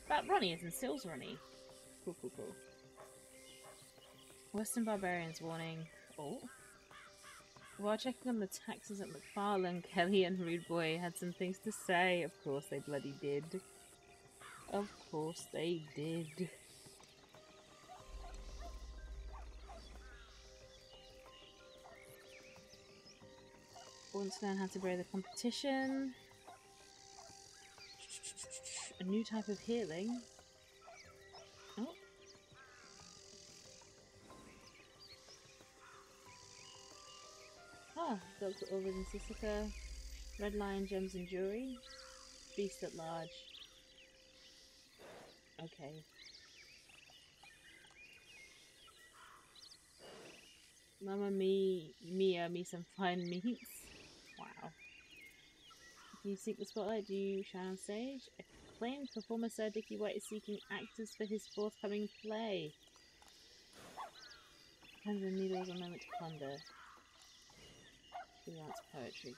That Ronnie is in Sills Ronnie. Cool, cool, cool. Western Barbarians warning. Oh. While checking on the taxes at McFarlane, Kelly and Rude Boy had some things to say. Of course they bloody did. Of course they did. Want to learn how to brave the competition. A new type of healing. Oh. Ah, Dr. Ulrich and. Red Lion, Gems and Jewelry. Beast at Large. Okay. Mama me, Mia, me some fine meats. Wow. Do you seek the spotlight? Do you shine on stage? Acclaimed performer Sir Dicky White is seeking actors for his forthcoming play. Pens and needles, a moment to ponder. Freelance poetry.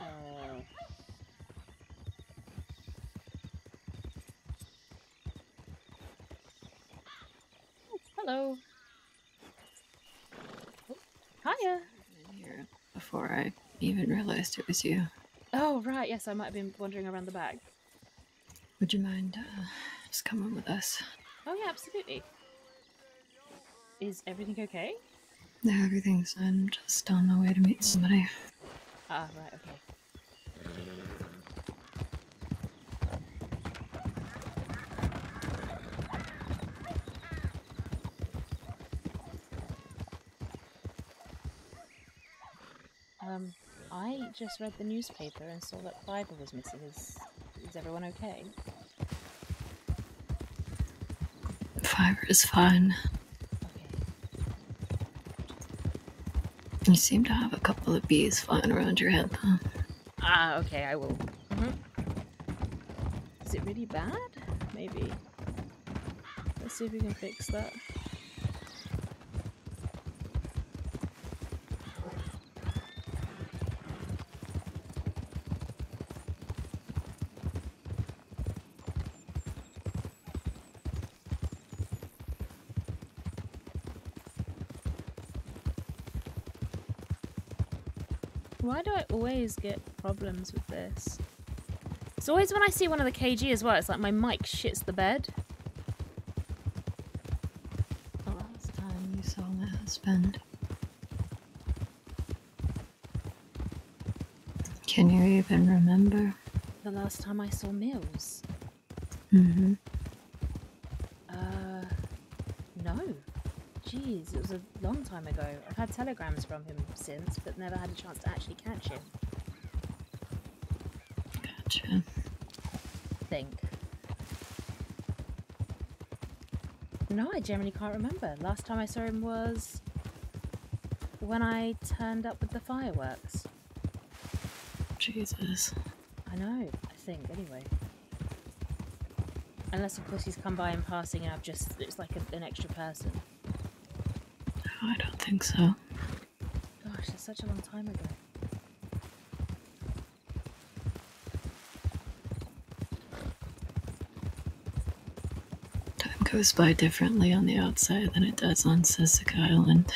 Oh, hello. Oh, hiya. Here before I even realized it was you. Oh, right. Yes, I might have been wandering around the back. Would you mind uh, just coming with us? Oh, yeah, absolutely. Is everything okay? Yeah, everything's fine. I'm just on my way to meet somebody. Ah, right, okay. Um, I just read the newspaper and saw that Fiverr was missing. Is is everyone okay? Fiverr is fine. You seem to have a couple of bees flying around your head, though. Ah, okay, I will. Mhm. Is it really bad? Maybe. Let's see if we can fix that. Why do I always get problems with this? It's always when I see one of the KG as well, it's like my mic shits the bed. The last time you saw my husband. Can you even remember? The last time I saw Mills. Mm-hmm. Uh, no. Jeez, it was a long time ago. I've had telegrams from him since, but never had a chance to actually catch him. Gotcha. Think. No, I generally can't remember. Last time I saw him was when I turned up with the fireworks. Jesus. I know, I think, anyway. Unless, of course, he's come by in passing and I've just, it's like a, an extra person. I don't think so. Gosh, it's such a long time ago. Time goes by differently on the outside than it does on Sisika Island.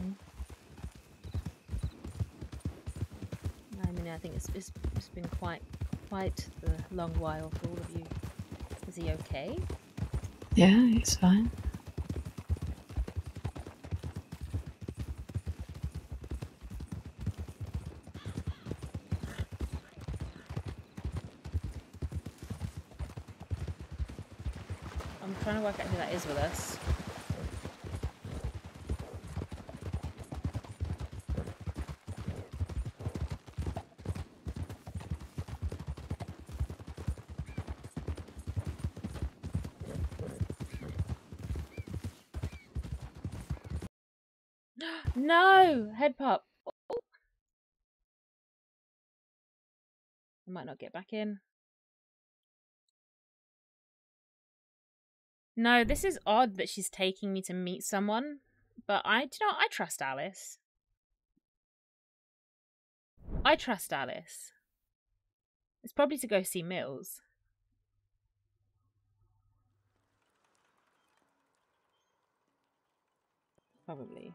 Mm-hmm. I mean, I think it's, it's, it's been quite, quite a long while for all of you. Is he okay? Yeah, he's fine. I'm trying to work out who that is with us. no! Head pop. Oh. I might not get back in. No, this is odd that she's taking me to meet someone, but I do you know I trust Alice. I trust Alice. It's probably to go see Mills. Probably.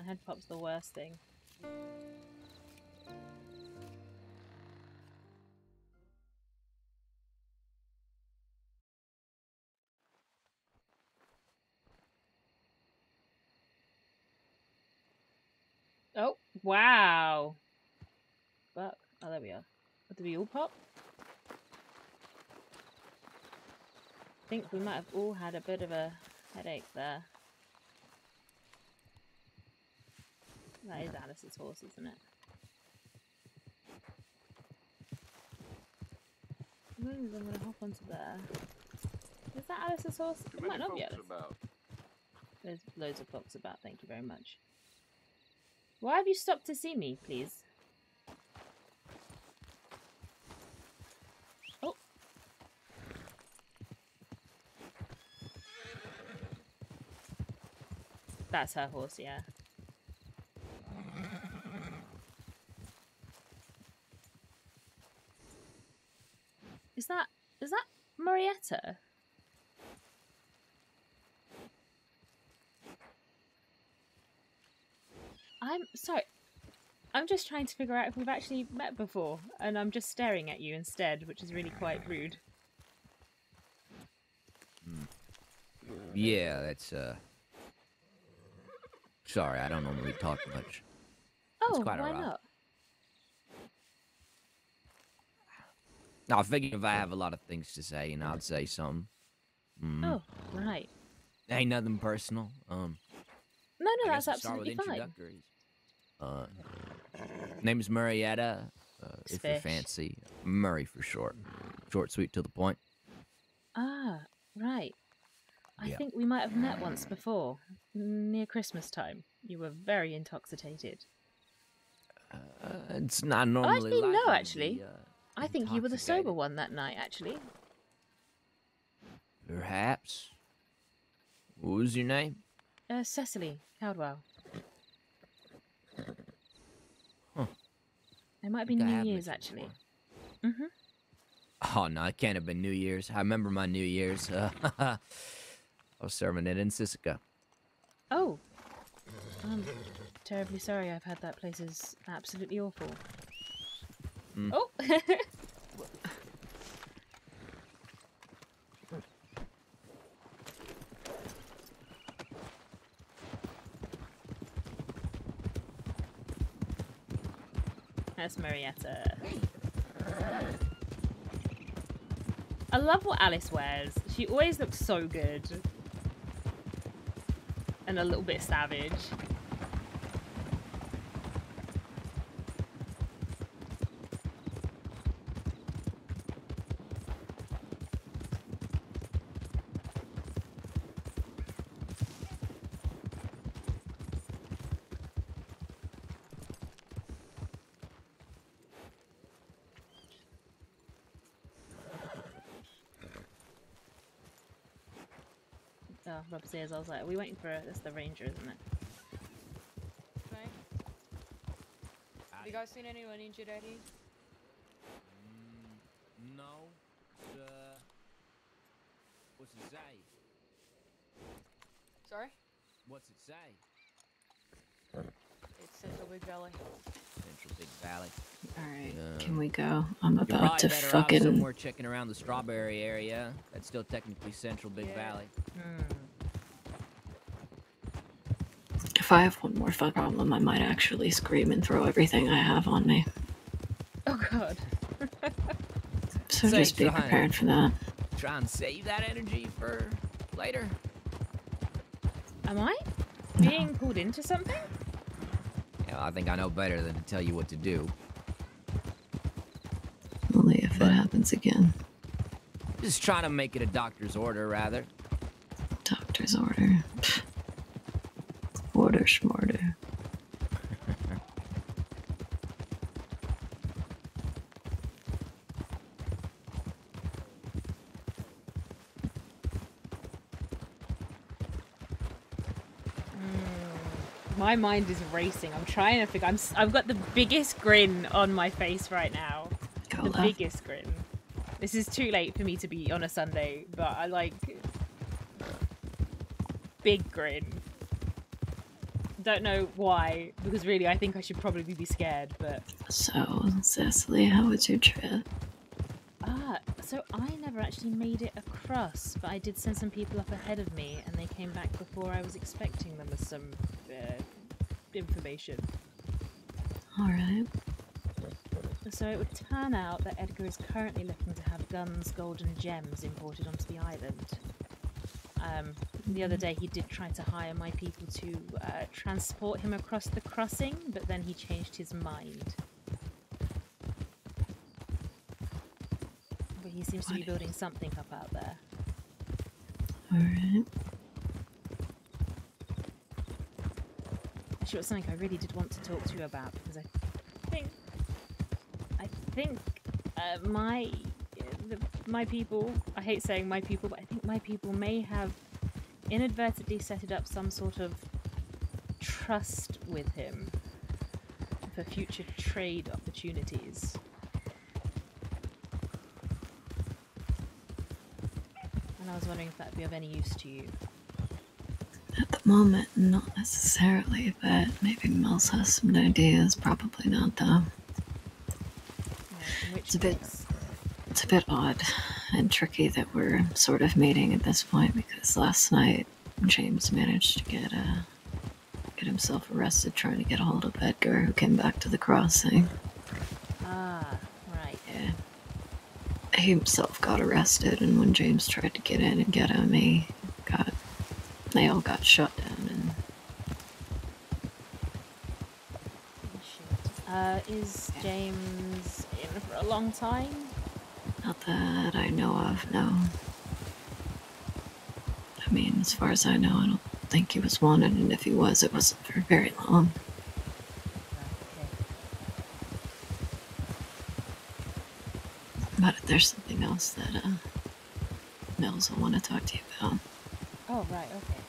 Man, head pop's the worst thing. Oh, wow. Fuck. Oh, there we are. Did we all pop? I think we might have all had a bit of a headache there. That is Alice's horse, isn't it? I'm gonna hop onto there. Is that Alice's horse? It might not be Alice. There's loads of folks about, thank you very much. Why have you stopped to see me, please? Oh. That's her horse, yeah. Is that is that Marietta? I'm sorry. I'm just trying to figure out if we've actually met before, and I'm just staring at you instead, which is really quite rude. Yeah, that's uh. Sorry, I don't normally talk much. Oh, why not? No, I figured if I have a lot of things to say, and I'd say something. Mm. Oh, right. Ain't nothing personal. Um, No, no, that's guess we'll start with absolutely fine. Uh, name is Marietta. Uh, if you're fancy, Murray for short. Short, sweet, to the point. Ah, right. I Yeah. think we might have met once before, near Christmas time. You were very intoxicated. Uh, it's not Oh, normally. actually, like no, actually. be, uh, I think you were the sober one that night, actually. perhaps. What was your name? Uh, Cecily Caldwell. Huh. It might be New Year's, actually. Mm-hmm. Oh no, it can't have been New Year's. I remember my New Year's. Uh, I was serving it in Sisika. Oh. I'm terribly sorry. I've had that place is absolutely awful. Mm. Oh! That's Marietta. I love what Alice wears. She always looks so good. And a little bit savage. Rob says, I was like, are we waiting for that's the ranger, isn't it? Have you guys seen anyone injured out here? No. Uh, what's it say? Sorry? What's it say? It's Central Big Valley. Central Big Valley. Alright, can we go? I'm about to better off fucking. somewhere checking around the strawberry area. That's still technically Central Big Valley. If I have one more fuck problem, I might actually scream and throw everything I have on me. Oh god. So Say just be try prepared for that. Try and save that energy for later. Am I? Being pulled into something? Yeah, I think I know better than to tell you what to do. Only if it happens again. Just trying to make it a doctor's order, rather. Doctor's order. Order schmorder. Mm, my mind is racing. I'm trying to figure. I'm. I've got the biggest grin on my face right now. Go the left. biggest grin. This is too late for me to be on a Sunday, but I like big grin. Don't know why, because really I think I should probably be scared, but So, Cecily, how was your trip? ah, so I never actually made it across, but I did send some people up ahead of me, and they came back before I was expecting them with some uh, information. Alright. So it would turn out that Edgar is currently looking to have guns, gold, and gems imported onto the island. Um, the other day he did try to hire my people to uh, transport him across the crossing, but then he changed his mind. But he seems to be building something up out there. Alright. Actually, it was something I really did want to talk to you about because I think I think uh, my uh, the, my people. I hate saying my people, but I think my people may have inadvertently set it up some sort of trust with him for future trade opportunities. And I was wondering if that would be of any use to you. At the moment, not necessarily, but maybe Mills has some ideas. Probably not, though. Which It's a bit, it's a bit odd and tricky that we're sort of meeting at this point because last night James managed to get uh, get himself arrested trying to get a hold of Edgar, who came back to the crossing. Ah, right. Yeah. He himself got arrested, and when James tried to get in and get him, he got they all got shut down. And Uh, is James in for a long time? Not that I know of, no. I mean, as far as I know, I don't think he was wanted, and if he was, it wasn't for very long. But if there's something else that uh, Mills will want to talk to you about. Oh, right, okay.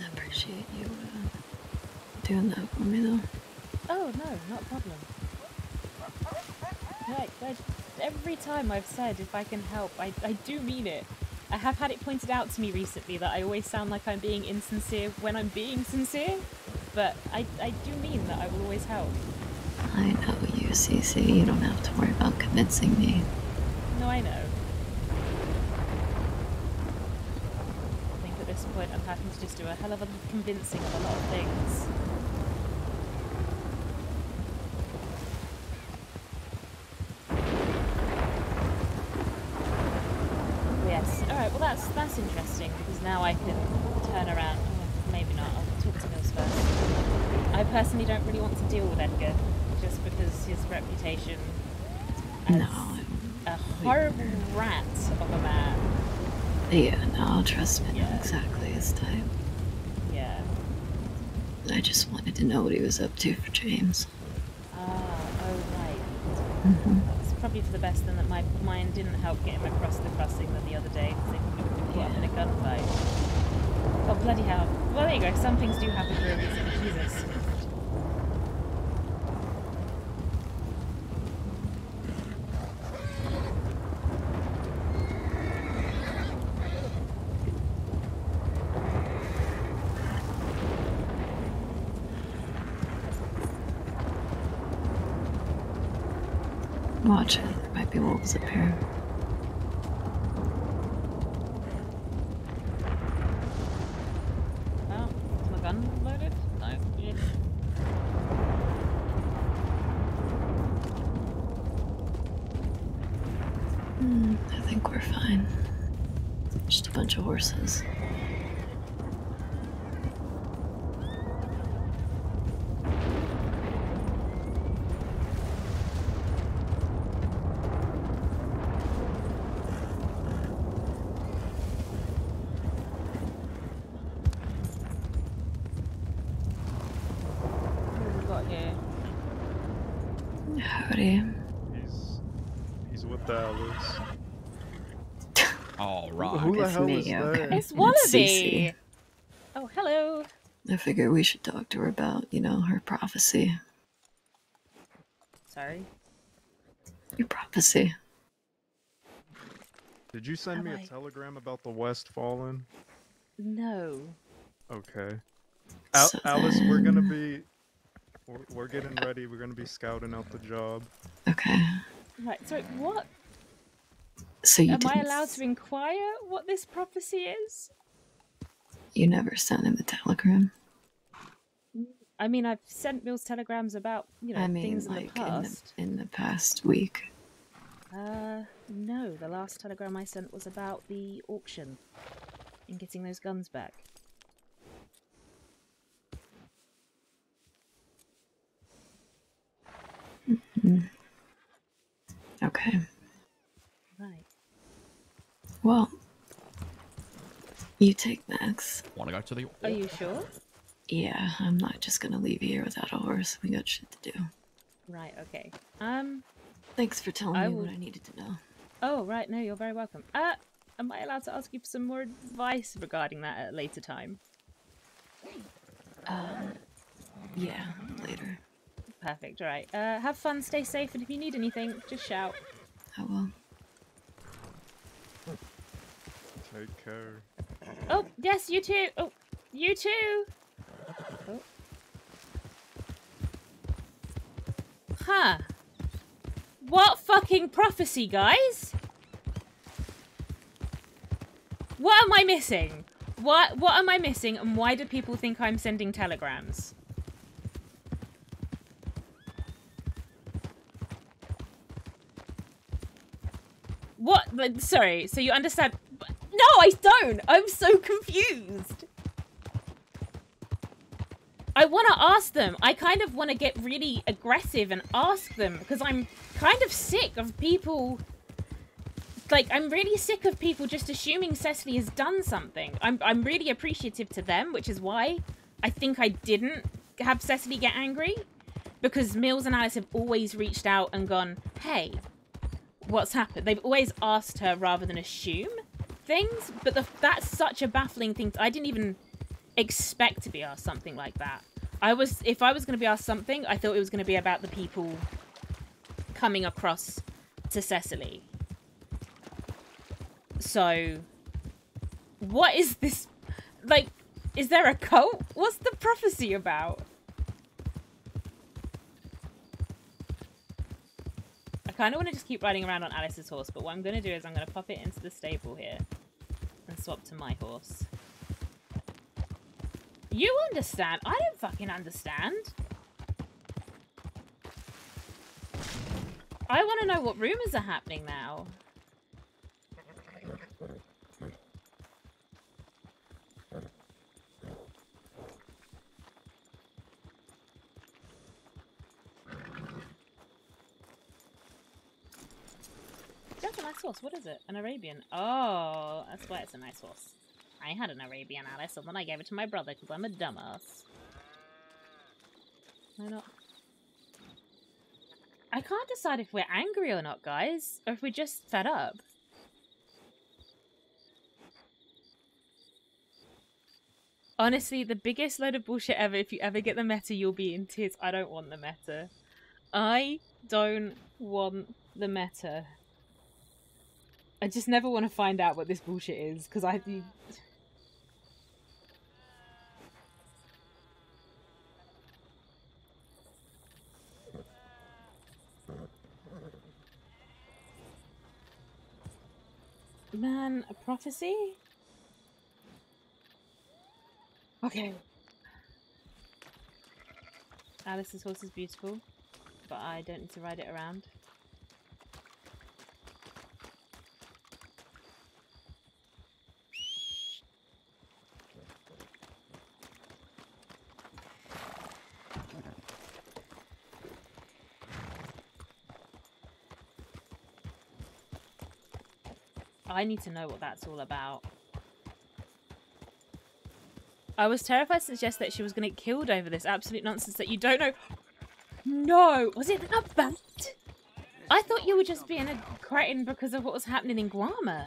I appreciate you uh, doing that for me, though. No, not a problem. Every time I've said if I can help, I, I do mean it. I have had it pointed out to me recently that I always sound like I'm being insincere when I'm being sincere, but I, I do mean that I will always help. I know you, Cece. You don't have to worry about convincing me. No, I know. I think at this point I'm having to just do a hell of a lot of convincing of a lot of things. Yes. All right. Well, that's that's interesting because now I can turn around. oh, Maybe not. I'll talk to Mills first. I personally don't really want to deal with Edgar, just because his reputation as a horrible rat of a man. Yeah, no, trust me, know exactly his type. Yeah. I just wanted to know what he was up to for James. Ah. Oh right. Mhm. It's probably for the best then that my mind didn't help get him across the crossing the other day because they could have been caught up in a gunfight. Oh bloody hell! Well, there you go. Some things do happen for a reason. Jesus. Watch it. There might be wolves up here. Oh, gun. Yeah. Hmm, I think we're fine. Just a bunch of horses. here. Howdy. He's he's with Alice. All right. Who the It's hell okay. It's It's Wallaby. Cece. Oh, hello. I figure we should talk to her about, you know, her prophecy. Sorry. Your prophecy. Did you send me Have a I- telegram about the West Fallen? No. Okay. Al- So Alice, we're gonna be. We're, we're getting ready. We're gonna be scouting out the job. Okay. Right. So what? So you Am I didn't allowed to inquire what this prophecy is? you never sent him a telegram? I mean, I've sent Mills telegrams about you know I mean, things in like the in past. the, in the past week. Uh, no. The last telegram I sent was about the auction and getting those guns back. Mhm. Okay. Right. Well, you take Max. Want to go to the? Are you sure? Yeah, I'm not just gonna leave here without a horse. We got shit to do. Right. Okay. Um. Thanks for telling I me will- what I needed to know. Oh, right. No, you're very welcome. Uh, am I allowed to ask you for some more advice regarding that at a later time? Um, yeah, later. Perfect. All right. Uh, have fun. Stay safe, and if you need anything, just shout. I will. Take care. Oh, yes, you too. Oh, you too. Oh. Huh. What fucking prophecy, guys? What am I missing? What what am I missing and why do people think I'm sending telegrams? What? Sorry, so you understand? No, I don't. I'm so confused. I want to ask them. I kind of want to get really aggressive and ask them because I'm kind of sick of people. Like, I'm really sick of people just assuming Cecily has done something. I'm, I'm really appreciative to them, which is why I think I didn't have Cecily get angry. Because Mills and Alice have always reached out and gone, hey, what's happened? They've always asked her rather than assume things. But the, that's such a baffling thing. I didn't even expect to be asked something like that. I was, if I was going to be asked something, I thought it was going to be about the people coming across to Cecily. So, what is this? Like, is there a cult? What's the prophecy about? Kind of want to just keep riding around on Alice's horse, but what I'm going to do is I'm going to pop it into the stable here and swap to my horse. You understand? I don't fucking understand. I want to know what rumors are happening now. That's a nice horse. What is it? An Arabian. Oh, that's why it's a nice horse. I had an Arabian Alice, and then I gave it to my brother because I'm a dumbass. Why not? I can't decide if we're angry or not, guys, or if we're just fed up. Honestly, the biggest load of bullshit ever. If you ever get the meta, you'll be in tears. I don't want the meta. I don't want the meta. I just never want to find out what this bullshit is because I. Man, a prophecy? Okay. Alice's horse is beautiful, but I don't need to ride it around. I need to know what that's all about. I was terrified to suggest that she was going to get killed over this absolute nonsense that you don't know. No, was it bad? I thought you were just being a cretin because of what was happening in Guarma.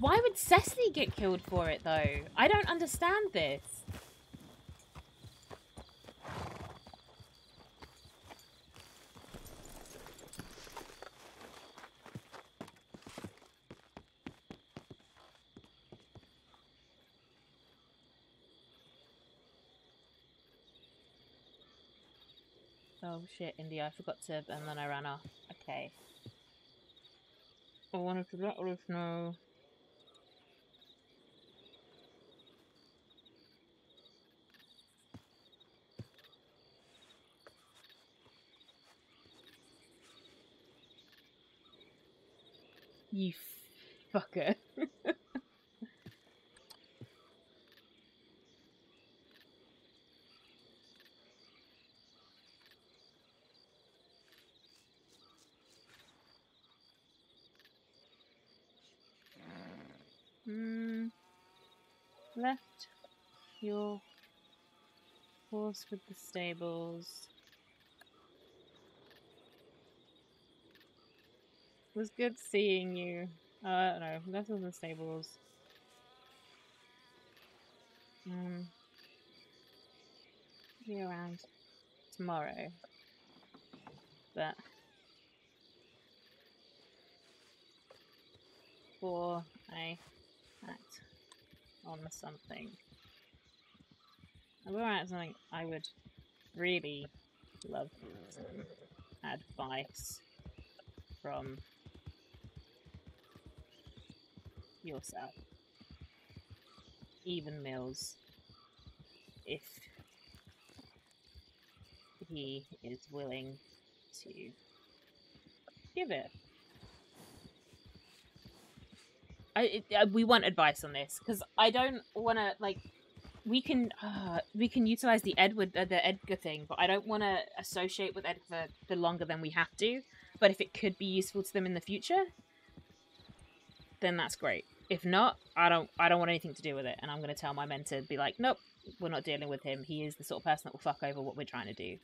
Why would Cecily get killed for it, though? I don't understand this. Shit, India, I forgot to, and then I ran off. Okay. I wanted to let Ruth know. You fucker. Hmm. Left your with the stables. It was good seeing you. Uh, I don't know. Left with the stables. Um. Be around tomorrow. But. For I act on something. I will act something I would really love some advice from yourself. Even Mills, if he is willing to give it. I, it, uh, we want advice on this because I don't want to like. We can uh, we can utilize the Edward uh, the Edgar thing, but I don't want to associate with Edgar for, longer than we have to. But if it could be useful to them in the future, then that's great. If not, I don't I don't want anything to do with it, and I'm going to tell my men to be like, nope, we're not dealing with him. He is the sort of person that will fuck over what we're trying to do.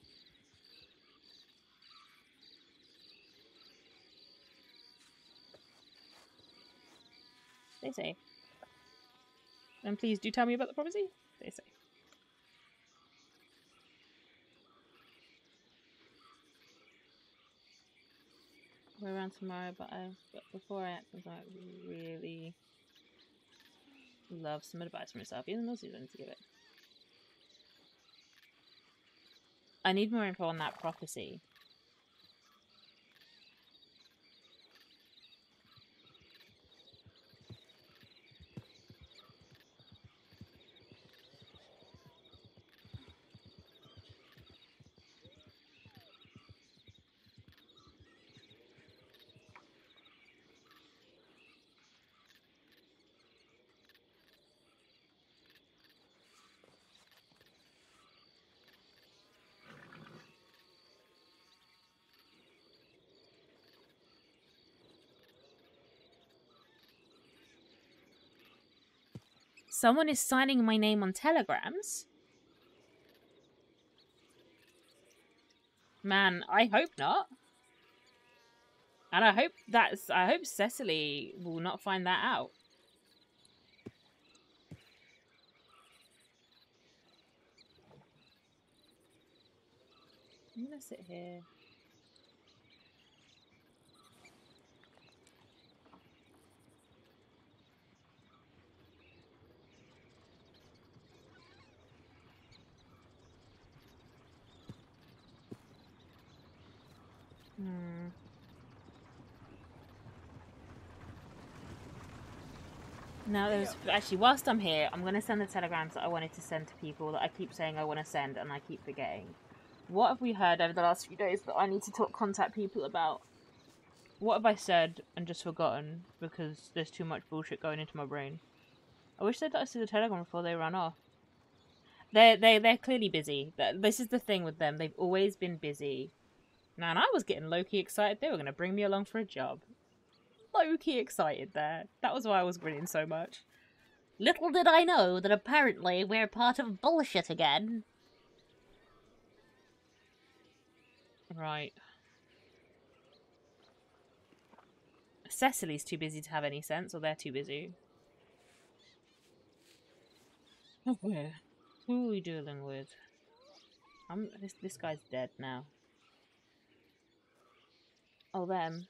They say. And please do tell me about the prophecy. Stay safe. We're around tomorrow, but I but before I act, I really love some advice from yourself, even though you don't give it. I need more info on that prophecy. Someone is signing my name on telegrams? Man, I hope not. And I hope that's I hope Cecily will not find that out. I'm gonna sit here. Hmm. Now, there's actually, whilst I'm here, I'm going to send the telegrams that I wanted to send to people that I keep saying I want to send and I keep forgetting. What have we heard over the last few days that I need to talk, contact people about? What have I said and just forgotten because there's too much bullshit going into my brain? I wish they'd let us do the telegram before they run off. They're, they they're clearly busy. This is the thing with them. They've always been busy. Man, I was getting low-key excited they were going to bring me along for a job. Low key excited there. That was why I was grinning so much. Little did I know that apparently we're part of bullshit again. Right. Cecily's too busy to have any sense, or they're too busy. Oh, where? Who are we dealing with? I'm this this guy's dead now. Oh them.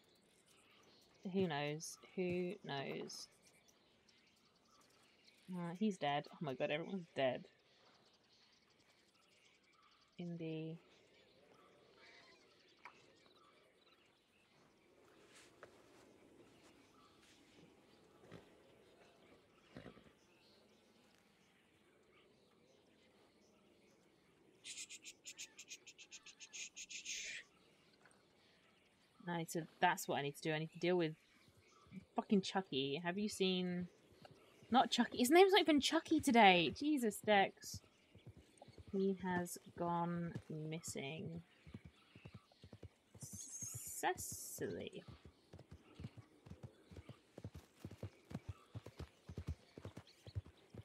Who knows? Who knows? Uh, he's dead. Oh my god, everyone's dead. In No, I need to, that's what I need to do. I need to deal with fucking Chucky. Have you seen... Not Chucky. His name's not even Chucky today. Jesus, Dex. He has gone missing. Cecily.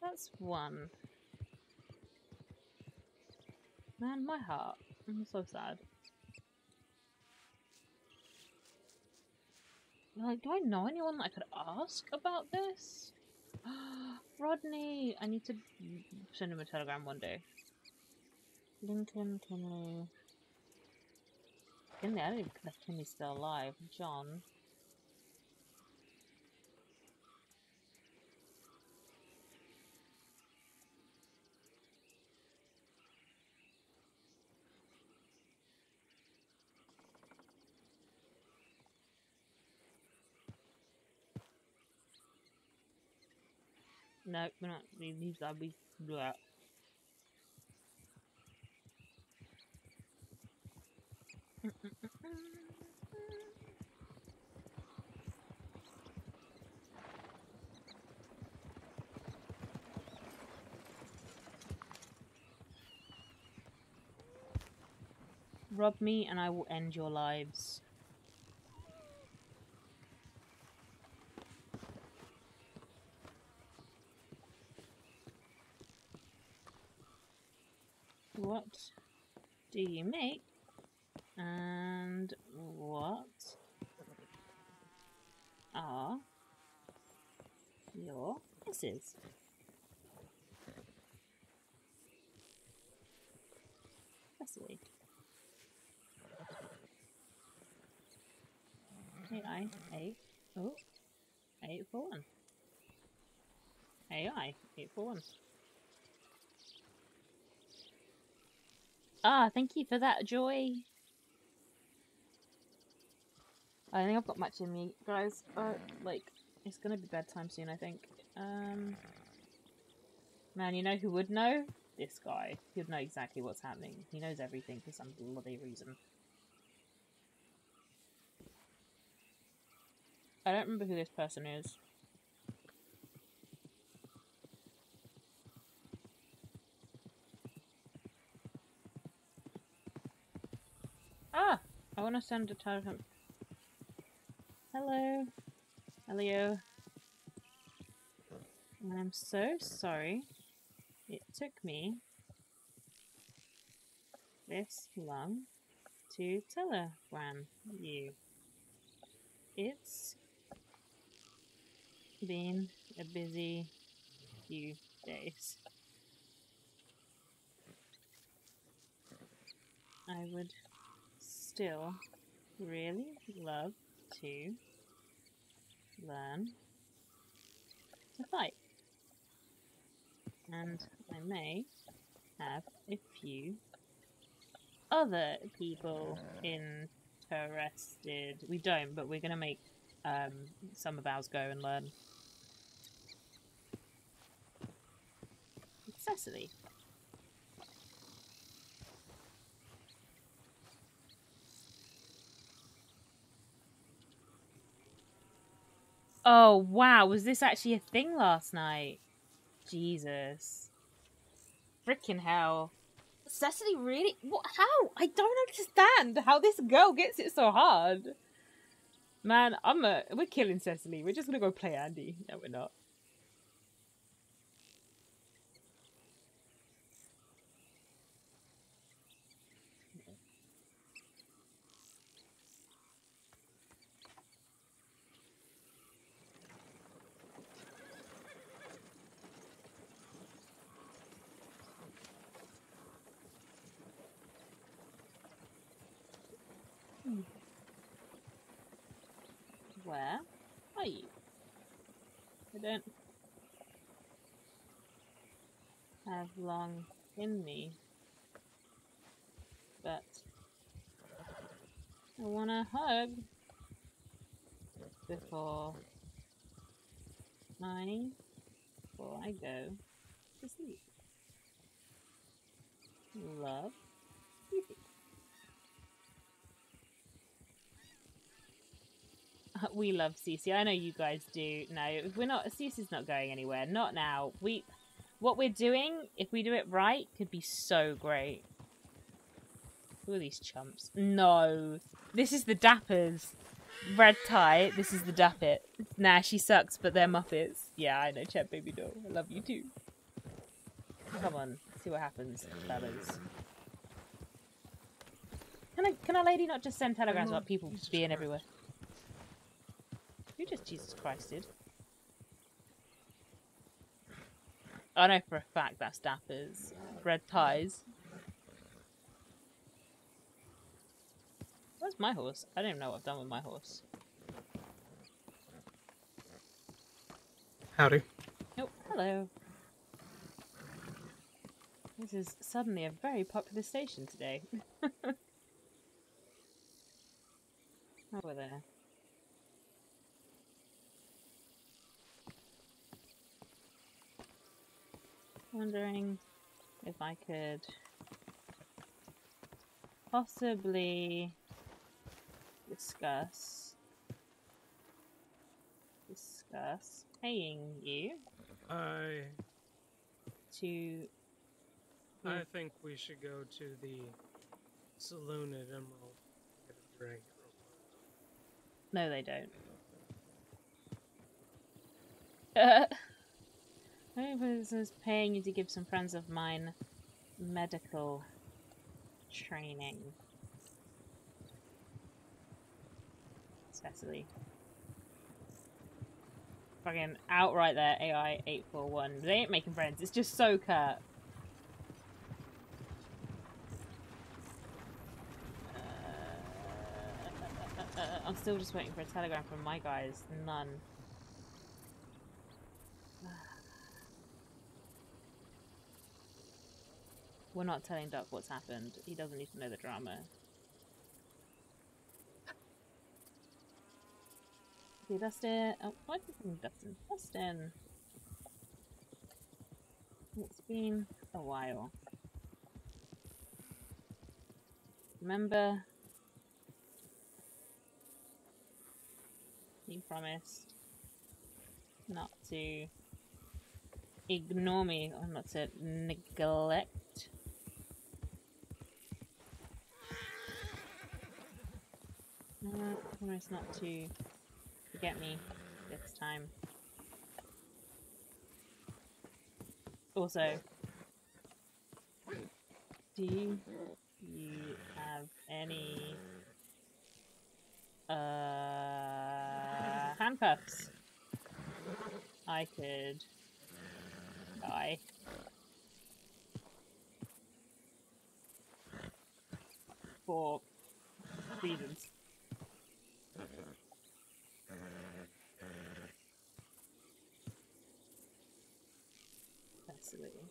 That's one. Man, my heart. I'm so sad. Like, do I know anyone that I could ask about this? Rodney! I need to send him a telegram one day. Lincoln Kinley. Kinley, I don't even know if Kinley's still alive. John. No, we're not. These we. Blah. Rob me and I will end your lives. What do you make? And what are your guesses? Cecily. AI, eight, oh, eight four one. AI, eight four one. Ah, thank you for that, Joy. I think I've got much in me, guys. Uh, like, it's gonna be bedtime soon, I think. Um, man, you know who would know? This guy. He would know exactly what's happening. He knows everything for some bloody reason. I don't remember who this person is. Ah! I want to send a telegram. Hello. Hello. I'm so sorry. It took me this long to telegram you. It's been a busy few days. I would still really love to learn to fight. And I may have a few other people interested. We don't, but we're going to make um, some of ours go and learn. Cecily. Oh, wow. Was this actually a thing last night? Jesus. Freaking hell. Cecily really? What? How? I don't understand how this girl gets it so hard. Man, I'm a. We're killing Cecily. We're just gonna go play Andy. No, we're not. Hmm. Where are you? I don't long in me, but I want a hug before I before I go to sleep. Love, we love Cece. I know you guys do. No, we're not. Cece's not going anywhere. Not now. We, what we're doing, if we do it right, could be so great. Who are these chumps? No, this is the Dappers. Red tie. This is the Dappet. Nah, she sucks, but they're Muppets. Yeah, I know, Chet Baby Doll. I love you too. Come on, see what happens, fellas. Can a can a lady not just send telegrams about people being everywhere? You just Jesus Christed. I know for a fact that's Dapper's red ties. Where's my horse? I don't even know what I've done with my horse. Howdy. Oh, hello. This is suddenly a very popular station today. Over oh, there. Wondering if I could possibly discuss discuss paying you I to I think we should go to the saloon at Emerald. Get a drink. No, they don't. This is paying you to give some friends of mine medical training. Cecily. Fucking outright there, AI 841. They ain't making friends, it's just so curt. Uh, I'm still just waiting for a telegram from my guys. None. We're not telling Duck what's happened. He doesn't need to know the drama. Okay, Dustin. Oh, what is it, Dustin? Dustin. It's been a while. Remember You promised not to ignore me or not to neglect. Promise not to forget me this time. Also, do you have any uh, handcuffs. I could die. For reasons. Absolutely.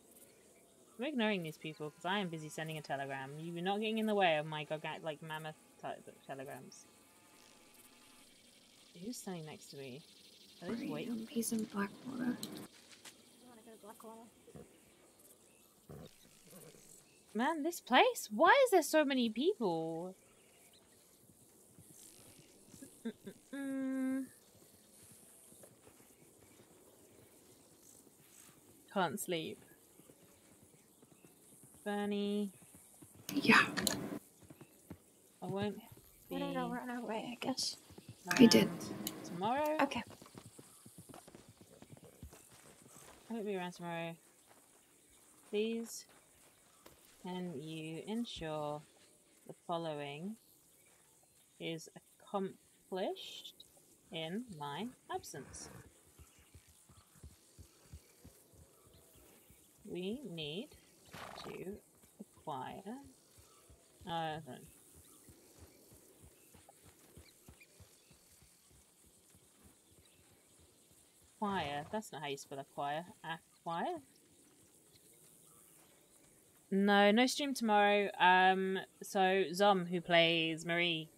I'm ignoring these people because I am busy sending a telegram. You're not getting in the way of my gargant like mammoth type of telegrams. Who's standing next to me? Are they just waiting? He's in Blackwater. Man, this place? Why is there so many people? Mm-mm-mm. Can't sleep. Bernie. Yeah. I won't be. I don't know, we're on our way, I guess. You did. Tomorrow? Okay. I won't be around tomorrow. Please, can you ensure the following is accomplished in my absence? We need to acquire. Uh. Acquire. That's not how you spell acquire. Acquire. No, no stream tomorrow. Um, so Zom, who plays Marie,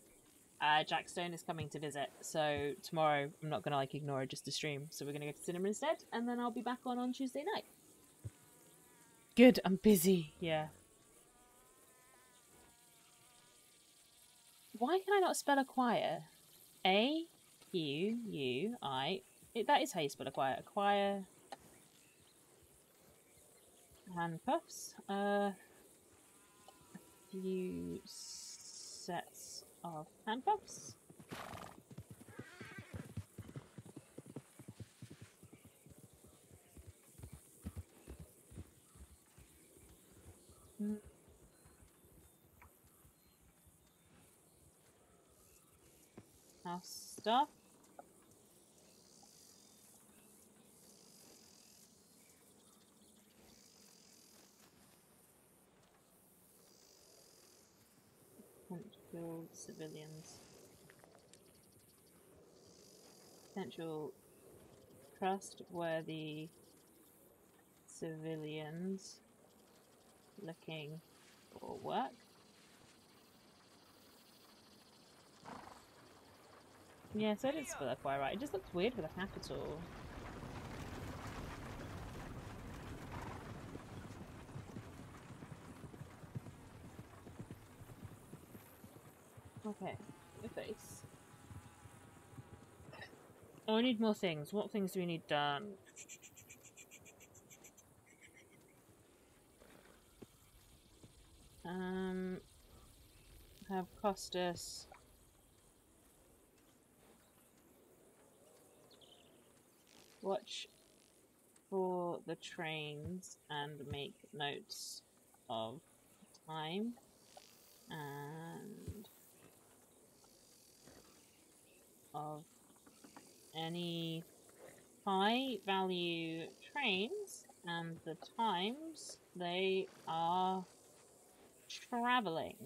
uh, Jack Stone is coming to visit. So tomorrow, I'm not gonna like ignore just the stream. So we're gonna go to cinema instead, and then I'll be back on on Tuesday night. Good. I'm busy. Yeah. Why can I not spell acquire? A Q U I. It, that is how you spell acquire. Acquire. Handcuffs. Uh, a few sets of handcuffs. House stuff. Potential civilians. Potential trustworthy civilians looking for work. Yeah, so I did spell that quite right. It just looks weird with a capital. Okay, your face. Oh, I need more things. What things do we need done? Um, have cost us watch for the trains and make notes of time. And of any high value trains and the times they are traveling.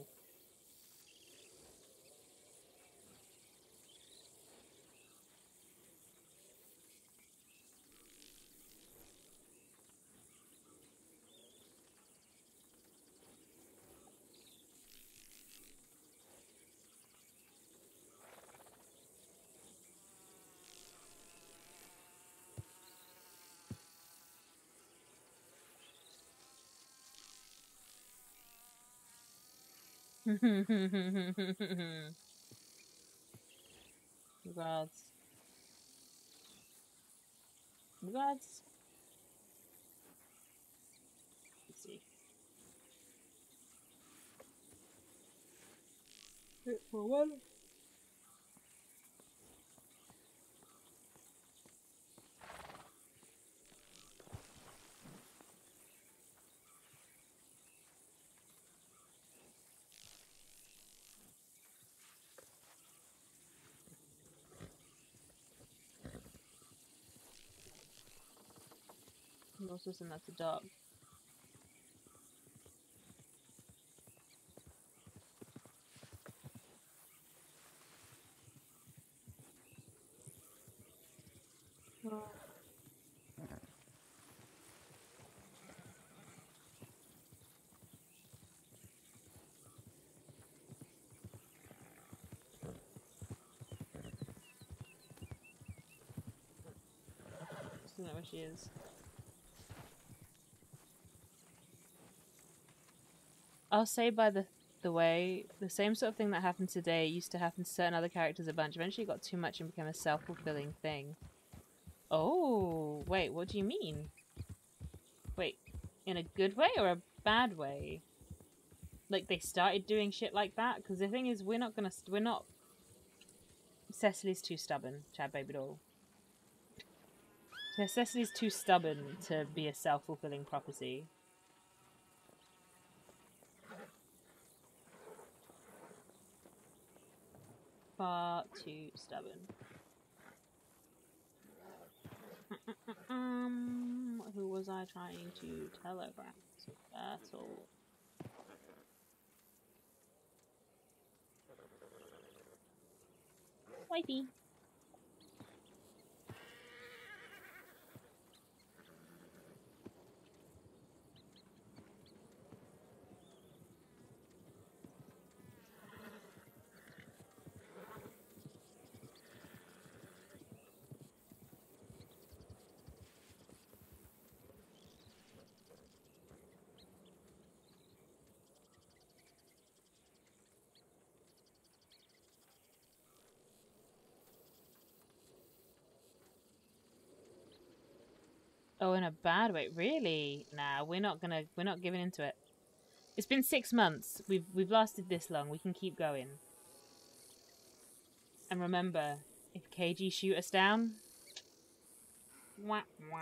Regards. Regards. Let's see. Hit for one. I'm that's a dog. Isn't that where she is? I'll say by the the way, the same sort of thing that happened today used to happen to certain other characters a bunch. Eventually, got too much and became a self fulfilling thing. Oh, wait, what do you mean? Wait, in a good way or a bad way? Like they started doing shit like that? Because the thing is, we're not gonna, we're not Cecily's too stubborn, Chad Baby Doll. Cecily's too stubborn to be a self-fulfilling prophecy. Far too stubborn. Um, who was I trying to telegraph to battle? Wifey. Oh, in a bad way, really? Nah, we're not gonna. We're not giving into it. It's been six months. We've we've lasted this long. We can keep going. And remember, if KG shoot us down, wah wah.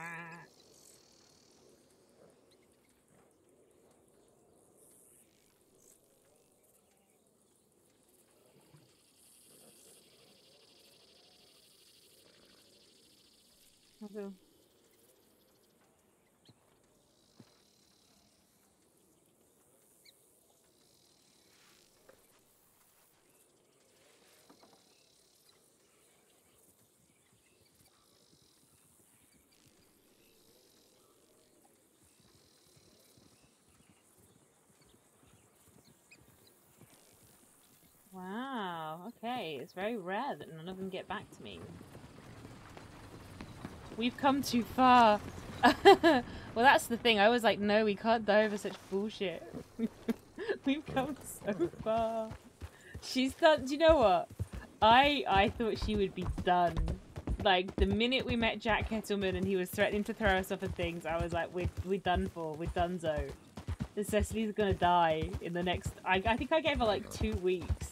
Okay. Wow, okay. It's very rare that none of them get back to me. We've come too far. well, that's the thing. I was like, no, we can't die over such bullshit. We've come so far. She's done. Do you know what? I I thought she would be done. Like the minute we met Jack Kettleman and he was threatening to throw us off of things, I was like, we're we're done for. We're donezo. The Cecily's gonna die in the next. I I think I gave her like two weeks,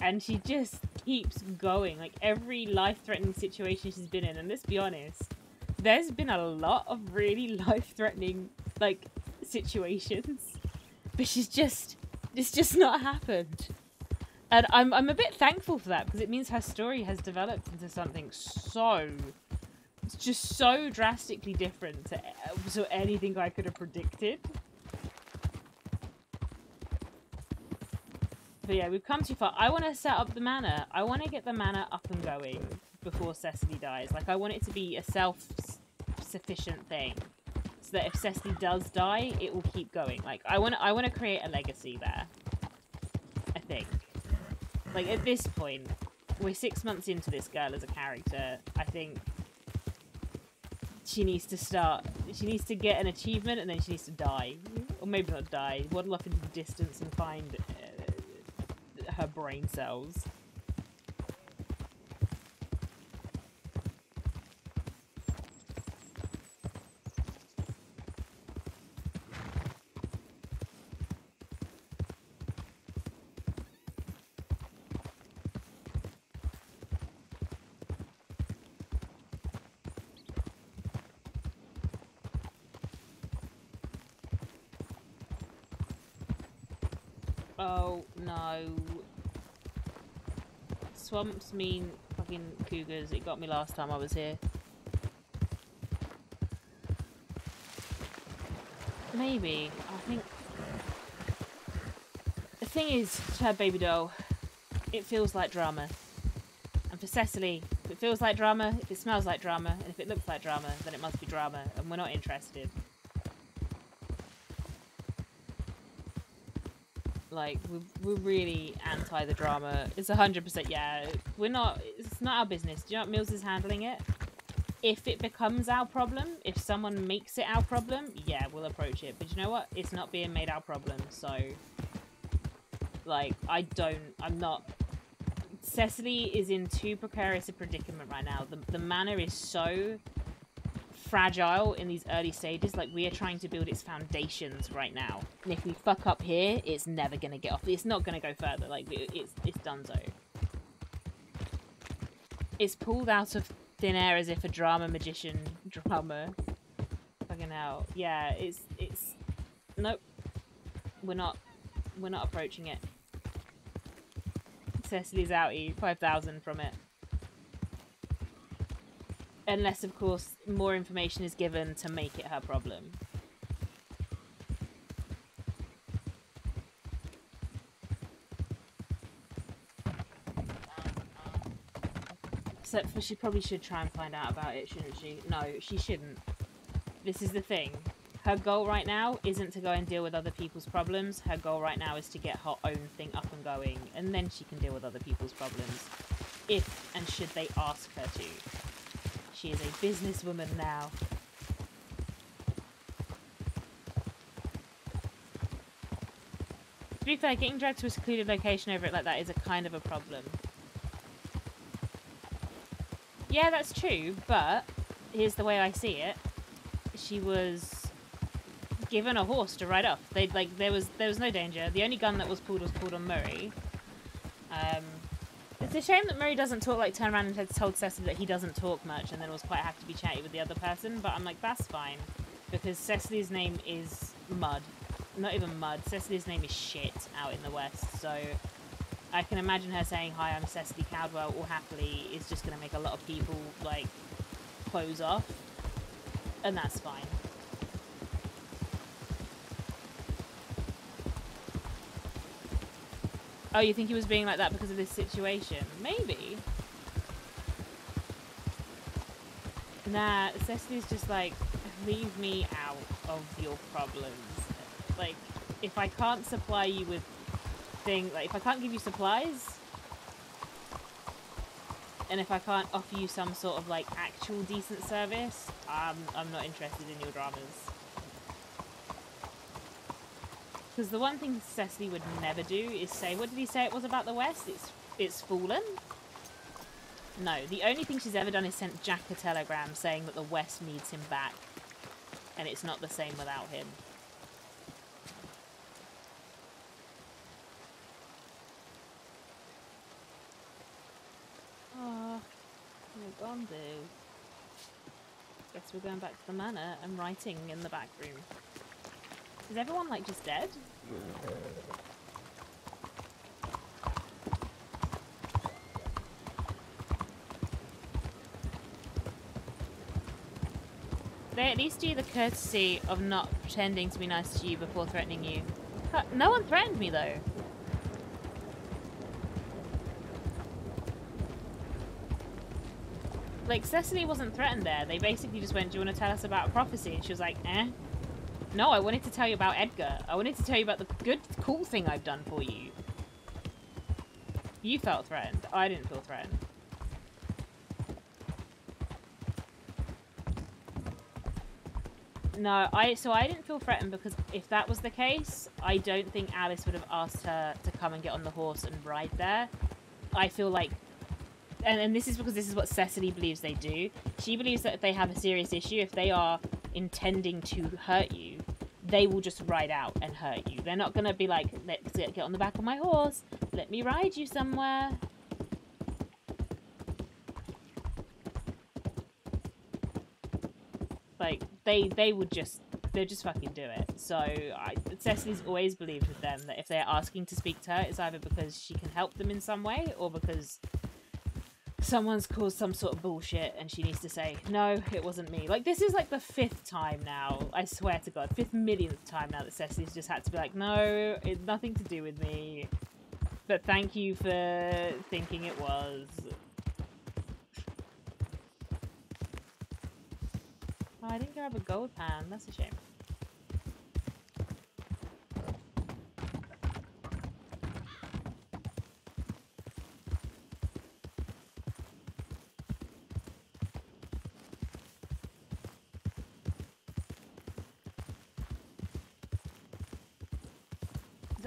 and she just keeps going. Like every life-threatening situation she's been in, and let's be honest, there's been a lot of really life-threatening like situations, but she's just it's just not happened. And I'm I'm a bit thankful for that because it means her story has developed into something so it's just so drastically different to, uh, to anything I could have predicted. But yeah, we've come too far. I want to set up the manor. I want to get the manor up and going before Cecily dies. Like, I want it to be a self-sufficient thing. So that if Cecily does die, it will keep going. Like, I want I want to create a legacy there. I think. Like, at this point, we're six months into this girl as a character. I think she needs to start... She needs to get an achievement and then she needs to die. Or maybe not die. Waddle off into the distance and find her brain cells. Oh no. Swamps mean fucking cougars. It got me last time I was here. Maybe. I think. The thing is, Chad Baby Doll, it feels like drama. And for Cecily, if it feels like drama, if it smells like drama, and if it looks like drama, then it must be drama, and we're not interested. Like we're, we're really anti the drama. It's hundred percent. Yeah, we're not. It's not our business. Do you know what Mills is handling it? If it becomes our problem, if someone makes it our problem, yeah, we'll approach it. But you know what? It's not being made our problem. So, like, I don't. I'm not. Cecily is in too precarious a predicament right now. The the manor is so fragile in these early stages. Like, we are trying to build its foundations right now. And if we fuck up here, it's never going to get off. It's not going to go further. Like, it- it's, it's donezo. It's pulled out of thin air as if a drama magician drama. Fucking hell. Yeah, it's it's nope. We're not we're not approaching it. Cecily's outie, five thousand from it. Unless of course more information is given to make it her problem. Except for she probably should try and find out about it, shouldn't she? No, she shouldn't. This is the thing. Her goal right now isn't to go and deal with other people's problems. Her goal right now is to get her own thing up and going, and then she can deal with other people's problems. If and should they ask her to. She is a businesswoman now. To be fair, getting dragged to a secluded location over it like that is a kind of a problem. Yeah, that's true, but here's the way I see it. She was given a horse to ride off. They like there was there was no danger. The only gun that was pulled was pulled on Murray. Um, a shame that Murray doesn't talk. Like turn around and had told Cecily that he doesn't talk much, and then was quite happy to be chatty with the other person. But I'm like, that's fine, because Cecily's name is Mud. Not even Mud. Cecily's name is shit out in the West. So I can imagine her saying, "Hi, I'm Cecily Caldwell," all happily is just going to make a lot of people like close off, and that's fine. Oh, you think he was being like that because of this situation? Maybe. Nah, Cecily's just like, leave me out of your problems. Like, if I can't supply you with things, like if I can't give you supplies, and if I can't offer you some sort of like actual decent service, I'm I'm not interested in your dramas. Because the one thing Cecily would never do is say, what did he say it was about the West? It's it's fallen. No, the only thing she's ever done is sent Jack a telegram saying that the West needs him back. And it's not the same without him. Oh, we're gone, do. Guess we're going back to the manor and writing in the back room. Is everyone like just dead? They at least do the courtesy of not pretending to be nice to you before threatening you. No one threatened me though. Like, Cecily wasn't threatened there. They basically just went, do you want to tell us about a prophecy? And she was like, eh. No, I wanted to tell you about Edgar. I wanted to tell you about the good, cool thing I've done for you. You felt threatened. I didn't feel threatened. No, I so I didn't feel threatened because if that was the case, I don't think Alice would have asked her to come and get on the horse and ride there. I feel like and, and this is because this is what Cecily believes they do. She believes that if they have a serious issue, if they are intending to hurt you, they will just ride out and hurt you. They're not gonna be like, let's get get on the back of my horse, let me ride you somewhere. Like they they would just they'll just fucking do it. So I, Cecily's always believed with them that if they're asking to speak to her, it's either because she can help them in some way or because someone's caused some sort of bullshit and she needs to say, no, it wasn't me. Like, this is like the fifth time now, I swear to God, fifth millionth time now that Cecily's just had to be like, no, it's nothing to do with me. But thank you for thinking it was. Oh, I didn't grab a gold pan. That's a shame.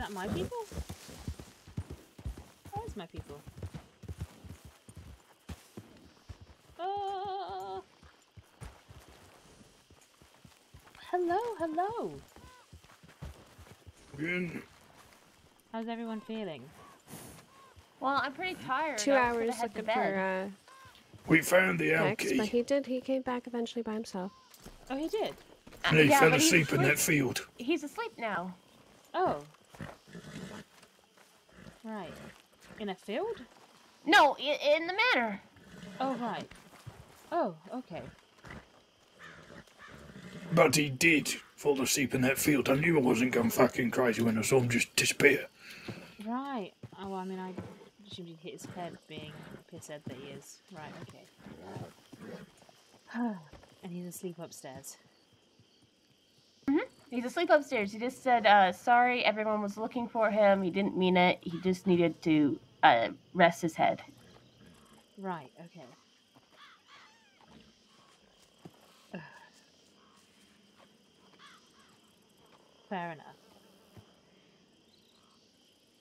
That my people? Where's my people? Oh. Hello, hello. Again. How's everyone feeling? Well, I'm pretty tired. Two I hours head to looking for uh, We found the Dex, Alki. but he did. He came back eventually by himself. Oh, he did. And he Yeah, fell but he's asleep in that field. He's asleep now. Oh. Right. In a field? No, in, in the manor. Oh, right. Oh, okay. But he did fall asleep in that field. I knew I wasn't going fucking crazy when I saw him just disappear. Right. Oh, well, I mean, I assumed he'd hit his head being pissed that he is. Right, okay. and he's asleep upstairs. He's asleep upstairs. He just said, uh, sorry, everyone was looking for him. He didn't mean it. He just needed to uh, rest his head. Right, okay. Ugh. Fair enough.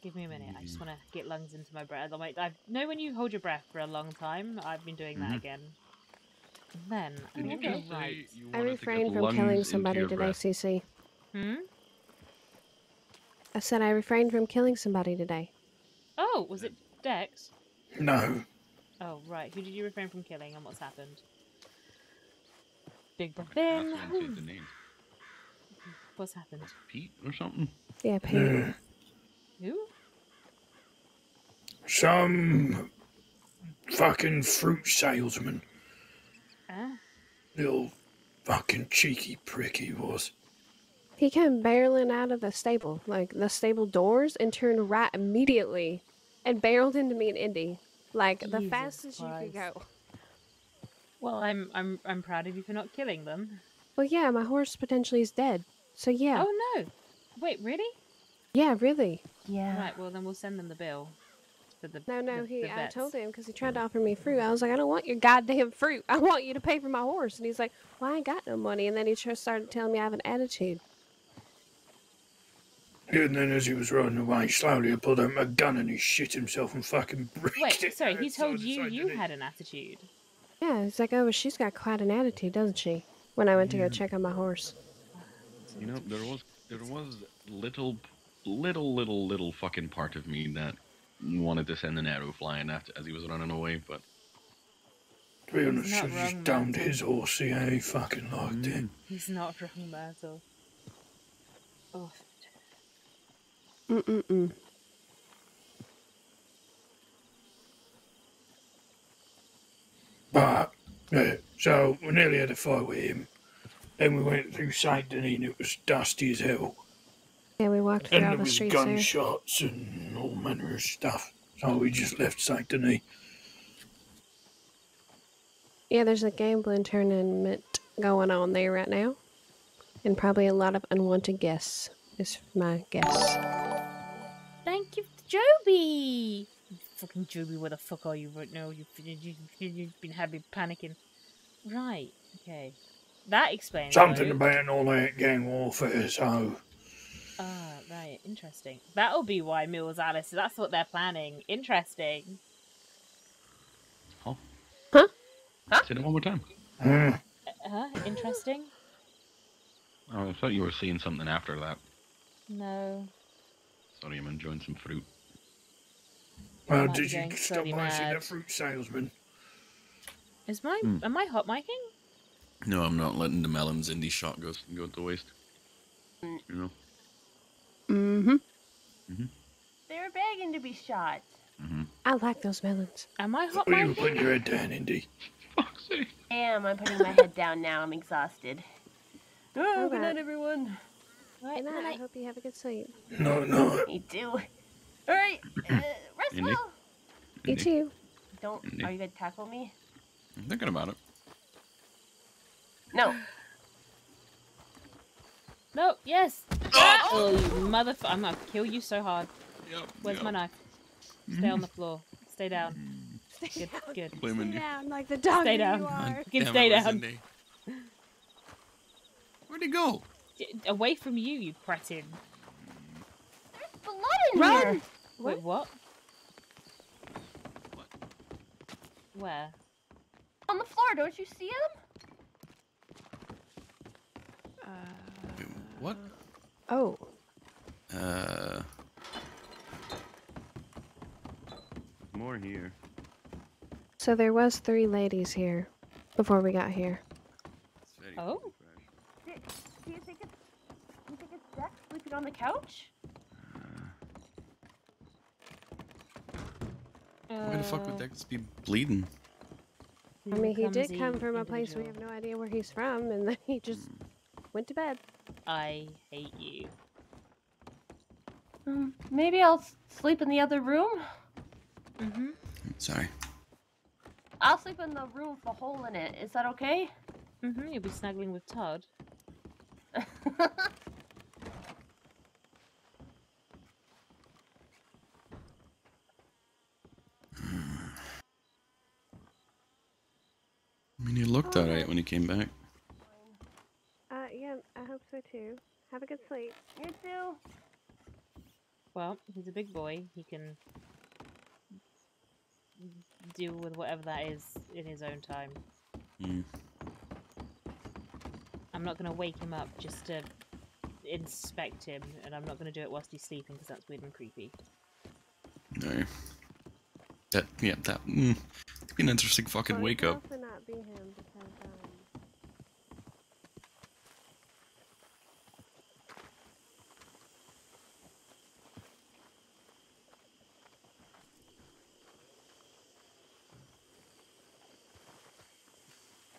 Give me a minute. I just want to get lungs into my breath. I'm like, I know when you hold your breath for a long time. I've been doing that Mhm. again. And then I'm right. I wanted refrained from killing somebody your today, breath? CC. Hmm. I said I refrained from killing somebody today. Oh, was it Dex? No. Oh, right. Who did you refrain from killing, and what's happened? Big breath in. That's why I the name. What's happened? Pete or something? Yeah, Pete. Yeah. Who? Some fucking fruit salesman. Ah. Little fucking cheeky prick he was. He came barreling out of the stable, like the stable doors, and turned right immediately and barreled into me and Indy. Like the Jesus fastest you could go. Well, I'm I'm I'm proud of you for not killing them. Well, yeah, my horse potentially is dead. So, yeah. Oh no! Wait, really? Yeah, really. Yeah. Right. Well, then we'll send them the bill. For the No, no, the- he. the I told him because he tried to offer me fruit. I was like, I don't want your goddamn fruit. I want you to pay for my horse. And he's like, Well, I ain't got no money. And then he just started telling me I have an attitude. And then as he was running away slowly, I pulled out my gun and he shit himself and fucking bricked Wait, it. sorry. He told you you didn't had an attitude. Yeah, he's like, Oh, well, she's got quite an attitude, doesn't she? When I went to go check on my horse. You know, there was there was little little little little fucking part of me that wanted to send an arrow flying at as he was running away, but To be honest, not I just wrong, domed his horse, see how he fucking liked it. He's not wrong there at all. Oh, Mm-mm-mm. But, yeah, so we nearly had a fight with him. Then we went through Saint Denis and it was dusty as hell. Yeah, we walked through And all there the was streets there. gunshots and all manner of stuff. So we just left Saint Denis. Yeah, there's a gambling tournament going on there right now. And probably a lot of unwanted guests, is my guess. Thank Joby. Fucking Joby, where the fuck are you right now? You've, you, you, you've been happy panicking. Right. Okay. That explains. Something why- about all that gang warfare, so. Ah, right. Interesting. That'll be why Mills Alice. That's what they're planning. Interesting. Huh? Huh? huh? Say that one more time. Hmm. Uh, huh? Interesting. Oh, I thought you were seeing something after that. No. Sorry, I'm enjoying some fruit. Well, Might be did you stop slowly by see mad. that fruit salesman? Is my Hmm. am I hot micing? No, I'm not letting the melons indie shot go go to waste. Mm. You know. Mm-hmm. They were begging to be shot. Mhm I like those melons. Am I hot Oh, you putting your head down, Indy. Am I'm putting my head down now. I'm exhausted. Oh, good night, everyone. Right, Good night. I hope you have a good sleep. No, no. Me too. All right, uh, rest Indy? well. You too. Don't. Indy. Are you gonna tackle me? I'm thinking about it. No. No. Yes. Ah! Oh, you motherfucker! I'm gonna kill you so hard. Yep. Where's my knife? Stay on the floor. Stay down. Mm-hmm. Stay Good. Good. Blaming you. down like the dog Stay down. you are. You can Damn stay down. Cindy. Where'd he go? J- Away from you, you cretin. There's blood in Run! here. Wait, what? Where? On the floor. Don't you see him? What? Oh. Uh. More here. So there was three ladies here before we got here. Oh. Do, do you think it's do you think it's Dex sleeping on the couch? Why the fuck would Dex be bleeding? I mean, he did come from a place we have no idea where he's from, and then he just went to bed. I hate you. Um, maybe I'll sleep in the other room. Mm-hmm. Sorry. I'll sleep in the room with a hole in it. Is that okay? Mm-hmm. You'll be snuggling with Todd. he looked alright when he came back. Uh, yeah, I hope so too. Have a good sleep. You too. Well, he's a big boy. He can deal with whatever that is in his own time. Hmm. I'm not going to wake him up just to inspect him, and I'm not going to do it whilst he's sleeping because that's weird and creepy. No. That, yeah, that. Mm, it'd be an interesting fucking Well, wake up. not be him because, um,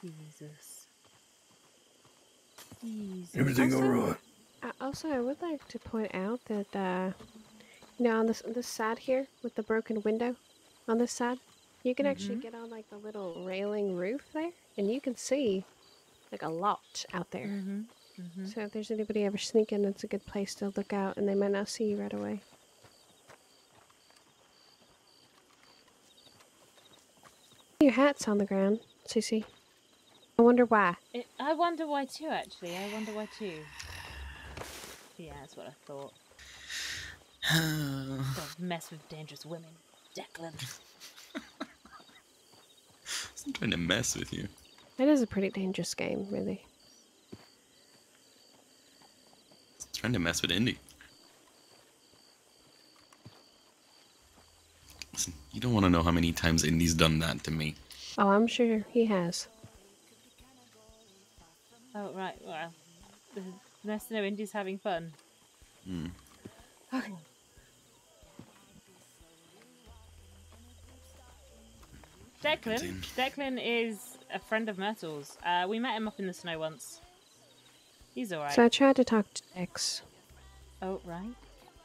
Jesus. Jesus. Everything Also- alright? Uh, also, I would like to point out that, uh, you know, on this this side here with the broken window, on this side, you can actually Mhm. get on like the little railing roof there, and you can see like a lot out there. Mm-hmm. Mm-hmm. So if there's anybody ever sneaking, it's a good place to look out, and they might not see you right away. Your hat's on the ground, Cece. I wonder why. It, I wonder why too, actually. I wonder why too. Yeah, that's what I thought. Don't mess with dangerous women. Declan. I'm trying to mess with you. It is a pretty dangerous game, really. trying to mess with Indy. Listen, you don't want to know how many times Indy's done that to me. Oh, I'm sure he has. Oh, right. Well, nice to know Indy's having fun. Hmm. Okay. Declan. Declan is a friend of Myrtle's. Uh, we met him up in the snow once. He's alright. So I tried to talk to Dex. Oh, right.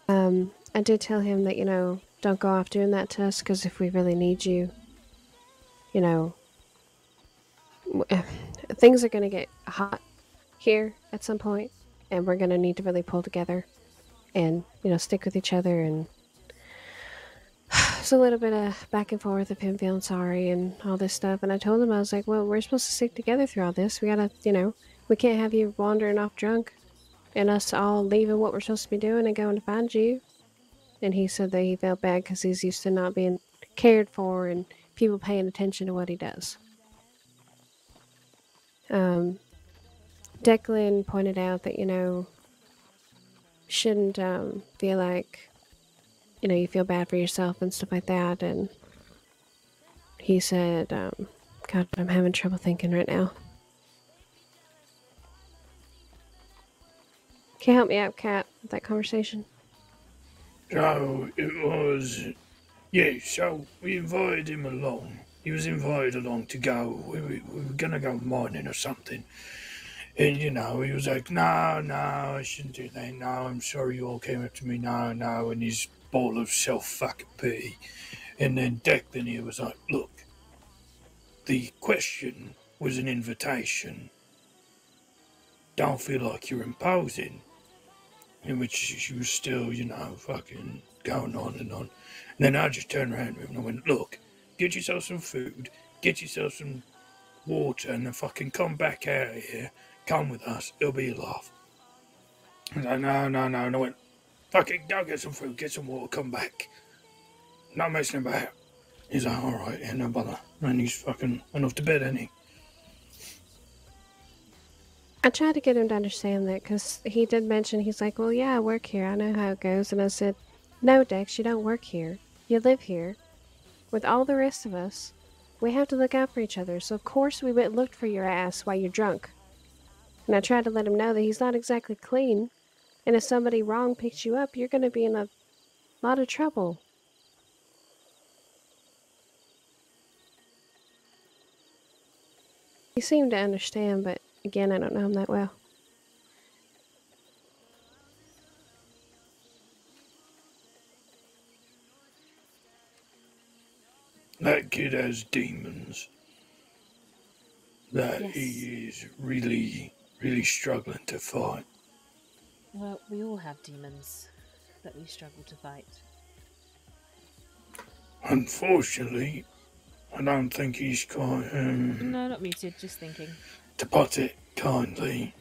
Um, I did tell him that, you know, don't go off doing that to us because if we really need you, you know, things are going to get hot here at some point and we're going to need to really pull together and, you know, stick with each other. And it's a little bit of back and forth of him feeling sorry and all this stuff. And I told him, I was like, well, we're supposed to stick together through all this. We got to, you know, we can't have you wandering off drunk and us all leaving what we're supposed to be doing and going to find you. And he said that he felt bad because he's used to not being cared for and people paying attention to what he does. Um, Declan pointed out that, you know, shouldn't um, feel like, you know, you feel bad for yourself and stuff like that. And he said, um, God, I'm having trouble thinking right now. Can you help me out, Kat, with that conversation? So it was, yeah. So we invited him along. He was invited along to go. We, we, we were gonna go mining or something. And you know, he was like, "No, no, I shouldn't do that. No, I'm sorry you all came up to me. No, no," and his ball of self fucking pity. And then Declan here was like, "Look, the question was an invitation. Don't feel like you're imposing." in which she was still, you know, fucking going on and on. And then I just turned around to him and I went, look, get yourself some food, get yourself some water, and then fucking come back out of here. Come with us. It'll be a laugh. He's like, no, no, no. And I went, fucking go get some food, get some water, come back. Not messing about. He's like, all right, yeah, no bother. And he's fucking went off to bed, ain't he? I tried to get him to understand that because he did mention, he's like, well, yeah, I work here. I know how it goes. And I said, no, Dex, you don't work here. You live here with all the rest of us. We have to look out for each other, so of course we went looked for your ass while you're drunk. And I tried to let him know that he's not exactly clean. And if somebody wrong picks you up, you're gonna be in a lot of trouble. He seemed to understand, but again, I don't know him that well. That kid has demons. That he is really, really struggling to fight. Well, we all have demons that we struggle to fight. Unfortunately, I don't think he's quite, um, No, not muted, just thinking. to put it kindly,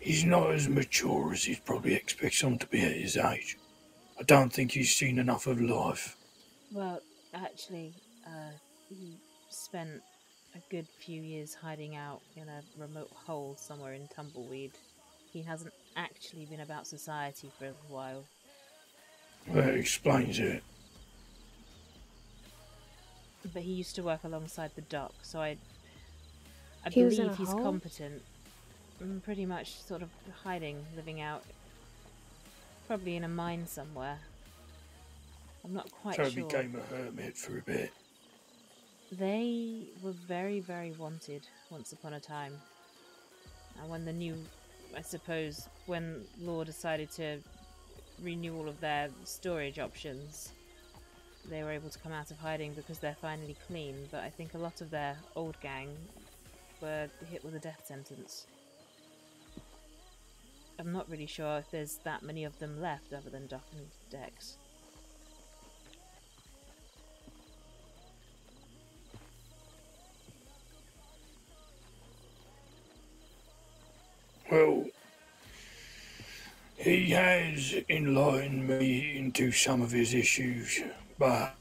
he's not as mature as he'd probably expect someone to be at his age. I don't think he's seen enough of life. Well, actually, uh, he spent a good few years hiding out in a remote hole somewhere in Tumbleweed. He hasn't actually been about society for a while. That explains it. But he used to work alongside the doc, so I, I He believe a he's hole? competent. Mm, Pretty much, sort of hiding, living out, probably in a mine somewhere. I'm not quite so sure. he became a hermit for a bit. They were very, very wanted once upon a time. And when the new, I suppose, when Law decided to renew all of their storage options, they were able to come out of hiding because they're finally clean. But I think a lot of their old gang were hit with a death sentence. I'm not really sure if there's that many of them left other than Doc and Dex. Well, he has enlightened me into some of his issues, but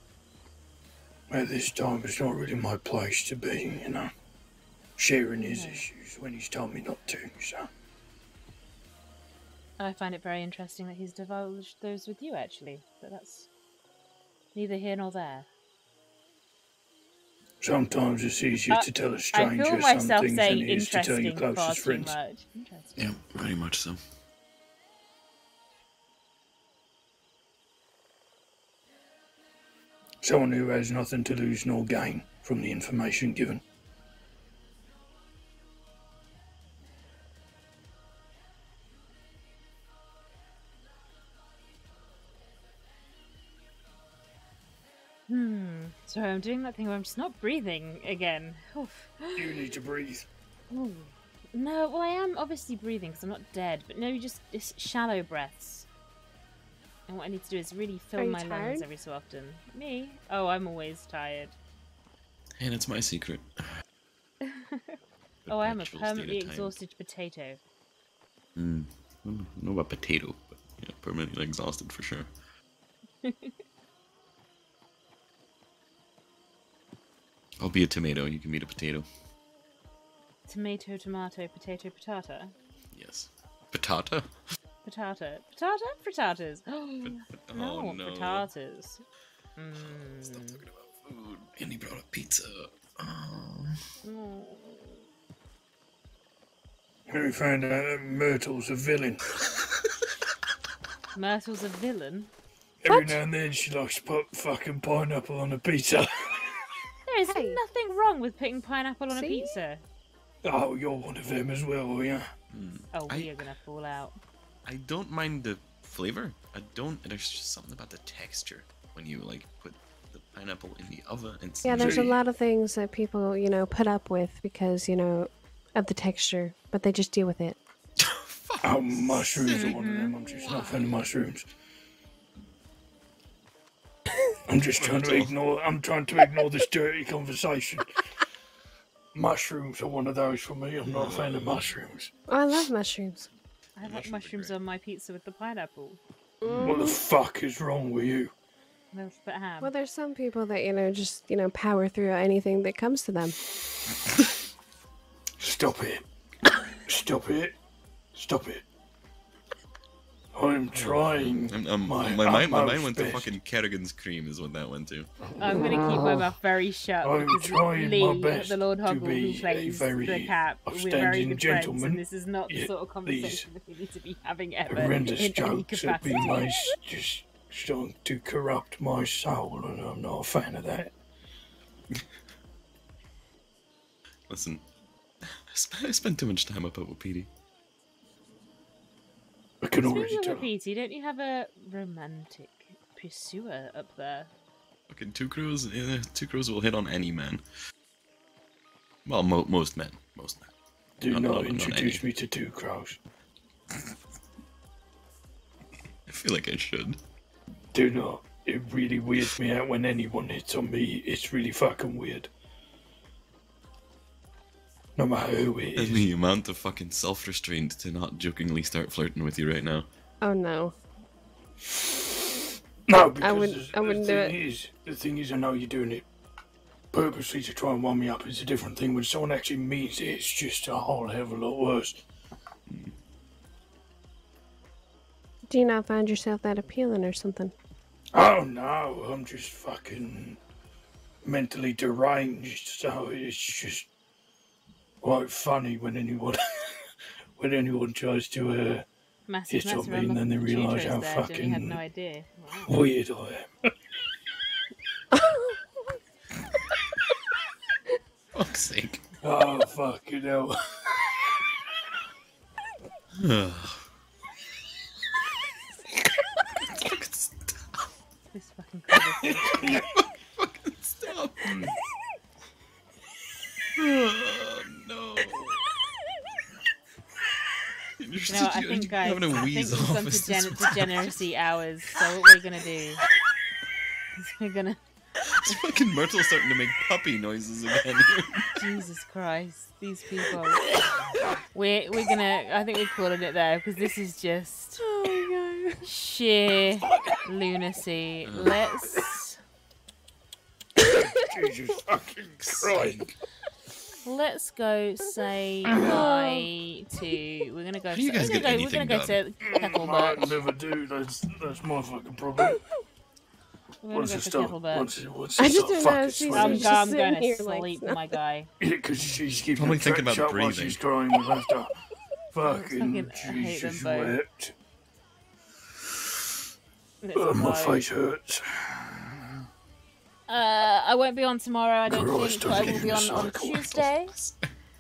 at this time it's not really my place to be, you know, sharing his issues when he's told me not to, so. I find it very interesting that he's divulged those with you, actually, but that's neither here nor there. Sometimes it's easier Uh, to tell a stranger feel some things than it is to tell your interesting closest friends. much. Yeah, very much so. Someone who has nothing to lose nor gain from the information given. Sorry, I'm doing that thing where I'm just not breathing again. Oof. You need to breathe. Ooh. No, well, I am obviously breathing because I'm not dead, but no, just, just shallow breaths. And what I need to do is really fill Are you my lungs every so often. Me? Oh, I'm always tired. And it's my secret. oh, I am a Perpetual state of permanently exhausted potato. Hmm. I don't know about potato, but yeah, permanently exhausted for sure. I'll be a tomato. You can be a potato. Tomato, tomato, potato, patata. Yes. Patata? Patata. Patata? Frittatas. no, oh, no. frittatas. Mm. Stop talking about food. And he brought a pizza. Oh. Mm. We found out that Myrtle's a villain. Myrtle's a villain. Every now and then she likes to put fucking pineapple on a pizza. There is nothing wrong with putting pineapple on a pizza. oh, you're one of them as well, are you? Hmm. Oh, I- we are gonna fall out. I don't mind the flavor. I don't. There's just something about the texture when you like put the pineapple in the oven. And Yeah, there's a lot of things that people, you know, put up with because, you know, of the texture, but they just deal with it. Oh, mushrooms are one of them. I'm just not a fan of mm-hmm. mushrooms. I'm just trying to ignore. I'm trying to ignore this dirty conversation. Mushrooms are one of those for me. I'm not a fan of mushrooms. I love mushrooms. I like mushrooms on my pizza with the pineapple. What the fuck is wrong with you? No, but ham. Well, there's some people that, you know, just, you know, power through anything that comes to them. Stop it. Stop it. Stop it. I'm trying. Um, um, my, my, mind, my mind utmost went to fucking Kerrigan's cream is what that went to. I'm gonna keep my mouth very shut I'm trying Lee, my best the Lord to Hoggle, be who a plays very the cat, we're very upstanding good friends, gentleman, and this is not the sort of conversation that we need to be having ever horrendous in any jokes that capacity. be made just starting to corrupt my soul, and I'm not a fan of that. Listen, I spent too much time up at Petey. I can already Speaking tell. of Petey, don't you have a romantic pursuer up there? Fucking two crows, uh, two crows will hit on any man. Well, mo- most men, most men. Do Not- not, not- not introduce any. me to two crows. I feel like I should. Do not. It really weirds me out when anyone hits on me. It's really fucking weird. No matter who it And the amount of fucking self-restraint to not jokingly start flirting with you right now. Oh no. No, because I would. the, I wouldn't the do thing it. is, the thing is, I know you're doing it purposely to try and wind me up. It's a different thing when someone actually means it. It's just a whole hell of a lot worse. Do you not find yourself that appealing or something? Oh no, I'm just fucking mentally deranged. So it's just quite funny when anyone when anyone tries to uh, Massive hit mess on me around and then they realise how there, fucking had no idea. weird I am. Fuck's sake. Oh fucking hell. This fucking conversation. Stop. oh, no. You're, know what, I think, guys, having a I think wheeze we've off. gone to It's gen- just- degeneracy hours, so what we're gonna do is we're gonna... It's fucking Myrtle starting to make puppy noises again. Jesus Christ, these people. We're, we're gonna... I think we're calling it there, because this is just... Oh sheer lunacy. Uh. Let's... Jesus fucking Christ. Let's go say bye to. We're gonna go. How do you we're guys gonna get go, we're gonna go to Might Kettlebirch. never do. That's that's my fucking problem. We're gonna Once go it to once it, I it just start didn't know fucking if she's sweating. I'm, just I'm going to here like, sleep, my guy. Yeah, because she's keeping Only her think about shut while breathing. she's crying with laughter. Fucking fucking- I hate them Jesus wept. Let's Uh, my face hurts. Uh, I won't be on tomorrow, I don't Gross think, but I will be on, on Tuesday.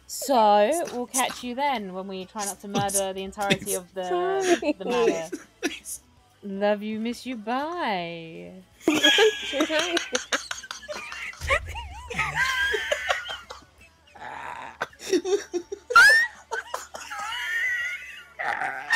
So we'll catch you then when we try not to murder the entirety of the the matter. Love you, miss you, bye.